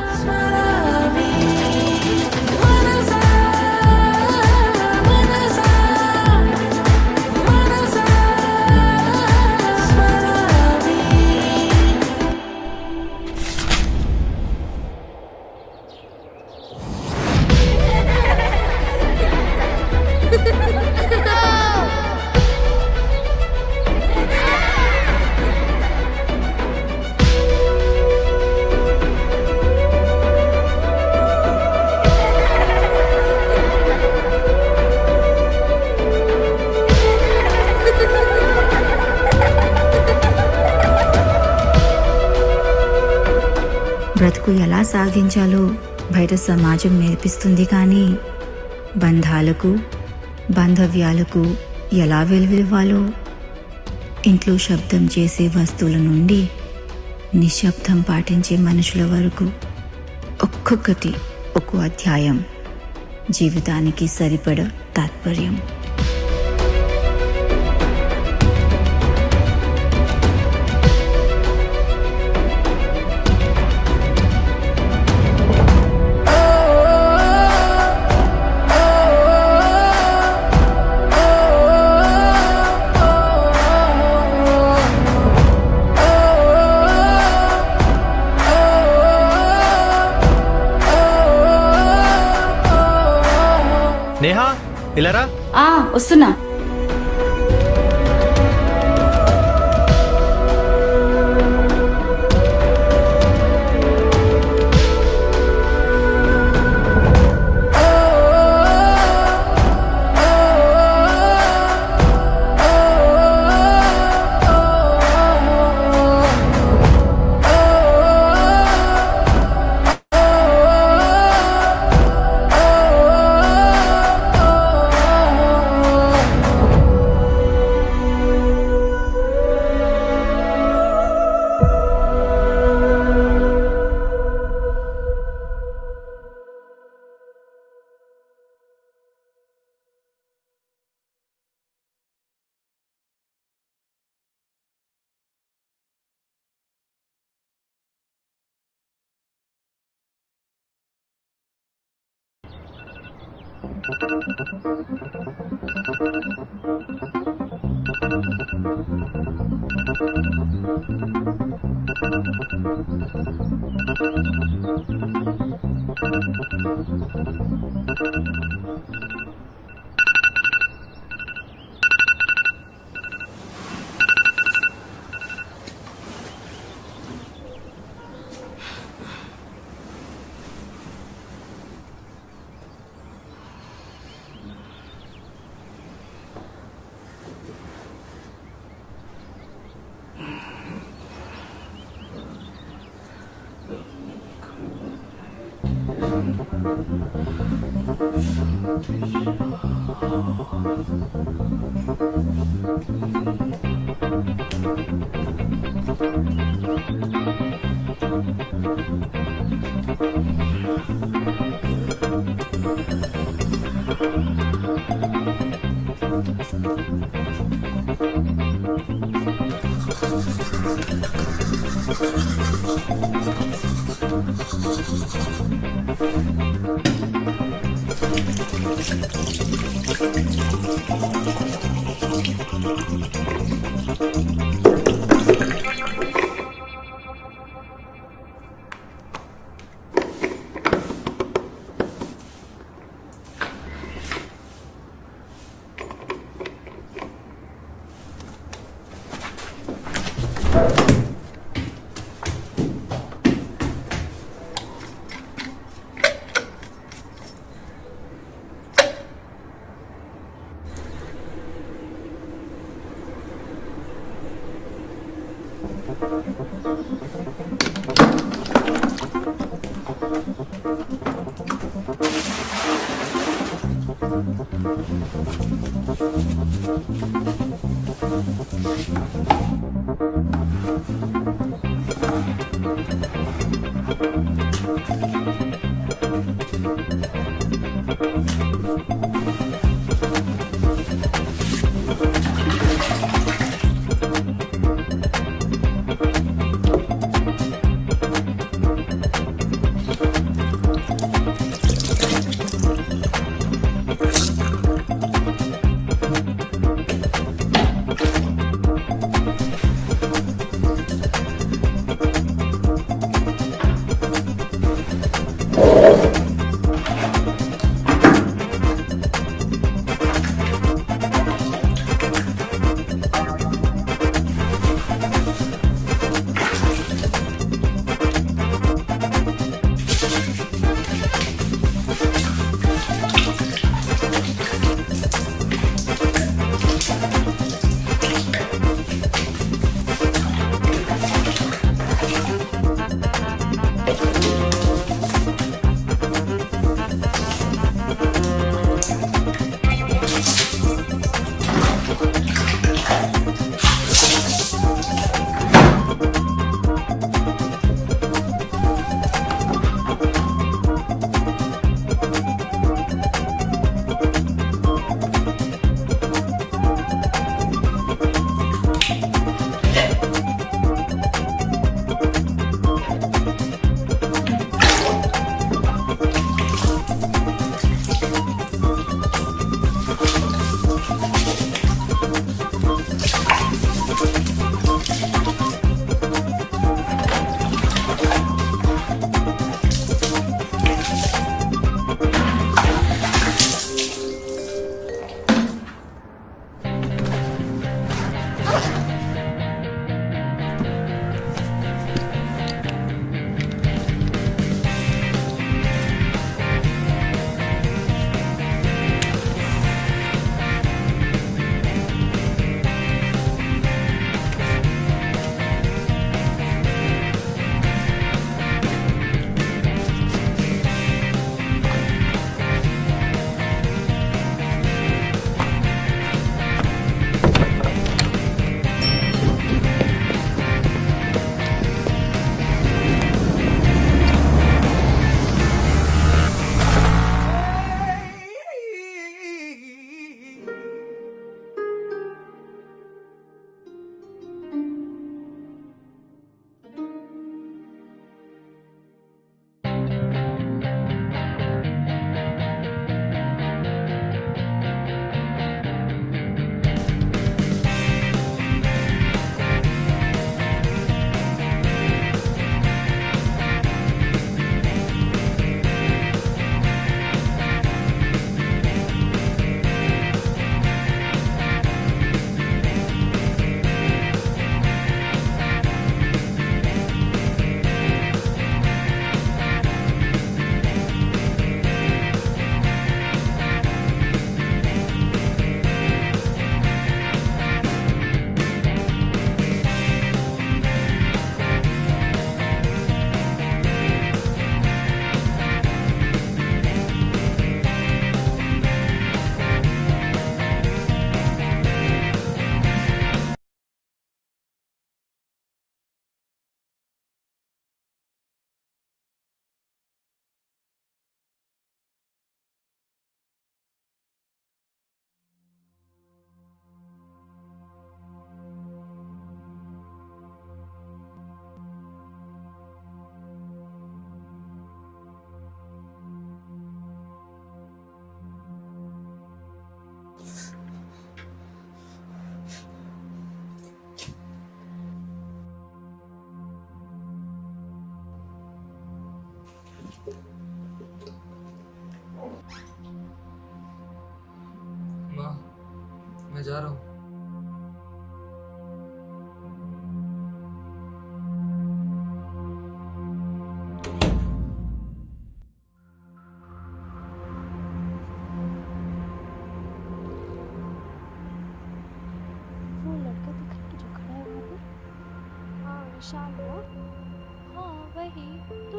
ముందుకు ఎలా సాగించాలో బయట సమాజం నేర్పిస్తుంది కానీ బంధాలకు బాంధవ్యాలకు ఎలా వెలువివ్వాలో? ఇంట్లో శబ్దం చేసే వస్తువుల నుండి నిశ్శబ్దం పాటించే మనుషుల వరకు ఒక్కొక్కటి ఒక్కో అధ్యాయం. జీవితానికి సరిపడ తాత్పర్యం. ఇలారా వస్తున్నా.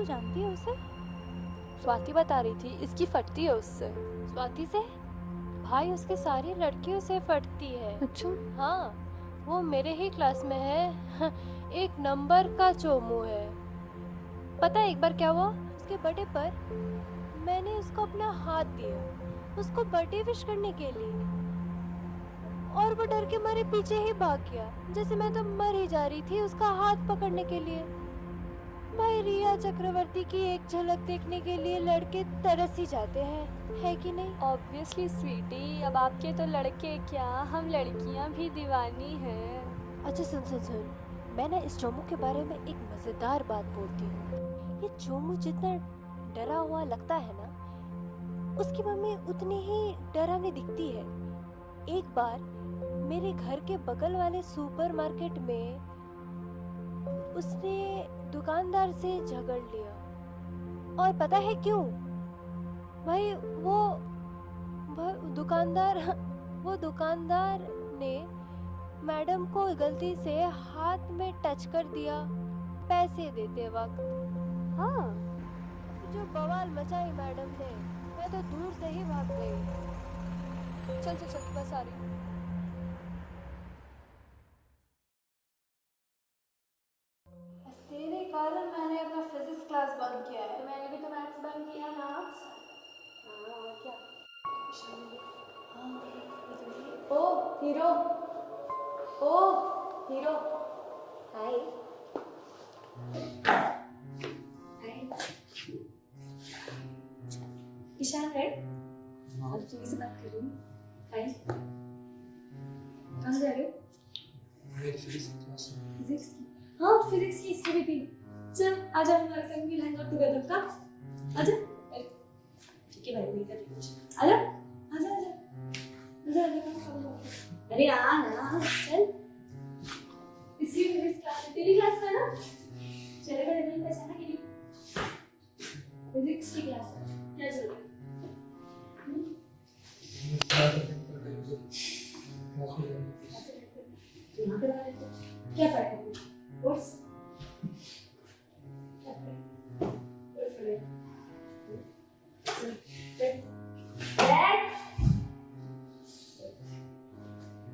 जानती है उसे? स्वाति बता रही थी इसकी फटती है उससे। स्वाति से? भाई उसके सारी लड़कियों से फटती है। अच्छा। हाँ वो मेरे ही क्लास में है। एक नंबर का चोमू है। पता है एक बार क्या हुआ? उसके बर्थडे पर मैंने उसको अपना हाथ दिया उसको बर्थडे विश करने के लिए। और वो डर के मारे पीछे ही भाग गया जैसे मैं तो मर ही जा रही थी उसका हाथ पकड़ने के लिए। रिया चक्रवर्ती की एक झलक देखने के लिए लड़के तरस ही जाते हैं है कि नहीं? ऑब्वियसली स्वीटी अब आपके तो लड़के क्या? हम लड़कियाँ भी दीवानी हैं। अच्छा सुन सुन सुन। मैं ना इस चोमू के बारे में एक मज़ेदार बात बोलती हूँ। ये चोमू जितना डरा हुआ लगता है ना उसकी मम्मी उतनी ही डरावनी दिखती है। एक बार मेरे घर के बगल वाले सुपरमार्केट में उसने दुकानदार से झगड़ लिया। और पता है क्यों? भाई वो दुकानदार वो दुकानदार ने मैडम को गलती से हाथ में टच कर दिया पैसे देते वक्त। हाँ। जो बवाल मचाई मैडम ने मैं तो दूर से ही भाग गई। चल चल चल बस आ रही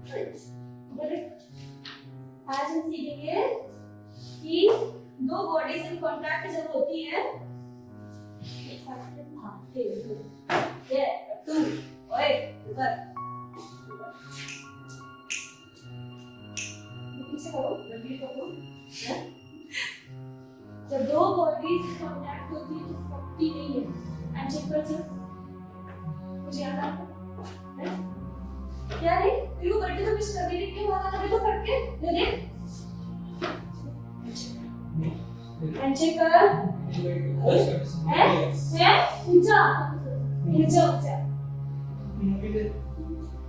आज हम सीखेंगे कि दो बॉडीज इन कांटेक्ट जब होती है हाँ, है, है। जब दो बॉडीज कांटेक्ट होती है तो फटती नहीं है। एंड चेक कर मुझे याद आ है? क्या रे? तेरे को बर्थडे तो विश कर रही क्यों हुआ था तो फट के देख एंड चेक कर है? है? ऊँचा ऊँचा ऊँचा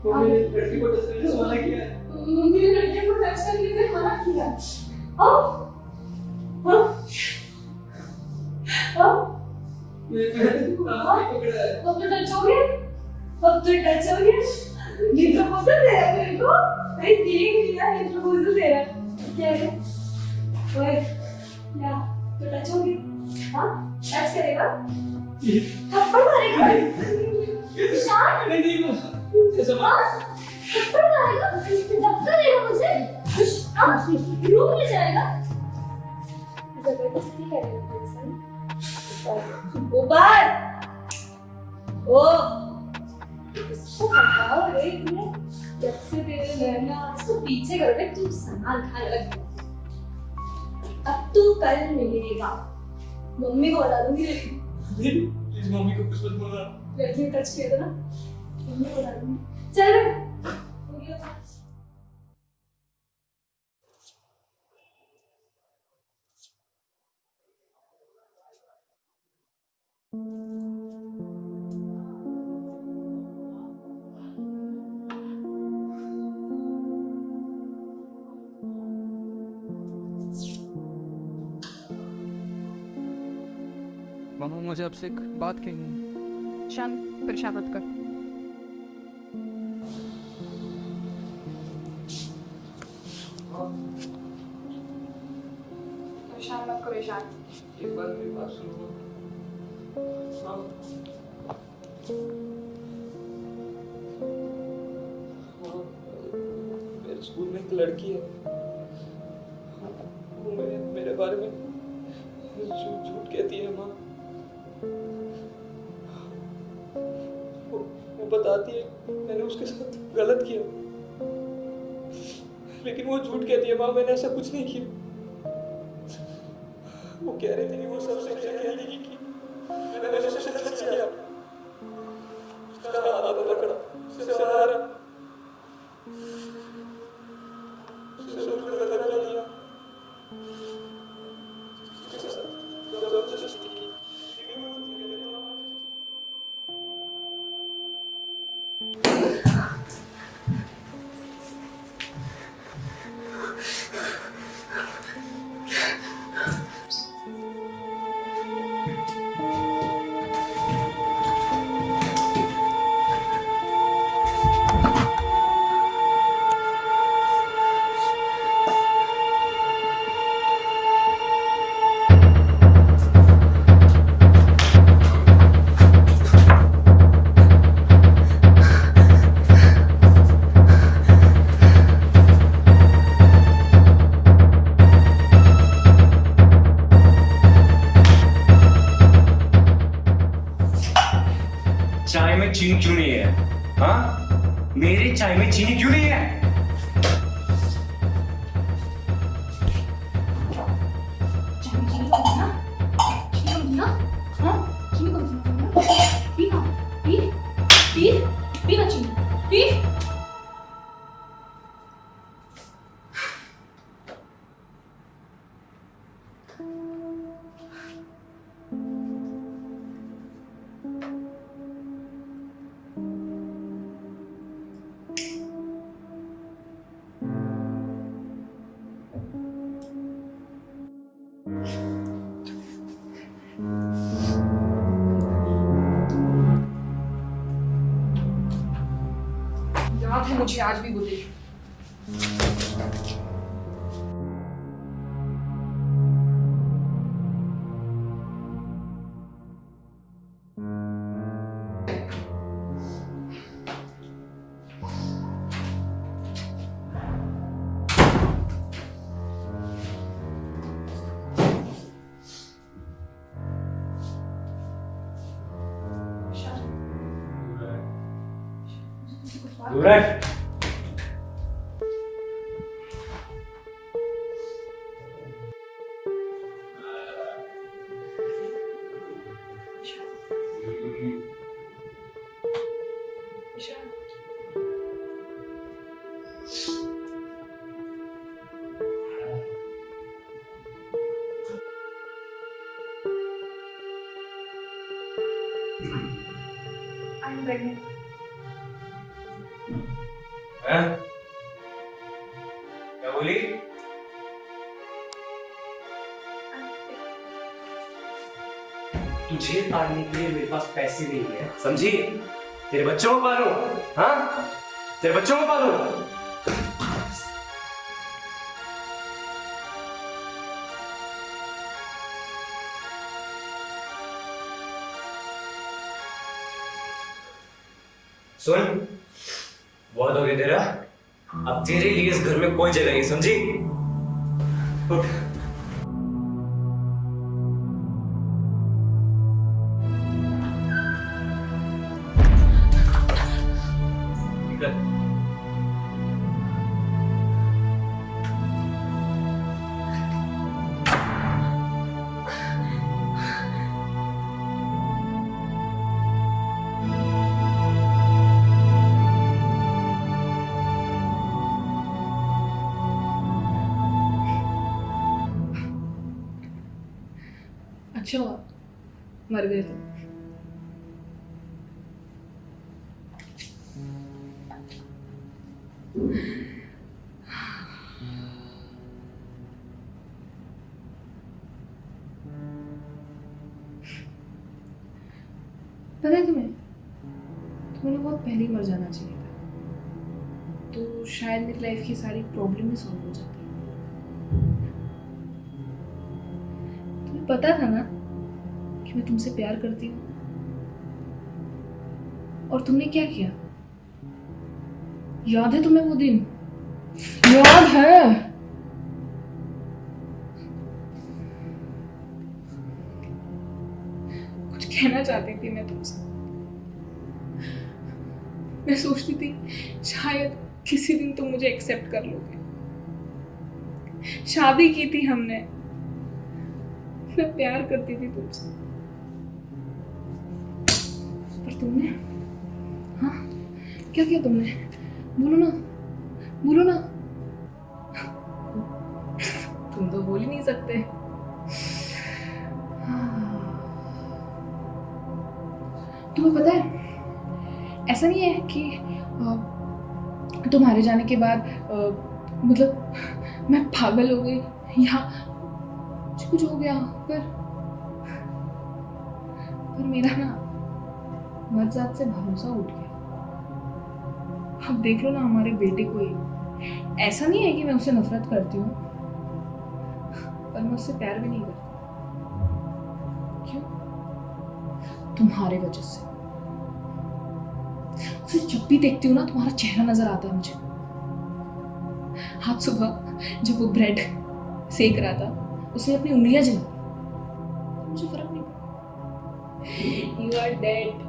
मैंने लड़की को टच करने से मना किया मम्मी ने लड़के को टच करने से मना किया। अब हाँ? अब मैं मैंने पकड़ा अब तो टच हो गया? अब तो टच हो गया? ये प्रपोजल दे रहा है मेरे को। मैं देख लिया ये प्रपोजल दे रहा है। क्या है? ओए क्या? तो टच हो गया। हाँ? टच करेगा? थप्पड़ मारेगा? शान नहीं नहीं ऐसा मत थप्पड़ मारेगा? धक्का देगा मुझे। हाँ? रूम में जाएगा? ज़बरदस्ती करेगा मेरे साथ ऊपर ओ। इसको हटाओ रे तुमने जब से तेरे नैना इसको पीछे करो रे तू संभाल खा लग अब तू कल मिलेगा मम्मी को बता दूँगी प्लीज़ मम्मी को कुछ मत बोलना लड़की टच किया था ना मम्मी को बता दूँगी चल हो गया बात। मामा मुझे आपसे एक बात कहनी शान परेशान मत कर एक बार मेरी बात सुनो। हाँ। हाँ, स्कूल में एक लड़की है। वो झूठ कहती है माँ मैंने ऐसा कुछ नहीं किया। वो कह रही थी वो पैसे भी है समझी? तेरे बच्चों को पालू। हाँ? तेरे बच्चों को पालू। सुन, बहुत हो गया तेरा। अब तेरे लिए इस घर में कोई जगह नहीं, समझी? उठ। तुमने क्या किया? याद है तुम्हें वो दिन? याद है। कुछ कहना चाहती थी मैं तुमसे। मैं सोचती थी, शायद किसी दिन तुम मुझे एक्सेप्ट कर लोगे। शादी की थी हमने। मैं प्यार करती थी तुमसे। पर तुमने? हाँ? क्या किया तुमने? बोलो ना। बोलो ना। तुम तो बोल ही नहीं सकते। तुम्हें पता है ऐसा नहीं है कि तुम्हारे जाने के बाद मतलब मैं पागल हो गई या कुछ हो गया पर पर मेरा ना मर्जात से भरोसा उठ गया। अब देख लो ना हमारे बेटे को ही। ऐसा नहीं है कि मैं उससे नफरत करती हूँ, पर मैं उससे प्यार भी नहीं करती। क्यों? तुम्हारे वजह से। उसे जब भी देखती हूँ ना, तुम्हारा चेहरा नज़र आता है मुझे। आज सुबह जब वो ब्रेड सेक रहा था, उसने अपनी उंगलियाँ जला मुझे फ़र्क नहीं you are dead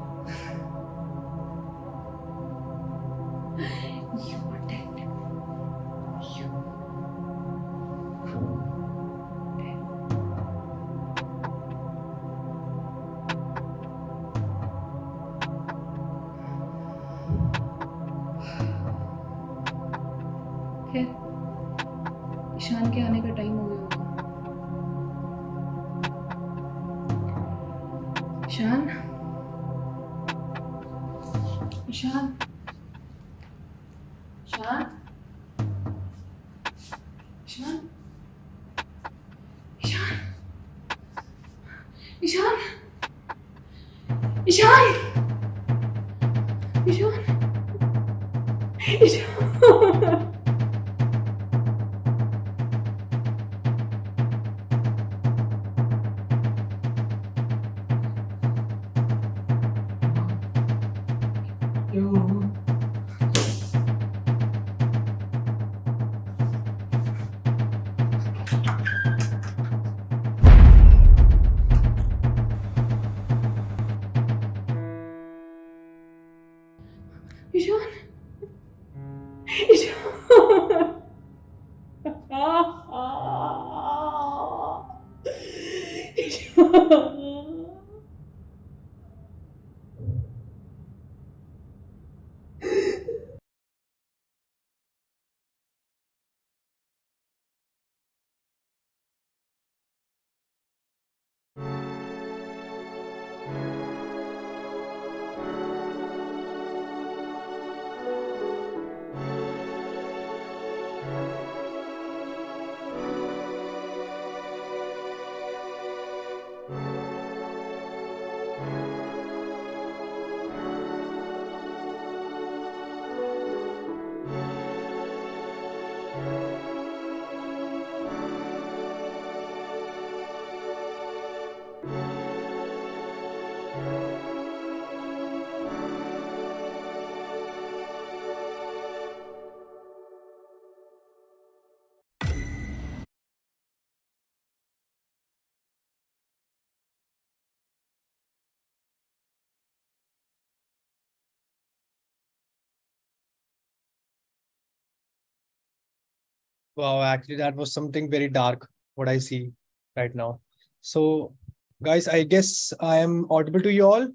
Wow, actually, that was something very dark, what I see right now. So, guys, I guess I am audible to you all.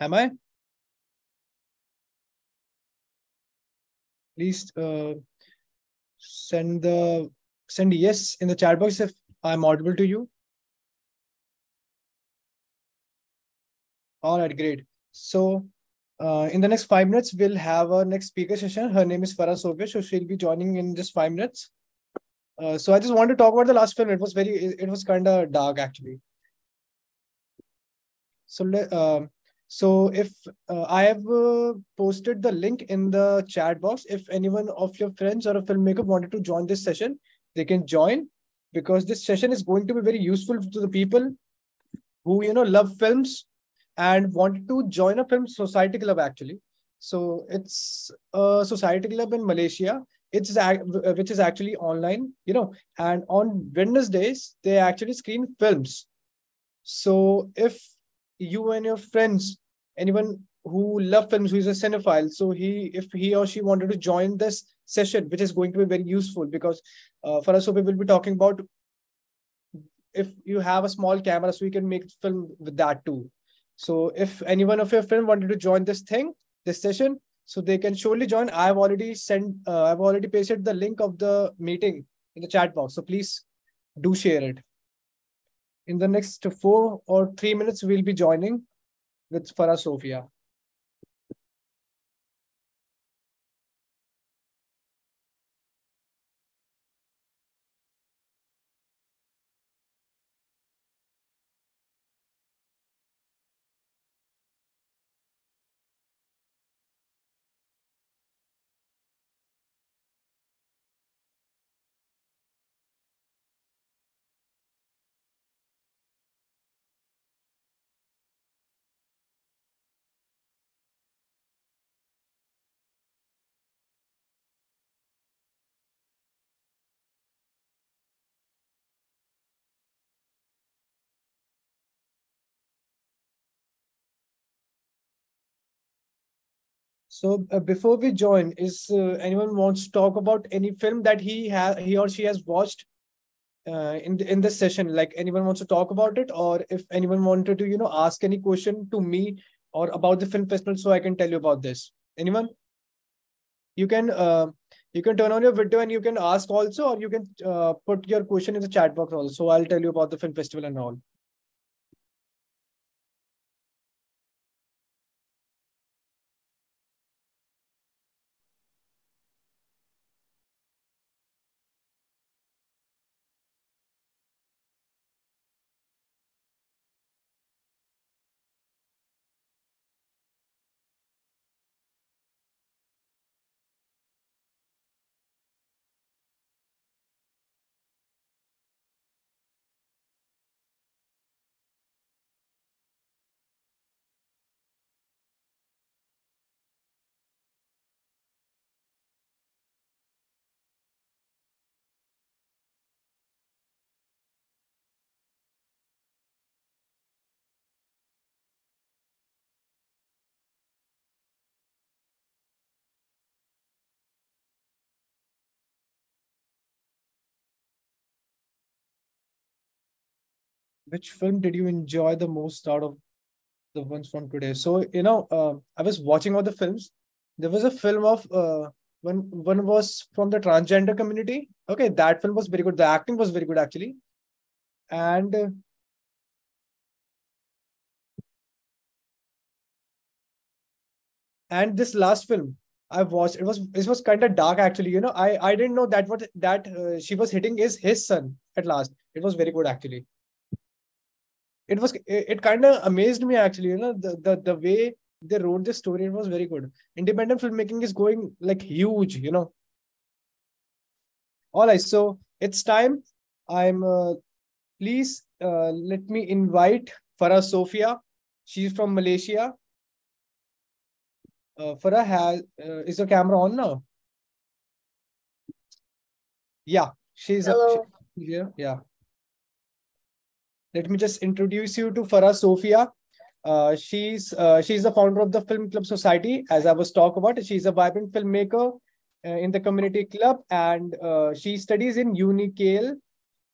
Am I? Please uh, send the send yes in the chat box if I'm audible to you. All right, great. So, uh, in the next five minutes, we'll have our next speaker session. Her name is Farah Sofiya, so she'll be joining in just five minutes. Uh, so I just want to talk about the last film. It was very, it, was kind of dark actually. So, um, so if uh, I have uh, posted the link in the chat box, if anyone of your friends or a filmmaker wanted to join this session, they can join. because this session is going to be very useful to the people who you know love films and wanted to join a film society club actually. So it's a society club in Malaysia. It's which is actually online, you know, and on Wednesdays they actually screen films. So if you and your friends, anyone who love films, who is a cinephile, so he if he or she wanted to join this session, which is going to be very useful because uh, for us, we will be talking about if you have a small camera, so you can make film with that too. So if anyone of your friend wanted to join this thing, this session, so they can surely join. I've already sent, uh, I've already pasted the link of the meeting in the chat box. So please do share it. In the next four or three minutes, we'll be joining with Farah Sophia. So uh, before we join, is uh, anyone wants to talk about any film that he has he or she has watched uh, in the, in this session? Like anyone wants to talk about it, or if anyone wanted to you know ask any question to me or about the film festival, so I can tell you about this. Anyone? You can uh, you can turn on your video and you can ask also, or you can uh, put your question in the chat box also. I'll tell you about the film festival and all. Which film did you enjoy the most out of the ones from today? So you know, uh, I was watching all the films. There was a film of uh, one one was from the transgender community. Okay, that film was very good. The acting was very good actually, and uh, and this last film I've watched it was it was kind of dark actually. You know, I I didn't know that what that uh, she was hitting is his son at last. It was very good actually it was it, it kind of amazed me actually you know the, the the way they wrote this story it was very good. Independent filmmaking is going like huge you know? All right so it's time. I'm uh, please uh, let me invite farah sophia she's from malaysia. Uh, farah has uh, is the camera on now? Yeah she's Hello. she, here yeah let me just introduce you to Farah Sophia. Uh, she's uh, she's the founder of the Film Club Society, as I was talking about. She's a vibrant filmmaker uh, in the community club, and uh, she studies in UniKL.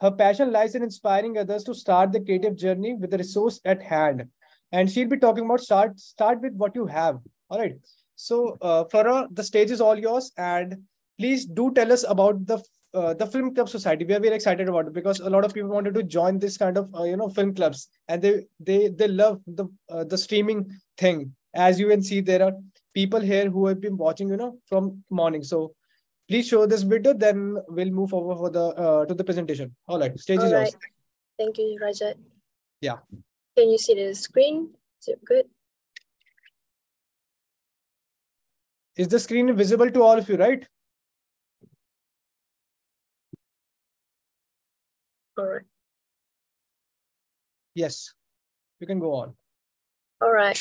Her passion lies in inspiring others to start the creative journey with the resource at hand. And she'll be talking about start start with what you have. All right. So uh, Farah, the stage is all yours, and please do tell us about the uh, the film club society we are very excited about it because a lot of people wanted to join this kind of uh, you know film clubs and they they they love the uh, the streaming thing as you can see there are people here who have been watching you know from morning so please show this video then we'll move over for the uh, to the presentation all right stage is All yours right. Thank you, Rajat. yeah Can you see the screen? Is it good? is the screen visible to all of you right All right. Yes, you can go on. All right.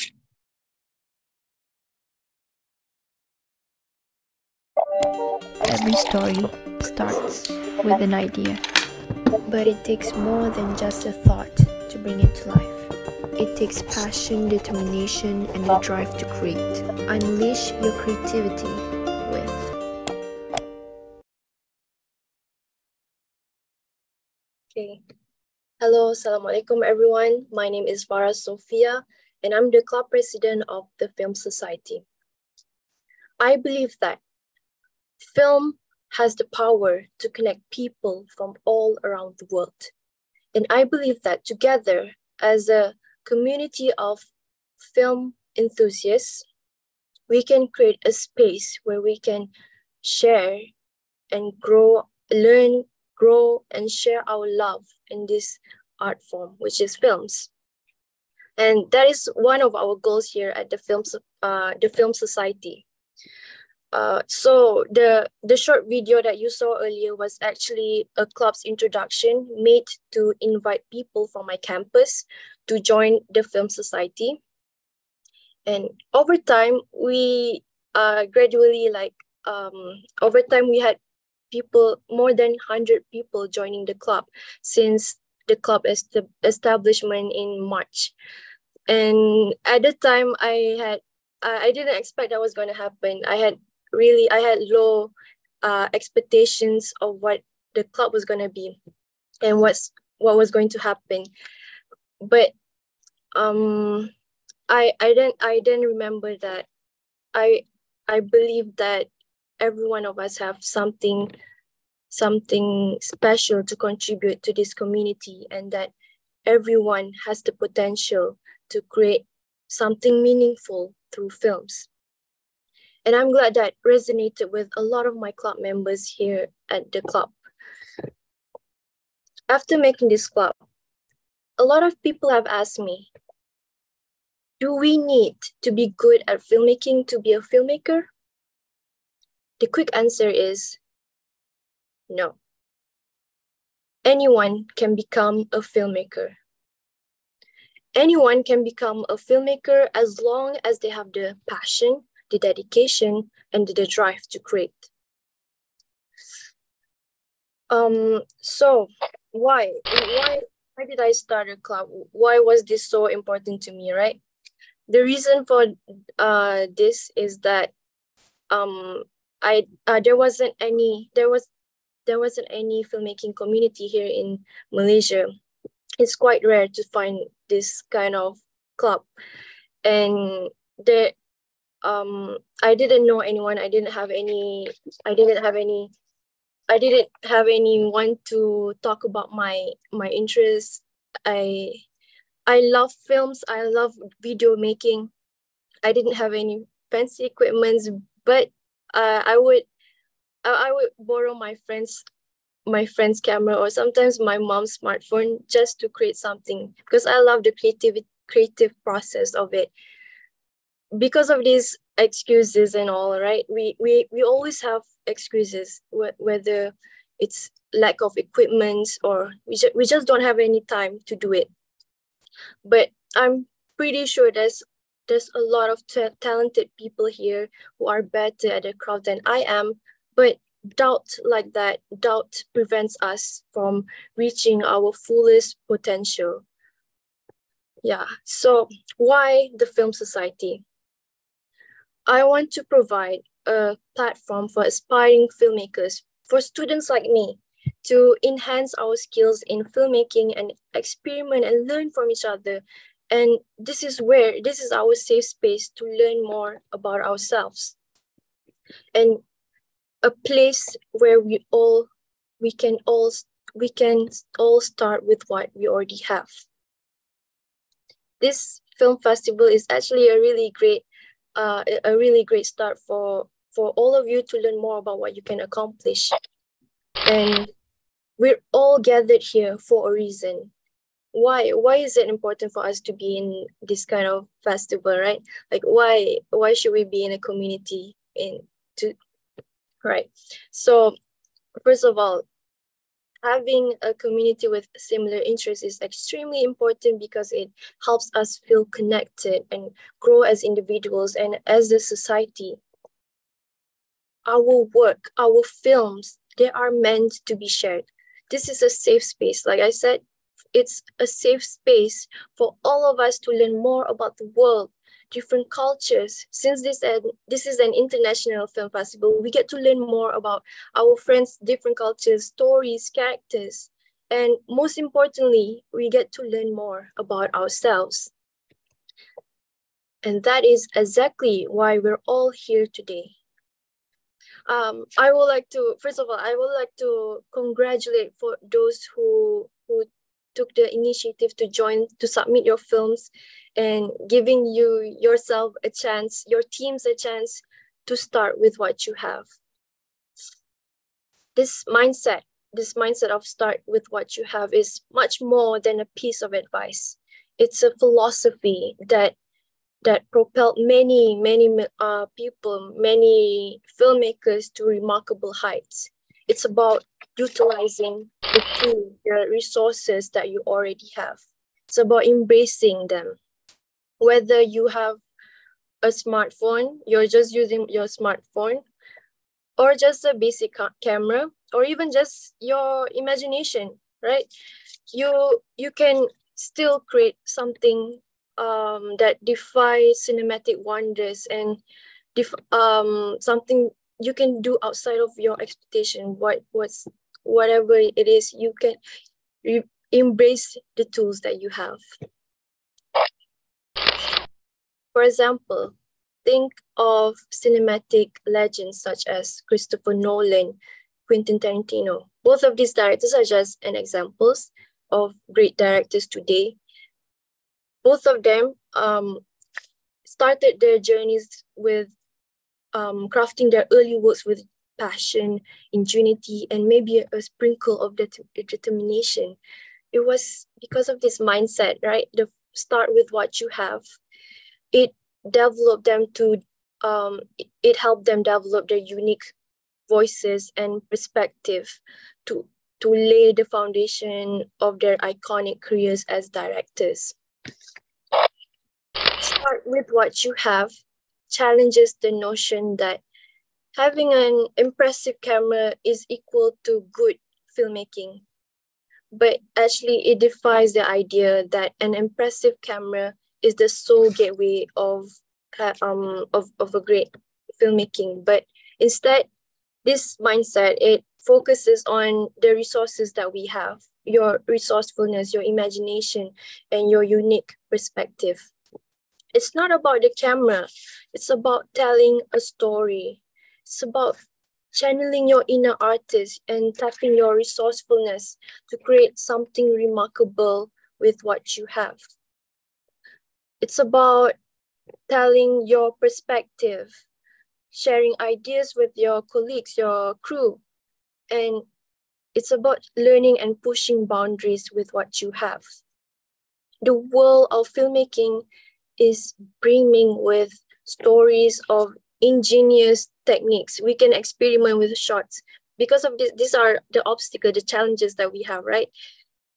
Every story starts with an idea. But it takes more than just a thought to bring it to life. It takes passion, determination, and a drive to create. Unleash your creativity Okay. Hello, Assalamualaikum everyone. My name is Farah Sophia and I'm the club president of the Film Society. I believe that film has the power to connect people from all around the world. And I believe that together as a community of film enthusiasts, we can create a space where we can share and grow, learn, grow, and share our love in this art form, which is films. And that is one of our goals here at the Film, uh, the film Society. Uh, so the the short video that you saw earlier was actually a club's introduction made to invite people from my campus to join the film society and over time we uh, gradually like um, over time we had people more than 100 people joining the club since the club est- establishment in march. And at the time i had i didn't expect that was going to happen. I had really i had low uh, expectations of what the club was going to be and what's what was going to happen. But um i i didn't i didn't remember that. I i believe that every one of us have something something special to contribute to this community and that everyone has the potential to create something meaningful through films. And i'm glad that resonated with a lot of my club members here at the club. After making this club a lot of people have asked me do we need to be good at filmmaking to be a filmmaker the quick answer is no. Anyone can become a filmmaker. Anyone can become a filmmaker as long as they have the passion the dedication and the drive to create. Um so why why why did i start a club? Why was this so important to me right? The reason for uh this is that um i uh, there wasn't any there was there wasn't any filmmaking community here in malaysia. It's quite rare to find this kind of club. And there um i didn't know anyone. I didn't have any i didn't have any i didn't have anyone to talk about my my interests i i love films. I love video making. I didn't have any fancy equipments but uh, i would I, I would borrow my friends my friend's camera or sometimes my mom's smartphone just to create something because i love the creative creative process of it. Because of these excuses and all right? We we, we always have excuses wh- whether it's lack of equipment or we, ju- we just don't have any time to do it. But i'm pretty sure there's there's a lot of ta- talented people here who are better at their craft than i am but doubt like that doubt prevents us from reaching our fullest potential yeah so why the film society I want to provide a platform for aspiring filmmakers, for students like me, to enhance our skills in filmmaking and experiment and learn from each other. And this is where, this is our safe space to learn more about ourselves. And a place where we all, we can all, we can all start with what we already have. This film festival is actually a really great uh, a- a really great start for for all of you to learn more about what you can accomplish and we're all gathered here for a reason why why is it important for us to be in this kind of festival right like why why should we be in a community in to right so first of all having a community with similar interests is extremely important because it helps us feel connected and grow as individuals and as a society. Our work, our films, they are meant to be shared. This is a safe space. Like I said, it's a safe space for all of us to learn more about the world, different cultures. Since this uh, this is an international film festival, we get to learn more about our friends' different cultures, stories, characters, and most importantly, we get to learn more about ourselves. And that is exactly why we're all here today. Um, I would like to first of all, I would like to congratulate for those who who took the initiative to join to submit your films and giving you yourself a chance your teams a chance to start with what you have. This mindset this mindset of start with what you have is much more than a piece of advice. It's a philosophy that that propelled many many uh, people many filmmakers to remarkable heights. It's about utilizing the tools, the resources that you already have. It's about embracing them. Whether you have a smartphone, you're just using your smartphone, or just a basic ca- camera, or even just your imagination, right? You you can still create something um, that defies cinematic wonders and def- um, something you can do outside of your expectation. What what's whatever it is, you can embrace the tools that you have. For example, think of cinematic legends such as Christopher Nolan, Quentin Tarantino. Both of these directors are just an examples of great directors today. Both of them um, started their journeys with um, crafting their early works with passion, ingenuity, and maybe a, sprinkle of det- determination. It was because of this mindset, right? The start with what you have. It developed them to, um, it helped them develop their unique voices and perspective to to lay the foundation of their iconic careers as directors. Start with what you have challenges the notion that having an impressive camera is equal to good filmmaking. But actually, it defies the idea that an impressive camera is the sole gateway of, um, of, of a great filmmaking. But instead, this mindset, it focuses on the resources that we have, your resourcefulness, your imagination, and your unique perspective it's not about the camera it's about telling a story it's about channeling your inner artist and tapping your resourcefulness to create something remarkable with what you have. It's about telling your perspective sharing ideas with your colleagues your crew and it's about learning and pushing boundaries with what you have. The world of filmmaking is brimming with stories of ingenious techniques. We can experiment with shots because of this. These are the obstacle, the challenges that we have, right?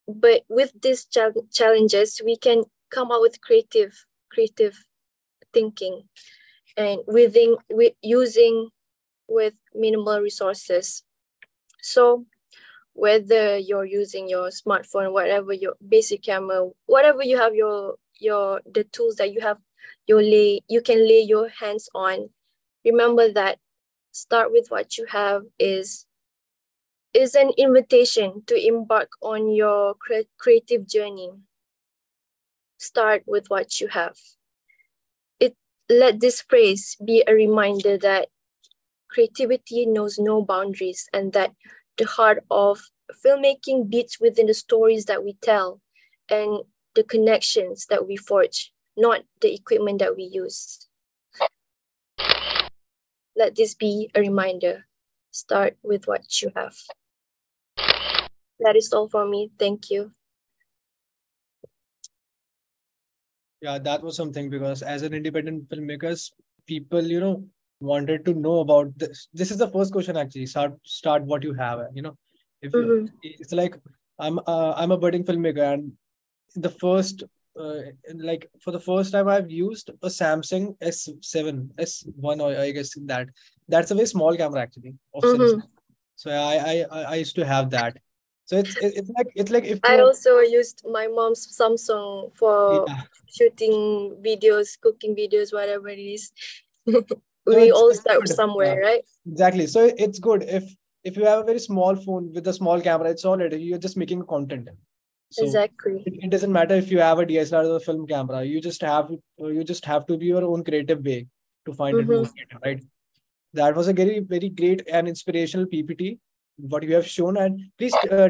But with these chal- challenges, we can come up with creative, creative thinking, and within with using with minimal resources. So whether you're using your smartphone, whatever your basic camera, whatever you have your your the tools that you have you lay you can lay your hands on remember that start with what you have is is an invitation to embark on your cre- creative journey start with what you have it let this phrase be a reminder that creativity knows no boundaries and that the heart of filmmaking beats within the stories that we tell and the connections that we forge, not the equipment that we use. Let this be a reminder. Start with what you have. That is all for me. Thank you. Yeah, that was something because as an independent filmmakers, people, you know, wanted to know about this. This is the first question actually. Start start what you have, you know. If Mhm. it's like I'm uh, I'm a budding filmmaker, and the first uh, like for the first time I've used a Samsung S7 S1 or I guess that that's a very small camera actually Mhm. So I I I I used to have that. So it's it's like it's like if I also used my mom's Samsung for Yeah. shooting videos, cooking videos, whatever it is. we it's- all start good. somewhere, Yeah. right? Exactly. So it's good if if you have a very small phone with a small camera, it's all right. You're just making content. So exactly. it, it doesn't matter if you have a DSLR or a film camera. You just have you just have to be your own creative way to find it more Mhm. creative, right? That was a very very great and inspirational PPT. What you have shown, and please uh,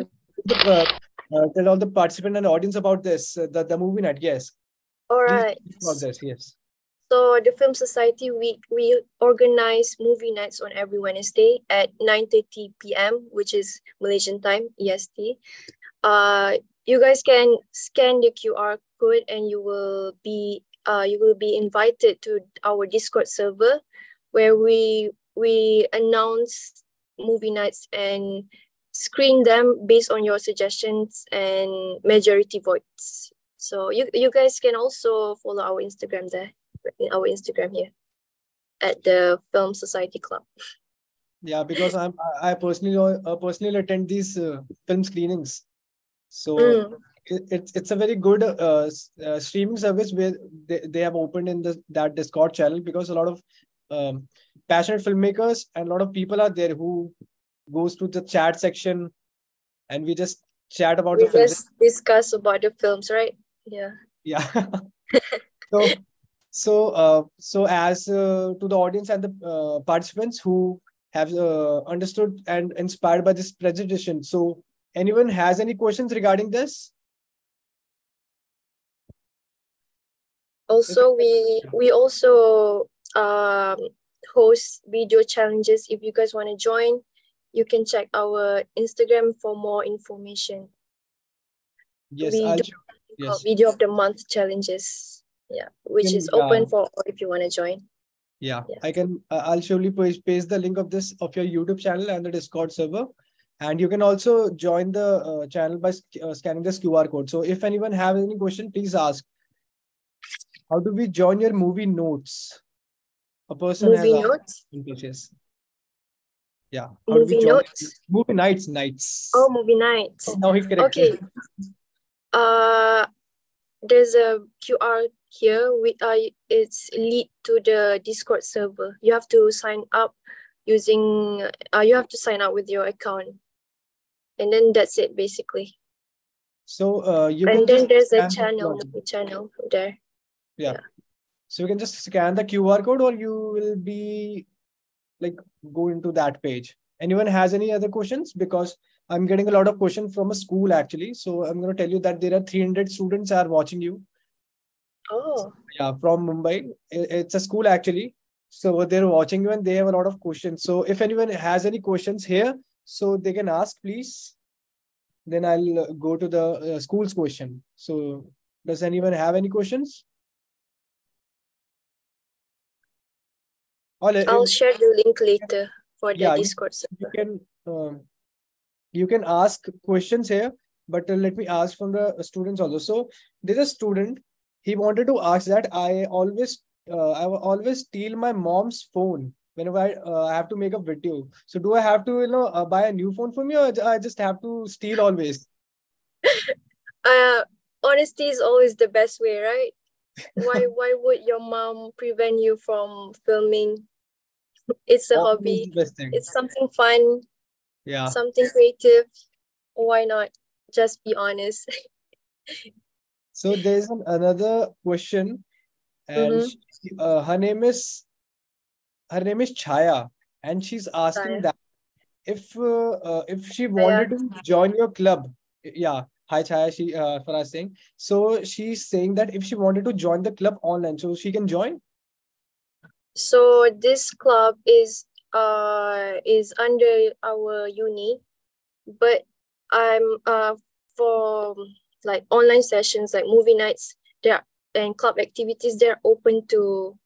uh, uh, tell all the participant and audience about this. Uh, the the movie night. Yes. All right. About this. Yes. So the Film Society Week, we organize movie nights on every Wednesday at 9.30 p.m., which is Malaysian time, EST. Uh, you guys can scan the QR code and you will be uh, you will be invited to our Discord server where we we announce movie nights and screen them based on your suggestions and majority votes. So you you guys can also follow our Instagram there, our Instagram here at the Film Society Club. Yeah, because I'm I personally uh, personally attend these uh, film screenings, so Mm. it, it's it's a very good uh, uh, streaming service where they, they have opened in the that Discord channel because a lot of um, passionate filmmakers and a lot of people are there who goes to the chat section, and we just chat about We the films. just discuss about the films, right? Yeah. Yeah. so so uh, so as uh, to the audience and the uh, participants who have uh, understood and inspired by this presentation so anyone has any questions regarding this Also, we we also um host video challenges. If you guys want to join, you can check our Instagram for more information. yes we do show- something called yes video of the month challenges. Yeah, which Can- is open yeah. for if you want to join. yeah i can uh, i'll surely paste the link of this of your youtube channel and the discord server and you can also join the uh, channel by sc- uh, scanning this qr code so if anyone have any question please ask how do we join your movie notes a person Movie has notes? cases. yeah how do Movie we join notes? movie nights nights Oh, movie nights. now he corrected Okay. Uh, there's a QR here. We uh, it's lead to the Discord server. You have to sign up using. Uh, you have to sign up with your account, and then that's it basically. so uh, you and then there's a scan the channel, channel there. yeah. So you can just scan the qr code or you will be like go into that page. Anyone has any other questions? Because i'm getting a lot of questions from a school actually. So i'm going to tell you that there are 300 students are watching you. Oh, yeah from mumbai. It's a school actually. So they're watching you and they have a lot of questions. So if anyone has any questions here so they can ask please. Then i'll uh, go to the uh, school's question. So does anyone have any questions? Or I'll share the link later for the yeah, you- Discord you can um, you can ask questions here but uh, let me ask from the students also. So there's a student he wanted to ask that i always uh, i always steal my mom's phone whenever I, uh, I have to make a video so do i have to you know uh, buy a new phone for me or i just have to steal always Uh, honesty is always the best way, right? Why why would your mom prevent you from filming? It's a Always hobby. It's something fun, yeah something creative. Why not? Just be honest. So there's an, another question, and Mhm. she, uh, her name is her name is Chaya, and she's asking Chaya. that if uh, uh, if she wanted to join your club, yeah. Hi Chaya, she uh, for us saying. So she's saying that if she wanted to join the club online, so she can join. So this club is uh is under our uni, but I'm uh for like online sessions like movie nights there and club activities they're open to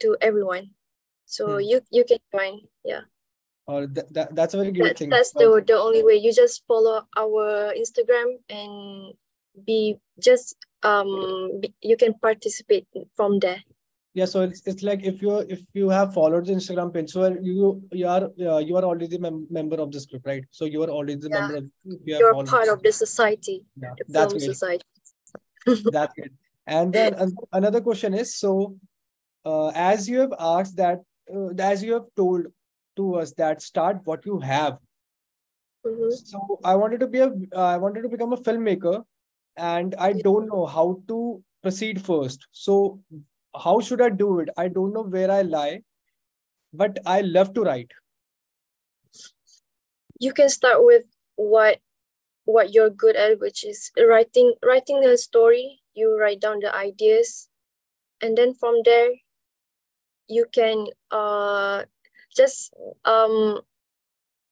to everyone. So Hmm. you you can join. Yeah. Or that, that, that's a very great That, thing. that's the the only way. You just follow our Instagram and be just um be, you can participate from there. yeah so it's, it's like if you if you have followed the instagram page so you you are uh, you are already the mem- member of this group right so you are already the Yeah. member of you You're part of the society, Yeah, the that's film great. society. that's good and then an- another question is so uh, as you have asked that uh, as you have told to us that start what you have. Mhm. so i wanted to be a uh, i wanted to become a filmmaker and i don't know how to proceed first. So how should i do it? I don't know where i lie but i love to write. You can start with what what you're good at, which is writing writing a story. You write down the ideas, and then from there, you can uh just um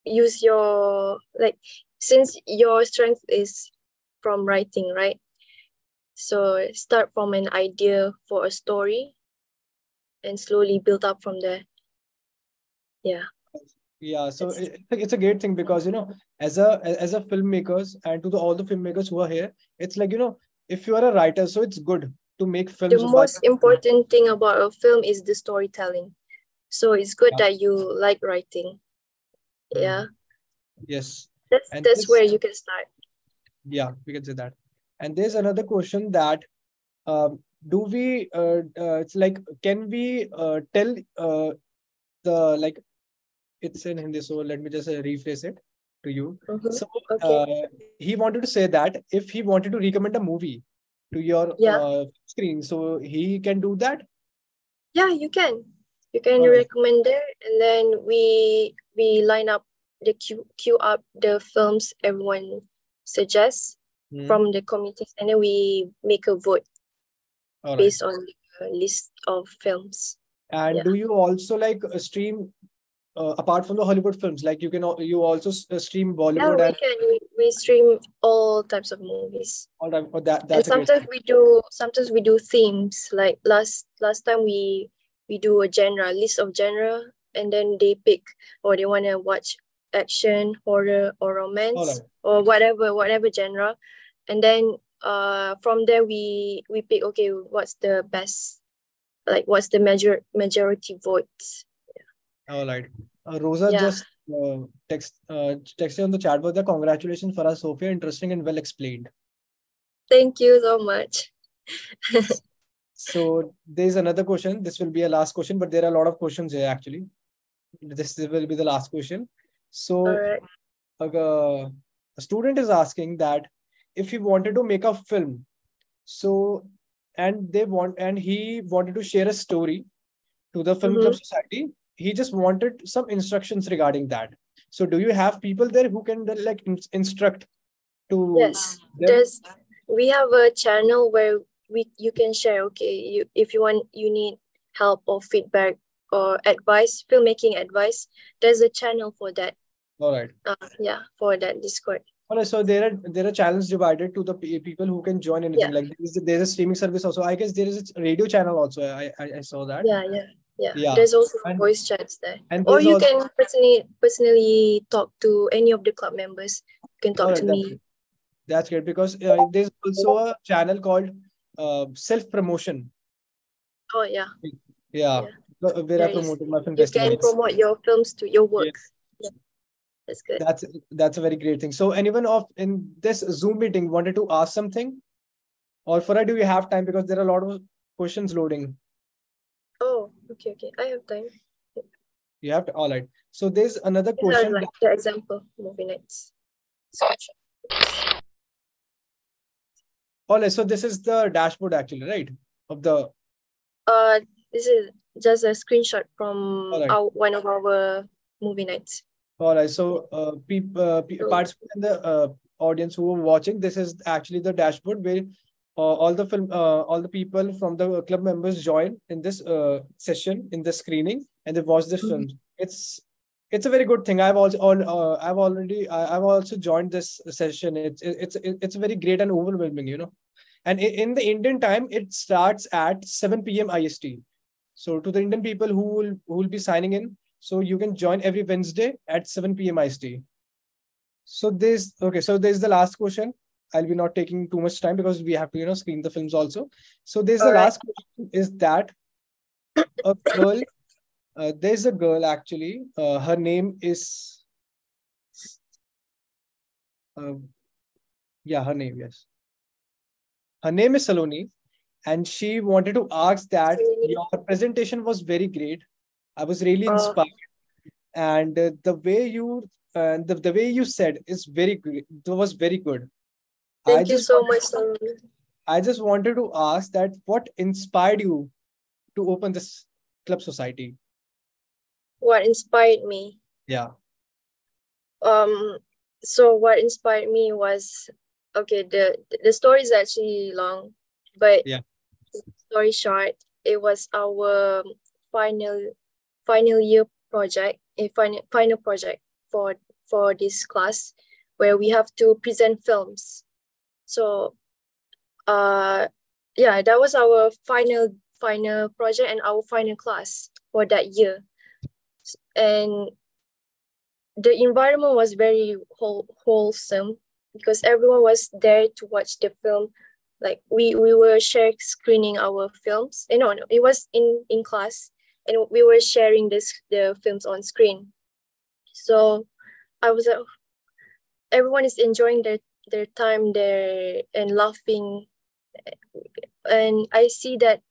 use your like since your strength is from writing, right? So start from an idea for a story, and slowly build up from there. Yeah. yeah so it, it's a great thing because you know as a as a filmmakers and to the, all the filmmakers who are here it's like you know if you are a writer so it's good to make films the most important thing about a film is the storytelling. So it's good Yeah. that you like writing. Yeah. Yes. That's And that's this- where you can start. Yeah we can say that. And there's another question that um, do we uh, uh, it's like can we uh, tell uh, the like it's in hindi so let me just uh, rephrase it to you. Mhm. so Okay. uh, he wanted to say that if he wanted to recommend a movie to your Yeah. uh, screen so he can do that yeah you can you can recommend there and then we we line up the queue queue up the films everyone suggests Hmm. from the committees and then we make a vote based on the list of films and Yeah. do you also like uh, stream uh, apart from the hollywood films like you can you also uh, stream yeah we and can we, we stream all types of movies. All that oh, that and that's a great sometimes we do sometimes we do themes like last last time we we do a genre list of genre and then they pick or they want to watch action horror or romance Alright. or whatever whatever genre. And then uh from there we we pick okay what's the best like what's the major majority votes All right. Uh, Rosa Yeah. just uh, text uh, texted on the chat box that congratulations Farah Sophia, interesting and well explained. thank you so much So there's another question. This will be a last question, but there are a lot of questions here actually. This will be the last question. So Alright. uh, a student is asking that if he wanted to make a film, so and they want and he wanted to share a story to the film club Mhm. society, he just wanted some instructions regarding that. So do you have people there who can like in- instruct to yes them? there's we have a channel where we you can share okay you if you want you need help or feedback or advice filmmaking advice there's a channel for that All right. uh, yeah for that discord All right, so there are there are channels divided to the people who can join anything. Yeah. Like there's a, there's a streaming service also. I guess there is a radio channel also. I I, I saw that. yeah yeah yeah, Yeah. there's also And- voice chats there or you also- can personally personally talk to any of the club members you can talk Alright, to that's me great. That's great because uh, there's also a channel called uh, self promotion. oh yeah Yeah, wh- where I There promoted my film you can promote your films to your work yeah. that's good That's that's a very great thing. So anyone of in this Zoom meeting wanted to ask something, or for do we have time because there are a lot of questions loading. Okay okay i have time You have to. All right. So there's another are question. like the example movie nights. All right. So this is the dashboard actually, right? Of the Uh, this is just a screenshot from Alright. our, one of our movie nights. All right. So, uh, peop, uh, pe- participants in the uh, audience who are watching, this is actually the dashboard where all the film, uh, all the people from the club members join in this uh, session in the screening, and they watch the film. It's it's a very good thing. I've also uh, I've already I- I've also joined this session. It's it's it's very great and overwhelming, you know. And in the Indian time, it starts at 7 p.m. IST. So to the Indian people who will who will be signing in, So you can join every Wednesday at 7 p.m. IST. So this okay. So there's the last question. I'll be not taking too much time because we have to you know screen the films also. So there's the Alright. last question is that a girl. Uh, there's a girl actually. Uh, her name is. Uh, yeah, her name yes. Her name is Saloni, and she wanted to ask that your presentation was very great. I was really Uh, inspired, and uh, the way you uh, the, the way you said is very great. It was very good. I Thank you so wanted- much. I just wanted to ask that what inspired you to open this club society? What inspired me? Yeah. Um, so what inspired me was okay. The the story is actually long, but Yeah. story short, it was our final final year project, a final final project for for this class, where we have to present films. So, uh, yeah, that was our final final project and our final class for that year, and the environment was very whole, wholesome because everyone was there to watch the film. Like we we were share screening our films. You know it was in in class and we were sharing this the films on screen. So i was like everyone is enjoying their their time there and laughing. And i see that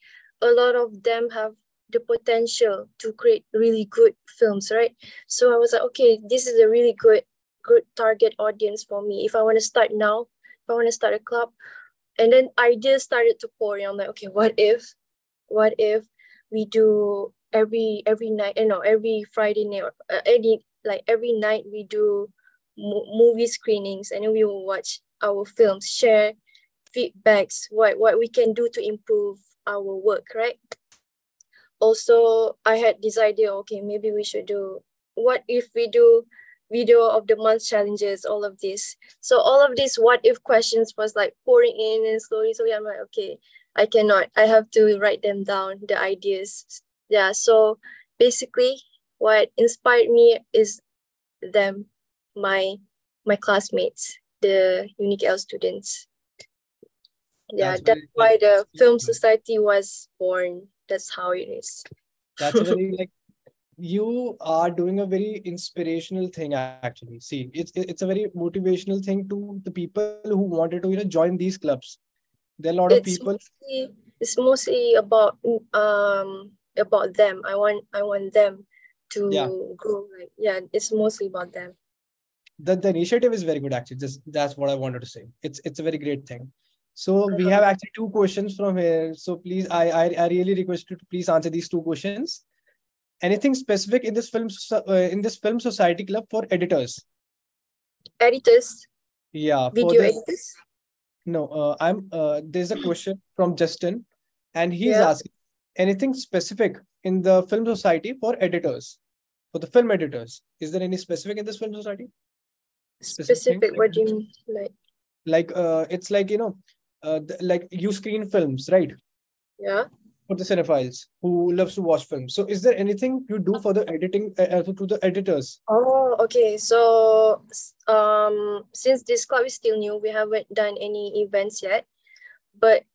a lot of them have the potential to create really good films right? So i was like okay this is a really good good target audience for me. If i want to start now if i want to start a club. And then ideas started to pour in. I'm like okay what if what if we do every every night you know every friday night or uh, any like every night we do movie screenings and then we will watch our films share feedbacks what what we can do to improve our work right? Also i had this idea okay maybe we should do what if we do video of the month challenges all of this? So all of these what if questions was like pouring in and slowly slowly i'm like okay i cannot i have to write them down the ideas. Yeah so basically what inspired me is them my my classmates the UniKL students yeah That's that's, why the film society was born that's how it is That's very like you are doing a very inspirational thing actually. See, it's it's a very motivational thing to the people who wanted to you know join these clubs. There are a lot of it's people. mostly, it's mostly about um about them i want i want them to Yeah. grow like yeah it's mostly about them The the initiative is very good actually. Just that's what I wanted to say. It's it's a very great thing. So we have actually two questions from here. So please, I I, I really request you to please answer these two questions. Anything specific in this film uh, in this film society club for editors? editors Yeah, video the- editors No, uh, I'm uh, there's a question from Justin, and he's Yeah. asking anything specific in the film society for editors, for the film editors. Is there any specific in this film society? Specific what do you mean like Like uh, it's like you know, uh, th- like you screen films, right? yeah For the cinephiles who loves to watch films. So is there anything you do for the editing uh, uh, to the editors? oh okay so um since this club is still new we haven't done any events yet but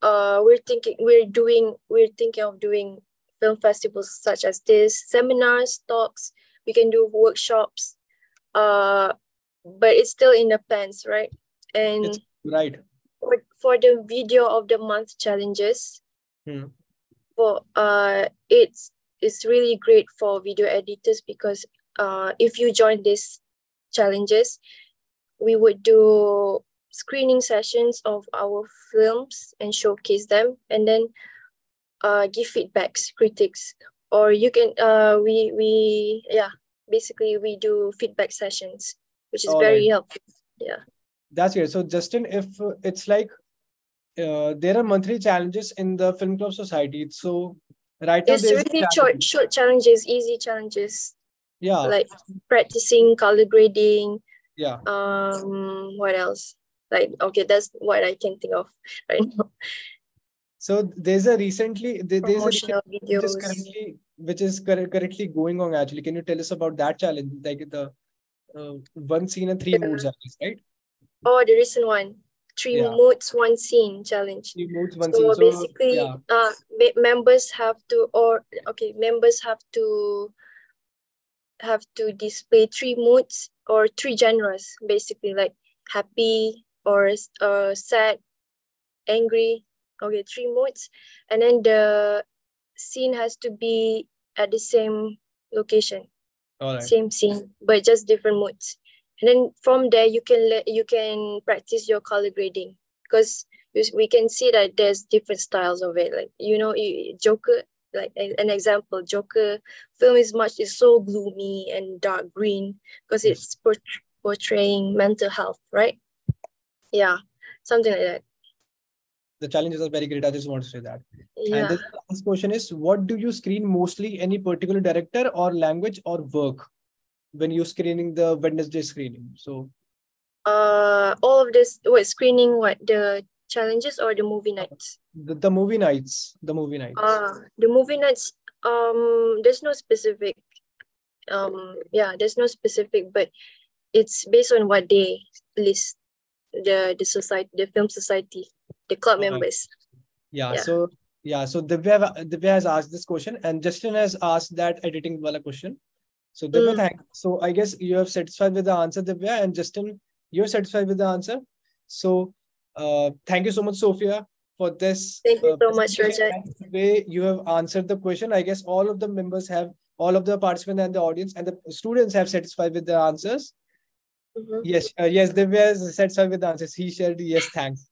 uh we're thinking we're doing we're thinking of doing film festivals such as this seminars talks we can do workshops uh but it's still in the plans right and It's right. for, for the video of the month challenges Hmm. for uh it's it's really great for video editors because uh if you join these challenges we would do screening sessions of our films and showcase them and then uh give feedbacks critics or you can uh we we yeah basically we do feedback sessions which is All very right. helpful yeah That's great. So Justin, if it's like uh, there are monthly challenges in the film club society, so right now it's there's really short short challenges easy challenges Yeah. like practicing color grading Yeah. um what else like okay that's what i can think of right now So there's a recently there- there's a recent- which is currently which is cur- currently going on actually. Can you tell us about that challenge? Like the uh, one scene and three moods, right? Oh, the recent one. Three Yeah. moods, one scene challenge. Three moods, one so scene. So, basically, yeah. uh, members have to, or okay, members have to have to display three moods or three genres, basically like happy or uh, sad, angry. Okay, three moods, and then the scene has to be at the same location All right. same scene but just different moods. And then from there you can let you can practice your color grading. Because we can see that there's different styles of it. Like you know you, joker like an example joker film is much is so gloomy and dark green because it's port- portraying mental health right? Yeah something like that The challenges are very great. I just want to say that. yeah And the last question is what do you screen mostly any particular director or language or work when you're screening the Wednesday screening? So uh all of this what screening what the challenges or the movie nights the, the movie nights, the movie nights. Uh, the movie nights, um, there's no specific, um, yeah, there's no specific, but it's based on what they list, the the society, the film society, the club members. Yeah, Yeah. so yeah, so Divya, Divya has asked this question and Justin has asked that editing wala question. So Divya, Mm. thank so I guess you have satisfied with the answer, Divya, and Justin, you're satisfied with the answer. So uh thank you so much, Sophia, for this. Thank you uh, so much, presentation Rajat. and the way you have answered the question. I guess all of the members have all of the participants and the audience and the students have satisfied with the answers. Mhm. Yes, uh, yes, Divya is satisfied with the answers. He shared yes, thanks.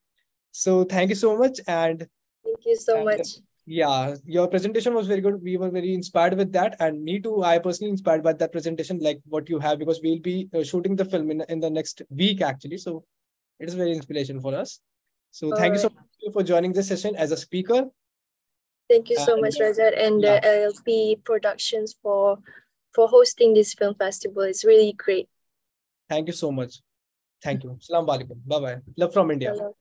So thank you so much. And Thank you so and, much. yeah, your presentation was very good. We were very inspired with that. And me too, I personally inspired by that presentation, like what you have, because we'll be uh, shooting the film in, in the next week, actually. So it is very inspiration for us. So thank you so much for joining this session as a speaker. Thank you so And, much, Rajat, and the ALP Productions for for hosting this film festival. It's really great. Thank you so much. Thank you. Salam alaikum. Bye bye. Love from India. Hello.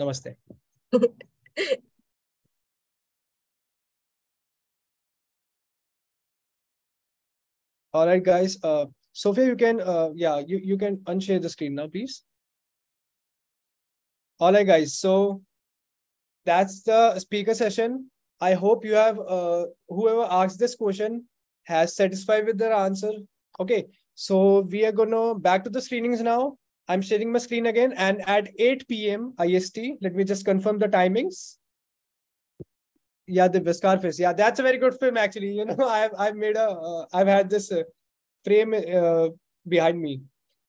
Namaste. All right, guys. Uh, Sophia, you can, uh, yeah, you, you can unshare the screen now, please. All right, guys. So that's the speaker session. I hope you have, uh, whoever asked this question has satisfied with their answer. Okay. So we are gonna back to the screenings now. I'm sharing my screen again and at 8 p.m. IST, let me just confirm the timings. Yeah, the Scarface. Yeah, that's a very good film actually. You know, I've I've made a uh, I've had this uh, frame uh, behind me.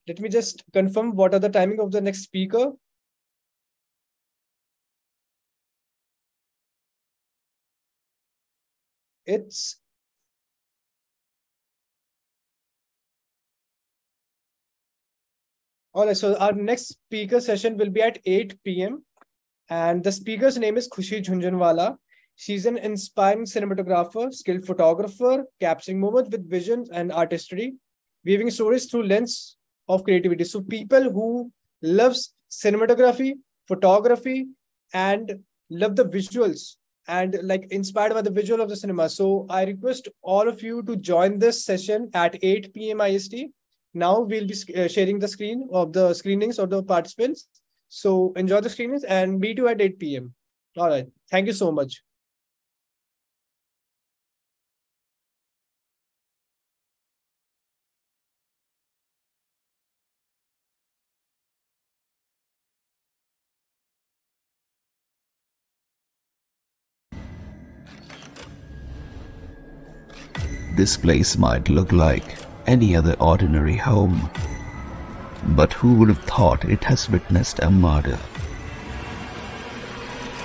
Let me just confirm what are the timing of the next speaker. It's All right, so our next speaker session will be at 8 p.m. And the speaker's name is Khushi Jhunjhunwala. She's an inspiring cinematographer, skilled photographer, capturing moments with vision and artistry, weaving stories through lens of creativity. So people who loves cinematography, photography, and love the visuals and like inspired by the visual of the cinema. So I request all of you to join this session at 8 p.m. IST. Now we'll be uh, sharing the screen of the screenings of the participants. So enjoy the screenings and meet you at 8 p.m. All right. Thank you so much. This place might look like any other ordinary home. But who would have thought it has witnessed a murder?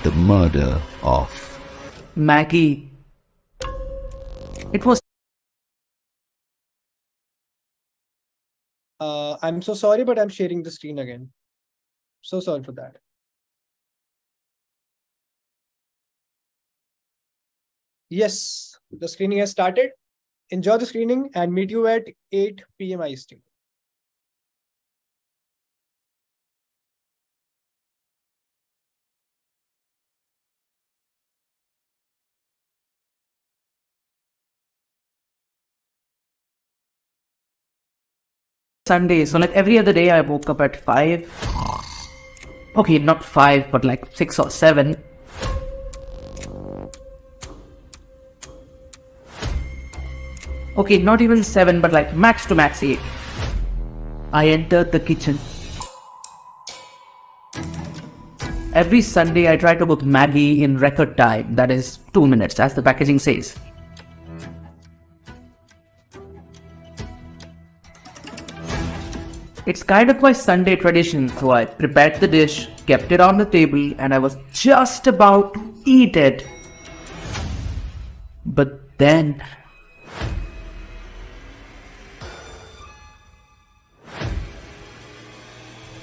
The murder of Maggi. It was Uh, I'm so sorry, but I'm sharing the screen again. So sorry for that. Yes, the screening has started. Enjoy the screening and meet you at 8 p.m. IST. Sunday, so like every other day I woke up at 5. Okay, not 5, but like 6 or 7. Okay, not even 7, but like max to max 8. I entered the kitchen. Every Sunday I try to cook Maggi in record time, that is 2 minutes, as the packaging says. It's kind of my Sunday tradition, so I prepared the dish, kept it on the table, and I was just about to eat it. But then.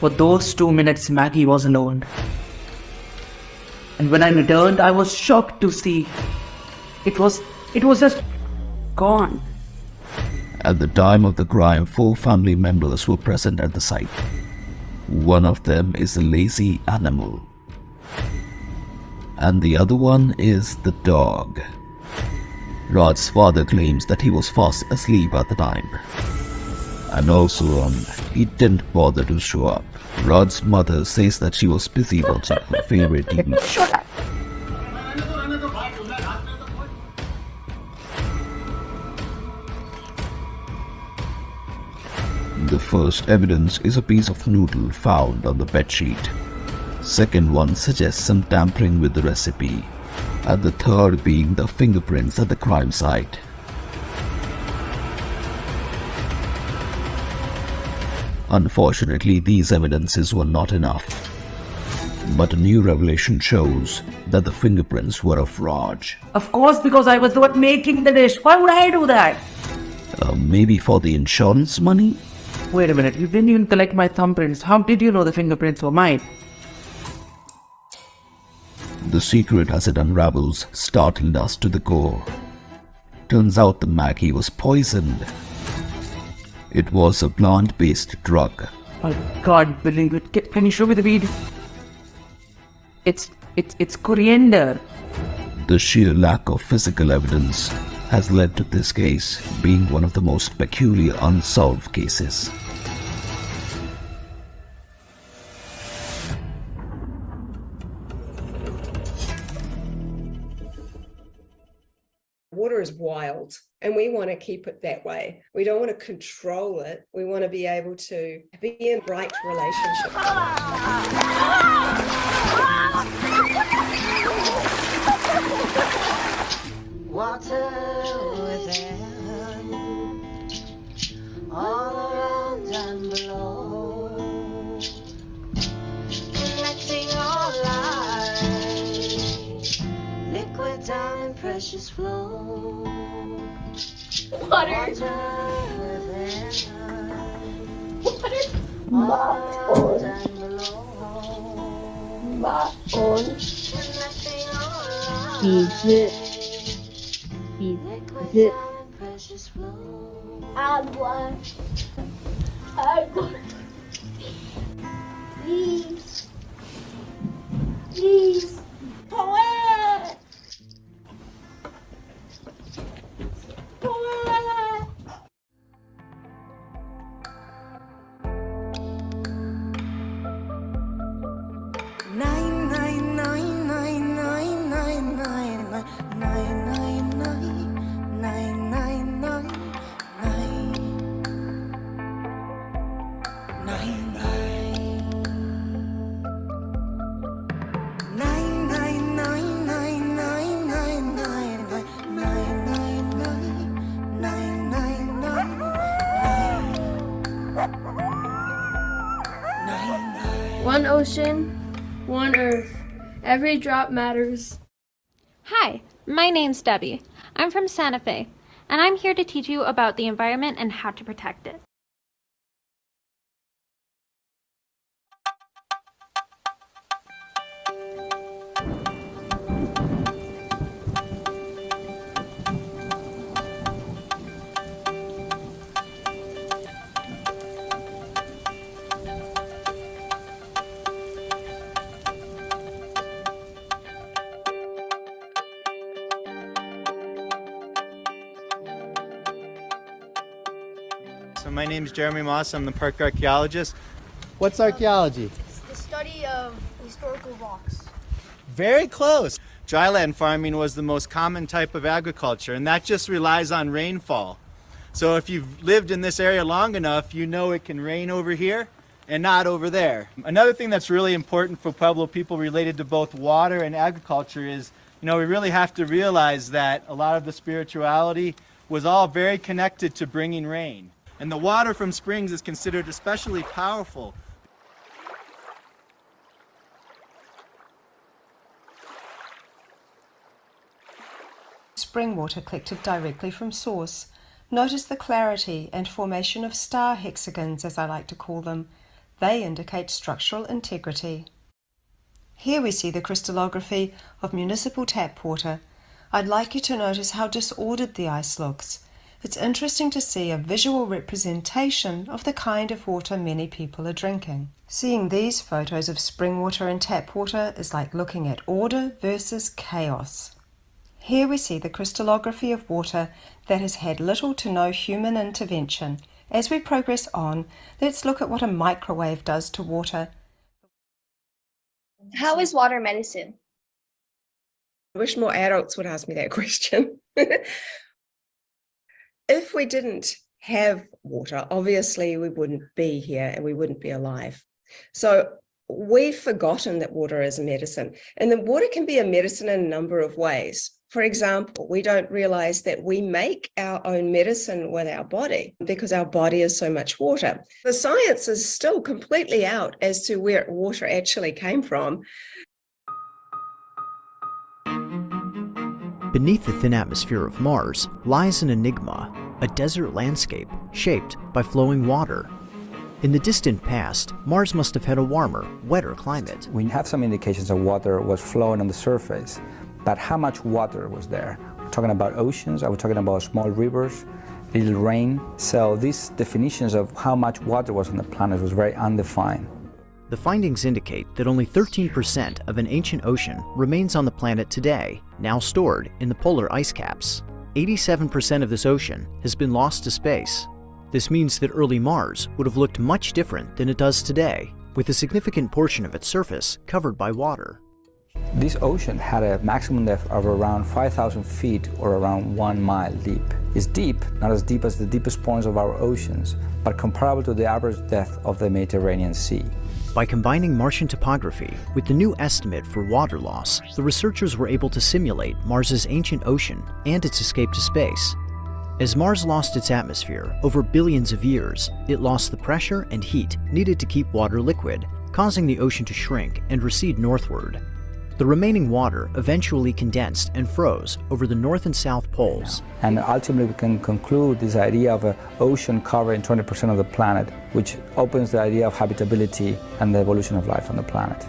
For those two minutes, Maggi was alone. And when I returned, I was shocked to see it was it was just gone. At the time of the crime, four family members were present at the site. One of them is a lazy animal, and the other one is the dog. Rod's father claims that he was fast asleep at the time. And also, um, he didn't bother to show up. Rod's mother says that she was busy watching her favorite TV show. The first evidence is a piece of noodle found on the bedsheet. Second one suggests some tampering with the recipe. And the third being the fingerprints at the crime site. Unfortunately, these evidences were not enough. But a new revelation shows that the fingerprints were of Raj. Of course, because I was the one making the dish. Why would I do that? Uh, maybe for the insurance money? Wait a minute, you didn't even collect my thumbprints. How did you know the fingerprints were mine? The secret as it unravels startled us to the core. Turns out the Maggi was poisoned. It was a plant-based drug. I can't believe. Can, can you show me the weed? It's it's it's coriander. The sheer lack of physical evidence has led to this case being one of the most peculiar unsolved cases. Water is wild and we want to keep it that way. We don't want to control it. We want to be able to be in right relationship. Precious flow. Water. Water. My own. My own. Agua. Agua. Please. Please. Poet. nine, nine, nine, nine, nine, nine, nine, nine. Ocean, one earth. Every drop matters. Hi, my name's Debbie. I'm from Santa Fe, and I'm here to teach you about the environment and how to protect it. My name's Jeremy Moss. I'm the park archaeologist. What's archaeology? The study of historical rocks. Very close. Dryland farming was the most common type of agriculture, and that just relies on rainfall. So if you've lived in this area long enough, you know it can rain over here and not over there. Another thing that's really important for Pueblo people related to both water and agriculture is, you know, we really have to realize that a lot of the spirituality was all very connected to bringing rain. And the water from springs is considered especially powerful Spring water collected directly from source. Notice the clarity and formation of star hexagons, as I like to call them. They indicate structural integrity. Here we see the crystallography of municipal tap water. I'd like you to notice how disordered the ice looks. It's interesting to see a visual representation of the kind of water many people are drinking. Seeing these photos of spring water and tap water is like looking at order versus chaos. Here we see the crystallography of water that has had little to no human intervention. As we progress on, let's look at what a microwave does to water. How is water medicine? I wish more adults would ask me that question. if we didn't have water, obviously we wouldn't be here and we wouldn't be alive. So we've forgotten that water is a medicine, and that water can be a medicine in a number of ways. For example, we don't realize that we make our own medicine with our body because our body is so much water. The science is still completely out as to where water actually came from. Beneath the thin atmosphere of Mars lies an enigma, a desert landscape shaped by flowing water. In the distant past, Mars must have had a warmer, wetter climate. We have some indications that water was flowing on the surface, but how much water was there? We're talking about oceans, are we talking about small rivers, little rain? So these definitions of how much water was on the planet was very undefined. The findings indicate that only 13% of an ancient ocean remains on the planet today, now stored in the polar ice caps. 87% of this ocean has been lost to space. This means that early Mars would have looked much different than it does today, with a significant portion of its surface covered by water. This ocean had a maximum depth of around 5,000 feet or around one mile deep. It's deep, not as deep as the deepest points of our oceans, but comparable to the average depth of the Mediterranean Sea. By combining Martian topography with the new estimate for water loss, the researchers were able to simulate Mars's ancient ocean and its escape to space. As Mars lost its atmosphere over billions of years, it lost the pressure and heat needed to keep water liquid, causing the ocean to shrink and recede northward. The remaining water eventually condensed and froze over the north and south poles. And ultimately, we can conclude this idea of an ocean covering 20% of the planet, which opens the idea of habitability and the evolution of life on the planet.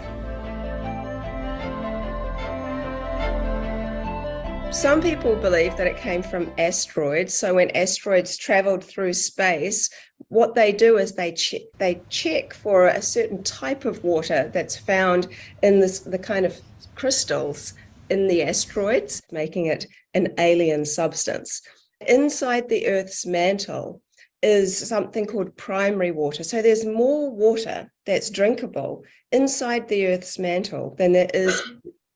Some people believe that it came from asteroids. So when asteroids traveled through space, what they do is they check, they check for a certain type of water that's found in this the kind of crystals in the asteroids, making it an alien substance. Inside the Earth's mantle is something called primary water. So there's more water that's drinkable inside the Earth's mantle than there is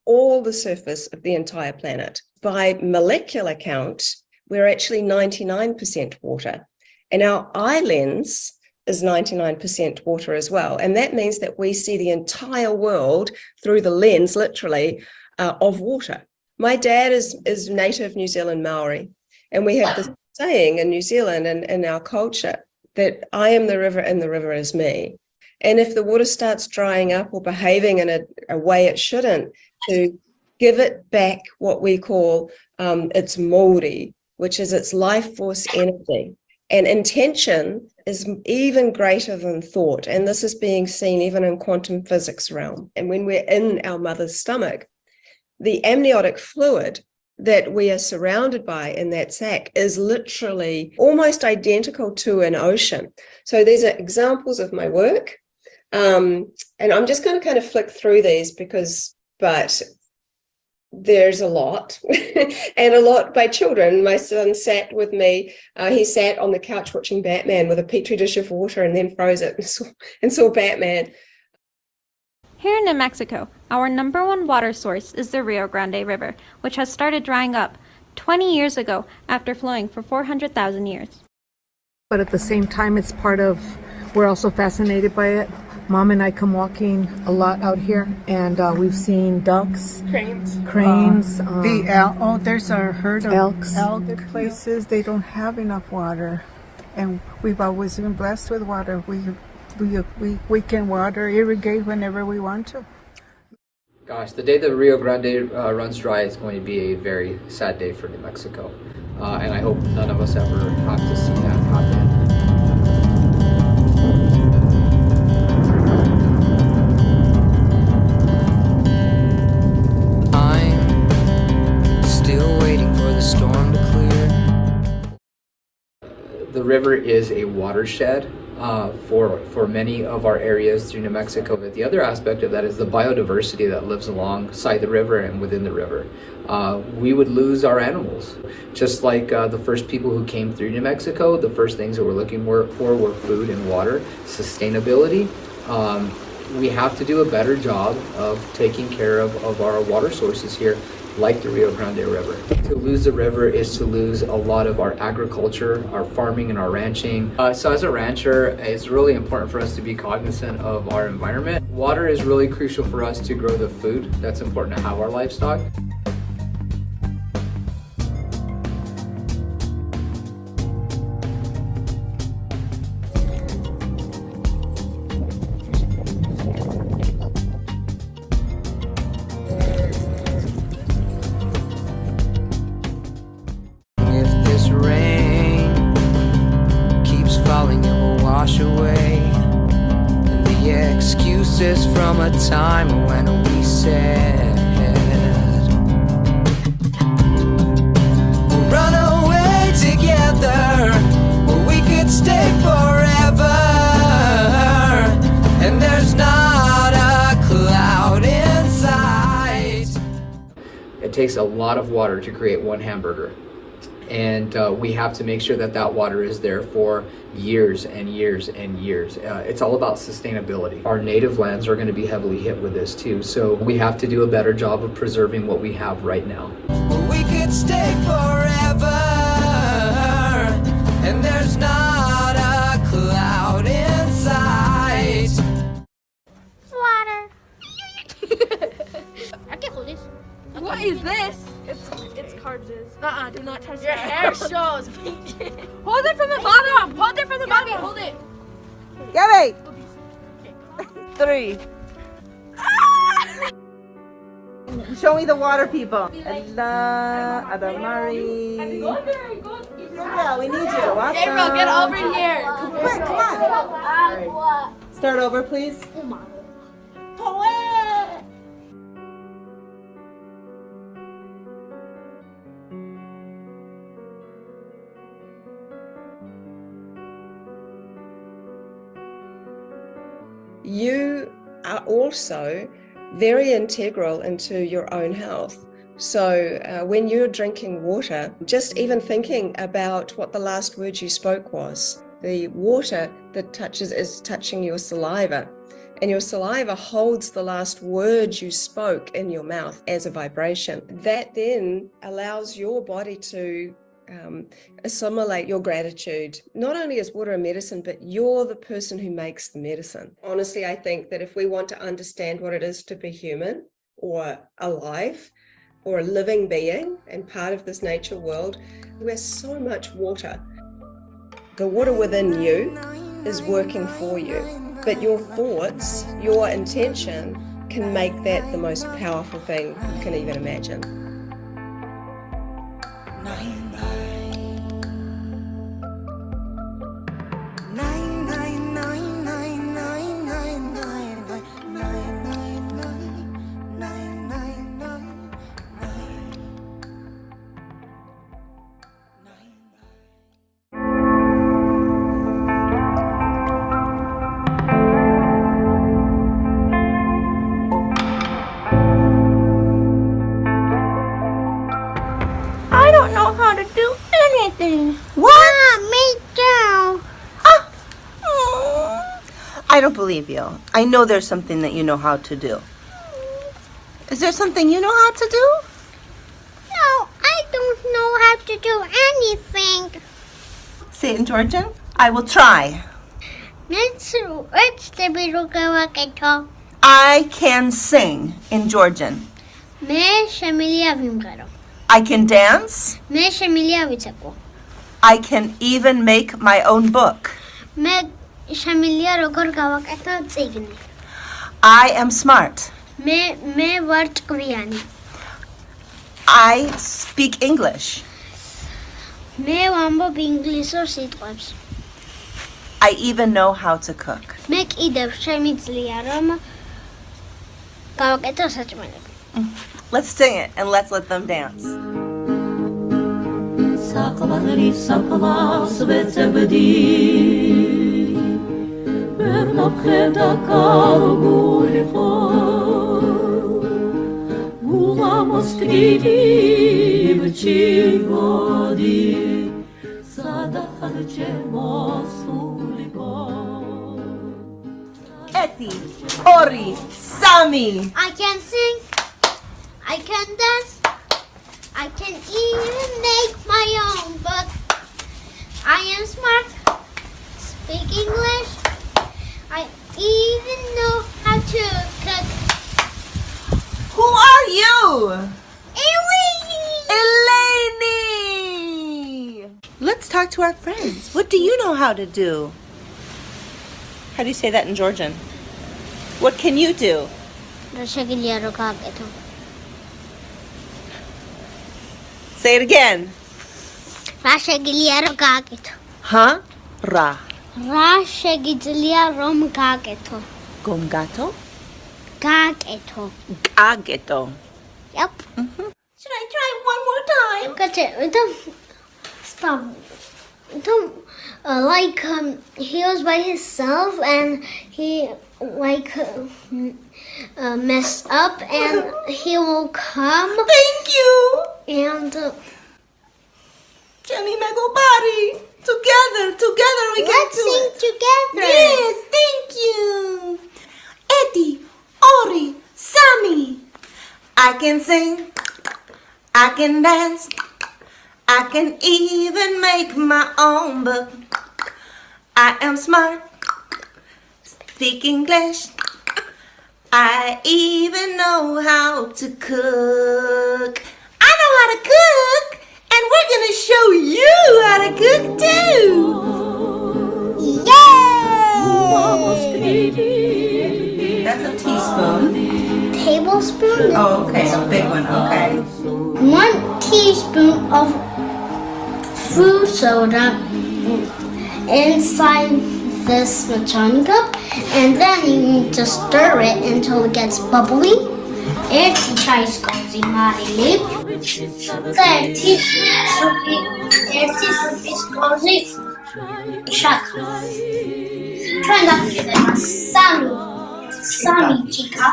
all the surface of the entire planet. By molecular count, we're actually 99% water. And our eye lens is 99% water as well. And that means that we see the entire world through the lens, literally, uh, of water. My dad is, is native New Zealand Maori, and we have this saying in New Zealand and in our culture that I am the river and the river is me. And if the water starts drying up or behaving in a, a way it shouldn't, to give it back what we call um, its mauri, which is its life force energy. And intention is even greater than thought. And this is being seen even in quantum physics realm. And when we're in our mother's stomach, the amniotic fluid that we are surrounded by in that sac is literally almost identical to an ocean. So these are examples of my work. Um, and I'm just going to kind of flick through these because, but there's a lot and a lot by children. My son sat with me. Uh, he sat on the couch watching Batman with a petri dish of water and then froze it and saw, and saw Batman. Here in New Mexico, our number one water source is the Rio Grande River, which has started drying up 20 years ago after flowing for 400,000 years. but at the same time it's part of we're also fascinated by it mom and i come walking a lot out here and uh, we've seen ducks Cranes. cranes Uh, the um, el- oh, there's a herd of elks. elk places. They don't have enough water, and we've always been blessed with water. We we we we can water irrigate whenever we want to. Gosh, the day the Rio Grande uh, runs dry is going to be a very sad day for New Mexico. Uh, and I hope none of us ever have to see that happen. The river is a watershed uh, for for many of our areas through New Mexico. But the other aspect of that is the biodiversity that lives alongside the river and within the river. Uh, we would lose our animals, just like uh, the first people who came through New Mexico. The first things that we're looking for, were food and water, sustainability. Um, we have to do a better job of taking care of, of our water sources here like the Rio Grande River. To lose the river is to lose a lot of our agriculture, our farming and our ranching. Uh, so as a rancher, it's really important for us to be cognizant of our environment. Water is really crucial for us to grow the food that's important to have our livestock. We have to make sure that that water is there for years and years and years. Uh, it's all about sustainability. Our native lands are going to be heavily hit with this too. So we have to do a better job of preserving what we have right now. we could stay forever, and there's not a cloud in sight. Water. I can hold this. What is this? It's it's. Uh-uh, do not touch Your that. hair shows. hold it from the bottom. Hold it from the bottom. Hold it. Gabby. Three. Show me the water people. Ella, Adamari. Yeah, we need you. Awesome. Gabriel, get over here. Quick, come on. Start over, please. You are also very integral into your own health. So, uh, when you're drinking water, just even thinking about what the last word you spoke was, the water that touches is touching your saliva, and your saliva holds the last word you spoke in your mouth as a vibration. That then allows your body to um, assimilate your gratitude. Not only is water a medicine, but you're the person who makes the medicine. Honestly, I think that if we want to understand what it is to be human or alive or a living being and part of this nature world, we're so much water. The water within you is working for you, but your thoughts, your intention can make that the most powerful thing you can even imagine. believe you. I know there's something that you know how to do. Is there something you know how to do? No, I don't know how to do anything. Say it in Georgian. I will try. Let's, let's the little girl I can talk. I can sing in Georgian. मैं शमीलिया भी I can dance. मैं शमीलिया भी I can even make my own book. मैं მე შემილია როგორ გავაკეთო წიგნი. I am smart. მე მე ვარ ჭკვიანი. I speak English. მე ვამბობ ინგლისურ სიტყვებს. I even know how to cook. მე კიდევ შემიძლია რომ გავაკეთო საჭმელები. Let's sing it and let's let them dance. Sakları Eti, Ori, Sami. I can sing. I can dance. I can even make my own book. I am smart. Speak English. I even know how to cook. Who are you? Elaine! Elaine! Let's talk to our friends. What do you know how to do? How do you say that in Georgian? What can you do? Say it again. Huh? Ra რა შეგიძლია რომ გააკეთო? Gomgato? გააკეთო. Gageto. Yep. Should I try one more time? Gotcha. Don't stop. Don't uh, like um, he was by himself and he like uh, uh, messed up and he will come. Thank you. And uh, Jenny Megobari. Together, together we can do sing it. together. Yes, thank you. Eddie, Ori, Sammy. I can sing. I can dance. I can even make my own book. I am smart. Speak English. I even know how to cook. I know how to cook, and we're gonna show you how to cook too. Yay! That's a teaspoon. tablespoon. Oh, okay, a big one. Okay. One teaspoon of food soda inside this machine cup, and then you need to stir it until it gets bubbly. ერთი ჩაისკოზე მარილი, და ერთი სუფი, ერთი სუფის კოზი შაქარი. ჩვენ დაგვიდება სამი, სამი ჭიქა,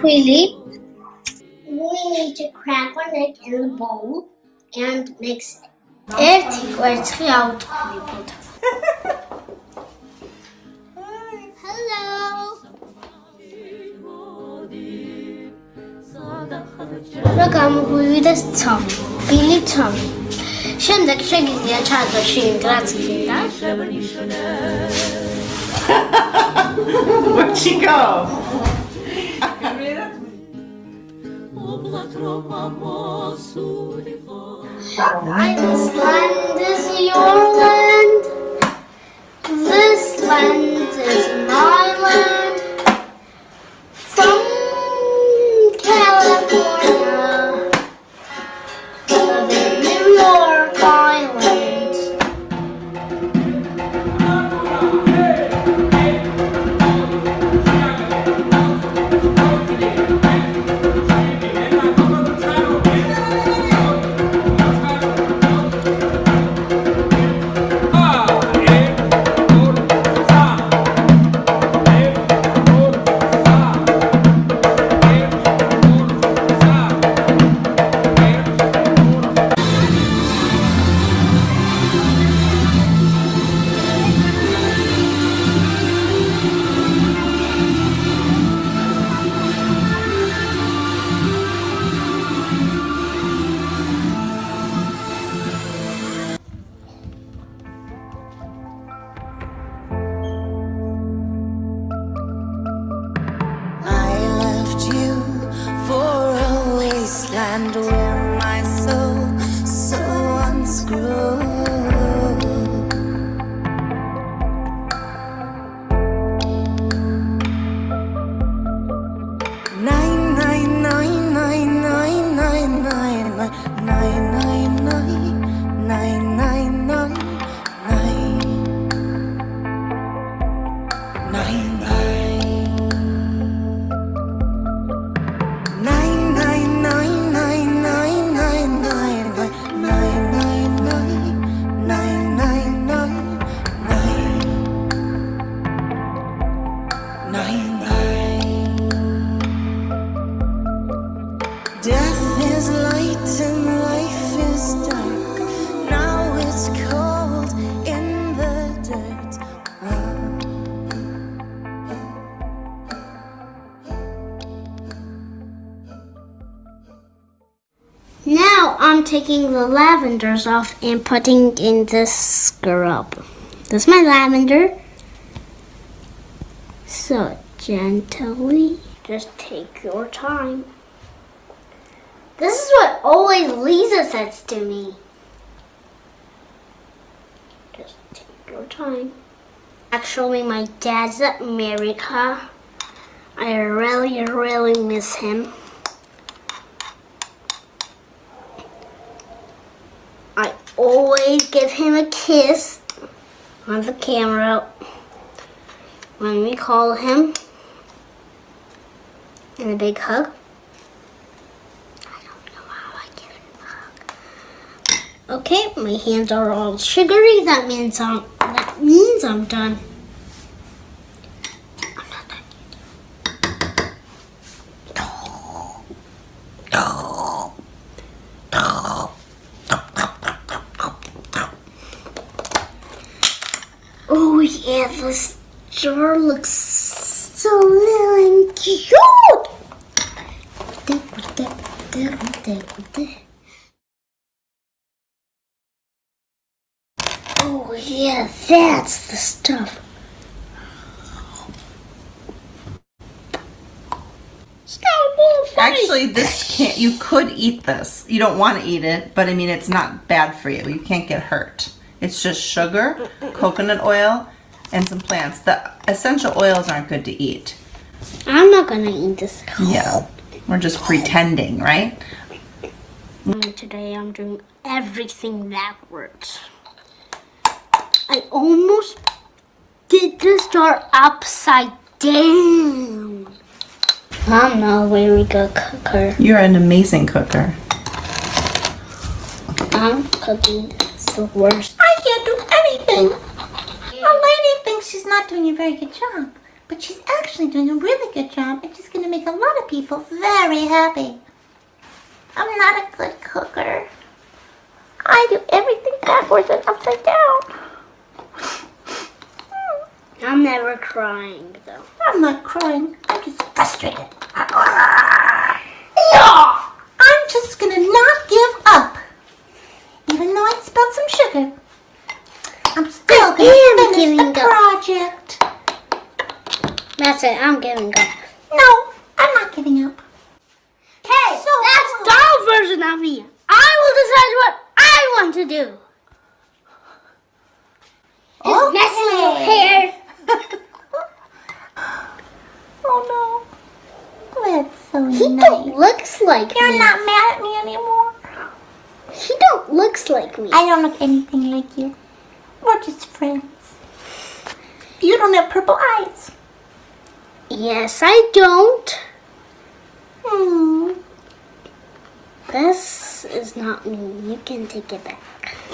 quickly. We need to crack one egg in the bowl and mix it. ერთი კვერცხი აუთქმებოდ. Hello. რა გამოგვივიდეს ცამი, ბილი ცამი. შემდეგ შეგიძლია ჩადო შინ რაც გინდა. Where'd she go? This land is your land. This land is my land. From California to lavenders off and putting in the scrub. This is my lavender. So gently, just take your time. This is what always Lisa says to me. Just take your time. Actually, my dad's at America. I really, really miss him. I always give him a kiss on the camera when we call him and a big hug. Okay, my hands are all sugary. That means I'm that means I'm done. Oh yeah, this jar looks so little and cute. Oh yeah, that's the stuff. Actually, this can't. You could eat this. You don't want to eat it, but I mean, it's not bad for you. You can't get hurt. It's just sugar, coconut oil, and some plants. The essential oils aren't good to eat. I'm not gonna eat this. Yeah, we're just pretending, right? Mm, Today I'm doing everything backwards. I almost did this jar upside down. I'm not a very good cooker. You're an amazing cooker. I'm cooking the worst. I can't do anything. A lady thinks she's not doing a very good job, but she's actually doing a really good job and she's going to make a lot of people very happy. I'm not a good cooker. I do everything backwards and upside down. I'm never crying though. I'm not crying. I'm just frustrated. I'm just gonna not give up. Even though I spilled some sugar. I'm still gonna finish giving the up. project. That's it. I'm giving up. No, I'm not giving up. Hey, so that's doll version of me. I will decide what I want to do. This messy little hair. Oh no. That's so He nice. don't looks like You're me. not mad at me anymore. He don't looks like me. I don't look anything like you. We're just friends. You don't have purple eyes. Yes, I don't. Hmm. This is not me. You can take it back.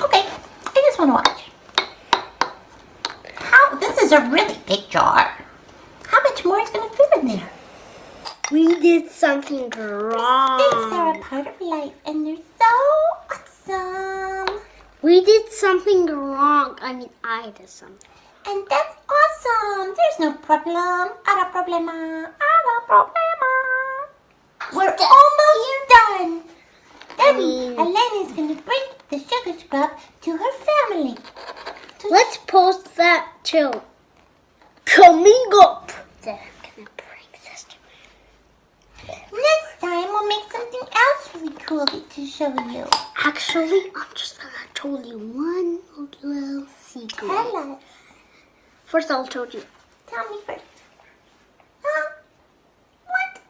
Okay, I just want to watch. How? This is a really big jar. How much more is going to fit in there? We did something wrong. are a part of life, and they're so awesome. We did something wrong. I mean, I did something. And that's awesome. There's no problem. Ara problema. Ara problema. We're almost done. Then Elena's going to bring the sugar scrub to her family. Let's post that too. Coming up. Then I'm gonna bring this to Next time, we'll make something else really cool to show you. Actually, I'm just gonna tell you one little secret. Tell us. First, I'll tell you. Tell me first. Huh? What?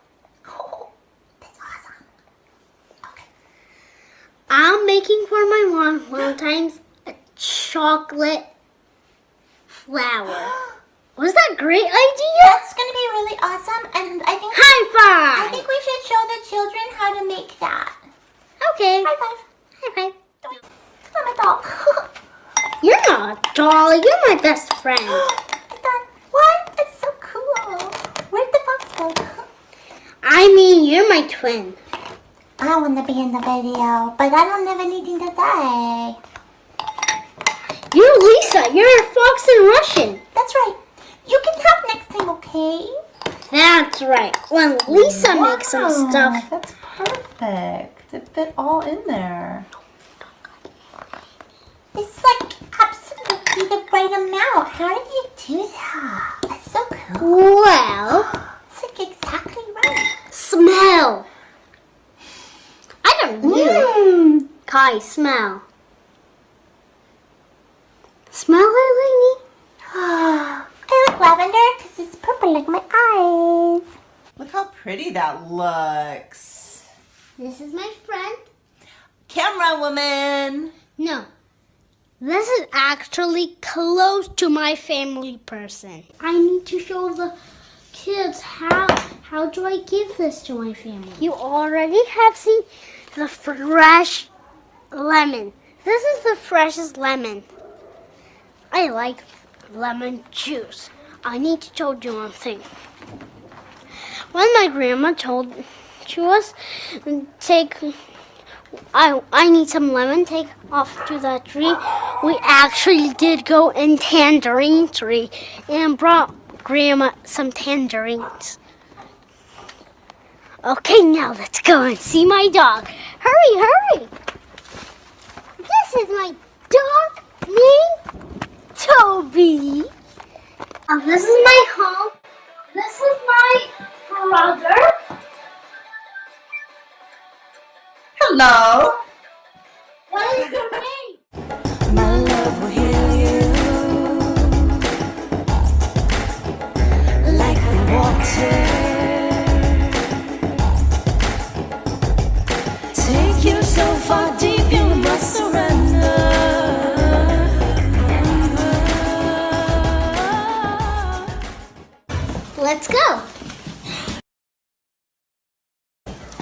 Oh, that's awesome. Okay. I'm making for my mom Valentine's a chocolate flower. Was that a great idea? That's gonna be really awesome, and I think High five! I think we should show the children how to make that. Okay. High five. High five. I'm a dog. You're not a doll. You're my best friend. what? It's so cool. Where'd the fox go? I mean, you're my twin. I want to be in the video, but I don't have anything to say. You're Lisa. You're a fox in Russian. That's right. You can help next time, okay? That's right. When Lisa makes some Wow, stuff. That's perfect. It fit all in there. It's like absolutely the right amount. How did you do that? That's so cool. Well, It's like exactly right. smell. I don't know. Mmm. Kai, smell. Smell it, I like lavender because it's purple like my eyes. Look how pretty that looks. This is my friend. Camera woman. No. This is actually close to my family person. I need to show the kids how how do I give this to my family. You already have seen the fresh lemon. This is the freshest lemon. I like lemon juice. I need to tell you one thing. When my grandma told to us take I I need some lemon take off to that tree. We actually did go in tangerine tree and brought grandma some tangerines. Okay, now let's go and see my dog. Hurry, hurry! This is my dog named Toby. Oh, this is my home. This is my brother. Hello. What is your name? My love will heal you like the water.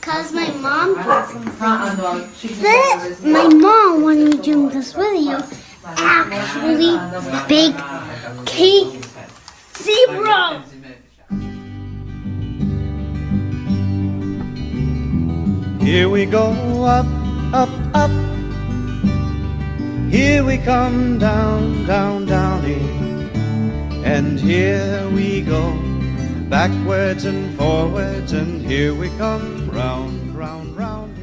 because my mom brought some things. My mom, when we do this video, actually big cake zebra. Here we go up, up, up. Here we come down, down, down here. And here we go backwards and forwards. And here we come round, round, round.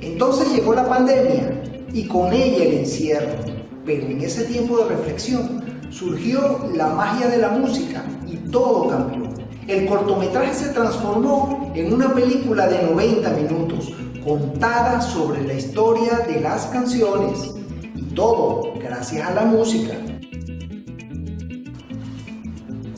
Entonces llegó la pandemia y con ella el encierro. Pero en ese tiempo de reflexión surgió la magia de la música y todo cambió. El cortometraje se transformó en una película de 90 minutos contada sobre la historia de las canciones y todo gracias a la música.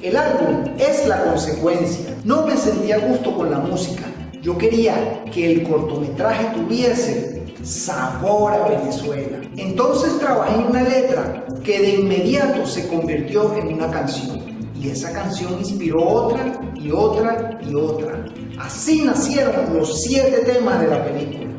El álbum es la consecuencia. No me sentía a gusto con la música. Yo quería que el cortometraje tuviese sabor a Venezuela. Entonces trabajé en una letra que de inmediato se convirtió en una canción. Y esa canción inspiró otra y otra y otra. Así nacieron los siete temas de la película.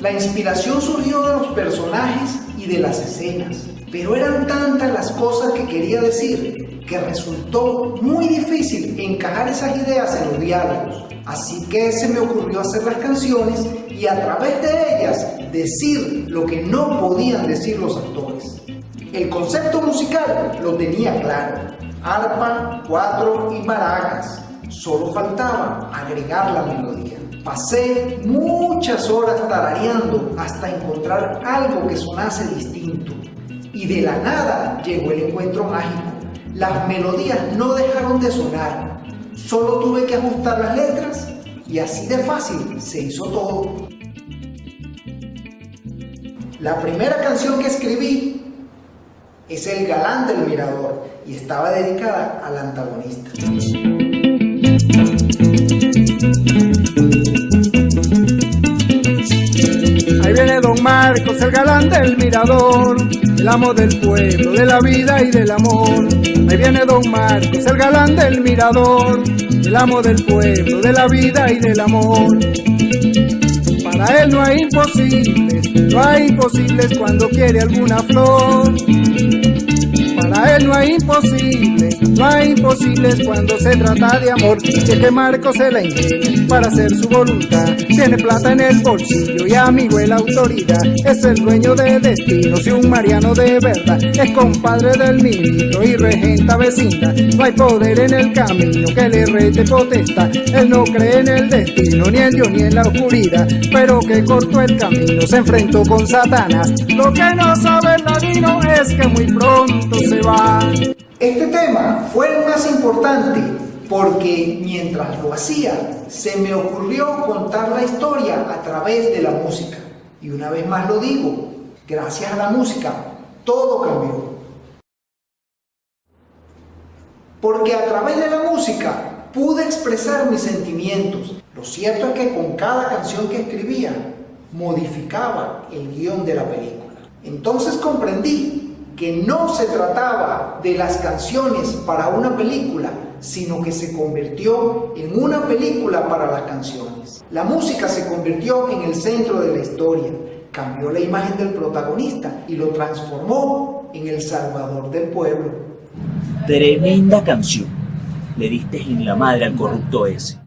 La inspiración surgió de los personajes y de las escenas, pero eran tantas las cosas que quería decir que resultó muy difícil encajar esas ideas en los diálogos. Así que se me ocurrió hacer las canciones y a través de ellas decir lo que no podían decir los actores. El concepto musical lo tenía claro, arpa, cuatro y maracas. Solo faltaba agregar la melodía. Pasé muchas horas tarareando hasta encontrar algo que sonase distinto. Y de la nada llegó el encuentro mágico. Las melodías no dejaron de sonar. Solo tuve que ajustar las letras y así de fácil se hizo todo. La primera canción que escribí es El galán del mirador y estaba dedicada al antagonista. El galán del mirador, el amo del pueblo, de la vida y del amor. Ahí viene Don Marcos, el galán del mirador, el amo del pueblo, de la vida y del amor. Para él no hay imposibles, no hay imposibles cuando quiere alguna flor. Para él no hay imposibles, no hay imposibles cuando se trata de amor. Y es que Marco se la ingenia para hacer su voluntad. Tiene plata en el bolsillo y amigo en la autoridad. Es el dueño de destinos y un mariano de verdad. Es compadre del ministro y regenta vecina. No hay poder en el camino que le rete potestad. Él no cree en el destino, ni en Dios ni en la oscuridad. Pero que cortó el camino, se enfrentó con Satanás. Lo que no sabe el ladino es que muy pronto se Este tema fue el más importante porque mientras lo hacía se me ocurrió contar la historia a través de la música. Y una vez más lo digo, gracias a la música todo cambió. Porque a través de la música pude expresar mis sentimientos. Lo cierto es que con cada canción que escribía modificaba el guion de la película. Entonces comprendí que no se trataba de las canciones para una película, sino que se convirtió en una película para las canciones. La música se convirtió en el centro de la historia, cambió la imagen del protagonista y lo transformó en el salvador del pueblo. Tremenda canción. Le diste en la madre al corrupto ese.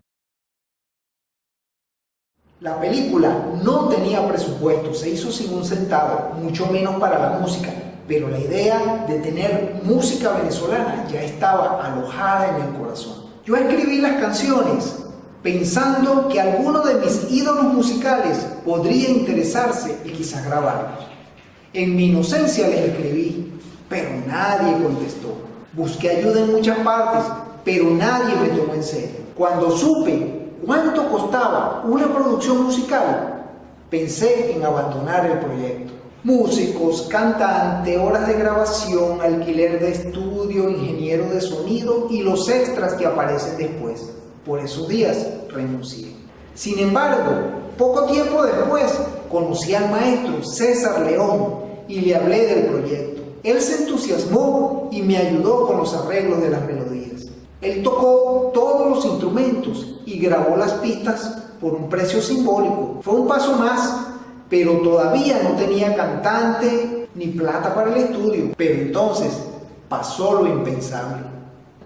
La película no tenía presupuesto, se hizo sin un centavo, mucho menos para la música, pero la idea de tener música venezolana ya estaba alojada en el corazón. Yo escribí las canciones pensando que alguno de mis ídolos musicales podría interesarse y quizás grabarlos. En mi inocencia les escribí, pero nadie contestó. Busqué ayuda en muchas partes, pero nadie me tomó en serio. Cuando supe cuánto costaba una producción musical, pensé en abandonar el proyecto. Músicos, cantante, horas de grabación, alquiler de estudio, ingeniero de sonido y los extras que aparecen después. Por esos días renuncié. Sin embargo, poco tiempo después conocí al maestro César León y le hablé del proyecto. Él se entusiasmó y me ayudó con los arreglos de las melodías. Él tocó todos los instrumentos y grabó las pistas por un precio simbólico. Fue un paso más, pero todavía no tenía cantante ni plata para el estudio. Pero entonces pasó lo impensable.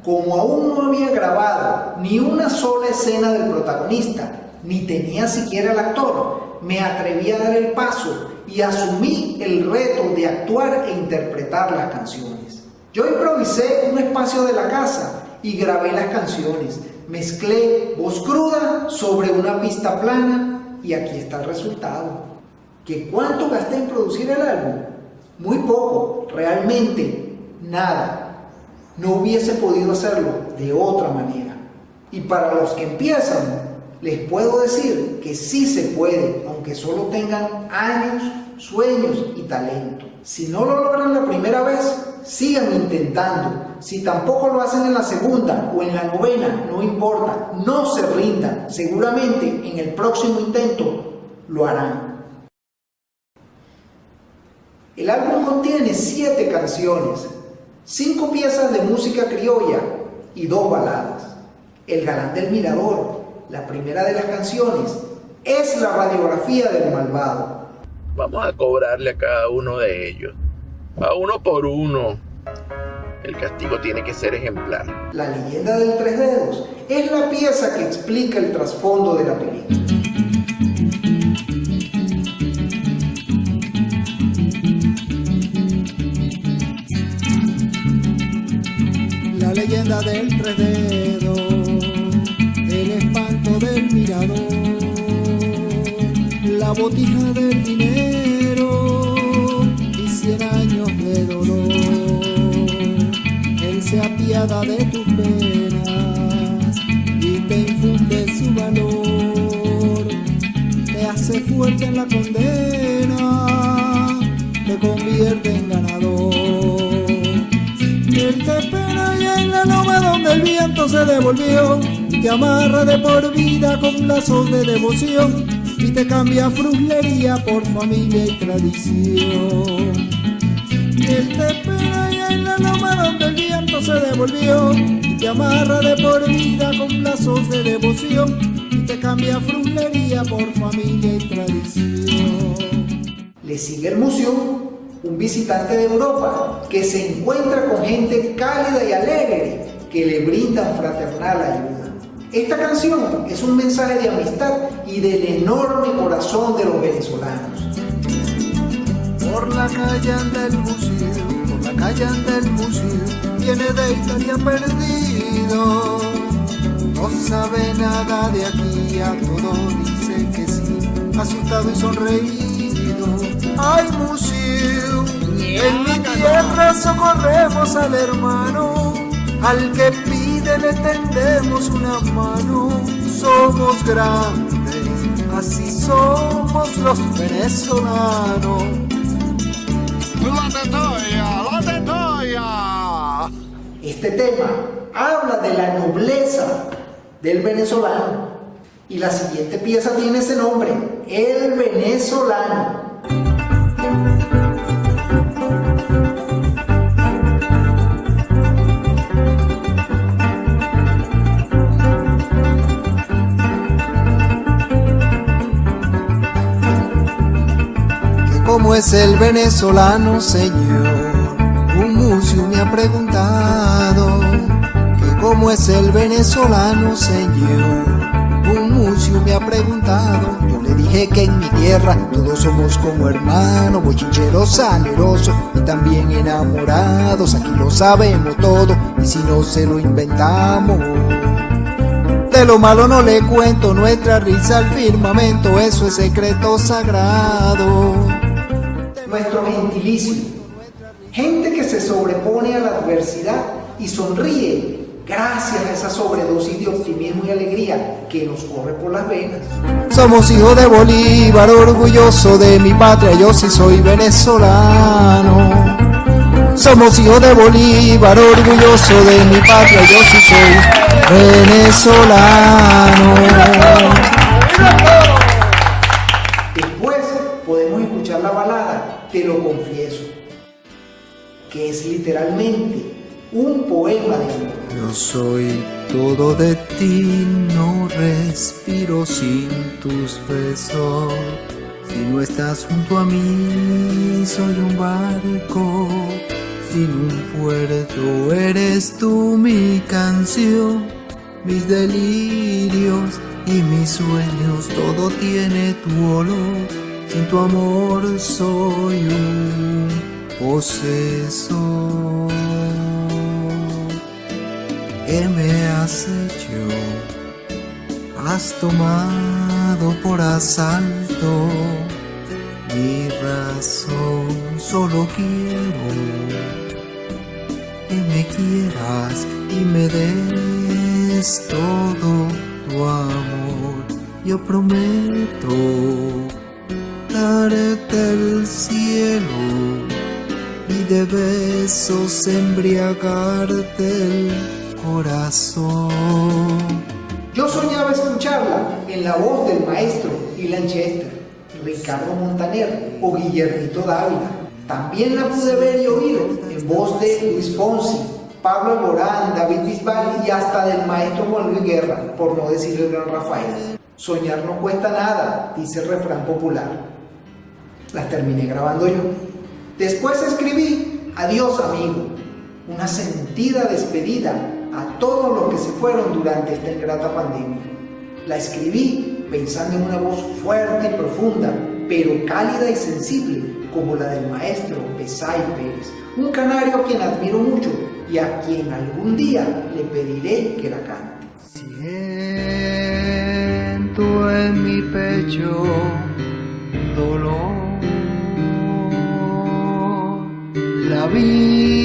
Como aún no había grabado ni una sola escena del protagonista, ni tenía siquiera el actor, me atreví a dar el paso y asumí el reto de actuar e interpretar las canciones. Yo improvisé un espacio de la casa y grabé las canciones. Mezclé voz cruda sobre una pista plana y aquí está el resultado. ¿Que cuánto gasté en producir el álbum? Muy poco, realmente nada. No hubiese podido hacerlo de otra manera. Y para los que empiezan, les puedo decir que sí se puede, aunque solo tengan años, sueños y talento. Si no lo logran la primera vez, sigan intentando. Si tampoco lo hacen en la segunda o en la novena, no importa, no se rindan. Seguramente en el próximo intento lo harán. El álbum contiene siete canciones, cinco piezas de música criolla y dos baladas. El galán del mirador, la primera de las canciones, es la radiografía del malvado. Vamos a cobrarle a cada uno de ellos, a uno por uno. El castigo tiene que ser ejemplar. La leyenda del tres dedos es la pieza que explica el trasfondo de la película. Del tres el espanto del mirador, la botija del dinero y cien años de dolor. Él se apiada de tus penas y te infunde su valor, te hace fuerte en la condena, te convierte en ganador. Él te espera allá en la nube donde el viento se devolvió te amarra de por vida con lazos de devoción y te cambia fruslería por familia y tradición. Él te espera allá en la nube donde el viento se devolvió te amarra de por vida con lazos de devoción y te cambia fruslería por familia y tradición. Le sigue museo un visitante de Europa que se encuentra con gente cálida y alegre que le brindan fraternal ayuda. Esta canción es un mensaje de amistad y del enorme corazón de los venezolanos. Por la calle anda el museo, por la calle anda el museo, viene de Italia perdido. No sabe nada de aquí, a todo dice que sí, asustado y sonreído. Ay, museo, en mi tierra socorremos al hermano, al que pide le tendemos una mano. Somos grandes, así somos los venezolanos. ¡La tetoya! ¡La tetoya! Este tema habla de la nobleza del venezolano. Y la siguiente pieza tiene ese nombre, El venezolano. Cómo es el venezolano, señor. Un museo me ha preguntado que cómo es el venezolano, señor. Museo me ha preguntado, yo le dije que en mi tierra todos somos como hermanos, bochincheros, salerosos y también enamorados. Aquí lo sabemos todo y si no se lo inventamos. De lo malo no le cuento, nuestra risa al firmamento, eso es secreto sagrado. Nuestro gentilicio. Gente que se sobrepone a la adversidad y sonríe gracias a esa sobredosis de optimismo y alegría que nos corre por las venas. Somos hijos de Bolívar, orgulloso de mi patria, yo sí soy venezolano. Somos hijos de Bolívar, orgulloso de mi patria, yo sí soy venezolano. Después podemos escuchar la balada Te lo confieso, que es literalmente un poema de amor. Yo soy todo de ti, no respiro sin tus besos. Si no estás junto a mí, soy un barco sin un puerto. Eres tú mi canción, mis delirios y mis sueños todo tiene tu olor. Sin tu amor soy un poseso. ¿Qué me has hecho? Has tomado por asalto mi razón. Solo quiero que me quieras y me des todo tu amor. Yo prometo darte el cielo y de besos embriagarte el Yo soñaba escucharla en la voz del maestro Ilan Chester, Ricardo Montaner o Guillermito Dávila. También la pude ver y oír en voz de Luis Fonsi, Pablo Alborán, David Bisbal y hasta del maestro Juan Luis Guerra, por no decir el gran Rafael. Soñar no cuesta nada, dice el refrán popular. Las terminé grabando yo. Después escribí Adiós amigo, una sentida despedida a todos los que se fueron durante esta ingrata pandemia. La escribí pensando en una voz fuerte y profunda, pero cálida y sensible, como la del maestro Besay Pérez, un canario a quien admiro mucho y a quien algún día le pediré que la cante. Siento en mi pecho dolor. La vida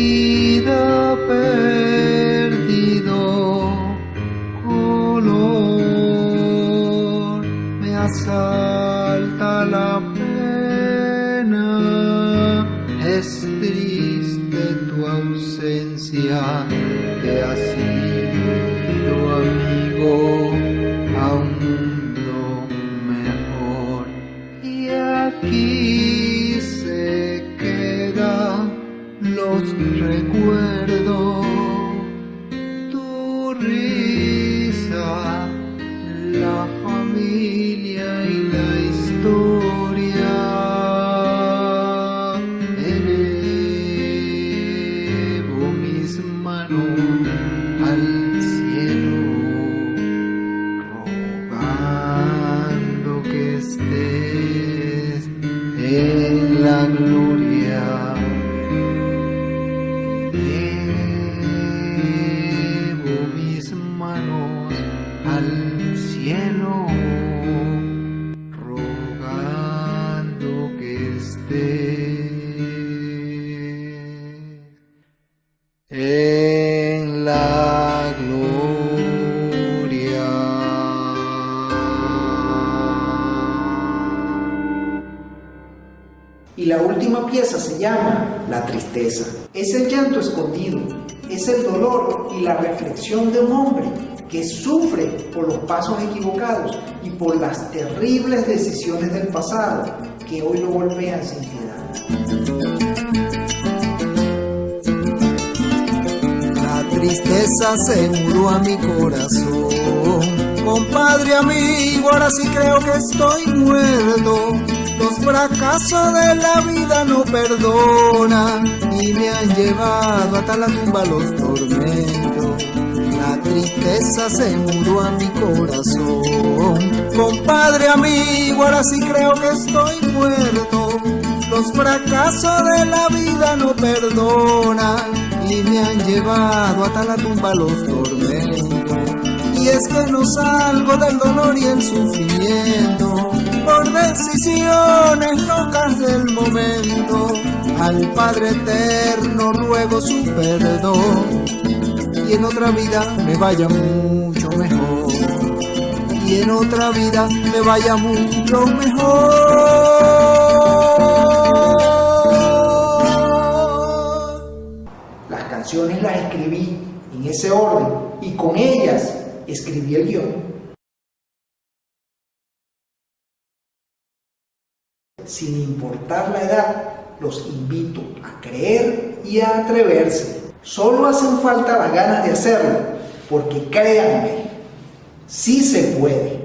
Me Es el llanto escondido, es el dolor y la reflexión de un hombre que sufre por los pasos equivocados y por las terribles decisiones del pasado que hoy lo golpean sin piedad. La tristeza se mudó a mi corazón. Compadre amigo, ahora sí creo que estoy muerto. Los fracasos de la vida no perdonan y me han llevado hasta la tumba los tormentos. La tristeza se mudó a mi corazón. Compadre amigo, ahora sí creo que estoy muerto. Los fracasos de la vida no perdonan y me han llevado hasta la tumba los tormentos. Y es que no salgo del dolor y el sufrimiento por decisiones locas del momento. Al Padre Eterno ruego su perdón y en otra vida me vaya mucho mejor. Y en otra vida me vaya mucho mejor. Las canciones las escribí en ese orden y con ellas escribí el guion. Sin importar la edad, los invito a creer y a atreverse. Solo hacen falta las ganas de hacerlo, porque créanme, sí se puede.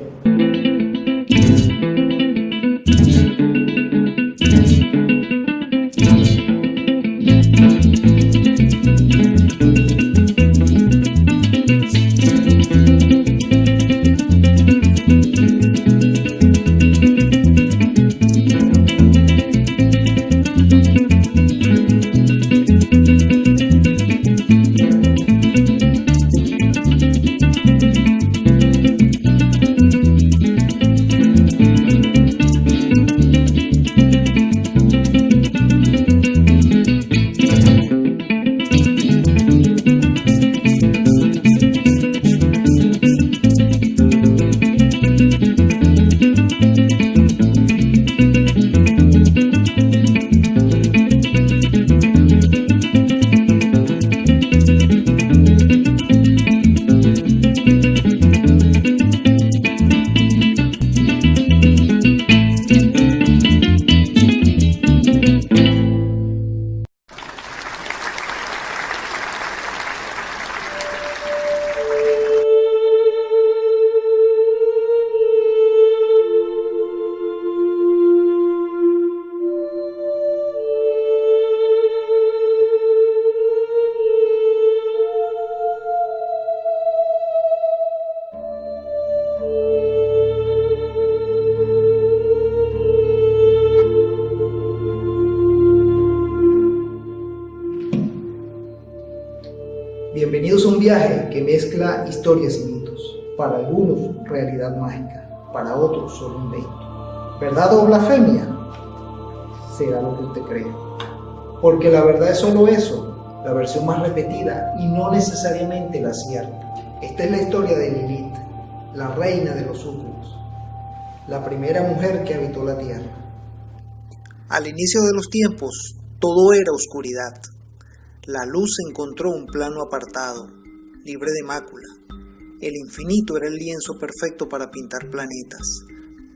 Historias y mitos. Para algunos, realidad mágica. Para otros, solo invento. ¿Verdad o blasfemia? Será lo que usted crea. Porque la verdad es solo eso, la versión más repetida y no necesariamente la cierta. Esta es la historia de Lilith, la reina de los últimos, la primera mujer que habitó la tierra. Al inicio de los tiempos, todo era oscuridad. La luz encontró un plano apartado, libre de mácula. El infinito era el lienzo perfecto para pintar planetas,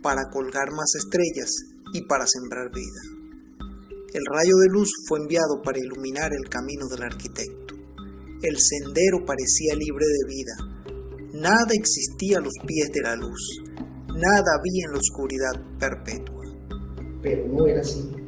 para colgar más estrellas y para sembrar vida. El rayo de luz fue enviado para iluminar el camino del arquitecto. El sendero parecía libre de vida. Nada existía a los pies de la luz. Nada había en la oscuridad perpetua. Pero no era así.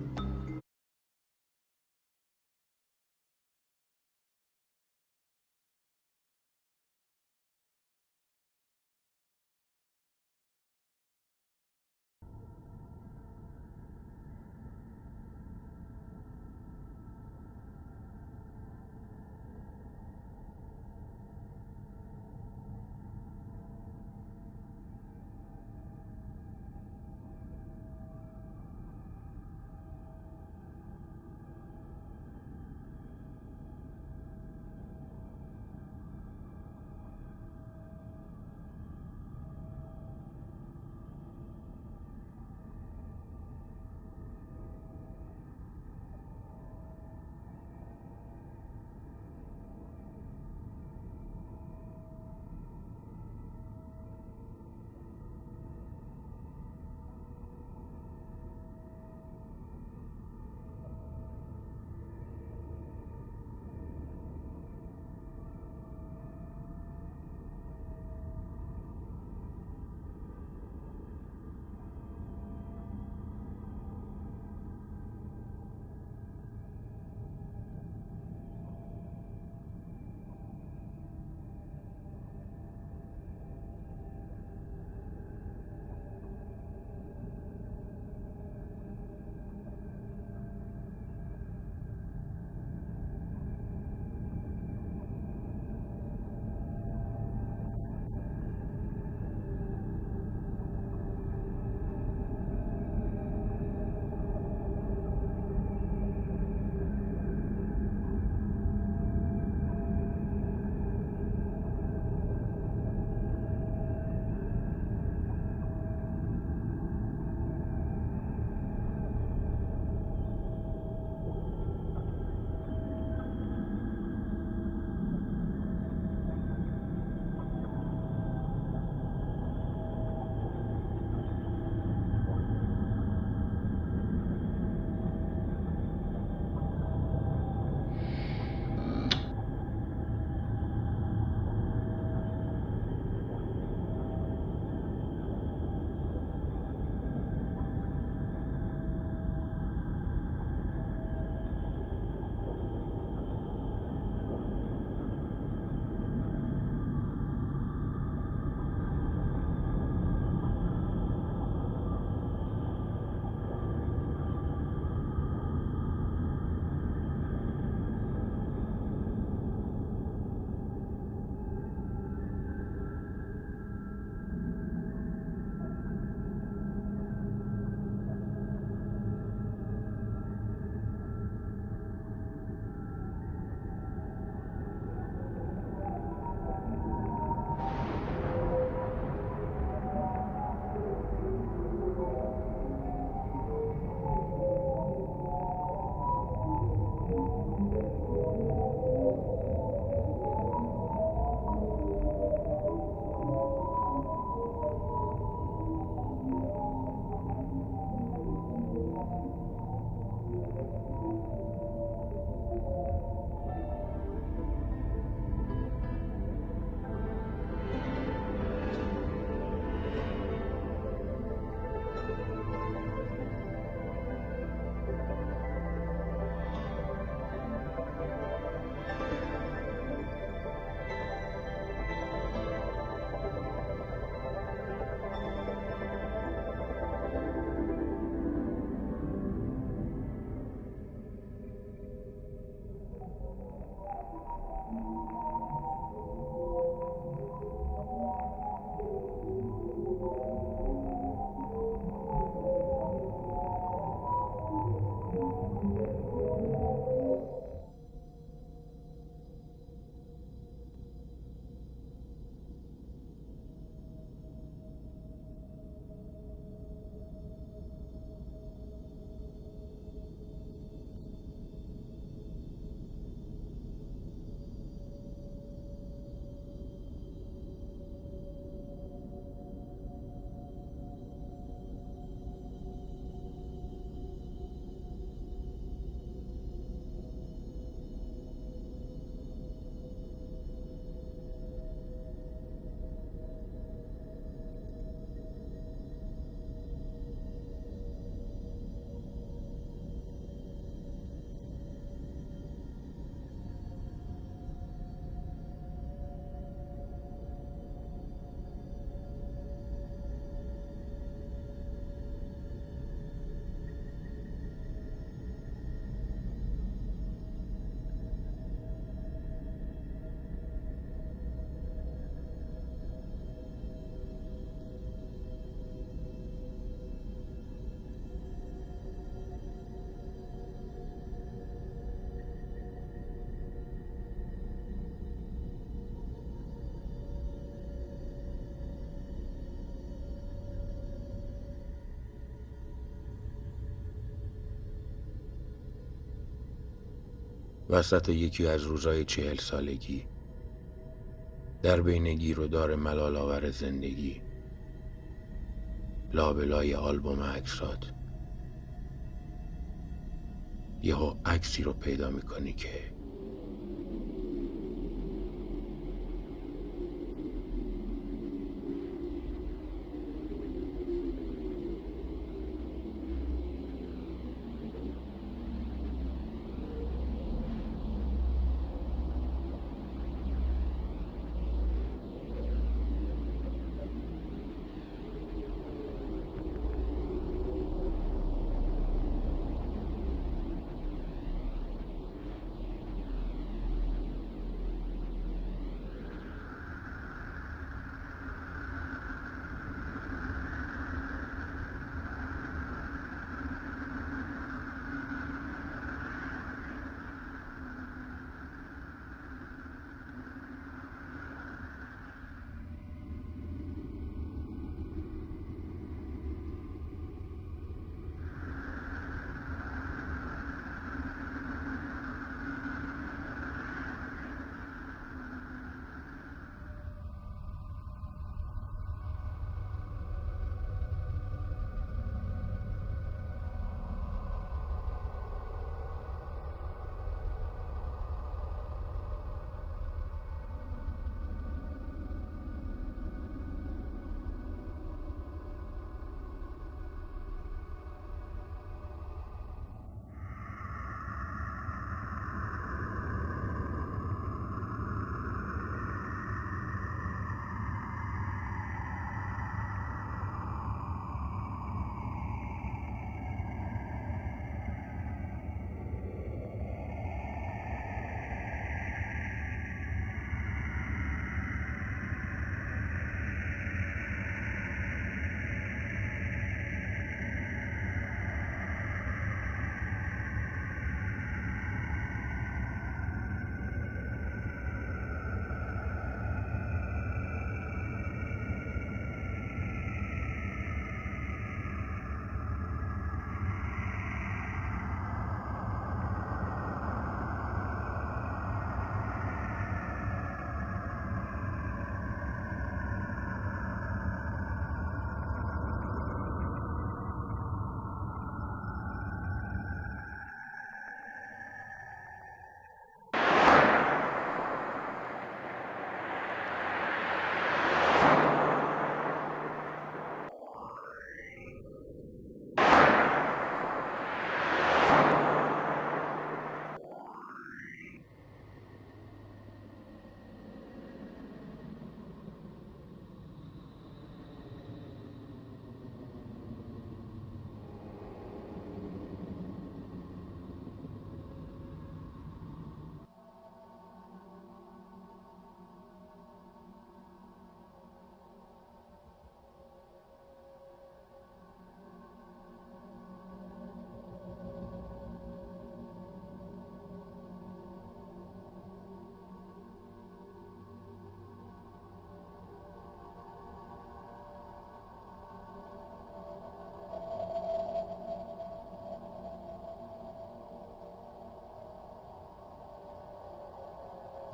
وسط یکی از روزای چهل سالگی. در بین گیر و دار ملال آور زندگی. لابلای آلبوم عکسات. یهو عکسی رو پیدا می‌کنی که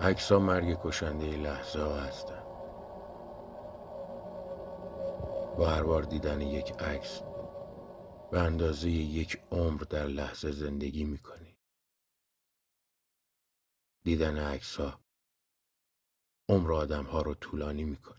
عکسا مرگ کشنده لحظه ها هستن. با هر بار دیدن یک عکس به اندازه یک عمر در لحظه زندگی می‌کنی. دیدن عکس ها عمر آدم ها رو طولانی می‌کنه.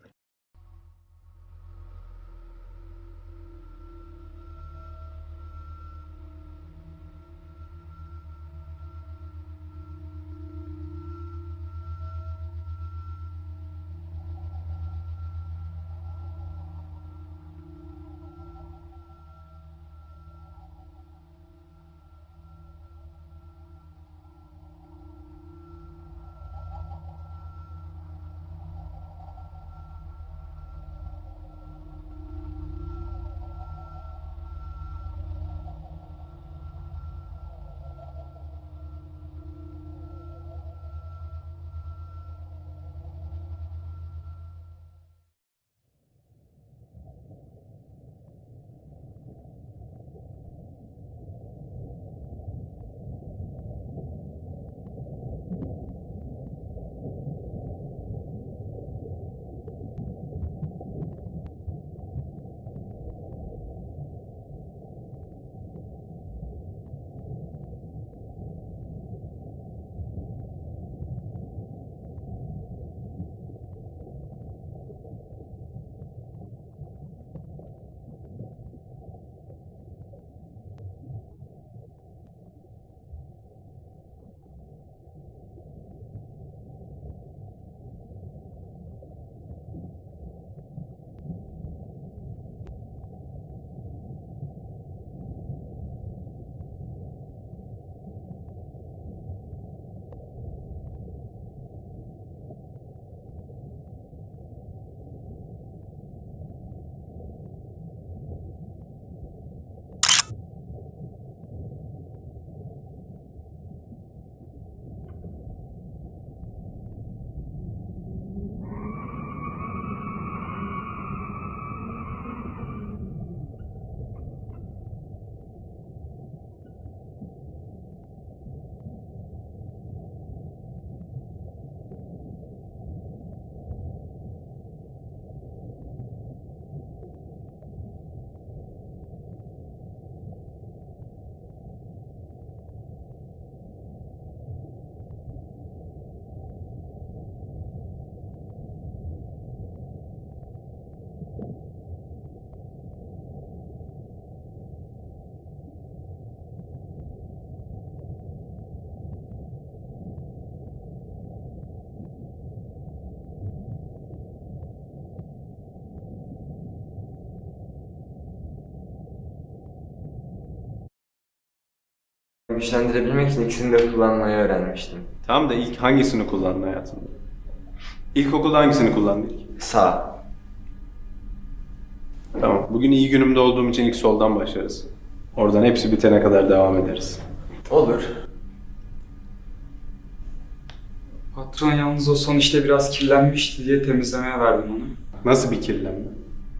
Güçlendirebilmek için ikisini de kullanmayı öğrenmiştim. Tamam da ilk hangisini kullandın hayatında? İlkokulda hangisini kullandın? Sağ. Tamam. Bugün iyi günümde olduğum için ilk soldan başlarız. Oradan hepsi bitene kadar devam ederiz. Olur. Patron yalnız o son işte biraz kirlenmişti diye temizlemeye verdim onu. Nasıl bir kirlenme?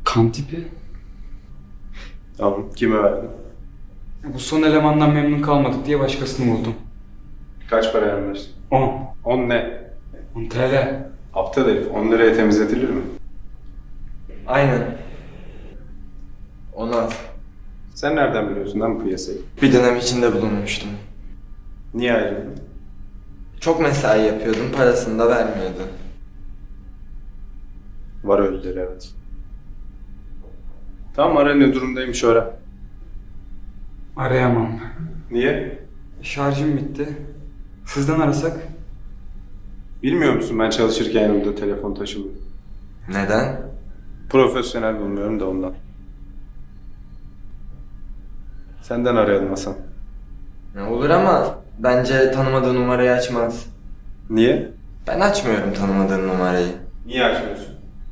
Kan tipi. Tamam. Kime verdin? Bu son elemandan memnun kalmadık diye başkasını buldum. Kaç para vermiştin? 10. 10 ne? 10 TL. Aptal herif. 10 liraya temizletilir mi? Aynen. Onu az. Sen nereden biliyorsun lan bu piyasayı? Bir dönem içinde bulunmuştum. Niye ayrıldın? Çok mesai yapıyordum, parasını da vermiyordu. Var öyleleri evet. Tamam ara ne durumdaymış öğren. Arayamam. Niye? Şarjım bitti. Sizden arasak? Bilmiyor musun ben çalışırken yanımda telefon taşımıyor. Neden? Profesyonel bulmuyorum da ondan. Senden arayalım Hasan. Ya olur ama bence tanımadığı numarayı açmaz. Niye? Ben açmıyorum tanımadığın numarayı. Niye açmıyorsun?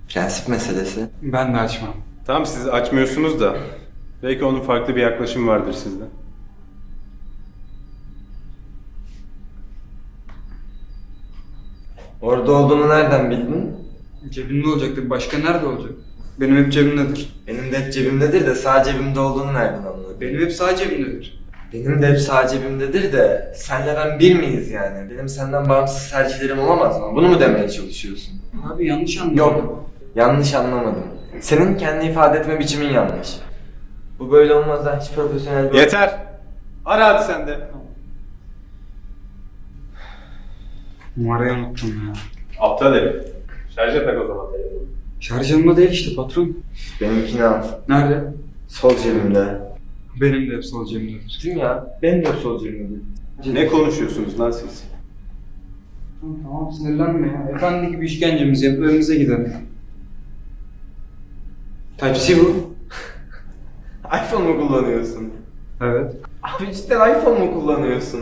Prensip meselesi. Ben de açmam. Tamam siz açmıyorsunuz da belki onun farklı bir yaklaşımı vardır sizde. Orada olduğunu nereden bildin? Cebimde olacaktı. Başka nerede olacak? Benim hep cebimdedir. Benim de hep cebimdedir de sağ cebimde olduğunu nereden anladın? Benim hep sağ cebimdedir. Benim de hep sağ cebimdedir de senle ben bir miyiz yani? Benim senden bağımsız tercihlerim olamaz mı? Bunu mu demeye çalışıyorsun? Abi yanlış anladın. Yok. Yanlış anlamadım. Senin kendi ifade etme biçimin yanlış. Bu böyle olmaz ha. Hiç profesyonel bir... Yeter! Ara hadi sen de. Numarayı unuttum ya. Aptal herif. Şarja tak o zaman telefonu. Şarjımda değil işte patron. Benimkini al. Nerede? Sol cebimde. Benim de hep sol cebimdedir. Değil mi ya? Benim de sol cebimde. Ne konuşuyorsunuz lan siz? Tamam, tamam sinirlenme ya. Efendi gibi işkencemizi yap, evimize gidelim. Type-C bu. iPhone mu kullanıyorsun? Evet. Abi cidden iPhone mu kullanıyorsun?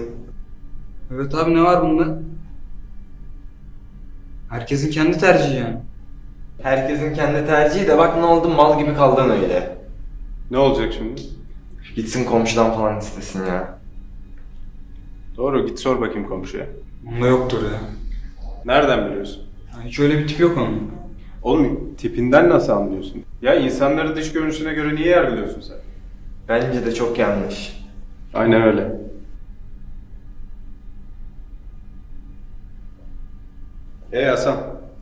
Evet abi ne var bunda? Herkesin kendi tercihi yani. Herkesin kendi tercihi de bak ne oldu mal gibi kaldın öyle. Ne olacak şimdi? Gitsin komşudan falan istesin ya. Doğru git sor bakayım komşuya. Onda yoktur ya. Nereden biliyorsun? Ya Hiç öyle bir tip yok onun. Oğlum tipinden nasıl anlıyorsun? Ya insanları dış görünüşüne göre niye yargılıyorsun sen? Bence de çok yanlış. Aynen öyle. Hey Hasan,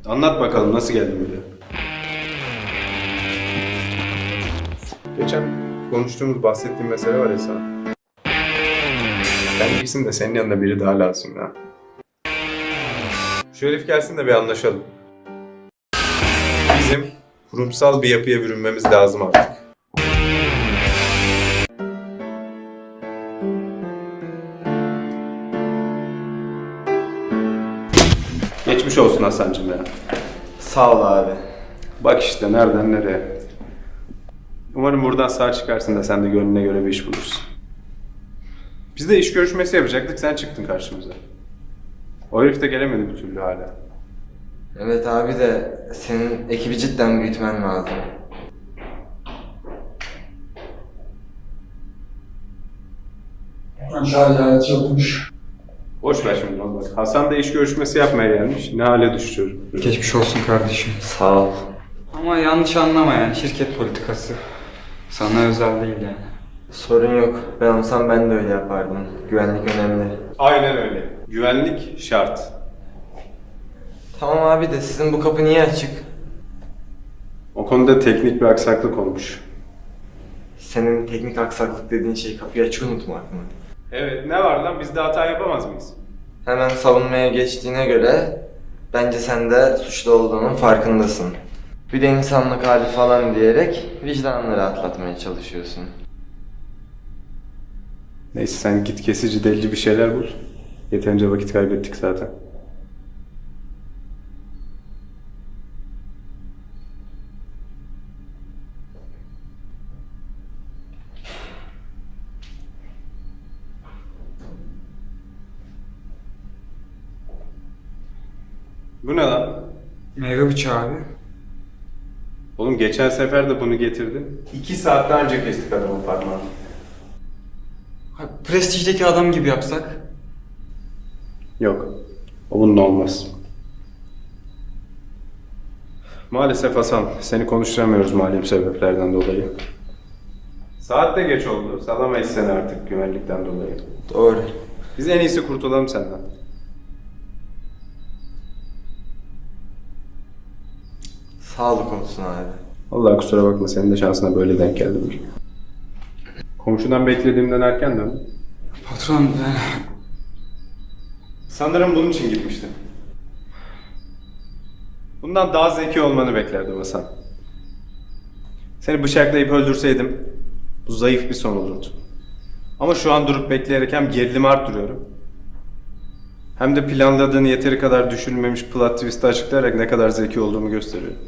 anlat bakalım nasıl geldin buraya? Geçen konuştuğumuz, bahsettiğim mesele var ya sana. Sen iyisin de senin yanında biri daha lazım ya. Şu herif gelsin de bir anlaşalım. Bizim kurumsal bir yapıya bürünmemiz lazım artık. Geçmiş olsun Hasan'cım ya. Sağ ol abi. Bak işte nereden nereye. Umarım buradan sağ çıkarsın da sen de gönlüne göre bir iş bulursun. Biz de iş görüşmesi yapacaktık, sen çıktın karşımıza. O herif de gelemedi bir türlü hala. Evet abi de senin ekibi cidden büyütmen lazım. Hala çokmuş. Boş ver şimdi bak. Hasan da iş görüşmesi yapmaya gelmiş. Ne hale düştü çocuk. Geçmiş olsun kardeşim. Sağ ol. Ama yanlış anlama yani şirket politikası. Sana özel değil yani. Sorun yok. Ben olsam ben de öyle yapardım. Güvenlik önemli. Aynen öyle. Güvenlik şart. Tamam abi de sizin bu kapı niye açık? O konuda teknik bir aksaklık olmuş. Senin teknik aksaklık dediğin şey kapıyı açık unutmak mı? Evet ne var lan biz de hata yapamaz mıyız? Hemen savunmaya geçtiğine göre bence sen de suçlu olduğunun farkındasın. Bir de insanlık hali falan diyerek vicdanını rahatlatmaya çalışıyorsun. Neyse sen git kesici delici bir şeyler bul. Yeterince vakit kaybettik zaten. Bu ne lan? Meyve bıçağı abi. Oğlum geçen sefer de bunu getirdin. İki saatte önce kestik adamın parmağını. Ha, Prestijdeki adam gibi yapsak. Yok. O bunun olmaz. Maalesef Hasan, seni konuşturamıyoruz malum sebeplerden dolayı. Saat de geç oldu. Salamayız seni artık güvenlikten dolayı. Doğru. Biz en iyisi kurtulalım senden. Sağlık olsun abi. Allah kusura bakma senin de şansına böyle denk geldi bugün. Komşudan beklediğimden erken döndün. Patron ben... Sanırım bunun için gitmiştin. Bundan daha zeki olmanı beklerdim Hasan. Seni bıçaklayıp öldürseydim bu zayıf bir son olurdu. Ama şu an durup bekleyerek hem gerilimi arttırıyorum hem de planladığın yeteri kadar düşünülmemiş plot twist'i açıklayarak ne kadar zeki olduğumu gösteriyorum.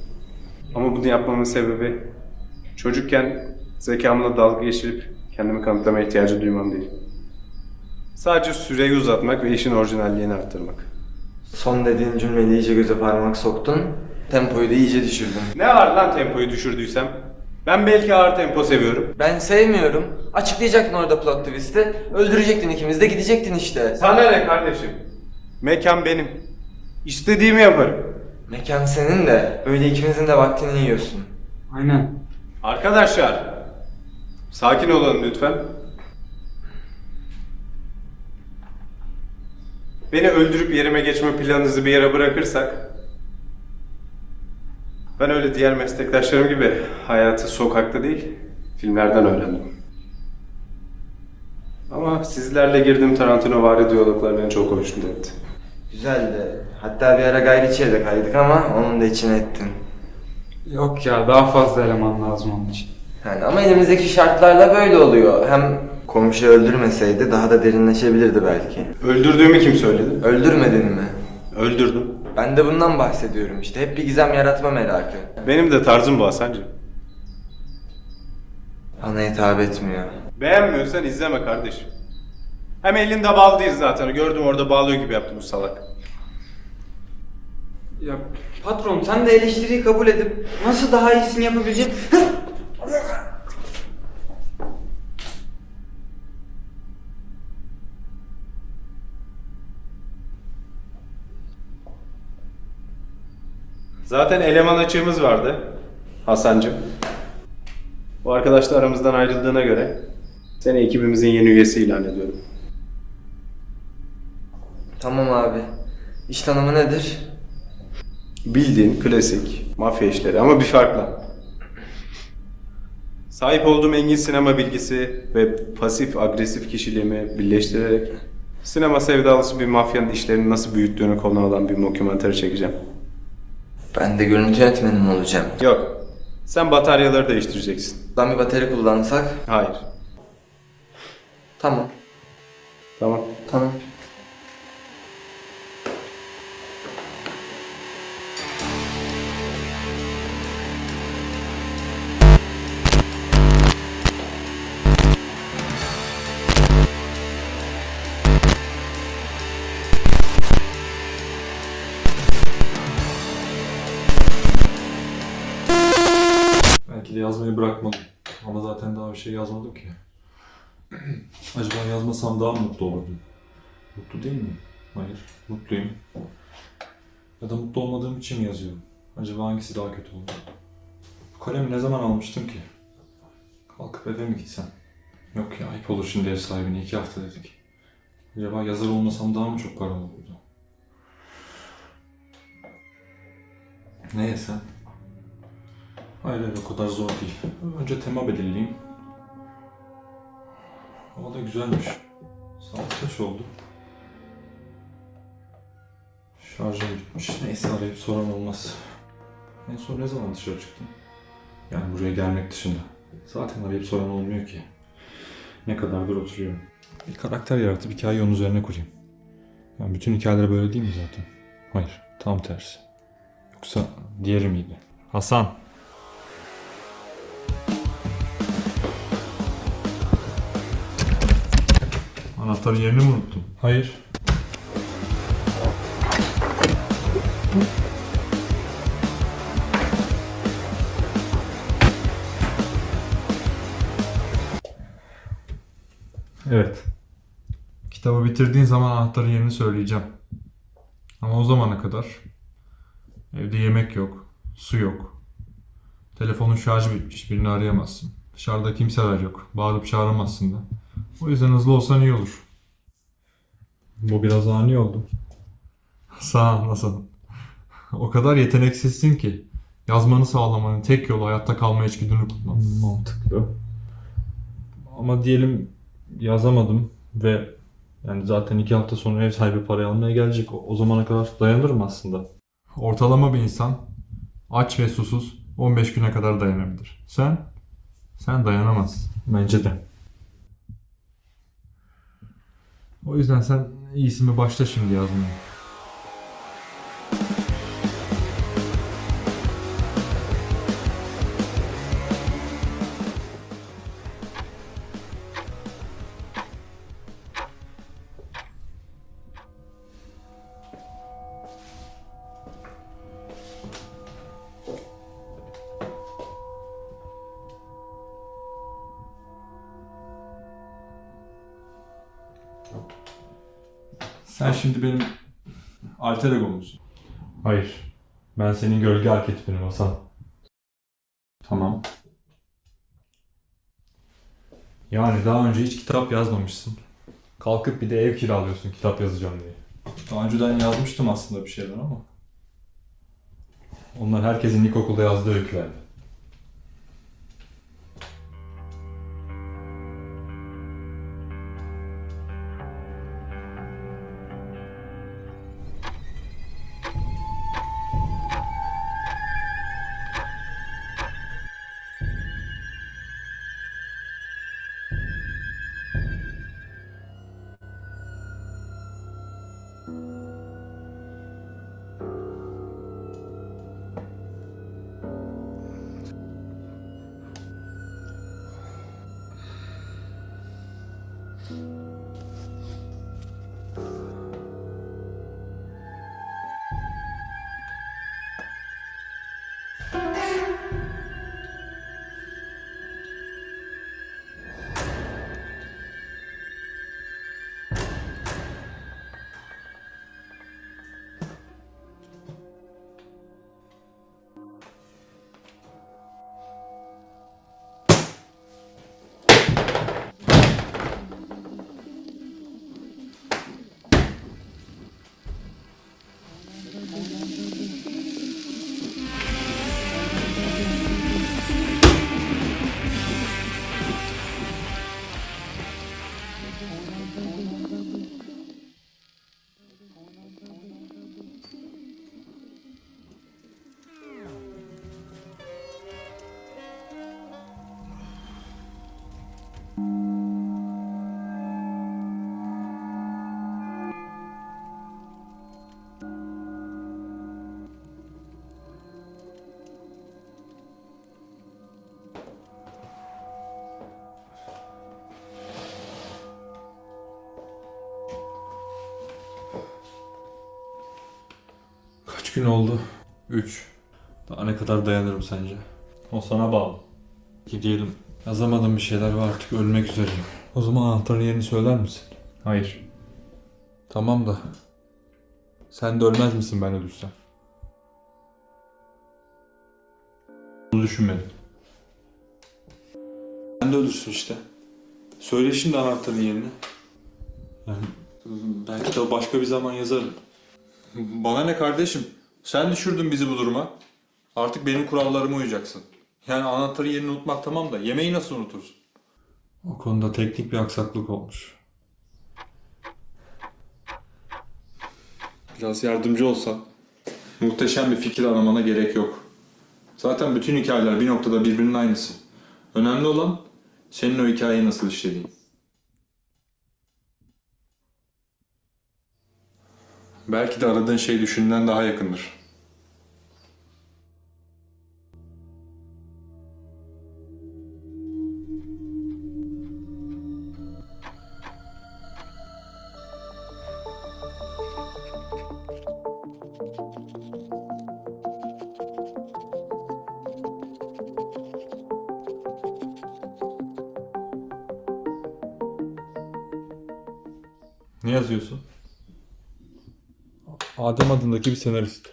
Ama bunu yapmamın sebebi çocukken zekamla dalga geçirip kendimi kanıtlama ihtiyacı duymam değil. Sadece süreyi uzatmak ve işin orijinalliğini arttırmak. Son dediğin cümlede iyice göze parmak soktun. Tempoyu da iyice düşürdün. Ne var lan tempoyu düşürdüysem? Ben belki ağır tempo seviyorum. Ben sevmiyorum. Açıklayacaktın orada plot twist'i. Öldürecektin ikimiz de gidecektin işte. Sana ne kardeşim? Mekan benim. İstediğimi yaparım. Mekan senin de. Böyle ikimizin de vaktini yiyorsun. Aynen. Arkadaşlar, sakin olun lütfen. Beni öldürüp yerime geçme planınızı bir yere bırakırsak ben öyle diğer meslektaşlarım gibi hayatı sokakta değil, filmlerden öğrendim. Ama sizlerle girdiğim Tarantino vari diyaloglar beni çok hoşnut etti. Güzeldi. Hatta bir ara gayri içeri de kaydık ama onun da içine ettin. Yok ya daha fazla eleman lazım onun için. Yani ama elimizdeki şartlarla böyle oluyor. Hem komşu öldürmeseydi daha da derinleşebilirdi belki. Öldürdüğümü kim söyledi? Öldürmedin mi? Öldürdüm. Ben de bundan bahsediyorum işte. Hep bir gizem yaratma merakı. Benim de tarzım bu Hasan'cığım. Bana hitap etmiyor. Beğenmiyorsan izleme kardeşim. Hem elinde bal değil zaten. Gördüm orada bağlıyor gibi yaptı bu salak. Ya patron sen de eleştiriyi kabul edip nasıl daha iyisini yapabileceksin? Zaten eleman açığımız vardı. Hasan'cığım. Bu arkadaş da aramızdan ayrıldığına göre seni ekibimizin yeni üyesi ilan ediyorum. Tamam abi. İş tanımı nedir? Bildiğin klasik mafya işleri ama bir farkla. Sahip olduğum engin sinema bilgisi ve pasif agresif kişiliğimi birleştirerek sinema sevdalısı bir mafyanın işlerini nasıl büyüttüğünü konu alan bir dokümanter çekeceğim. Ben de görüntü yönetmeni mi olacağım? Yok. Sen bataryaları değiştireceksin. Ben bir batarya kullansak? Hayır. Tamam. Tamam. Tamam. Belki de yazmayı bırakmadım. Ama zaten daha bir şey yazmadım ki. Acaba yazmasam daha mutlu olurdum? Mutlu değil miyim? Hayır, mutluyum. Ya da mutlu olmadığım için mi yazıyorum? Acaba hangisi daha kötü oldu? Bu kalemi ne zaman almıştım ki? Kalkıp eve mi gitsem? Yok ya ayıp olur şimdi ev sahibine iki hafta dedik. Acaba yazar olmasam daha mı çok param olurdu? Ne yesem? Hayır hayır o kadar zor değil. Önce tema belirleyeyim. Hava da güzelmiş. Saat kaç oldu? Şarjım bitmiş. Neyse arayıp soran olmaz. En son ne zaman dışarı çıktın? Yani buraya gelmek dışında. Zaten arayıp soran olmuyor ki. Ne kadardır oturuyorum. Bir karakter yaratıp hikayeyi onun üzerine kurayım. Yani bütün hikayeler böyle değil mi zaten? Hayır, tam tersi. Yoksa diğeri miydi? Hasan. Anahtarın yerini mi unuttun? Hayır. Evet. Kitabı bitirdiğin zaman anahtarın yerini söyleyeceğim. Ama o zamana kadar evde yemek yok, su yok. Telefonun şarjı bitmiş, birini arayamazsın. Dışarıda kimseler yok, bağırıp çağıramazsın da. O yüzden hızlı olsan iyi olur. Bu biraz ani oldu. Sağ ol nasıl? O kadar yeteneksizsin ki yazmanı sağlamanın tek yolu hayatta kalma içgüdünü tutman. Mantıklı. Ama diyelim yazamadım ve yani zaten iki hafta sonra ev sahibi parayı almaya gelecek. O, o zamana kadar dayanırım aslında. Ortalama bir insan aç ve susuz 15 güne kadar dayanabilir. Sen? Sen dayanamazsın. Bence de. O yüzden sen iyisi mi başla şimdi yazmaya. Şimdi benim alter ego musun? Hayır. Ben senin gölge arketipinim Hasan. Tamam. Yani daha önce hiç kitap yazmamışsın. Kalkıp bir de ev kiralıyorsun kitap yazacağım diye. Daha önceden yazmıştım aslında bir şeyler ama. Onlar herkesin ilkokulda yazdığı öykülerdi. Gün oldu? 3. Daha ne kadar dayanırım sence? O sana bağlı. Ki diyelim yazamadım bir şeyler ve artık ölmek üzereyim. O zaman anahtarın yerini söyler misin? Hayır. Tamam da sen de ölmez misin ben ölürsem? Bunu düşünmedim. Sen de ölürsün işte. Söyle şimdi anahtarın yerini. Yani belki de başka bir zaman yazarım. Bana ne kardeşim? Sen düşürdün bizi bu duruma. Artık benim kurallarıma uyacaksın. Yani anahtarın yerini unutmak tamam da yemeği nasıl unutursun? O konuda teknik bir aksaklık olmuş. Biraz yardımcı olsan. Muhteşem bir fikir aramana gerek yok. Zaten bütün hikayeler bir noktada birbirinin aynısı. Önemli olan senin o hikayeyi nasıl işlediğin. Belki de aradığın şey düşündüğünden daha yakındır. Adem adındaki bir senarist.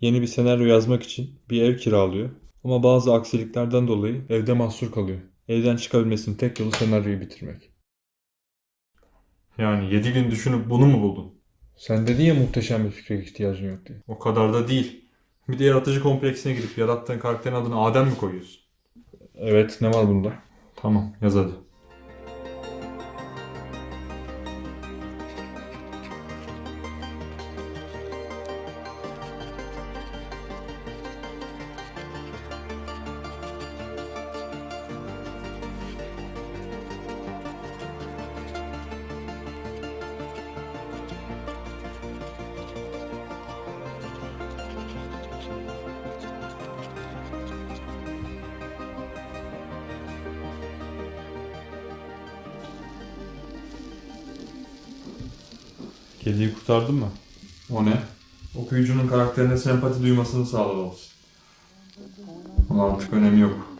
Yeni bir senaryo yazmak için bir ev kiralıyor. Ama bazı aksiliklerden dolayı evde mahsur kalıyor. Evden çıkabilmesinin tek yolu senaryoyu bitirmek. Yani 7 gün düşünüp bunu mu buldun? Sen dedin ya muhteşem bir fikre ihtiyacın yok diye. O kadar da değil. Bir de yaratıcı kompleksine gidip yarattığın karakterin adını Adem mi koyuyorsun? Evet, ne var bunda? Tamam, yaz hadi. Kurtardın mı? O ne? Okuyucunun karakterine sempati duymasını sağlamalısın. Ama artık önemi yok.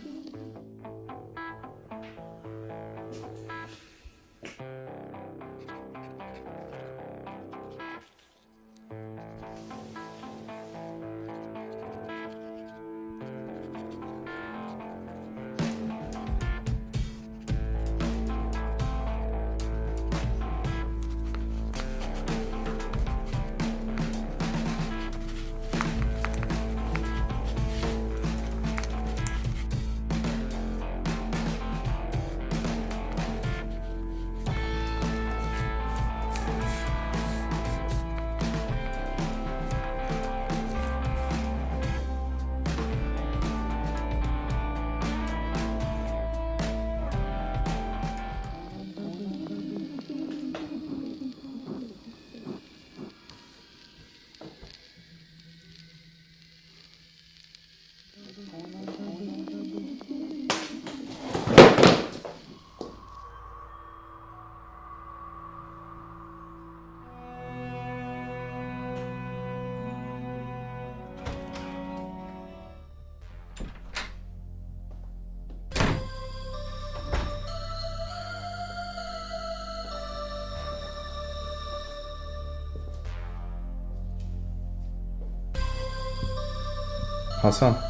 Hasan.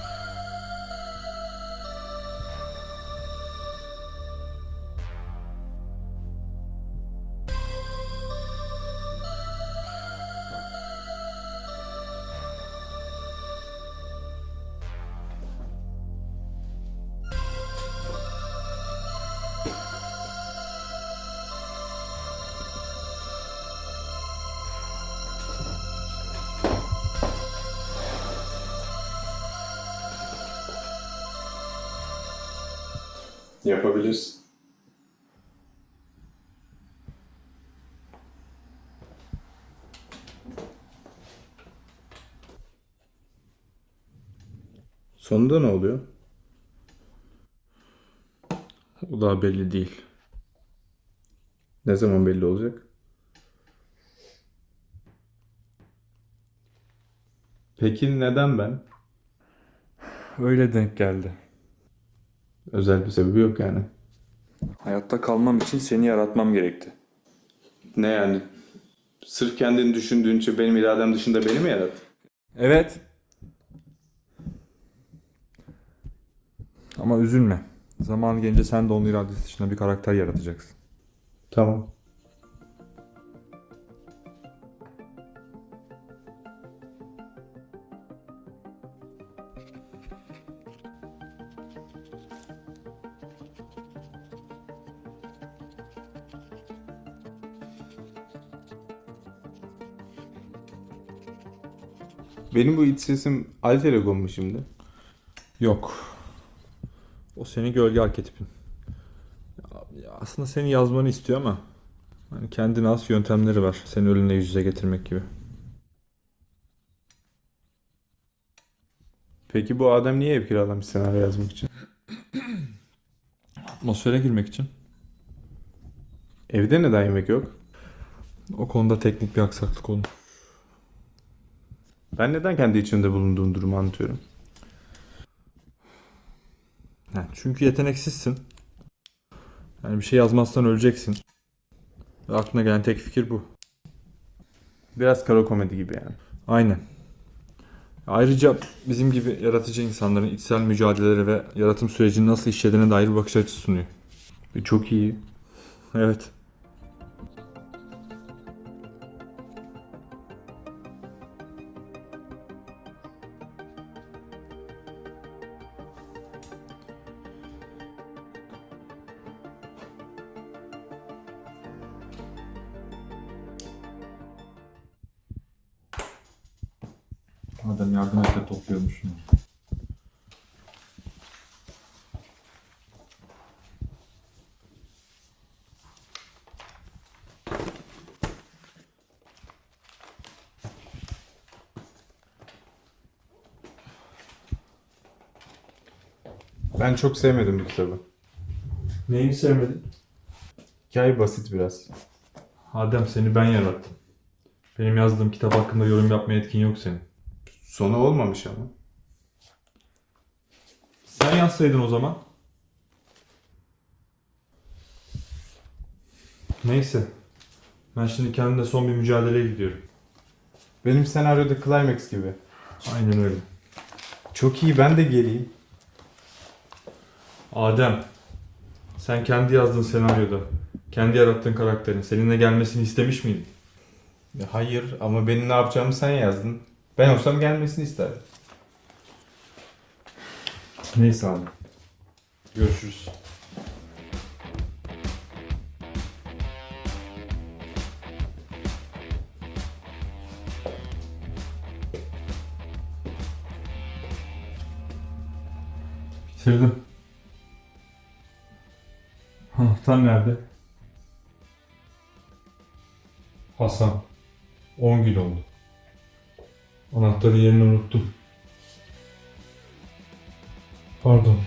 Yapabilirsin. Sonunda ne oluyor? O daha belli değil. Ne zaman belli olacak? Peki neden ben? Öyle denk geldi. Özel bir sebebi yok yani. Hayatta kalmam için seni yaratmam gerekti. Ne yani? Sırf kendini düşündüğün için benim iradem dışında beni mi yarattın? Evet. Ama üzülme. Zaman gelince sen de onun iradesi dışında bir karakter yaratacaksın. Tamam. Benim bu iç sesim alter ego mu şimdi? Yok. O senin gölge arketipin. Ya- aslında seni yazmanı istiyor ama hani kendine has yöntemleri var. Seni ölümle yüz yüze getirmek gibi. Peki bu adam niye ev kiralamış senaryo yazmak için? Atmosfere girmek için. Evde neden yemek yok? O konuda teknik bir aksaklık oldu. Ben neden kendi içinde bulunduğum durumu anlatıyorum? Yani çünkü yeteneksizsin. Yani bir şey yazmazsan öleceksin. Ve aklına gelen tek fikir bu. Biraz kara komedi gibi yani. Aynen. Ayrıca bizim gibi yaratıcı insanların içsel mücadeleleri ve yaratım sürecini nasıl işlediğine dair bir bakış açısı sunuyor. Çok iyi. Evet. Çok sevmedim bu kitabı. Neyini sevmedin? Hikaye basit biraz. Adem seni ben yarattım. Benim yazdığım kitap hakkında yorum yapmaya etkin yok senin. Sonu olmamış ama. Sen yazsaydın o zaman. Neyse. Ben şimdi kendimle son bir mücadeleye gidiyorum. Benim senaryoda climax gibi. Aynen öyle. Çok iyi ben de geleyim. Adem. Sen kendi yazdığın senaryoda, kendi yarattığın karakterin seninle gelmesini istemiş miydin? Hayır ama benim ne yapacağımı sen yazdın. Ben olsam gelmesini isterdim. Neyse abi. Görüşürüz. Bitirdim. Anahtar nerede? Hasan. 10 gün oldu. Anahtarı yerini unuttum. Pardon.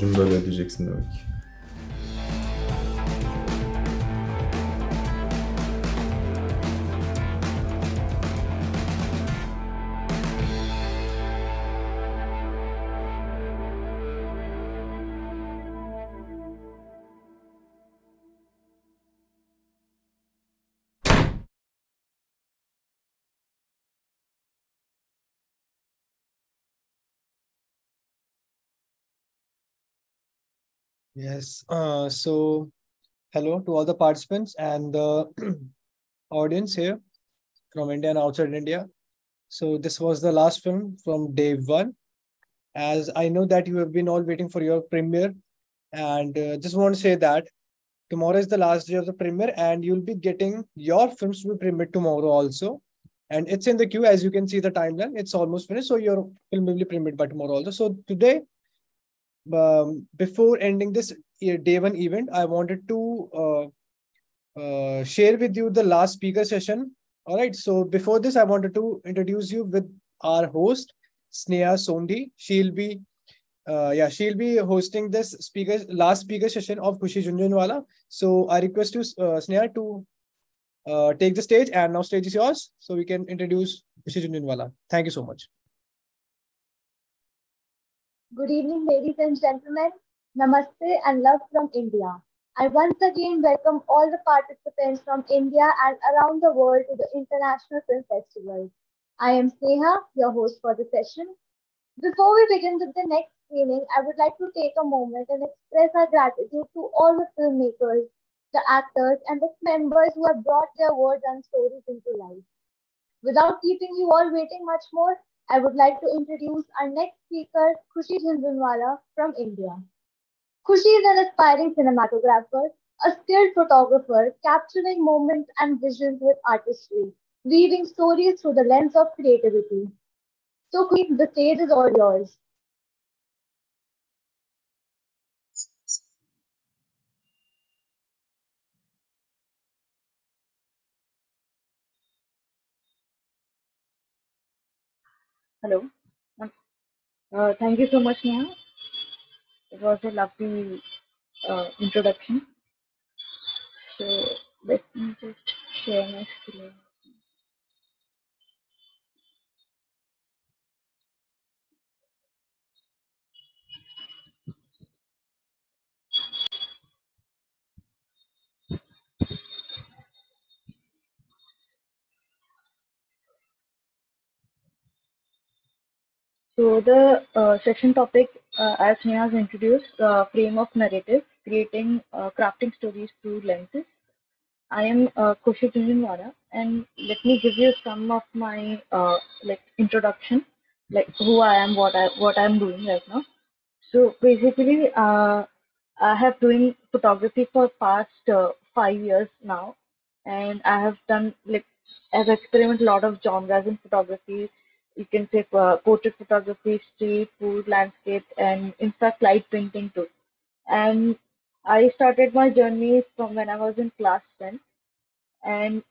Borcumu böyle ödeyeceksin demek Yes. Uh, so, hello to all the participants and the audience here from India and outside India. So, this was the last film from day one. As I know that you have been all waiting for your premiere, and uh, just want to say that tomorrow is the last day of the premiere, and you'll be getting your films to be premiered tomorrow also. And it's in the queue, as you can see the timeline. It's almost finished, so your film will be premiered by tomorrow also. So today, um, before ending this day one event, I wanted to uh, uh, share with you the last speaker session. All right. So before this, I wanted to introduce you with our host, Sneha Sondi. She'll be, uh, yeah, she'll be hosting this speaker last speaker session of Khushi Jhunjhunwala. So I request you, uh, Sneha, to uh, take the stage. And now stage is yours, so we can introduce Khushi Jhunjhunwala. Thank you so much. Good evening, ladies and gentlemen. Namaste and love from India. I once again welcome all the participants from India and around the world to the International Film Festival. I am Sneha, your host for the session. Before we begin with the next screening, I would like to take a moment and express our gratitude to all the filmmakers, the actors, and the members who have brought their words and stories into life. Without keeping you all waiting much more, I would like to introduce our next speaker, Khushi Jhunjhunwala from India. Khushi is an aspiring cinematographer, a skilled photographer, capturing moments and visions with artistry, weaving stories through the lens of creativity. So, Khushi, the stage is all yours. Hello. Um, Uh, thank you so much, Neha. It was a lovely uh, introduction. So let me just share my screen. So the uh, session topic, uh, as Neha has introduced, uh, frame of narrative, creating, uh, crafting stories through lenses. I am uh, Khushi Jhunjhunwala, and let me give you some of my uh, like introduction, like who I am, what I what I am doing right now. So basically, uh, I have doing photography for past five years now, and I have done like I've experimented a lot of genres in photography. You can say portrait photography, street, food, landscape, and in fact light painting too. And I started my journey from when I was in class 10, and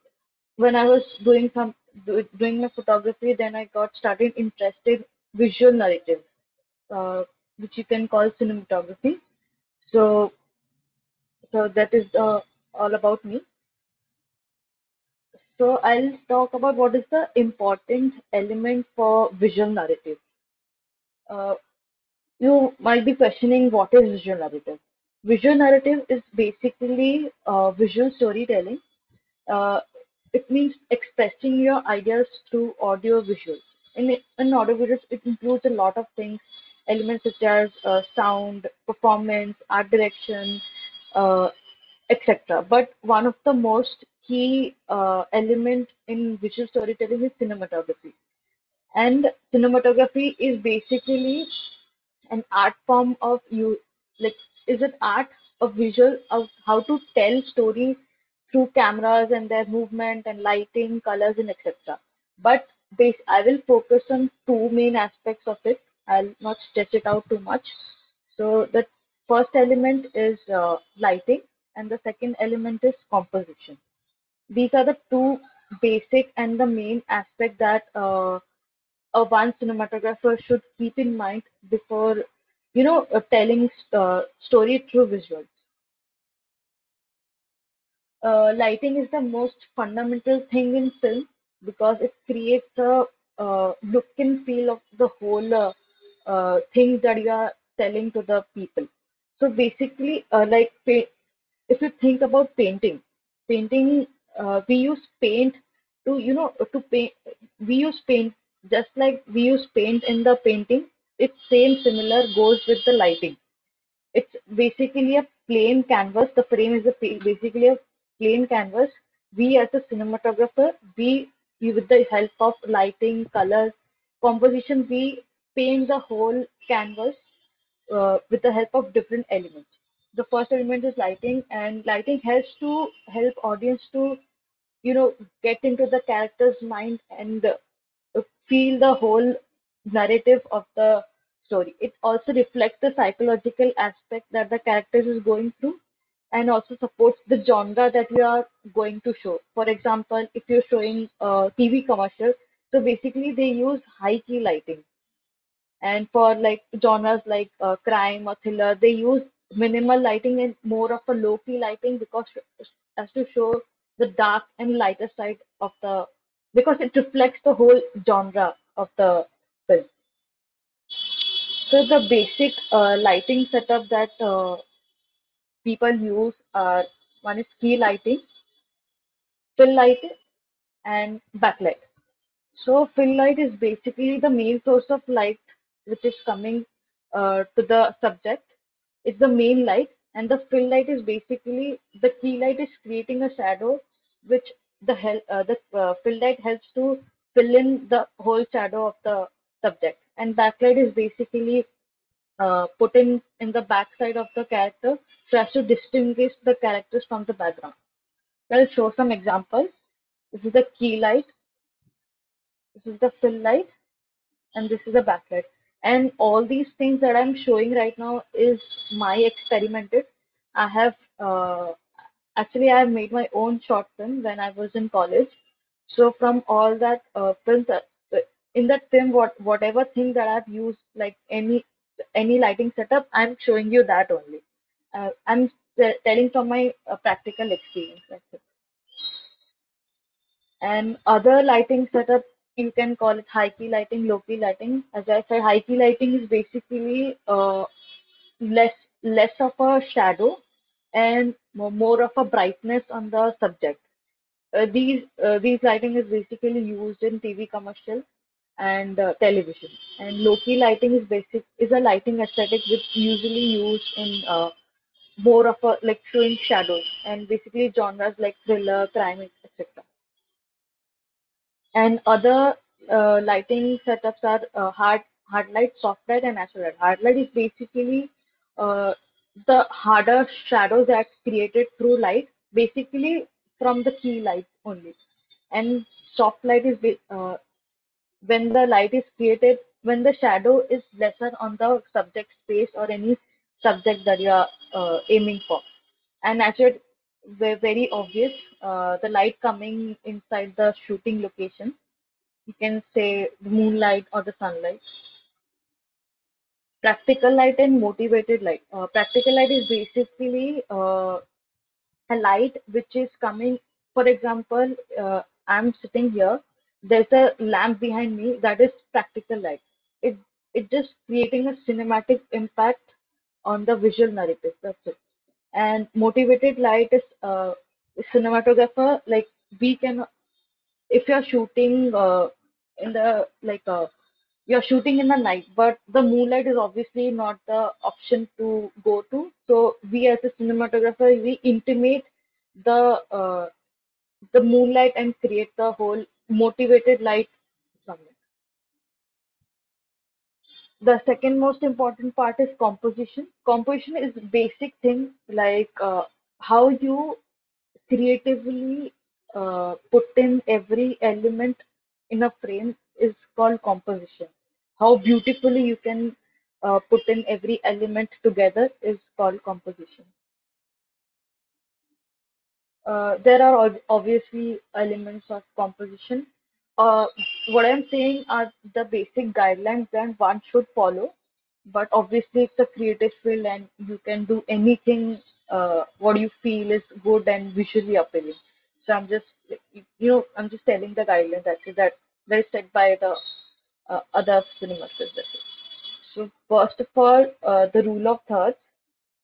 when I was doing some doing my photography, then I got started interested visual narrative, uh, which you can call cinematography. So, so that is uh, all about me. So I'll talk about what is the important element for visual narrative. Uh, you might be questioning what is visual narrative. Visual narrative is basically uh, visual storytelling. Uh, it means expressing your ideas through audio visuals. In, in audio visuals, it includes a lot of things, elements such as uh, sound, performance, art direction, uh, etc. But one of the most key uh, element in visual storytelling is cinematography. And cinematography is basically an art form of you like is it art of visual of how to tell stories through cameras and their movement and lighting, colors and etc. But base I will focus on two main aspects of it. I'll not stretch it out too much. So the first element is uh, lighting and the second element is composition. These are the two basic and the main aspect that uh, a one cinematographer should keep in mind before you know uh, telling uh, story through visuals. Uh, lighting is the most fundamental thing in film because it creates a uh, look and feel of the whole uh, uh, thing that you are telling to the people. So basically, uh, like if you think about painting, painting uh, we use paint to you know to paint. We use paint just like we use paint in the painting. It's same similar goes with the lighting. It's basically a plain canvas. The frame is a, basically a plain canvas. We as a cinematographer, we, with the help of lighting, colors, composition, we paint the whole canvas uh, with the help of different elements. The first element is lighting, and lighting helps to help audience to, you know, get into the character's mind and uh, feel the whole narrative of the story. It also reflects the psychological aspect that the character is going through and also supports the genre that you are going to show. For example, if you're showing a TV commercial, so basically they use high key lighting. And for like genres like uh, crime or thriller, they use minimal lighting and more of a low key lighting because as to show the dark and lighter side of the because it reflects the whole genre of the film. So the basic uh, lighting setup that uh, people use are one is key lighting, fill light, and backlight. So fill light is basically the main source of light which is coming uh, to the subject. It's the main light, and the fill light is basically the key light is creating a shadow, which the uh, the uh, fill light helps to fill in the whole shadow of the subject, and backlight is basically uh, put in in the backside of the character so as to distinguish the characters from the background. I'll show some examples. This is the key light. This is the fill light, and this is the backlight. And all these things that I'm showing right now is my experimented. I have uh, actually I made my own short film when I was in college. So from all that uh, that, in that film, what whatever thing that I've used, like any any lighting setup, I'm showing you that only. Uh, I'm telling from my uh, practical experience. And other lighting setup, you can call it high key lighting, low key lighting. As I said, high key lighting is basically uh, less less of a shadow and more of a brightness on the subject. Uh, these uh, these lighting is basically used in TV commercials and uh, television. And low key lighting is basic is a lighting aesthetic which usually used in uh, more of a like showing shadows and basically genres like thriller, crime, etc. And other uh, lighting setups are uh, hard hard light, soft light, and natural light. Hard light is basically the harder shadows that's created through light, basically from the key light only. And soft light is uh, when the light is created when the shadow is lesser on the subject space or any subject that you are uh, aiming for. And natural, ve- very obvious, uh, the light coming inside the shooting location. You can say the moonlight or the sunlight. Practical light and motivated light. Uh, practical light is basically uh, a light which is coming, for example, uh, I'm sitting here, there's a lamp behind me that is practical light. It it just creating a cinematic impact on the visual narrative. That's it. And motivated light is uh, cinematographer like we can if you're shooting uh, in the like uh, you're shooting in the night, but the moonlight is obviously not the option to go to. So we as a cinematographer we intimate the uh, the moonlight and create the whole motivated light from it. The second most important part is composition. Composition is basic thing like uh, how you creatively uh, put in every element in a frame is called composition. How beautifully you can uh, put in every element together is called composition. Uh, there are ob- obviously elements of composition. Uh, what I'm saying are the basic guidelines that one should follow, but obviously it's a creative field and you can do anything uh, what you feel is good and visually appealing. So I'm just, you know, I'm just telling the guidelines actually that that is set by the uh, other. That's it. So first of all, uh, the rule of thirds.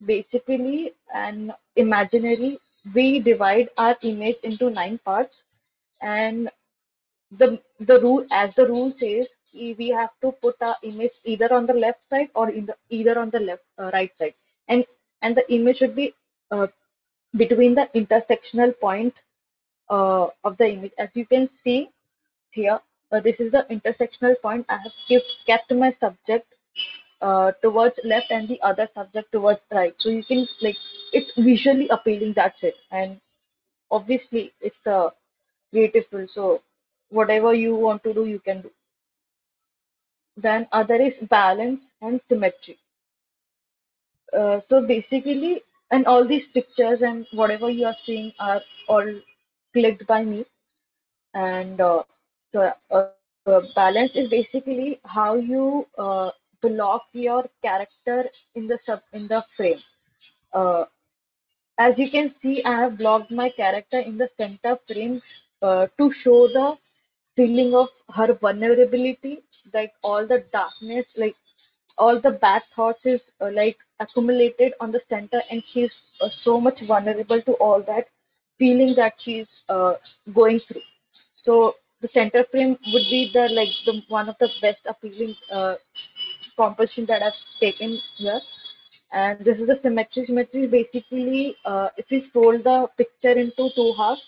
Basically, an imaginary, we divide our image into nine parts, and the the rule, as the rule says, we have to put our image either on the left side or in the either on the left uh, right side, and and the image should be uh, between the intersectional point uh, of the image. As you can see here, this is the intersectional point. I have kept, kept my subject uh, towards left and the other subject towards right. So you can like it's visually appealing. That's it. And obviously it's a creative. So whatever you want to do, you can do. Then other is balance and symmetry. Uh, so basically, and all these pictures and whatever you are seeing are all clicked by me. And uh, so uh, uh, balance is basically how you uh, block your character in the sub in the frame. Uh, as you can see, I have blocked my character in the center frame to show the feeling of her vulnerability, like all the darkness, like all the bad thoughts is like accumulated on the center, and she's so much vulnerable to all that feeling that she's going through. So the center frame would be the like the one of the best appealing uh, composition that I've taken here. And this is the symmetry. Symmetry basically uh, if we fold the picture into two halves,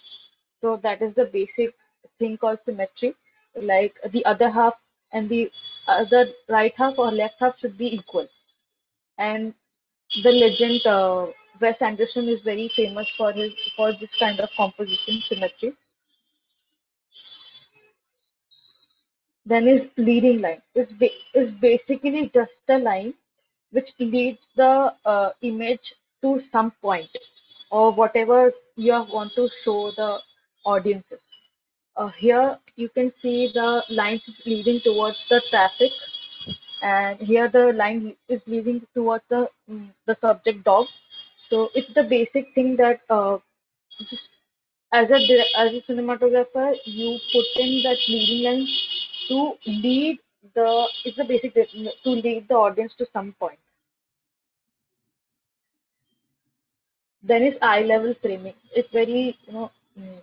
so that is the basic thing called symmetry. Like the other half and the other right half or left half should be equal. And the legend uh, Wes Anderson is very famous for his for this kind of composition symmetry. Then is leading line. It's, ba- is basically just a line which leads the uh, image to some point or whatever you want to show the audiences. Uh, here you can see the lines leading towards the traffic and here the line is leading towards the mm, the subject dog so it's the basic thing that uh, as a as a cinematographer you put in that leading line to lead the it's the basic to lead the audience to some point. Then is eye level framing. It's very you know mm,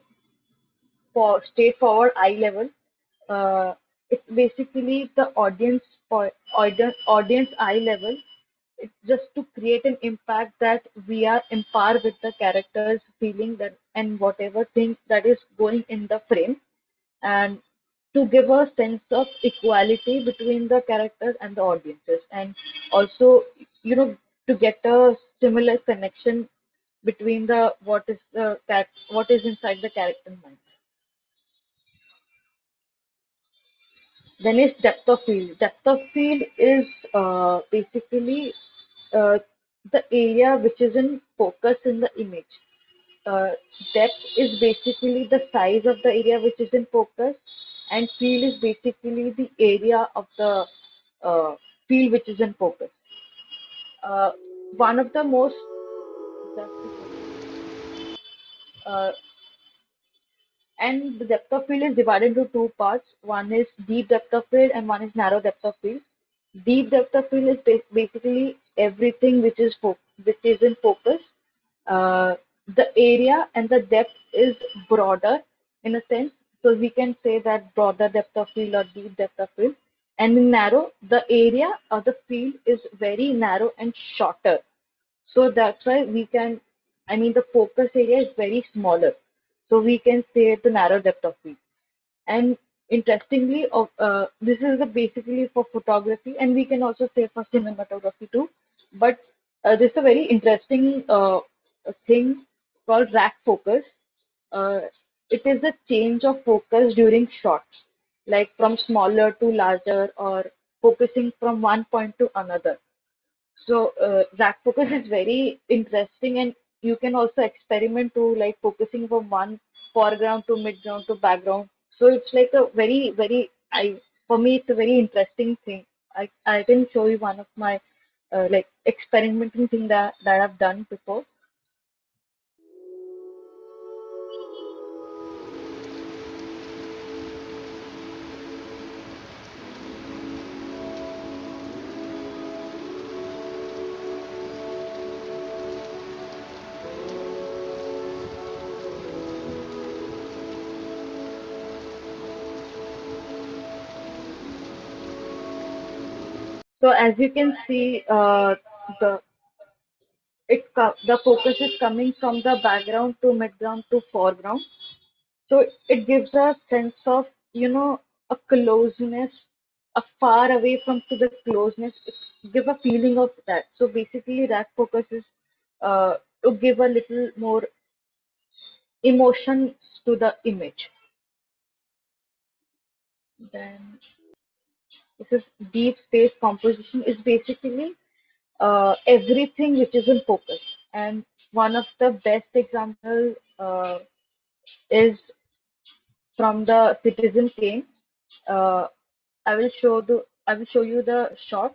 for straightforward eye level. Uh, it's basically the audience audience audience eye level. It's just to create an impact that we are in par with the characters feeling that and whatever thing that is going in the frame. And to give a sense of equality between the characters and the audiences and also you know to get a similar connection between the what is the what is inside the character mind. Then is depth of field. Depth of field is uh, basically uh, the area which is in focus in the image. Uh, depth is basically the size of the area which is in focus and field is basically the area of the uh, field which is in focus uh, one of the most uh, and the depth of field is divided into two parts. One is deep depth of field and one is narrow depth of field. Deep depth of field is basically everything which is which is in focus. Uh, the area and the depth is broader in a sense. So we can say that broader depth of field or deep depth of field. And in narrow, the area of the field is very narrow and shorter. So that's why we can, I mean, the focus area is very smaller. So we can say the narrow depth of field. And interestingly, uh, this is basically for photography, and we can also say for cinematography too. But uh, this is a very interesting uh, thing called rack focus. It is a change of focus during shots, like from smaller to larger, or focusing from one point to another. So uh, rack focus is very interesting, and you can also experiment to like focusing from one foreground to midground to background. So it's like a very very I for me it's a very interesting thing. I I can show you one of my uh, like experimenting thing that that I've done before. So as you can see, uh, the it the focus is coming from the background to midground to foreground. So it gives a sense of you know a closeness, a far away from to the closeness. It give a feeling of that. So basically, that focus is uh, to give a little more emotion to the image. Then this is deep space composition is basically uh, everything which is in focus. And one of the best example uh, is from the Citizen Kane. Uh, I will show the I will show you the shot.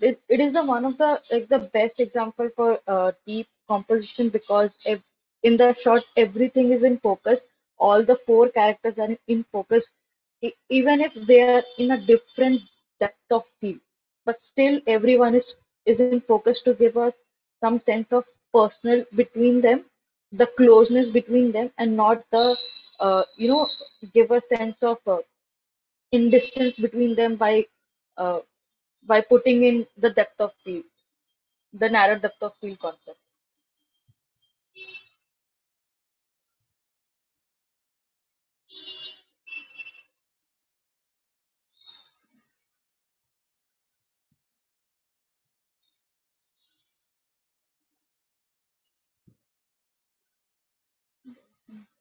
It, it is the one of the like the best example for uh, deep composition because ev- in the shot everything is in focus. All the four characters are in focus, even if they are in a different depth of field, but still everyone is is in focus to give us some sense of personal between them, the closeness between them, and not the uh, you know give a sense of uh, in distance between them by uh, by putting in the depth of field, the narrow depth of field concept.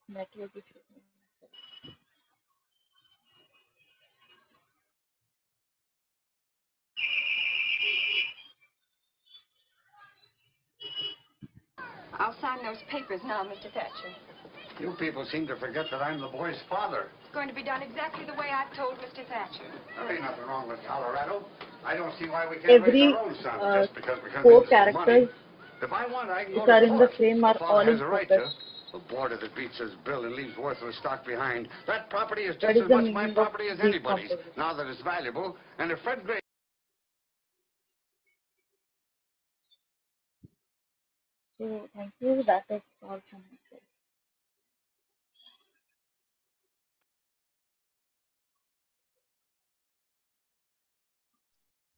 Network issue. I'll sign those papers now, Mr. Thatcher. You people seem to forget that I'm the boy's father. It's going to be done exactly the way I've told Mr. Thatcher. There ain't nothing wrong with Colorado. I don't see why we can't Every raise our own son uh, just because we come four into some money. characters If I want, I can go are to in the court. frame are The all in right focus. A boarder that beats his bill and leaves worthless stock behind. That property is just as the much my property as anybody's, now that it's valuable. And if Fred Gray So thank you. That is all from my side.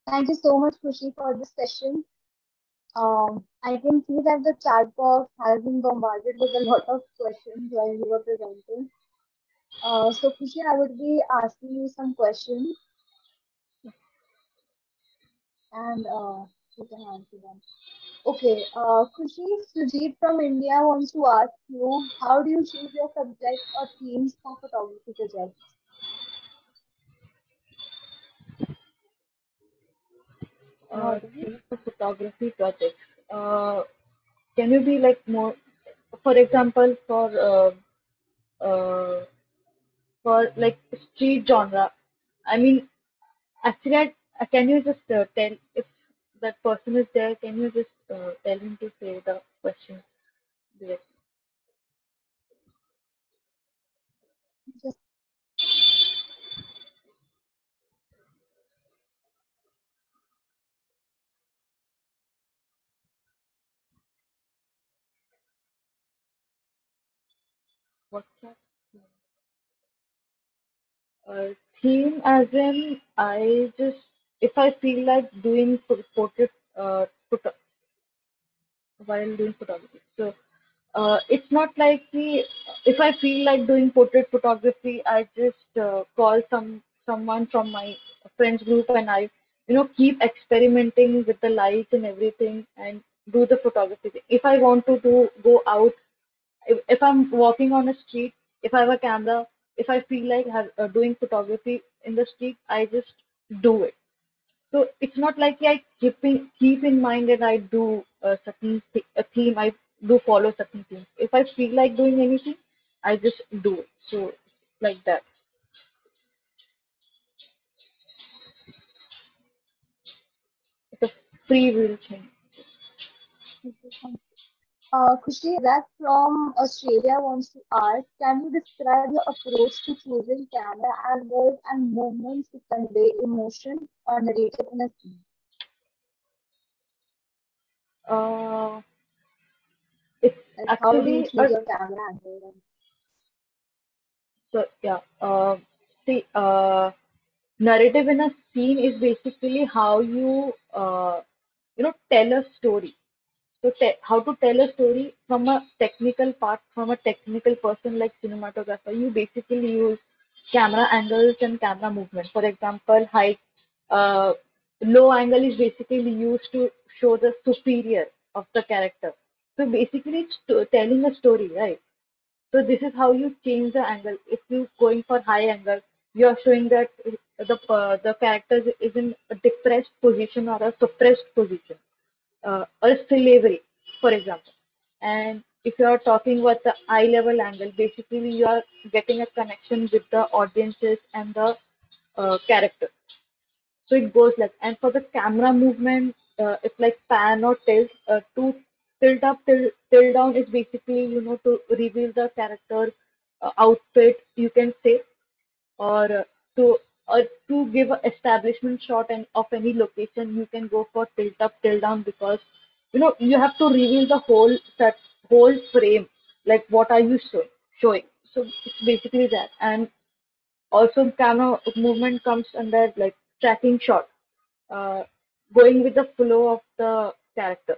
Thank you so much, Khushi, for this session. Um, I can see that the chat box has been bombarded with a lot of questions while you were presenting. Uh, so, Khushi, I would be asking you some questions, and uh, you can answer them. Okay, uh, Khushi, Sujit from India wants to ask you, how do you choose your subject or themes for photography projects? Uh, for photography projects. Uh, can you be like more, for example, for uh, uh, for like street genre? I mean, actually, I, uh, can you just uh, tell if that person is there? Can you just uh, tell him to say the question? directly? Uh, theme as in I just if I feel like doing portrait uh, photo while doing photography. So uh, it's not like the if I feel like doing portrait photography, I just uh, call some someone from my friends group and I you know keep experimenting with the lights and everything and do the photography. If I want to do go out if, if I'm walking on a street, if I have a camera, if I feel like have, uh, doing photography in the street, I just do it. So it's not like I keep in, keep in mind that I do a certain th- a theme. I do follow certain themes. If I feel like doing anything, I just do it. So like that. It's a free will thing. Uh, Khushi, Rak from Australia wants to ask, can you describe your approach to choosing camera angles and movements to convey emotion or narrative in a scene? Uh, it's Like how do you actually your camera angle? So yeah, uh, see, uh, narrative in a scene is basically how you, uh, you know, tell a story. So te- how to tell a story from a technical part, from a technical person like cinematographer. You basically use camera angles and camera movement. For example, height, uh, low angle is basically used to show the superior of the character. So basically, it's to- telling a story, right? So this is how you change the angle. If you're going for high angle, you are showing that the uh, the character is in a depressed position or a suppressed position, uh, or slavery, for example. And if you are talking about the eye level angle, basically you are getting a connection with the audiences and the uh, character. So it goes like, and for the camera movement, uh, it's like pan or tilt. Uh, to tilt up, tilt, tilt down is basically, you know, to reveal the character uh, outfit, you can say, or uh, to or to give a establishment shot and of any location, you can go for tilt up, tilt down because you know you have to reveal the whole set, whole frame. Like what are you show, showing? So it's basically that, and also camera movement comes under like tracking shot uh, going with the flow of the character.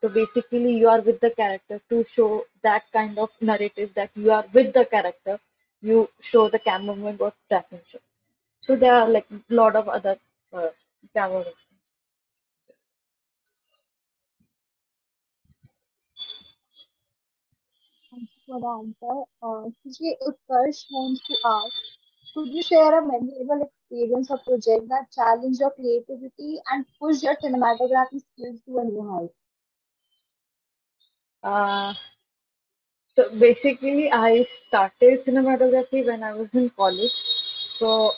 So basically, you are with the character to show that kind of narrative that you are with the character. You show the camera movement or tracking shot. So there are like a lot of other uh. Thank you for the answer. Uh, Khushi Utkarsh wants to ask, could you share a memorable experience or project that challenged your creativity and pushed your cinematography skills to a new height? Uh, so basically, I started cinematography when I was in college. So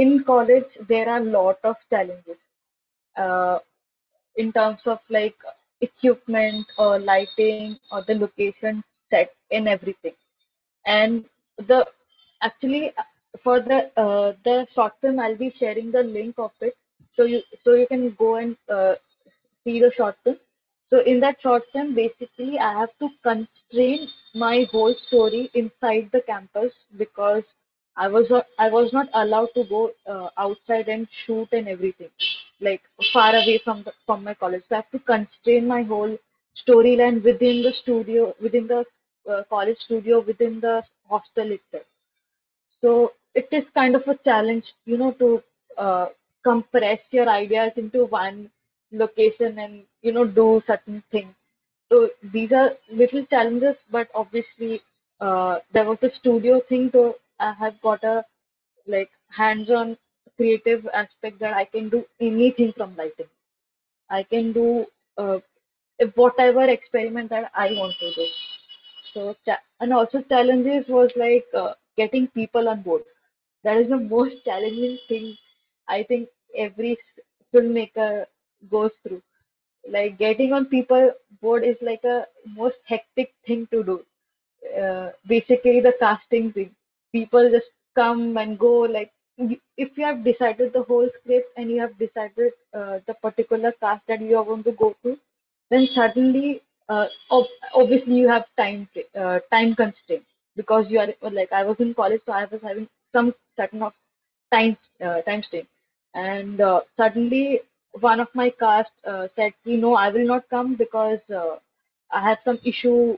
in college, there are a lot of challenges uh, in terms of like equipment or lighting or the location set and everything. And the actually for the uh, the short film, I'll be sharing the link of it, so you so you can go and uh, see the short film. So in that short film, basically, I have to constrain my whole story inside the campus because I was not I was not allowed to go uh, outside and shoot and everything, like far away from the, from my college. So I have to constrain my whole storyline within the studio, within the uh, college studio, within the hostel itself. So it is kind of a challenge, you know, to uh, compress your ideas into one location and you know do certain things. So these are little challenges, but obviously uh, there was a studio thing, so I have got a like hands-on creative aspect that I can do anything from lighting. I can do uh, whatever experiment that I want to do. So and also challenges was like uh, getting people on board. That is the most challenging thing I think every filmmaker goes through. Like getting on people board is like a most hectic thing to do. Uh, basically, the casting thing. People just come and go. Like if you have decided the whole script and you have decided uh, the particular cast that you are going to go to, then suddenly uh, ob- obviously you have time uh, time constraint because you are like I was in college, so I was having some certain of time uh, time strain, and uh, suddenly one of my cast uh, said, "You know, I will not come because I have some issue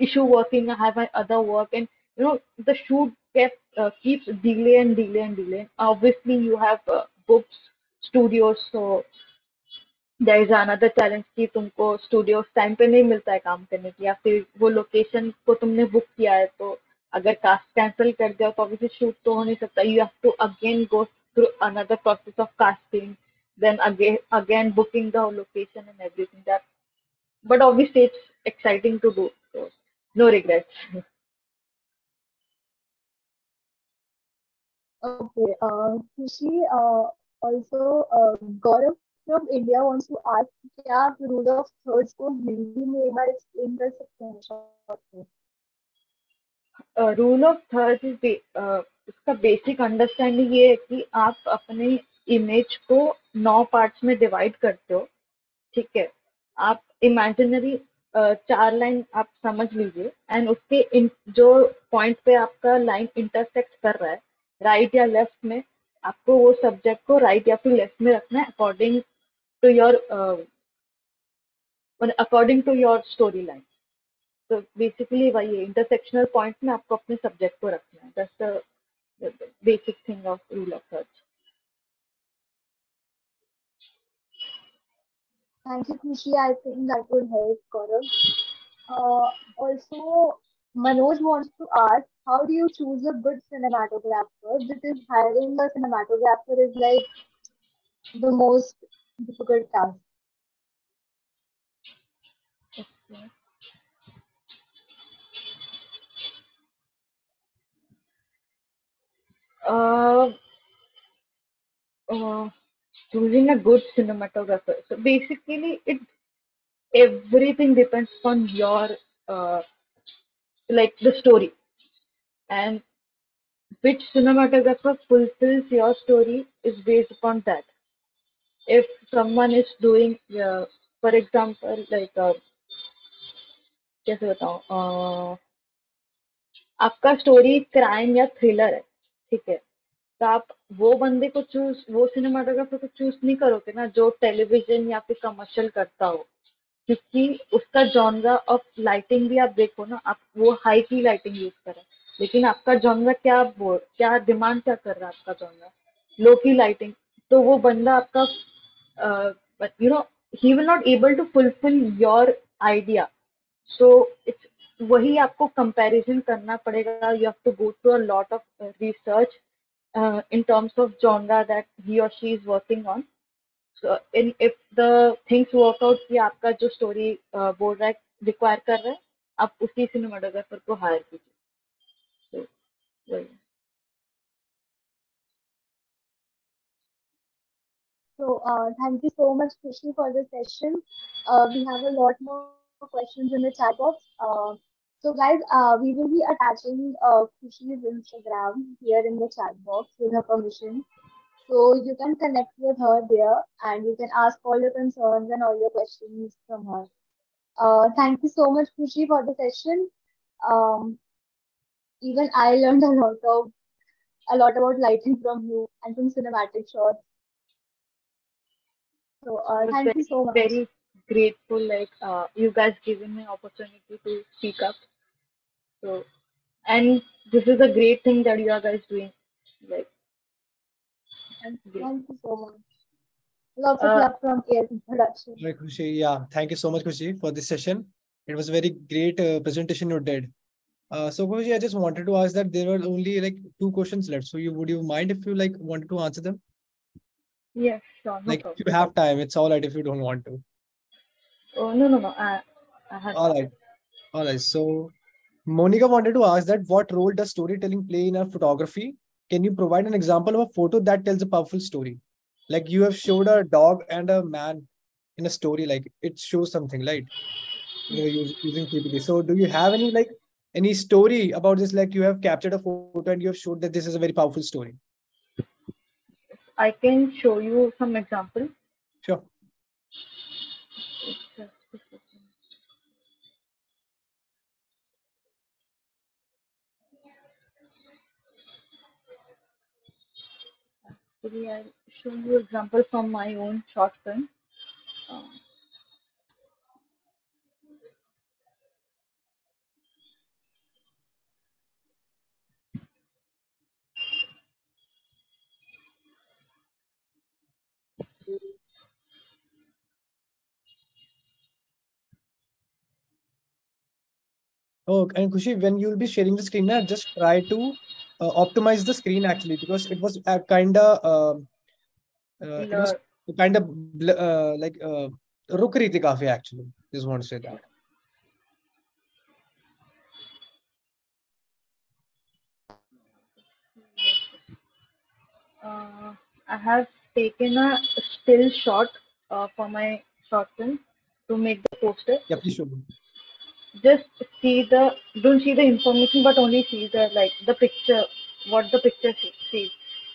issue working. I have my other work, and you know the shoot kept uh, keeps delay and delay and delay. Obviously, you have uh, books, studios, so there is another challenge कि तुमको studio time पे नहीं मिलता है काम करने की या फिर वो लोकेशन को तुमने बुक किया है तो अगर कास्ट कैंसिल कर दिया तो ऑब्वियसली शूट तो हो नहीं सकता you have to again go through another process of casting then again again booking the location and everything that but obviously it's exciting to do so no regrets Okay, uh, Sushi, uh, also, uh, Gaurav from India wants to ask, क्या rule of thirds को हिंदी में एक बार explain कर सकते हैं में? Rule of third is उसका basic understanding ये है कि आप अपने इमेज को नौ पार्ट्स में डिवाइड करते हो ठीक है आप इमेजिनरी चार लाइन आप समझ लीजिए एंड उसके इन जो पॉइंट पे आपका लाइन इंटरसेक्ट कर रहा है राइट या लेफ़्ट में आपको वो सब्जेक्ट को राइट या फिर लेफ़्ट में रखना है according to your according to your story line तो बेसिकली वही है इंटरसेक्शनल पॉइंट में आपको अपने सब्जेक्ट को रखना है the basic thing of rule of third Thank you, Khushi. I think that would help, Gaurav. Uh, also, Manoj wants to ask, how do you choose a good cinematographer? Because hiring a cinematographer is like the most difficult task. Uh, uh, choosing a good cinematographer. So basically, it everything depends on your uh, like the story and which cinematographer fulfills your story is based upon that. If someone is doing, uh, for example, like uh, कैसे बताऊँ uh, आपका story crime या thriller है ठीक है तो आप वो बंदे को चूज़ वो सिनेमाटोग्राफर को चूज़ नहीं करोगे ना जो टेलीविज़न या फिर कमर्शियल करता हो क्योंकि उसका जॉनरा ऑफ़ लाइटिंग भी आप देखो ना, आप वो हाई की लाइटिंग यूज़ करें। लेकिन आपका जॉनरा क्या बोल क्या डिमांड क्या कर रहा है आपका जॉनरा लो की लाइटिंग तो वो बंदा आपका you know he will not able to fulfill your idea so it's वही आपको कंपैरिजन करना पड़ेगा। You have to go through a lot of research in terms of genre that he or she is working on in if the things work out कि आपका जो uh, बोल रहा है रिक्वायर कर रहा है आप उसी सिनेमाटोग्राफर को हायर कीजिए so, uh, thank you so much, Kushi, for the session. Uh, we have a lot more questions in the chat box. Uh, so, guys, uh, we will be attaching uh, Kushi's Instagram here in the chat box with her permission. So, you can connect with her there and you can ask all your concerns and all your questions from her. Uh, thank you so much, Khushi, for the session. Um, even I learned a lot of a lot about lighting from you and from cinematic shots. So uh, thank very, you so much. very grateful like uh, you guys giving me opportunity to speak up so and this is a great thing that you are guys doing like Thank, thank you so much. Lots of Uh, love from ALP Production. Khushi. Yeah, thank you so much, Khushi, for this session. It was a very great uh, presentation you did. Uh, so, Khushi, I just wanted to ask that there were only like two questions left. So, you would you mind if you like wanted to answer them? yes sure no like, problem. if you have time, it's all right if you don't want to. oh no no no I, I had All right, all right. So, Monica wanted to ask that what role does storytelling play in our photography? Can you provide an example of a photo that tells a powerful story? Like you have showed a dog and a man in a story, like it shows something, right? You know, using PPT. So, do you have any like any story about this? Like you have captured a photo and you have showed that this is a very powerful story. I can show you some example Sure. Just a second. Actually, I'll show you example from my own short film. Um, Oh, and Khushi, when you'll be sharing the screen, just try to uh, optimize the screen actually because it was uh, kind of uh, uh, it was kind of uh, like uh, ruk rahi kafi actually just want to say that I have taken a still shot for my short film to make the poster. Yeah, please show me. Just see the don't see the information, but only see the like the picture, what the picture se- says.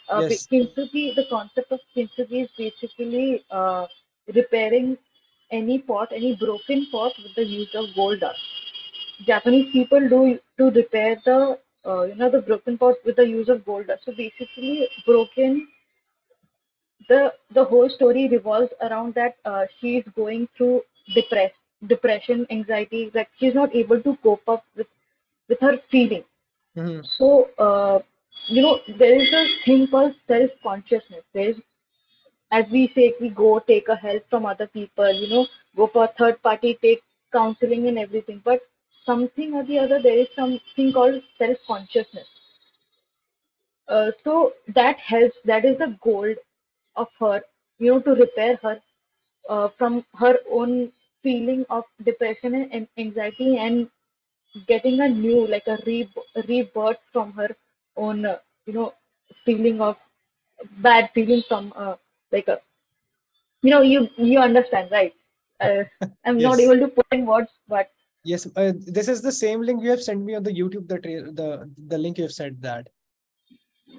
Uh, Yes. kintsugi, the concept of kintsugi is basically uh, repairing any pot, any broken pot with the use of gold dust. Japanese people do to repair the uh, you know the broken pot with the use of gold dust. So basically, broken the the whole story revolves around that uh, she is going through depress depression anxiety that she's not able to cope up with with her feeling. Mhm. so uh, you know there is a thing called self consciousness there is as we say we go take a help from other people you know go for third party take counseling and everything but something or the other there is something called self consciousness uh, so that helps that is the goal of her you know to repair her uh, from her own feeling of depression and anxiety and getting a new like a re- rebirth from her own uh, you know feeling of bad feeling from uh, like a you know you you understand right uh, i'm not able to put in words but Yes, uh, this is the same link you have sent me on the YouTube. The tra- the the link you have sent that.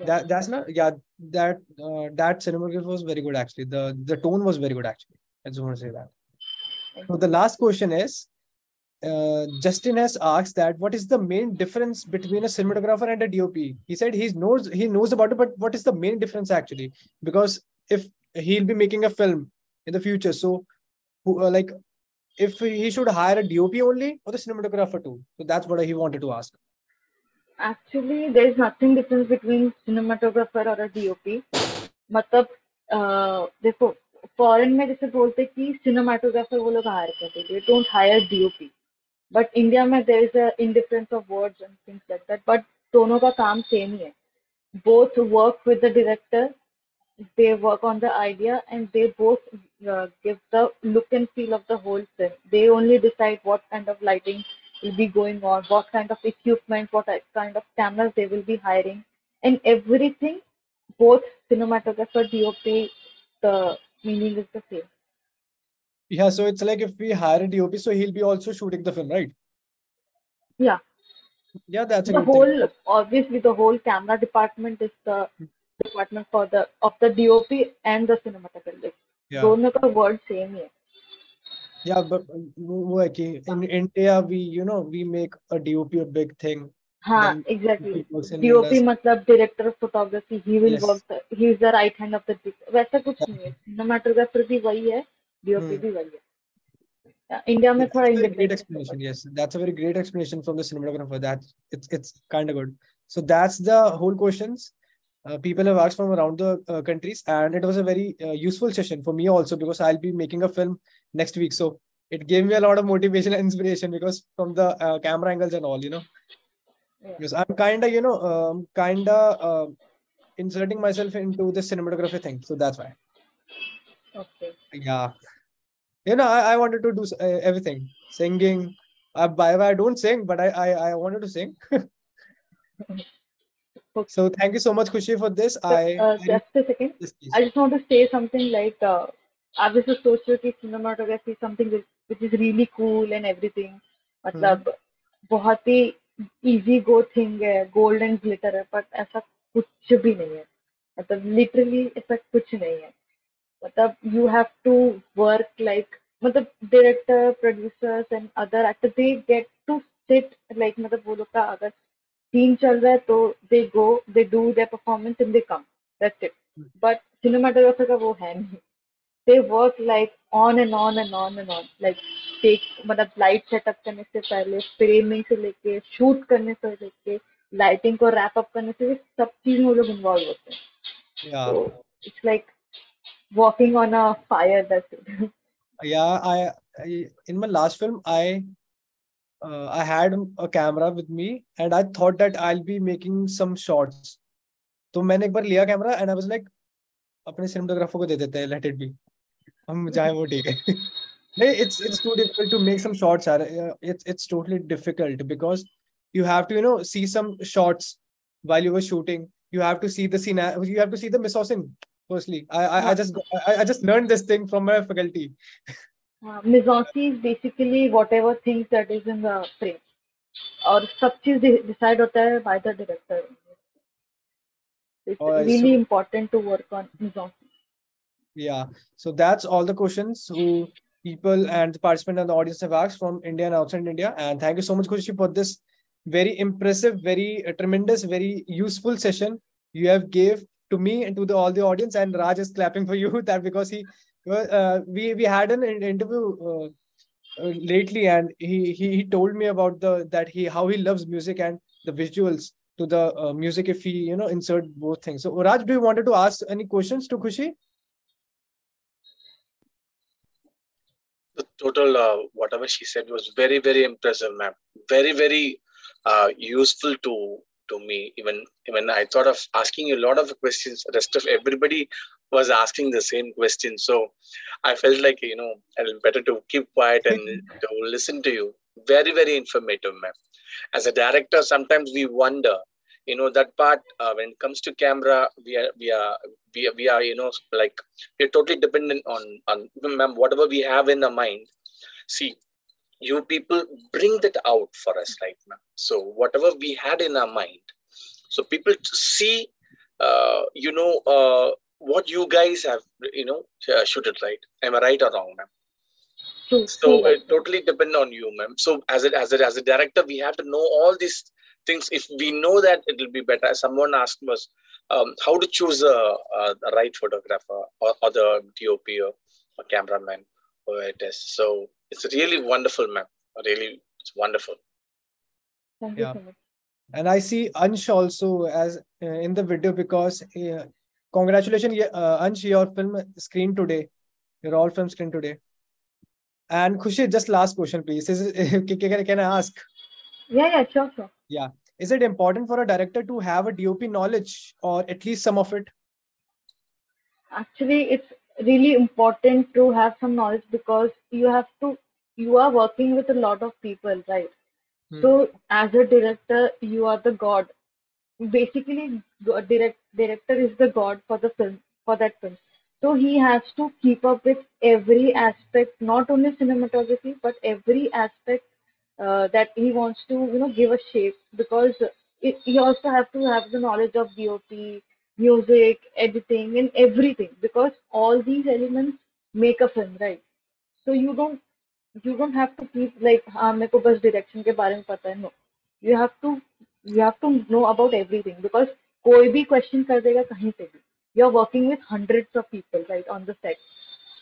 That that's not yeah that uh, that cinematography was very good actually. The the tone was very good actually. I just want to say that. So the last question is, uh, Justin has asked that what is the main difference between a cinematographer and a DOP? He said he knows he knows about it, but what is the main difference actually? Because if he'll be making a film in the future, so who, uh, like if he should hire a DOP only or the cinematographer too. So that's what he wanted to ask. Actually, there is nothing difference between cinematographer और a DOP. मतलब अह, देखो foreign में जैसे बोलते कि cinematographer वो लोग hire करते they don't hire DOP but India में there is in difference of word and things like that but दोनों का काम सेम ही है। Both work with the director they work on the idea and they both give the look and feel of the whole film they only decide what kind of lighting will be going on what kind of equipment what kind of camera they will be hiring and everything both cinematographer DOP meaning is the same Yeah, so it's like if we hire a DOP, so he'll be also shooting the film, right? yeah Yeah, that's a the good thing. whole obviously the whole camera department is the department for the of the dop and the cinematographer Yeah. दोनों का word same ही है Yeah, but uh, वो वो है कि in India we you know we make a DOP a big thing. हाँ Then exactly he works in DOP industry. मतलब director of photography he will Yes. work the, he is the right hand of the director वैसा कुछ नहीं है cinematographer भी वही है DOP Hmm. भी वही है इंडिया में Yeah, थोड़ा that's a very great independence है explanation. Yes, that's a very great explanation from the cinematographer. That it's it's kind of good. So that's the whole questions. Uh, people have asked from around the uh, countries, and it was a very uh, useful session for me also because I'll be making a film next week. So it gave me a lot of motivation and inspiration because from the uh, camera angles and all, you know. because i'm kind of you know um, kind of uh, um, inserting myself into this cinematography thing so that's why. Okay. Yeah. You know i, I wanted to do uh, everything. Singing. I, way I don't sing but i i, I wanted to sing. Okay. so thank you so much Khushi for this. So, i uh, just a second. I just want to say something like uh, a social cinematography is something which, which is really cool and everything. Hmm. But बहुत ही easy go thing है gold and glitter है but ऐसा कुछ भी नहीं है। मतलब लिटरली ऐसा कुछ नहीं है। मतलब you have to work like मतलब director producers and other actor they get to sit like मतलब वो लोग का अगर सीन चल रहा है तो they go they do their performance in they come that's it but cinematographer का वो है नहीं। They work like on and on and on and on like take मतलब लाइट सेटअप करने से पहले फ्रेमिंग से लेके शूट करने से लेके लाइटिंग को रैप अप करने से सब चीज़ में वो लोग इन्वॉल्व होते हैं। it's like walking on a fire that's it. yeah I, I in my last film i uh, i had a camera with me and i thought that i'll be making some shots. तो मैंने एक बार लिया camera and I was like अपने cinematographer को दे देते हैं लेट इट बी हम जाए वो ठीक है। it's it's too difficult to make some shots it's it's totally difficult because you have to you know see some shots while you were shooting. You have to see the scene you have to see the mise-en-scène firstly. I i, I just I, I, just learned this thing from my faculty. Uh, mise-en-scène is basically whatever things that is in the frame. Or सब चीज decide होता है by the it's oh, really so, important to work on mise en. yeah so that's all the questions who people and the participant and the audience have asked from India and outside India. And thank you so much, Khushi, for this very impressive, very uh, tremendous, very useful session you have gave to me and to the all the audience. And Raj is clapping for you that because he uh, we we had an interview uh, uh, lately and he, he he told me about the that he how he loves music and the visuals to the uh, music if he you know insert both things. So Raj, do you wanted to ask any questions to Khushi? Total uh, whatever she said was very very impressive ma'am. Very very uh, useful to to me. Even even i thought of asking you a lot of questions. Rest of everybody was asking the same question. So i felt like you know better to keep quiet and to listen to you. Very very informative ma'am. As a director sometimes we wonder you know that part uh, when it comes to camera we are we are we are, we are you know like we're totally dependent on on whatever we have in our mind. See you people bring that out for us right now so whatever we had in our mind. So people to see uh, you know uh, what you guys have you know uh, shoot it right? Am i right or wrong ma'am. So it totally depend on you, ma'am. So as a as a as a director, we have to know all these things. If we know that, it will be better. Someone asked us um, how to choose a, a, a right photographer or, or the DOP or, or cameraman, or it is. So it's really wonderful, ma'am. Really, it's wonderful. Thank Yeah. so. And I see Ansh also as uh, in the video because uh, congratulations, yeah, uh, Ansh, your film screen today. Your all film screen today. And Khushi, just last question, please. Is can, can I ask? Yeah, yeah, sure, sure. Yeah. Is it important for a director to have a DOP knowledge or at least some of it? Actually, it's really important to have some knowledge because you have to, you are working with a lot of people, right? Hmm. So as a director, you are the god. Basically, direct director is the god for the film for that film. So he has to keep up with every aspect, not only cinematography, but every aspect uh, that he wants to, you know, give a shape. Because he also have to have the knowledge of DOP, music, editing, and everything. Because all these elements make a film, right? So you don't you don't have to keep like हाँ मेरे को बस direction के बारे में पता है no you have to you have to know about everything because कोई भी question कर देगा कहीं से भी you are working with hundreds of people right on the set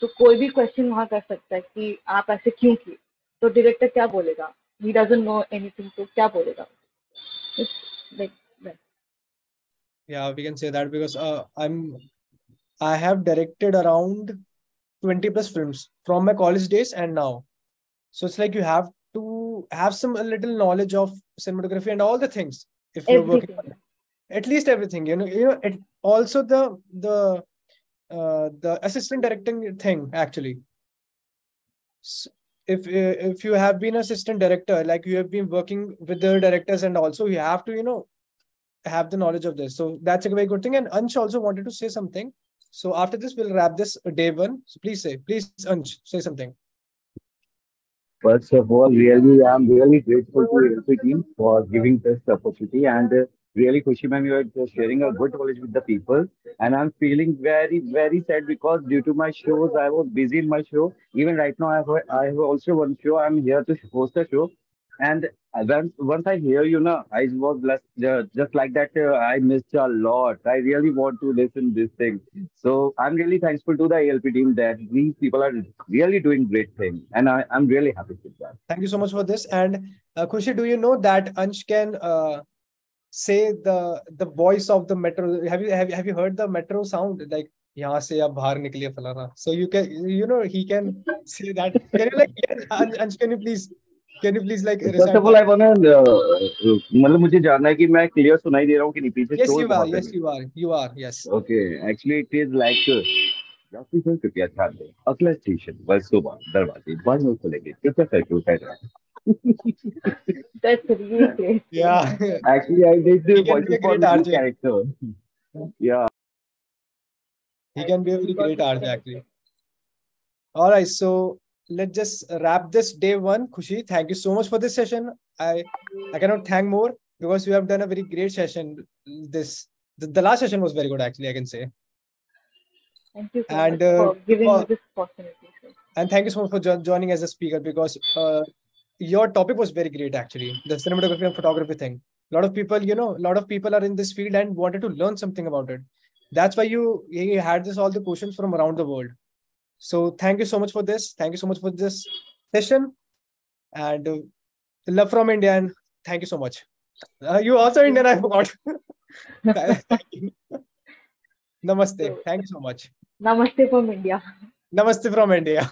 तो कोई भी question वहाँ कर सकता है कि आप ऐसे क्यों किए तो director क्या बोलेगा he doesn't know anything, so kya bolega? It's like that. Yeah, we can say that because uh, I'm I have directed around 20 plus films from my college days and now. So it's like you have to have some a little knowledge of cinematography and all the things if you're working on. At least everything, you know, you know, it also the the uh, the assistant directing thing actually. So if uh, if you have been assistant director like you have been working with the directors and also you have to you know have the knowledge of this. So that's a very good thing. And ansh also wanted to say something. So after this we'll wrap this day one. So please say please ansh say something. First of all, really, I'm really grateful to LP team for giving this opportunity and uh, really, Khushi ma'am, you are sharing a good knowledge with the people. And I'm feeling very, very sad because due to my shows, I was busy in my show. Even right now, I have, I have also one show. I'm here to host a show. And once, once I hear you know, I was uh, just like that. Uh, I missed a lot. I really want to listen this thing. So I'm really thankful to the ALP team that these people are really doing great things, and I, I'm really happy with that. Thank you so much for this. And uh, Khushi, do you know that Ansh can uh, say the the voice of the metro? Have you have, you- have you heard the metro sound? Like यहाँ से आप बाहर निकलिए फलाना. So you can you know he can say that. Can you like yes, Ansh, Ansh, can you please can you please like First recite of all, I that? wanna uh, मतलब मुझे जानना है कि मैं क्लियर सुनाई दे रहा हूँ कि नहीं पीछे Yes, शोर you are. बहुत है Yes, you are. You are. Yes. Okay actually it is like यात्री सर कृपया ध्यान दें अगला स्टेशन वर्सोवा दरवाजे बाद में खुलेंगे कृपया करके उठाए that's really great Yeah. Actually, I did the He can be a voices for great RJ. character. Yeah. He can be a very great RJ actually. All right, so let's just wrap this day one. Khushi, thank you so much for this session. I I cannot thank more because we have done a very great session. This the, the last session was very good actually. I can say. thank you so And, much uh, for giving for- me this opportunity sir. And thank you so much for jo- joining as a speaker because uh, your topic was very great actually. The cinematography and photography thing. A lot of people, you know, a lot of people are in this field and wanted to learn something about it. That's why you, you had this all the questions from around the world. So thank you so much for this. Thank you so much for this session. And uh, love from India. And thank you so much. Uh, you also Indian, I forgot. Namaste. Thank you so much. namaste from india Namaste from India.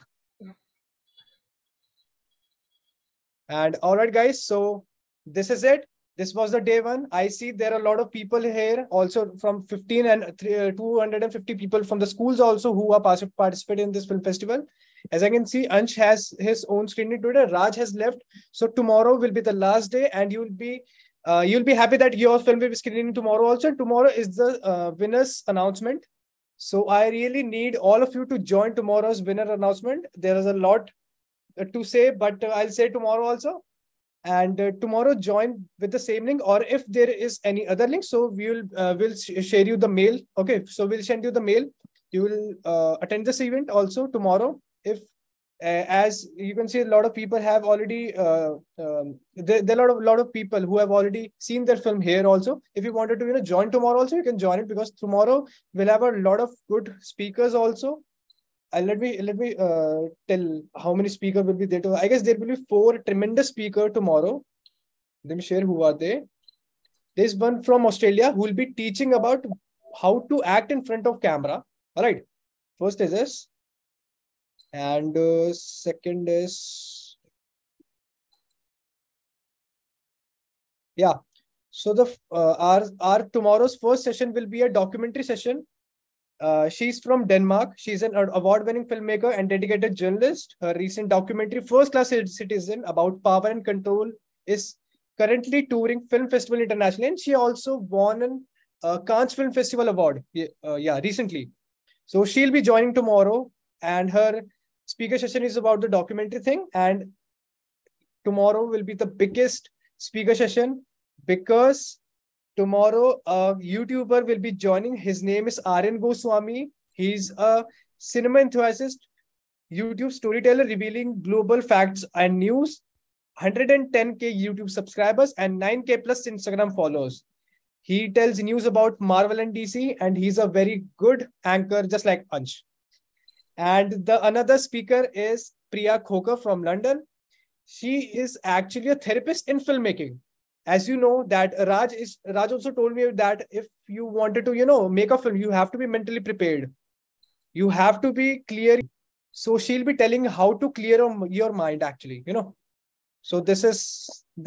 And all right, guys. So this is it. This was the day one. I see there are a lot of people here, also from 15 and uh, 250 people from the schools also who are partic- participating in this film festival. As I can see, Ansh has his own screening today. Raj has left. So tomorrow will be the last day, and you'll be uh, you'll be happy that your film will be screening tomorrow also. And tomorrow is the uh, winners announcement. So I really need all of you to join tomorrow's winner announcement. There is a lot to say, but uh, I'll say tomorrow also. And uh, tomorrow join with the same link, or if there is any other link, so we will uh, sh- share you the mail. Okay, so we'll send you the mail. You will uh, attend this event also tomorrow. If uh, as you can see, a lot of people have already uh, um, there, there are a lot of lot of people who have already seen their film here. Also, if you wanted to you know join tomorrow, also you can join it because tomorrow we'll have a lot of good speakers also. Let me let me uh, tell how many speakers will be there. To, I guess there will be four tremendous speaker tomorrow. Let me share who are they. There's one from Australia who will be teaching about how to act in front of camera. All right. First is this and uh, second is yeah so the uh, our our tomorrow's first session will be a documentary session uh, she's from denmark. She's an award-winning filmmaker and dedicated journalist. Her recent documentary first class citizen about power and control is currently touring film festival internationally. And she also won an uh, cannes film festival award uh, yeah recently. So she'll be joining tomorrow and her speaker session is about the documentary thing. And tomorrow will be the biggest speaker session because tomorrow a youtuber will be joining. His name is aryan goswami. He's a cinema enthusiast youtube storyteller revealing global facts and news. 110k youtube subscribers and 9k plus instagram followers. He tells news about marvel and dc and he's a very good anchor just like ansh. And the another speaker is Priya Khoka from London. She is actually a therapist in filmmaking. As you know, that Raj is Raj also told me that if you wanted to, you know, make a film, you have to be mentally prepared. You have to be clear. So she'll be telling how to clear your mind, actually, you know. So this is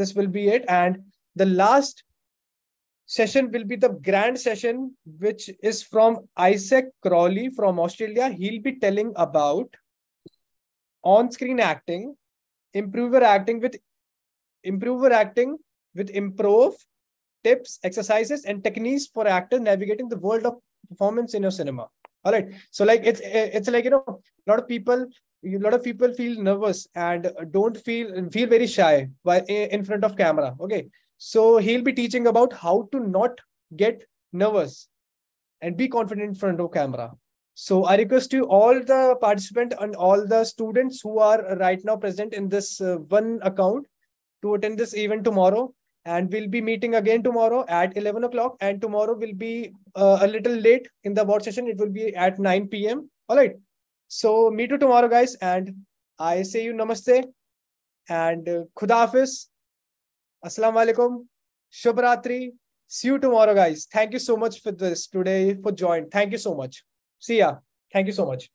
this will be it. And the last session will be the grand session, which is from Isaac crawley from Australia. He'll be telling about on-screen acting, improv acting with improv acting with improv tips, exercises, and techniques for actors navigating the world of performance in your cinema. All right. So like it's it's like you know a lot of people a lot of people feel nervous and don't feel feel very shy while in front of camera. Okay. So he'll be teaching about how to not get nervous and be confident in front of camera. So I request you all the participant and all the students who are right now present in this uh, one account to attend this event tomorrow. And we'll be meeting again tomorrow at 11 o'clock. And tomorrow will be uh, a little late in the board session. It will be at 9 p.m. All right. So meet you tomorrow, guys. And I say you namaste and uh, Khuda Hafiz. Assalamu alaikum. Shubhratri. See you tomorrow, guys. Thank you so much for this today for joining. Thank you so much. See ya. Thank you so much.